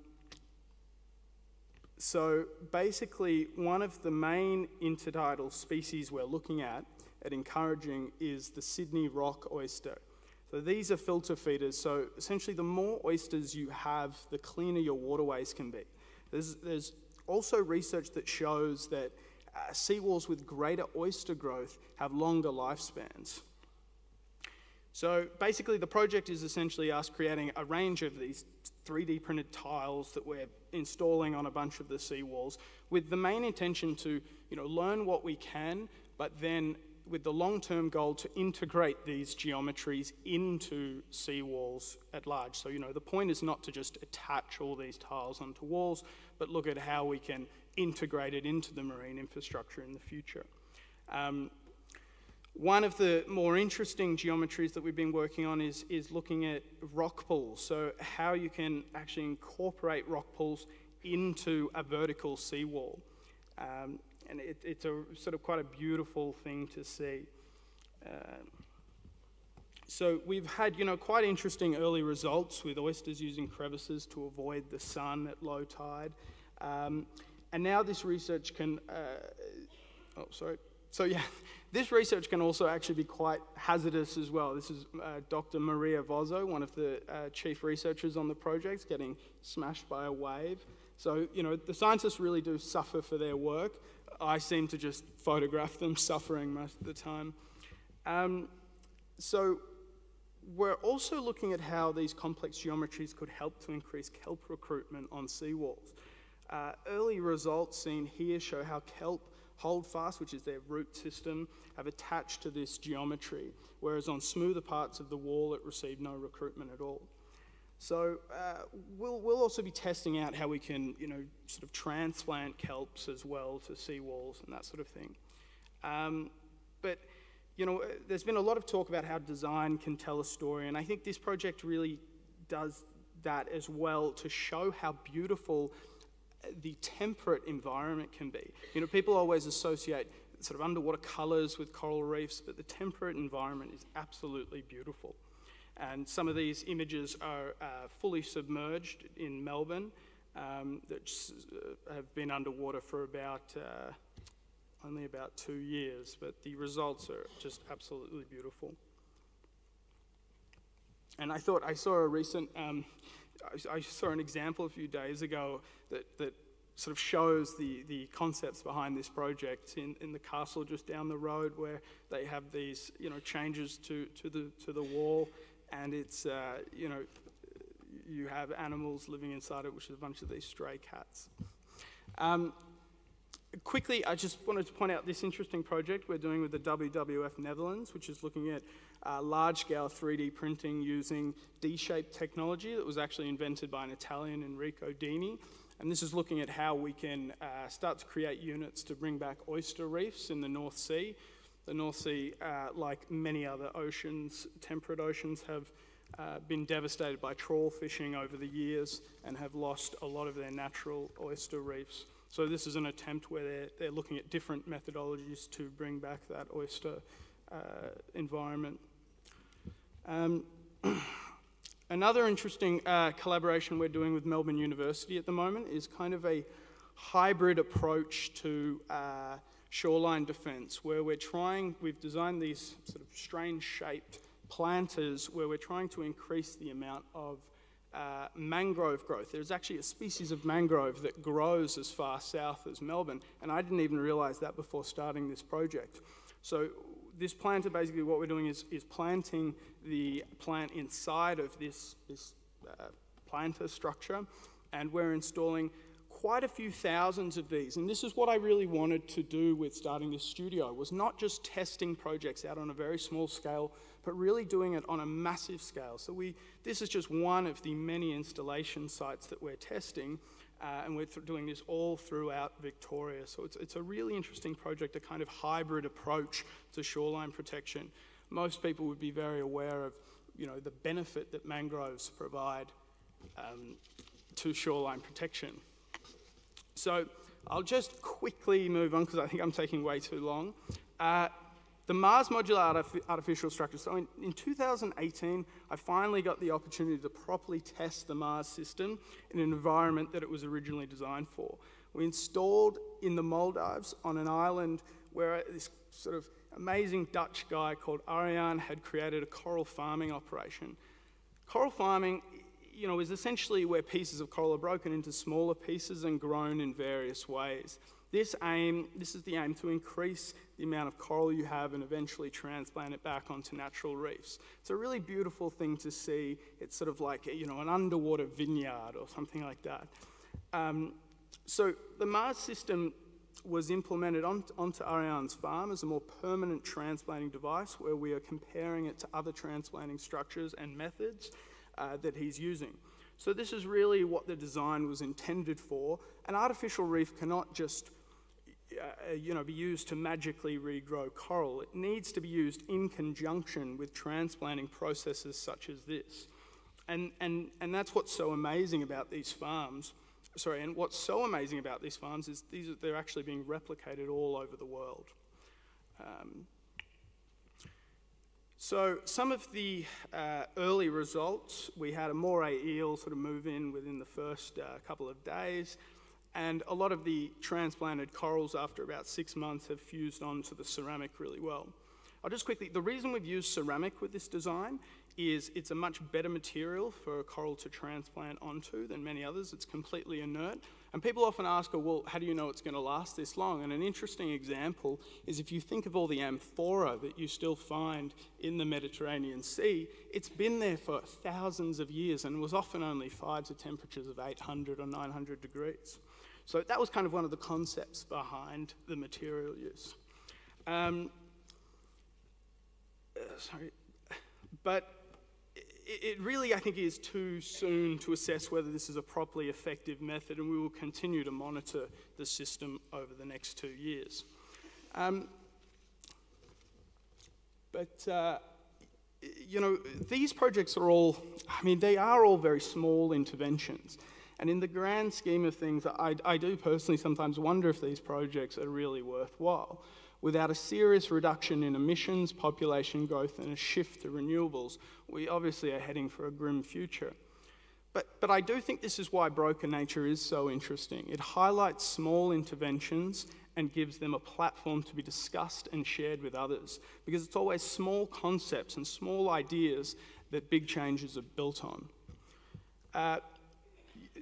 so basically, one of the main intertidal species we're looking at at encouraging is the Sydney rock oyster. So these are filter feeders. So essentially, the more oysters you have, the cleaner your waterways can be. There's, there's also research that shows that uh, seawalls with greater oyster growth have longer lifespans. So basically, the project is essentially us creating a range of these 3D printed tiles that we're installing on a bunch of the seawalls with the main intention to you know, learn what we can, but then with the long-term goal to integrate these geometries into seawalls at large. So, you know, the point is not to just attach all these tiles onto walls, but look at how we can integrate it into the marine infrastructure in the future. Um, one of the more interesting geometries that we've been working on is, is looking at rock pools. So how you can actually incorporate rock pools into a vertical seawall. Um, and it, it's a sort of quite a beautiful thing to see. Um, so we've had, you know, quite interesting early results with oysters using crevices to avoid the sun at low tide. Um, and now this research can, uh, oh, sorry, so yeah, this research can also actually be quite hazardous as well. This is uh, Dr. Maria Vozzo, one of the uh, chief researchers on the project, getting smashed by a wave. So, you know, the scientists really do suffer for their work. I seem to just photograph them suffering most of the time. Um, so, we're also looking at how these complex geometries could help to increase kelp recruitment on seawalls. Uh, early results seen here show how kelp holdfast, which is their root system, have attached to this geometry, whereas on smoother parts of the wall it received no recruitment at all. So uh, we'll, we'll also be testing out how we can, you know, sort of transplant kelps as well to seawalls and that sort of thing. Um, but, you know, there's been a lot of talk about how design can tell a story, and I think this project really does that as well to show how beautiful the temperate environment can be. You know, people always associate sort of underwater colors with coral reefs, but the temperate environment is absolutely beautiful. And some of these images are uh, fully submerged in Melbourne um, that uh, have been underwater for about uh, only about two years, but the results are just absolutely beautiful. And I thought I saw a recent um, I saw an example a few days ago that, that sort of shows the, the concepts behind this project in, in the castle just down the road where they have these, you know, changes to, to, the, to the wall and it's, uh, you know, you have animals living inside it, which is a bunch of these stray cats. Um, quickly, I just wanted to point out this interesting project we're doing with the WWF Netherlands, which is looking at uh, large-scale 3D printing using D-Shape technology that was actually invented by an Italian, Enrico Dini. And this is looking at how we can uh, start to create units to bring back oyster reefs in the North Sea. The North Sea, uh, like many other oceans, temperate oceans, have uh, been devastated by trawl fishing over the years and have lost a lot of their natural oyster reefs. So this is an attempt where they're, they're looking at different methodologies to bring back that oyster uh, environment. Um, another interesting uh, collaboration we're doing with Melbourne University at the moment is kind of a hybrid approach to uh, shoreline defence, where we're trying, we've designed these sort of strange shaped planters where we're trying to increase the amount of uh, mangrove growth. There's actually a species of mangrove that grows as far south as Melbourne, and I didn't even realise that before starting this project. So this planter, basically what we're doing is, is planting the plant inside of this, this uh, planter structure, and we're installing quite a few thousands of these. And this is what I really wanted to do with starting this studio, was not just testing projects out on a very small scale, but really doing it on a massive scale. So we, this is just one of the many installation sites that we're testing, uh, and we're doing this all throughout Victoria. So it's, it's a really interesting project, a kind of hybrid approach to shoreline protection. Most people would be very aware of you know, the benefit that mangroves provide um, to shoreline protection. So I'll just quickly move on because I think I'm taking way too long. Uh, the Mars Modular Artificial Structure. So in, in 2018, I finally got the opportunity to properly test the Mars system in an environment that it was originally designed for. We installed in the Maldives on an island where this sort of amazing Dutch guy called Arjan had created a coral farming operation. Coral farming, you know, is essentially where pieces of coral are broken into smaller pieces and grown in various ways. This aim, this is the aim to increase the amount of coral you have and eventually transplant it back onto natural reefs. It's a really beautiful thing to see. It's sort of like, you know, an underwater vineyard or something like that. Um, so the Mars system was implemented on, onto Arjan's farm as a more permanent transplanting device where we are comparing it to other transplanting structures and methods uh, that he's using. So this is really what the design was intended for. An artificial reef cannot just uh, you know, be used to magically regrow coral. It needs to be used in conjunction with transplanting processes such as this. And, and, and that's what's so amazing about these farms. Sorry, and what's so amazing about these farms is these, they're actually being replicated all over the world. Um, so some of the uh, early results, we had a moray eel sort of move in within the first uh, couple of days. and a lot of the transplanted corals after about six months have fused onto the ceramic really well. I'll just quickly, the reason we've used ceramic with this design is it's a much better material for a coral to transplant onto than many others. It's completely inert. And people often ask, oh, well, how do you know it's going to last this long? And an interesting example is if you think of all the amphora that you still find in the Mediterranean Sea, it's been there for thousands of years and was often only fired to temperatures of 800 or 900 degrees. So that was kind of one of the concepts behind the material use. Um, uh, sorry, but it really, I think, is too soon to assess whether this is a properly effective method, and we will continue to monitor the system over the next two years. Um, but, uh, you know, these projects are all, I mean, they are all very small interventions. And in the grand scheme of things, I, I do personally sometimes wonder if these projects are really worthwhile without a serious reduction in emissions, population growth, and a shift to renewables, we obviously are heading for a grim future. But, but I do think this is why broken nature is so interesting. It highlights small interventions and gives them a platform to be discussed and shared with others, because it's always small concepts and small ideas that big changes are built on. Uh,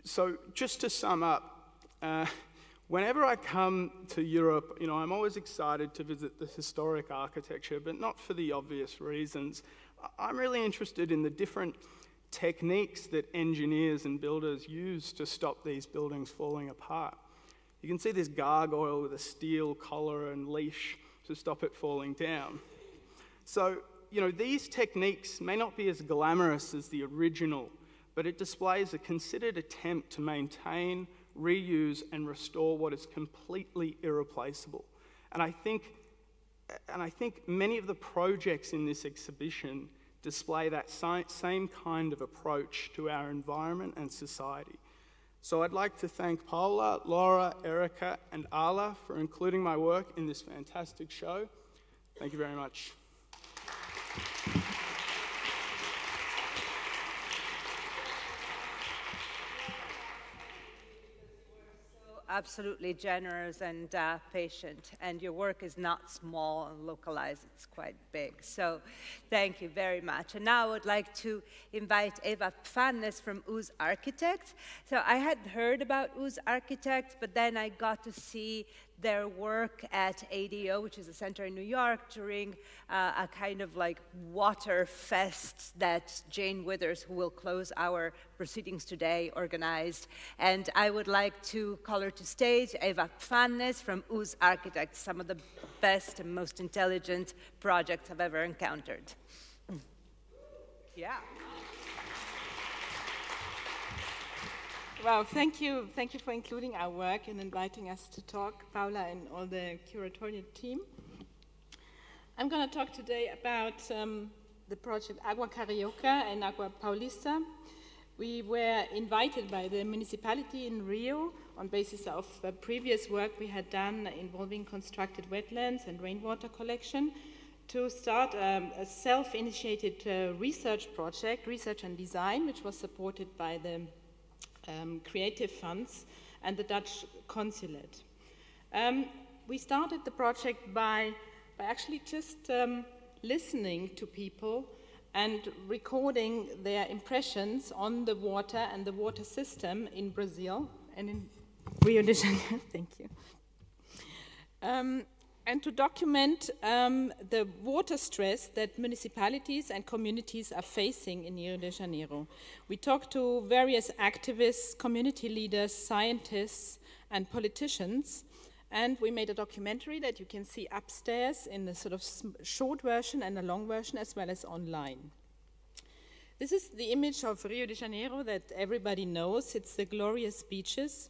so, just to sum up, uh, Whenever I come to Europe, you know, I'm always excited to visit the historic architecture, but not for the obvious reasons. I'm really interested in the different techniques that engineers and builders use to stop these buildings falling apart. You can see this gargoyle with a steel collar and leash to stop it falling down. So, you know, these techniques may not be as glamorous as the original, but it displays a considered attempt to maintain reuse, and restore what is completely irreplaceable. And I think, and I think many of the projects in this exhibition display that same kind of approach to our environment and society. So I'd like to thank Paola, Laura, Erica, and Ala for including my work in this fantastic show. Thank you very much. Absolutely generous and uh, patient, and your work is not small and localized, it's quite big. So thank you very much. And now I would like to invite Eva Pfannes from OOZE Architects. So I had heard about OOZE Architects, but then I got to see their work at ADO, which is a center in New York, during uh, a kind of like water fest that Jane Withers, who will close our proceedings today, organized. And I would like to call her to stage, Eva Pfannes from OOZE Architects, some of the best and most intelligent projects I've ever encountered. Yeah. Well, thank you. Thank you for including our work and inviting us to talk, Paola and all the curatorial team. I'm going to talk today about um, the project Agua Carioca and Agua Paulista. We were invited by the municipality in Rio on basis of previous work we had done involving constructed wetlands and rainwater collection to start um, a self-initiated uh, research project, research and design, which was supported by the um, creative funds and the Dutch consulate. Um, we started the project by, by actually just um, listening to people and recording their impressions on the water and the water system in Brazil and in Rio de Janeiro. Thank you. And to document um, the water stress that municipalities and communities are facing in Rio de Janeiro. We talked to various activists, community leaders, scientists, and politicians, and we made a documentary that you can see upstairs in the sort of short version and a long version, as well as online. This is the image of Rio de Janeiro that everybody knows. It's the glorious beaches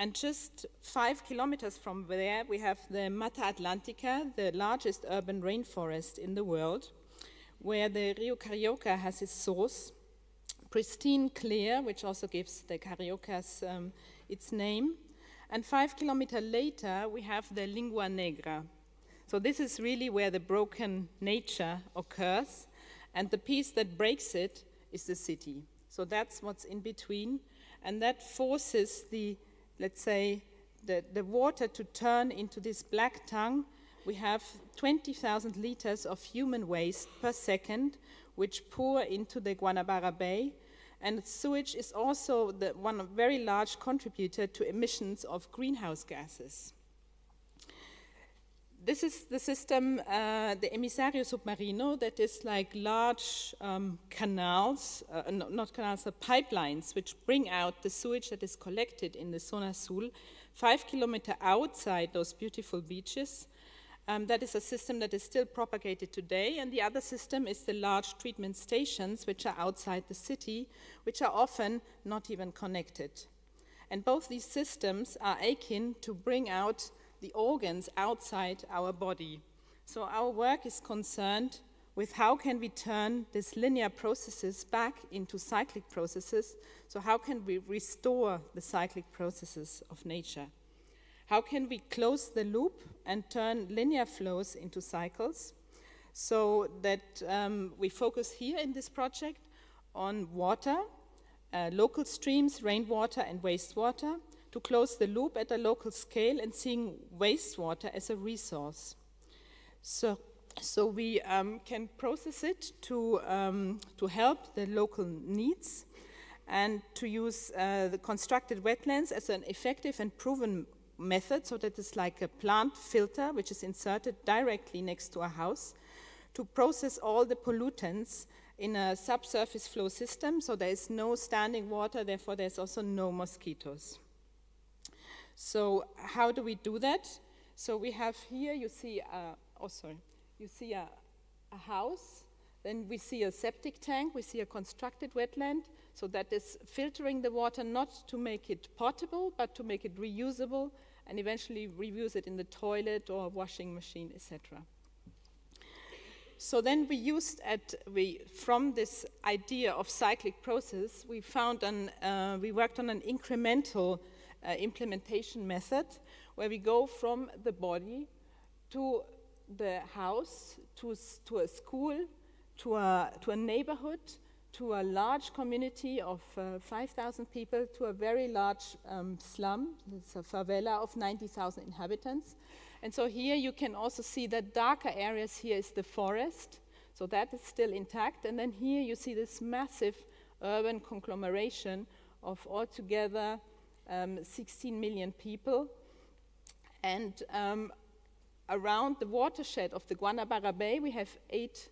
and just five kilometers from there, we have the Mata Atlantica, the largest urban rainforest in the world, where the Rio Carioca has its source. Pristine clear, which also gives the Cariocas um, its name. And five kilometers later, we have the Lingua Negra. So this is really where the broken nature occurs, and the piece that breaks it is the city. So that's what's in between, and that forces the let's say, the, the water to turn into this black tongue, we have 20,000 liters of human waste per second, which pour into the Guanabara Bay. And sewage is also the, one very large contributor to emissions of greenhouse gases. This is the system, uh, the Emisario Submarino, that is like large um, canals, uh, no, not canals, but pipelines, which bring out the sewage that is collected in the Zona Azul, five kilometers outside those beautiful beaches. Um, that is a system that is still propagated today, and the other system is the large treatment stations, which are outside the city, which are often not even connected. And both these systems are akin to bring out the organs outside our body. So our work is concerned with how can we turn these linear processes back into cyclic processes. So how can we restore the cyclic processes of nature? How can we close the loop and turn linear flows into cycles? So that um, we focus here in this project on water, uh, local streams, rainwater and wastewater, to close the loop at a local scale and seeing wastewater as a resource. So, so we um, can process it to, um, to help the local needs and to use uh, the constructed wetlands as an effective and proven method, so that it's like a plant filter which is inserted directly next to a house to process all the pollutants in a subsurface flow system, so there is no standing water, therefore there's also no mosquitoes. So how do we do that? So we have here, you see, oh sorry, you see a, a house, then we see a septic tank, we see a constructed wetland, so that is filtering the water not to make it potable, but to make it reusable and eventually reuse it in the toilet or washing machine, etc. So then we used at we from this idea of cyclic process, we found an uh, we worked on an incremental uh, implementation method where we go from the body to the house, to, to a school, to a, to a neighborhood, to a large community of uh, 5,000 people, to a very large um, slum, it's a favela of 90,000 inhabitants. And so here you can also see that darker areas here is the forest, so that is still intact. And then here you see this massive urban conglomeration of altogether um, 16 million people. And um, around the watershed of the Guanabara Bay, we have eight,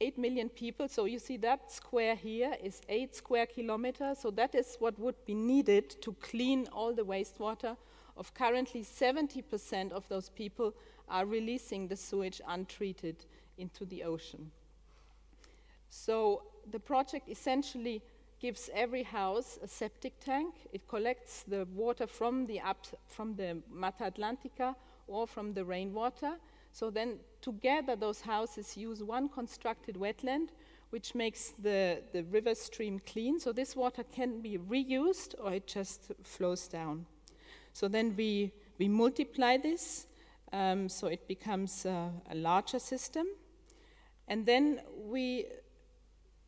8 million people. So you see that square here is 8 square kilometers. So that is what would be needed to clean all the wastewater. Of currently, 70% of those people are releasing the sewage untreated into the ocean. So the project essentially gives every house a septic tank. It collects the water from the, from the Mata Atlantica or from the rainwater. So then together those houses use one constructed wetland which makes the, the river stream clean. So this water can be reused or it just flows down. So then we, we multiply this um, so it becomes a larger system. And then we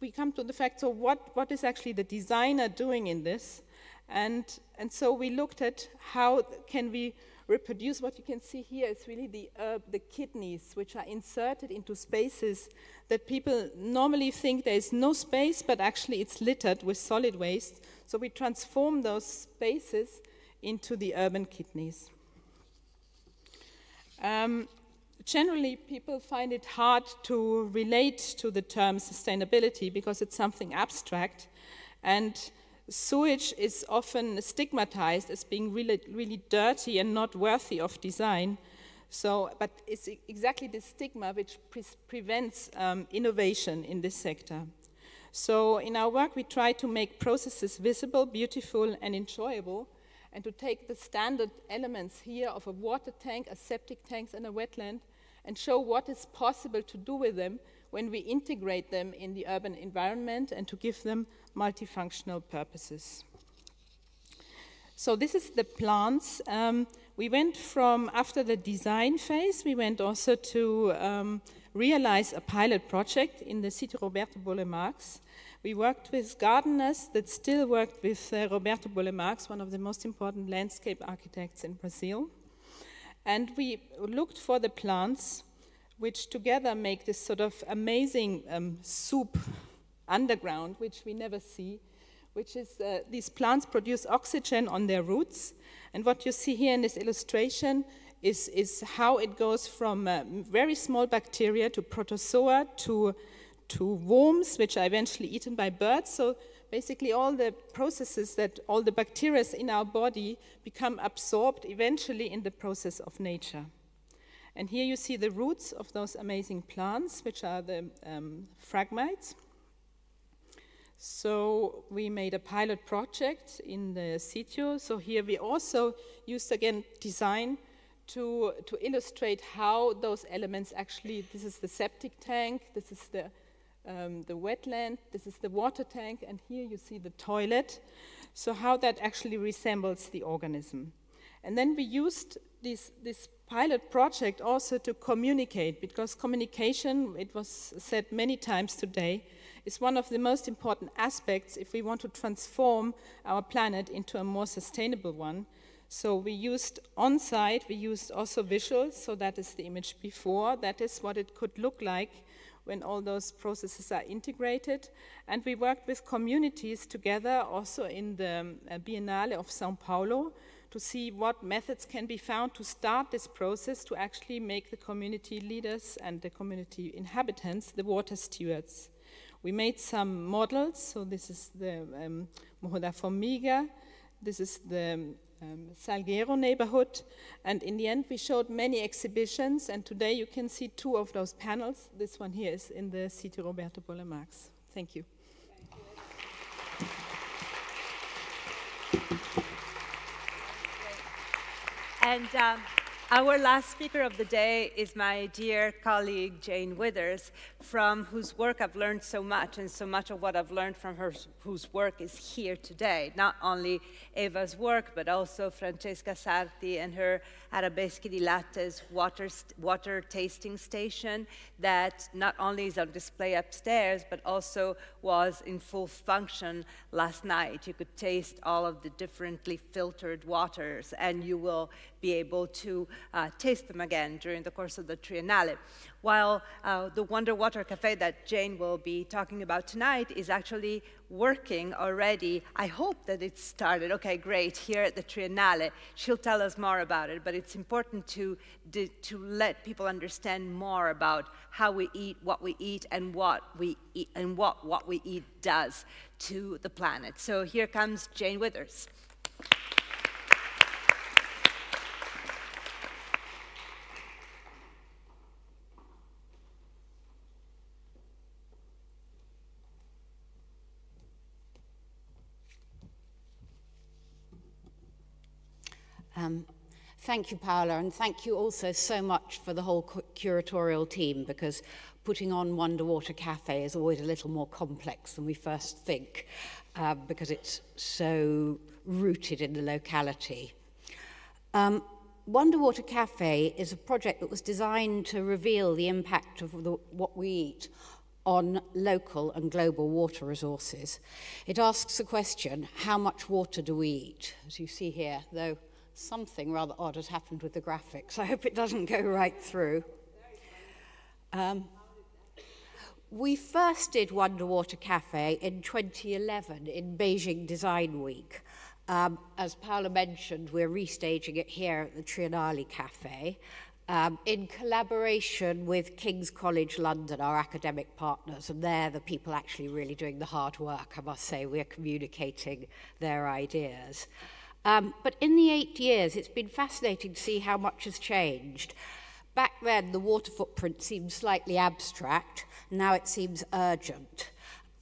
we come to the fact, so what, what is actually the designer doing in this? And, and so we looked at how can we reproduce what you can see here is really the, uh, the kidneys which are inserted into spaces that people normally think there is no space, but actually it's littered with solid waste. So we transform those spaces into the urban kidneys. Um, generally people find it hard to relate to the term sustainability because it's something abstract and sewage is often stigmatized as being really, really dirty and not worthy of design. So, but it's exactly the stigma which pre prevents um, innovation in this sector. So in our work, we try to make processes visible, beautiful, and enjoyable, and to take the standard elements here of a water tank, a septic tank, and a wetland, and show what is possible to do with them when we integrate them in the urban environment and to give them multifunctional purposes. So this is the plants. Um, we went from, after the design phase, we went also to um, realize a pilot project in the city Roberto Burle Marx, We worked with gardeners that still worked with uh, Roberto Burle Marx, one of the most important landscape architects in Brazil. And we looked for the plants which together make this sort of amazing um, soup underground, which we never see, which is uh, these plants produce oxygen on their roots. And what you see here in this illustration is, is how it goes from uh, very small bacteria to protozoa to to worms, which are eventually eaten by birds. So basically all the processes that all the bacteria in our body become absorbed eventually in the process of nature. And here you see the roots of those amazing plants, which are the um, phragmites. So we made a pilot project in the sitio. So here we also used again design to, to illustrate how those elements actually, this is the septic tank, this is the um, the wetland, this is the water tank, and here you see the toilet. So how that actually resembles the organism. And then we used this, this pilot project also to communicate, because communication, it was said many times today, is one of the most important aspects if we want to transform our planet into a more sustainable one. So we used on-site, we used also visuals, so that is the image before, that is what it could look like when all those processes are integrated. And we worked with communities together also in the um, Biennale of Sao Paulo to see what methods can be found to start this process to actually make the community leaders and the community inhabitants the water stewards. We made some models, so this is the um, Morro da Formiga, this is the um, Salgueiro neighborhood. And in the end, we showed many exhibitions, and today you can see two of those panels. This one here is in the Sitio Roberto Burle Marx. Thank you. And um, our last speaker of the day is my dear colleague Jane Withers, from whose work I've learned so much, and so much of what I've learned from her whose work is here today. Not only Eva's work, but also Francesca Sarti and her Arabeschi di Latte's water, water tasting station that not only is on display upstairs, but also was in full function last night. You could taste all of the differently filtered waters, and you will be able to uh, taste them again during the course of the Triennale. While uh, the Wonder Water Cafe that Jane will be talking about tonight is actually working already. I hope that it started, okay, great, here at the Triennale. She'll tell us more about it, but it's important to, to let people understand more about how we eat, what we eat, and what we eat, and what what we eat does to the planet. So here comes Jane Withers. Um, thank you, Paola, and thank you also so much for the whole curatorial team because putting on Wonder Water Cafe is always a little more complex than we first think uh, because it's so rooted in the locality. Um, Wonder Water Cafe is a project that was designed to reveal the impact of the, what we eat on local and global water resources. It asks the question, how much water do we eat? As you see here, though something rather odd has happened with the graphics. I hope it doesn't go right through. Um, we first did Wonderwater Cafe in 2011 in Beijing Design Week. Um, as Paola mentioned, we're restaging it here at the Triennale Cafe um, in collaboration with King's College London, our academic partners, and they're the people actually really doing the hard work, I must say. We're communicating their ideas. Um, but in the eight years, it's been fascinating to see how much has changed. Back then, the water footprint seemed slightly abstract. Now it seems urgent.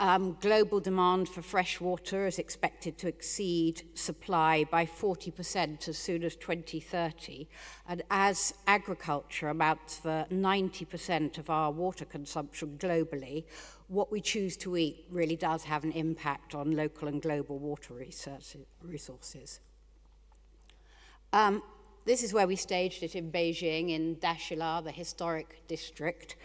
Um, global demand for fresh water is expected to exceed supply by 40% as soon as 2030. And as agriculture amounts for 90% of our water consumption globally, what we choose to eat really does have an impact on local and global water resources. Um, this is where we staged it in Beijing, in Dashilar, the historic district,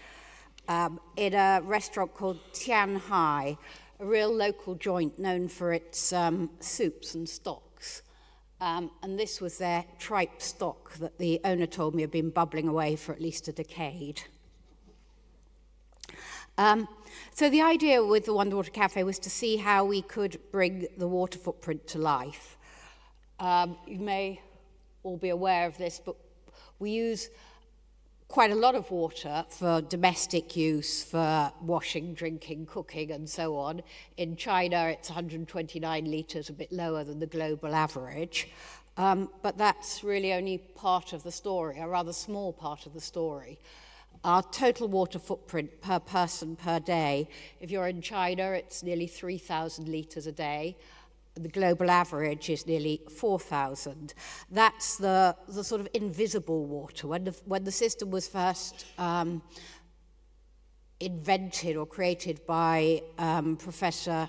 um, in a restaurant called Tianhai. a real local joint known for its um, soups and stocks. Um, and this was their tripe stock that the owner told me had been bubbling away for at least a decade. Um, so the idea with the Wonder Water Cafe was to see how we could bring the water footprint to life. Um, you may all be aware of this, but we use quite a lot of water for domestic use, for washing, drinking, cooking, and so on. In China, it's 129 litres, a bit lower than the global average. Um, but that's really only part of the story, a rather small part of the story. Our total water footprint per person per day, if you're in China, it's nearly 3,000 litres a day. The global average is nearly 4,000. That's the, the sort of invisible water. When the, when the system was first um, invented or created by um, Professor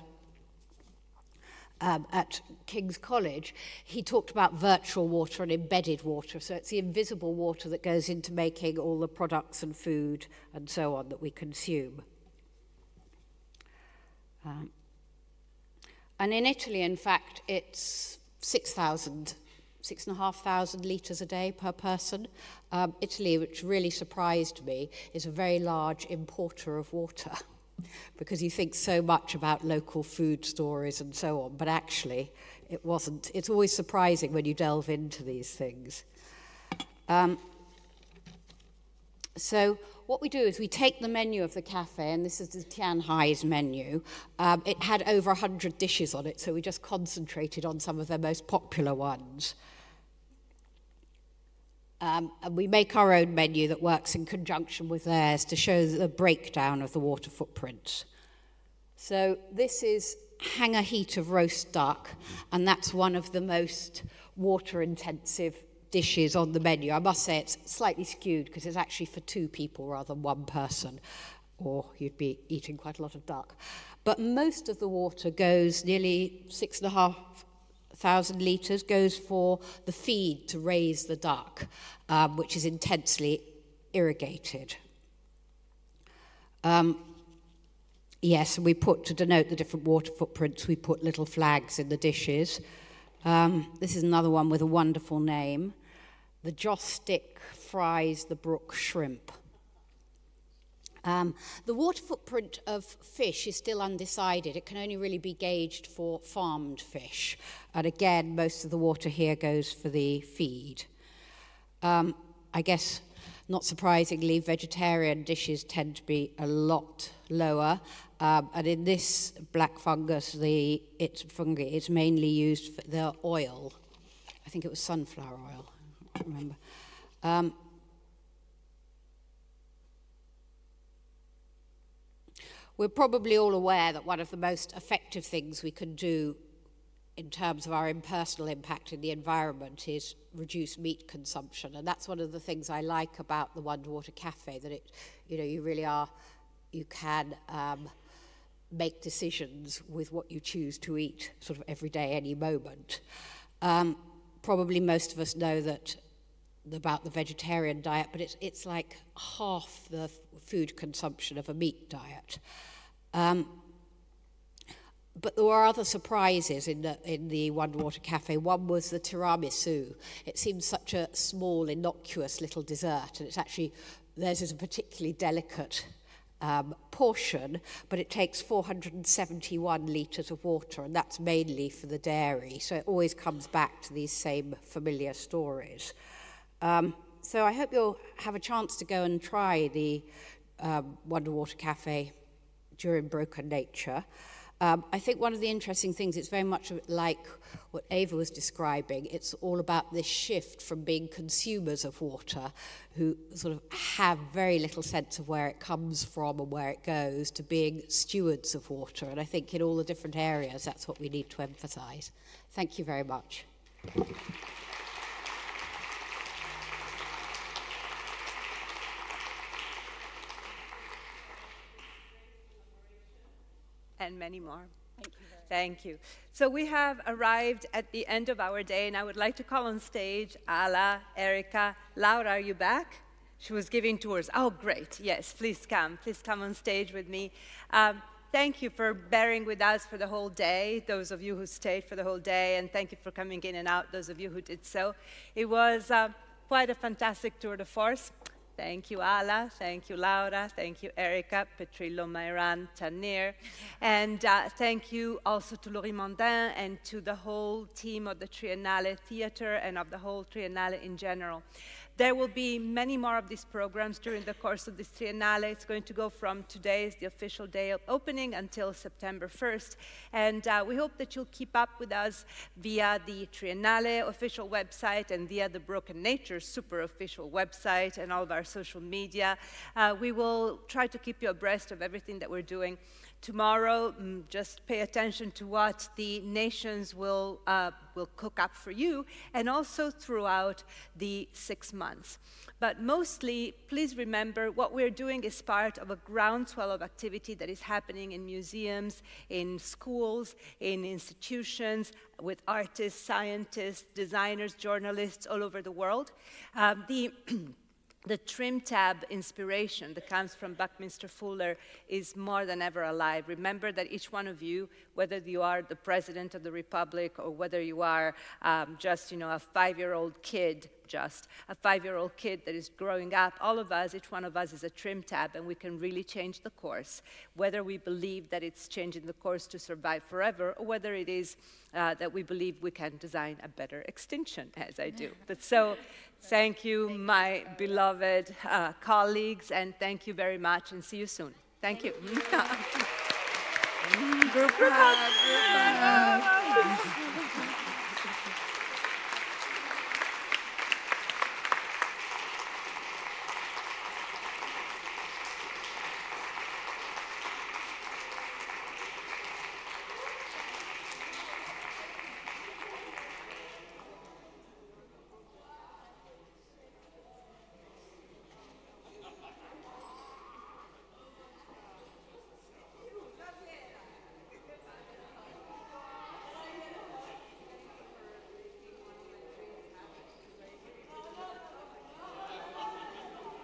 um, at King's College, he talked about virtual water and embedded water. So it's the invisible water that goes into making all the products and food and so on that we consume. Um, and in Italy, in fact, it's 6,000, 6,500 litres a day per person. Um, Italy, which really surprised me, is a very large importer of water. because you think so much about local food stories and so on, but actually it wasn't. It's always surprising when you delve into these things. Um, so what we do is we take the menu of the cafe, and this is the Tian Hai's menu. Um, it had over 100 dishes on it, so we just concentrated on some of their most popular ones. Um, and we make our own menu that works in conjunction with theirs to show the breakdown of the water footprint. So this is hanger heat of roast duck, and that's one of the most water intensive dishes on the menu. I must say it's slightly skewed because it's actually for two people rather than one person, or you'd be eating quite a lot of duck. But most of the water goes nearly six and a half thousand litres goes for the feed to raise the duck, um, which is intensely irrigated. Um, yes, we put, to denote the different water footprints, we put little flags in the dishes. Um, this is another one with a wonderful name. The Joss Stick fries the brook shrimp. Um, the water footprint of fish is still undecided. It can only really be gauged for farmed fish. And again, most of the water here goes for the feed. Um, I guess, not surprisingly, vegetarian dishes tend to be a lot lower. Um, and in this black fungus, the it's fungi is mainly used for the oil. I think it was sunflower oil. Don't remember. Um, We're probably all aware that one of the most effective things we can do in terms of our impersonal impact in the environment is reduce meat consumption. And that's one of the things I like about the Wonder Water Cafe, that it, you know, you really are, you can um, make decisions with what you choose to eat sort of every day, any moment. Um, probably most of us know that about the vegetarian diet, but it's, it's like half the food consumption of a meat diet. Um, but there were other surprises in the, in the Wonder Water Cafe. One was the tiramisu. It seemed such a small, innocuous little dessert, and it's actually, theirs is a particularly delicate um, portion, but it takes 471 litres of water, and that's mainly for the dairy. So it always comes back to these same familiar stories. Um, so I hope you'll have a chance to go and try the um, Wonder Water Cafe during broken nature. Um, I think one of the interesting things, it's very much like what Ava was describing. It's all about this shift from being consumers of water, who sort of have very little sense of where it comes from and where it goes, to being stewards of water. And I think in all the different areas, that's what we need to emphasize. Thank you very much. And many more. Thank you. Thank you. So we have arrived at the end of our day, and I would like to call on stage Ala, Erica, Laura. Are you back? She was giving tours. Oh, great. Yes, please come. Please come on stage with me. Um, thank you for bearing with us for the whole day, those of you who stayed for the whole day, and thank you for coming in and out, those of you who did so. It was uh, quite a fantastic tour de force. Thank you, Ala. Thank you, Laura. Thank you, Erica, Petrillo, Mayran, Tanir. And uh, thank you also to Laurie Mondin and to the whole team of the Triennale Theatre and of the whole Triennale in general. There will be many more of these programs during the course of this Triennale. It's going to go from today, the official day of opening, until September 1st. And uh, we hope that you'll keep up with us via the Triennale official website and via the Broken Nature super official website and all of our social media. Uh, we will try to keep you abreast of everything that we're doing tomorrow, mm, just pay attention to what the nations will, uh, will cook up for you, and also throughout the six months. But mostly, please remember what we're doing is part of a groundswell of activity that is happening in museums, in schools, in institutions, with artists, scientists, designers, journalists all over the world. Um, the the trim tab inspiration that comes from Buckminster Fuller is more than ever alive. Remember that each one of you, whether you are the president of the republic or whether you are um, just, you know, a five-year-old kid just a five-year-old kid that is growing up. All of us, each one of us is a trim tab, and we can really change the course, whether we believe that it's changing the course to survive forever, or whether it is uh, that we believe we can design a better extinction, as I do. But so, thank you, my beloved uh, colleagues, and thank you very much, and see you soon. Thank you. Group hug. Group hug.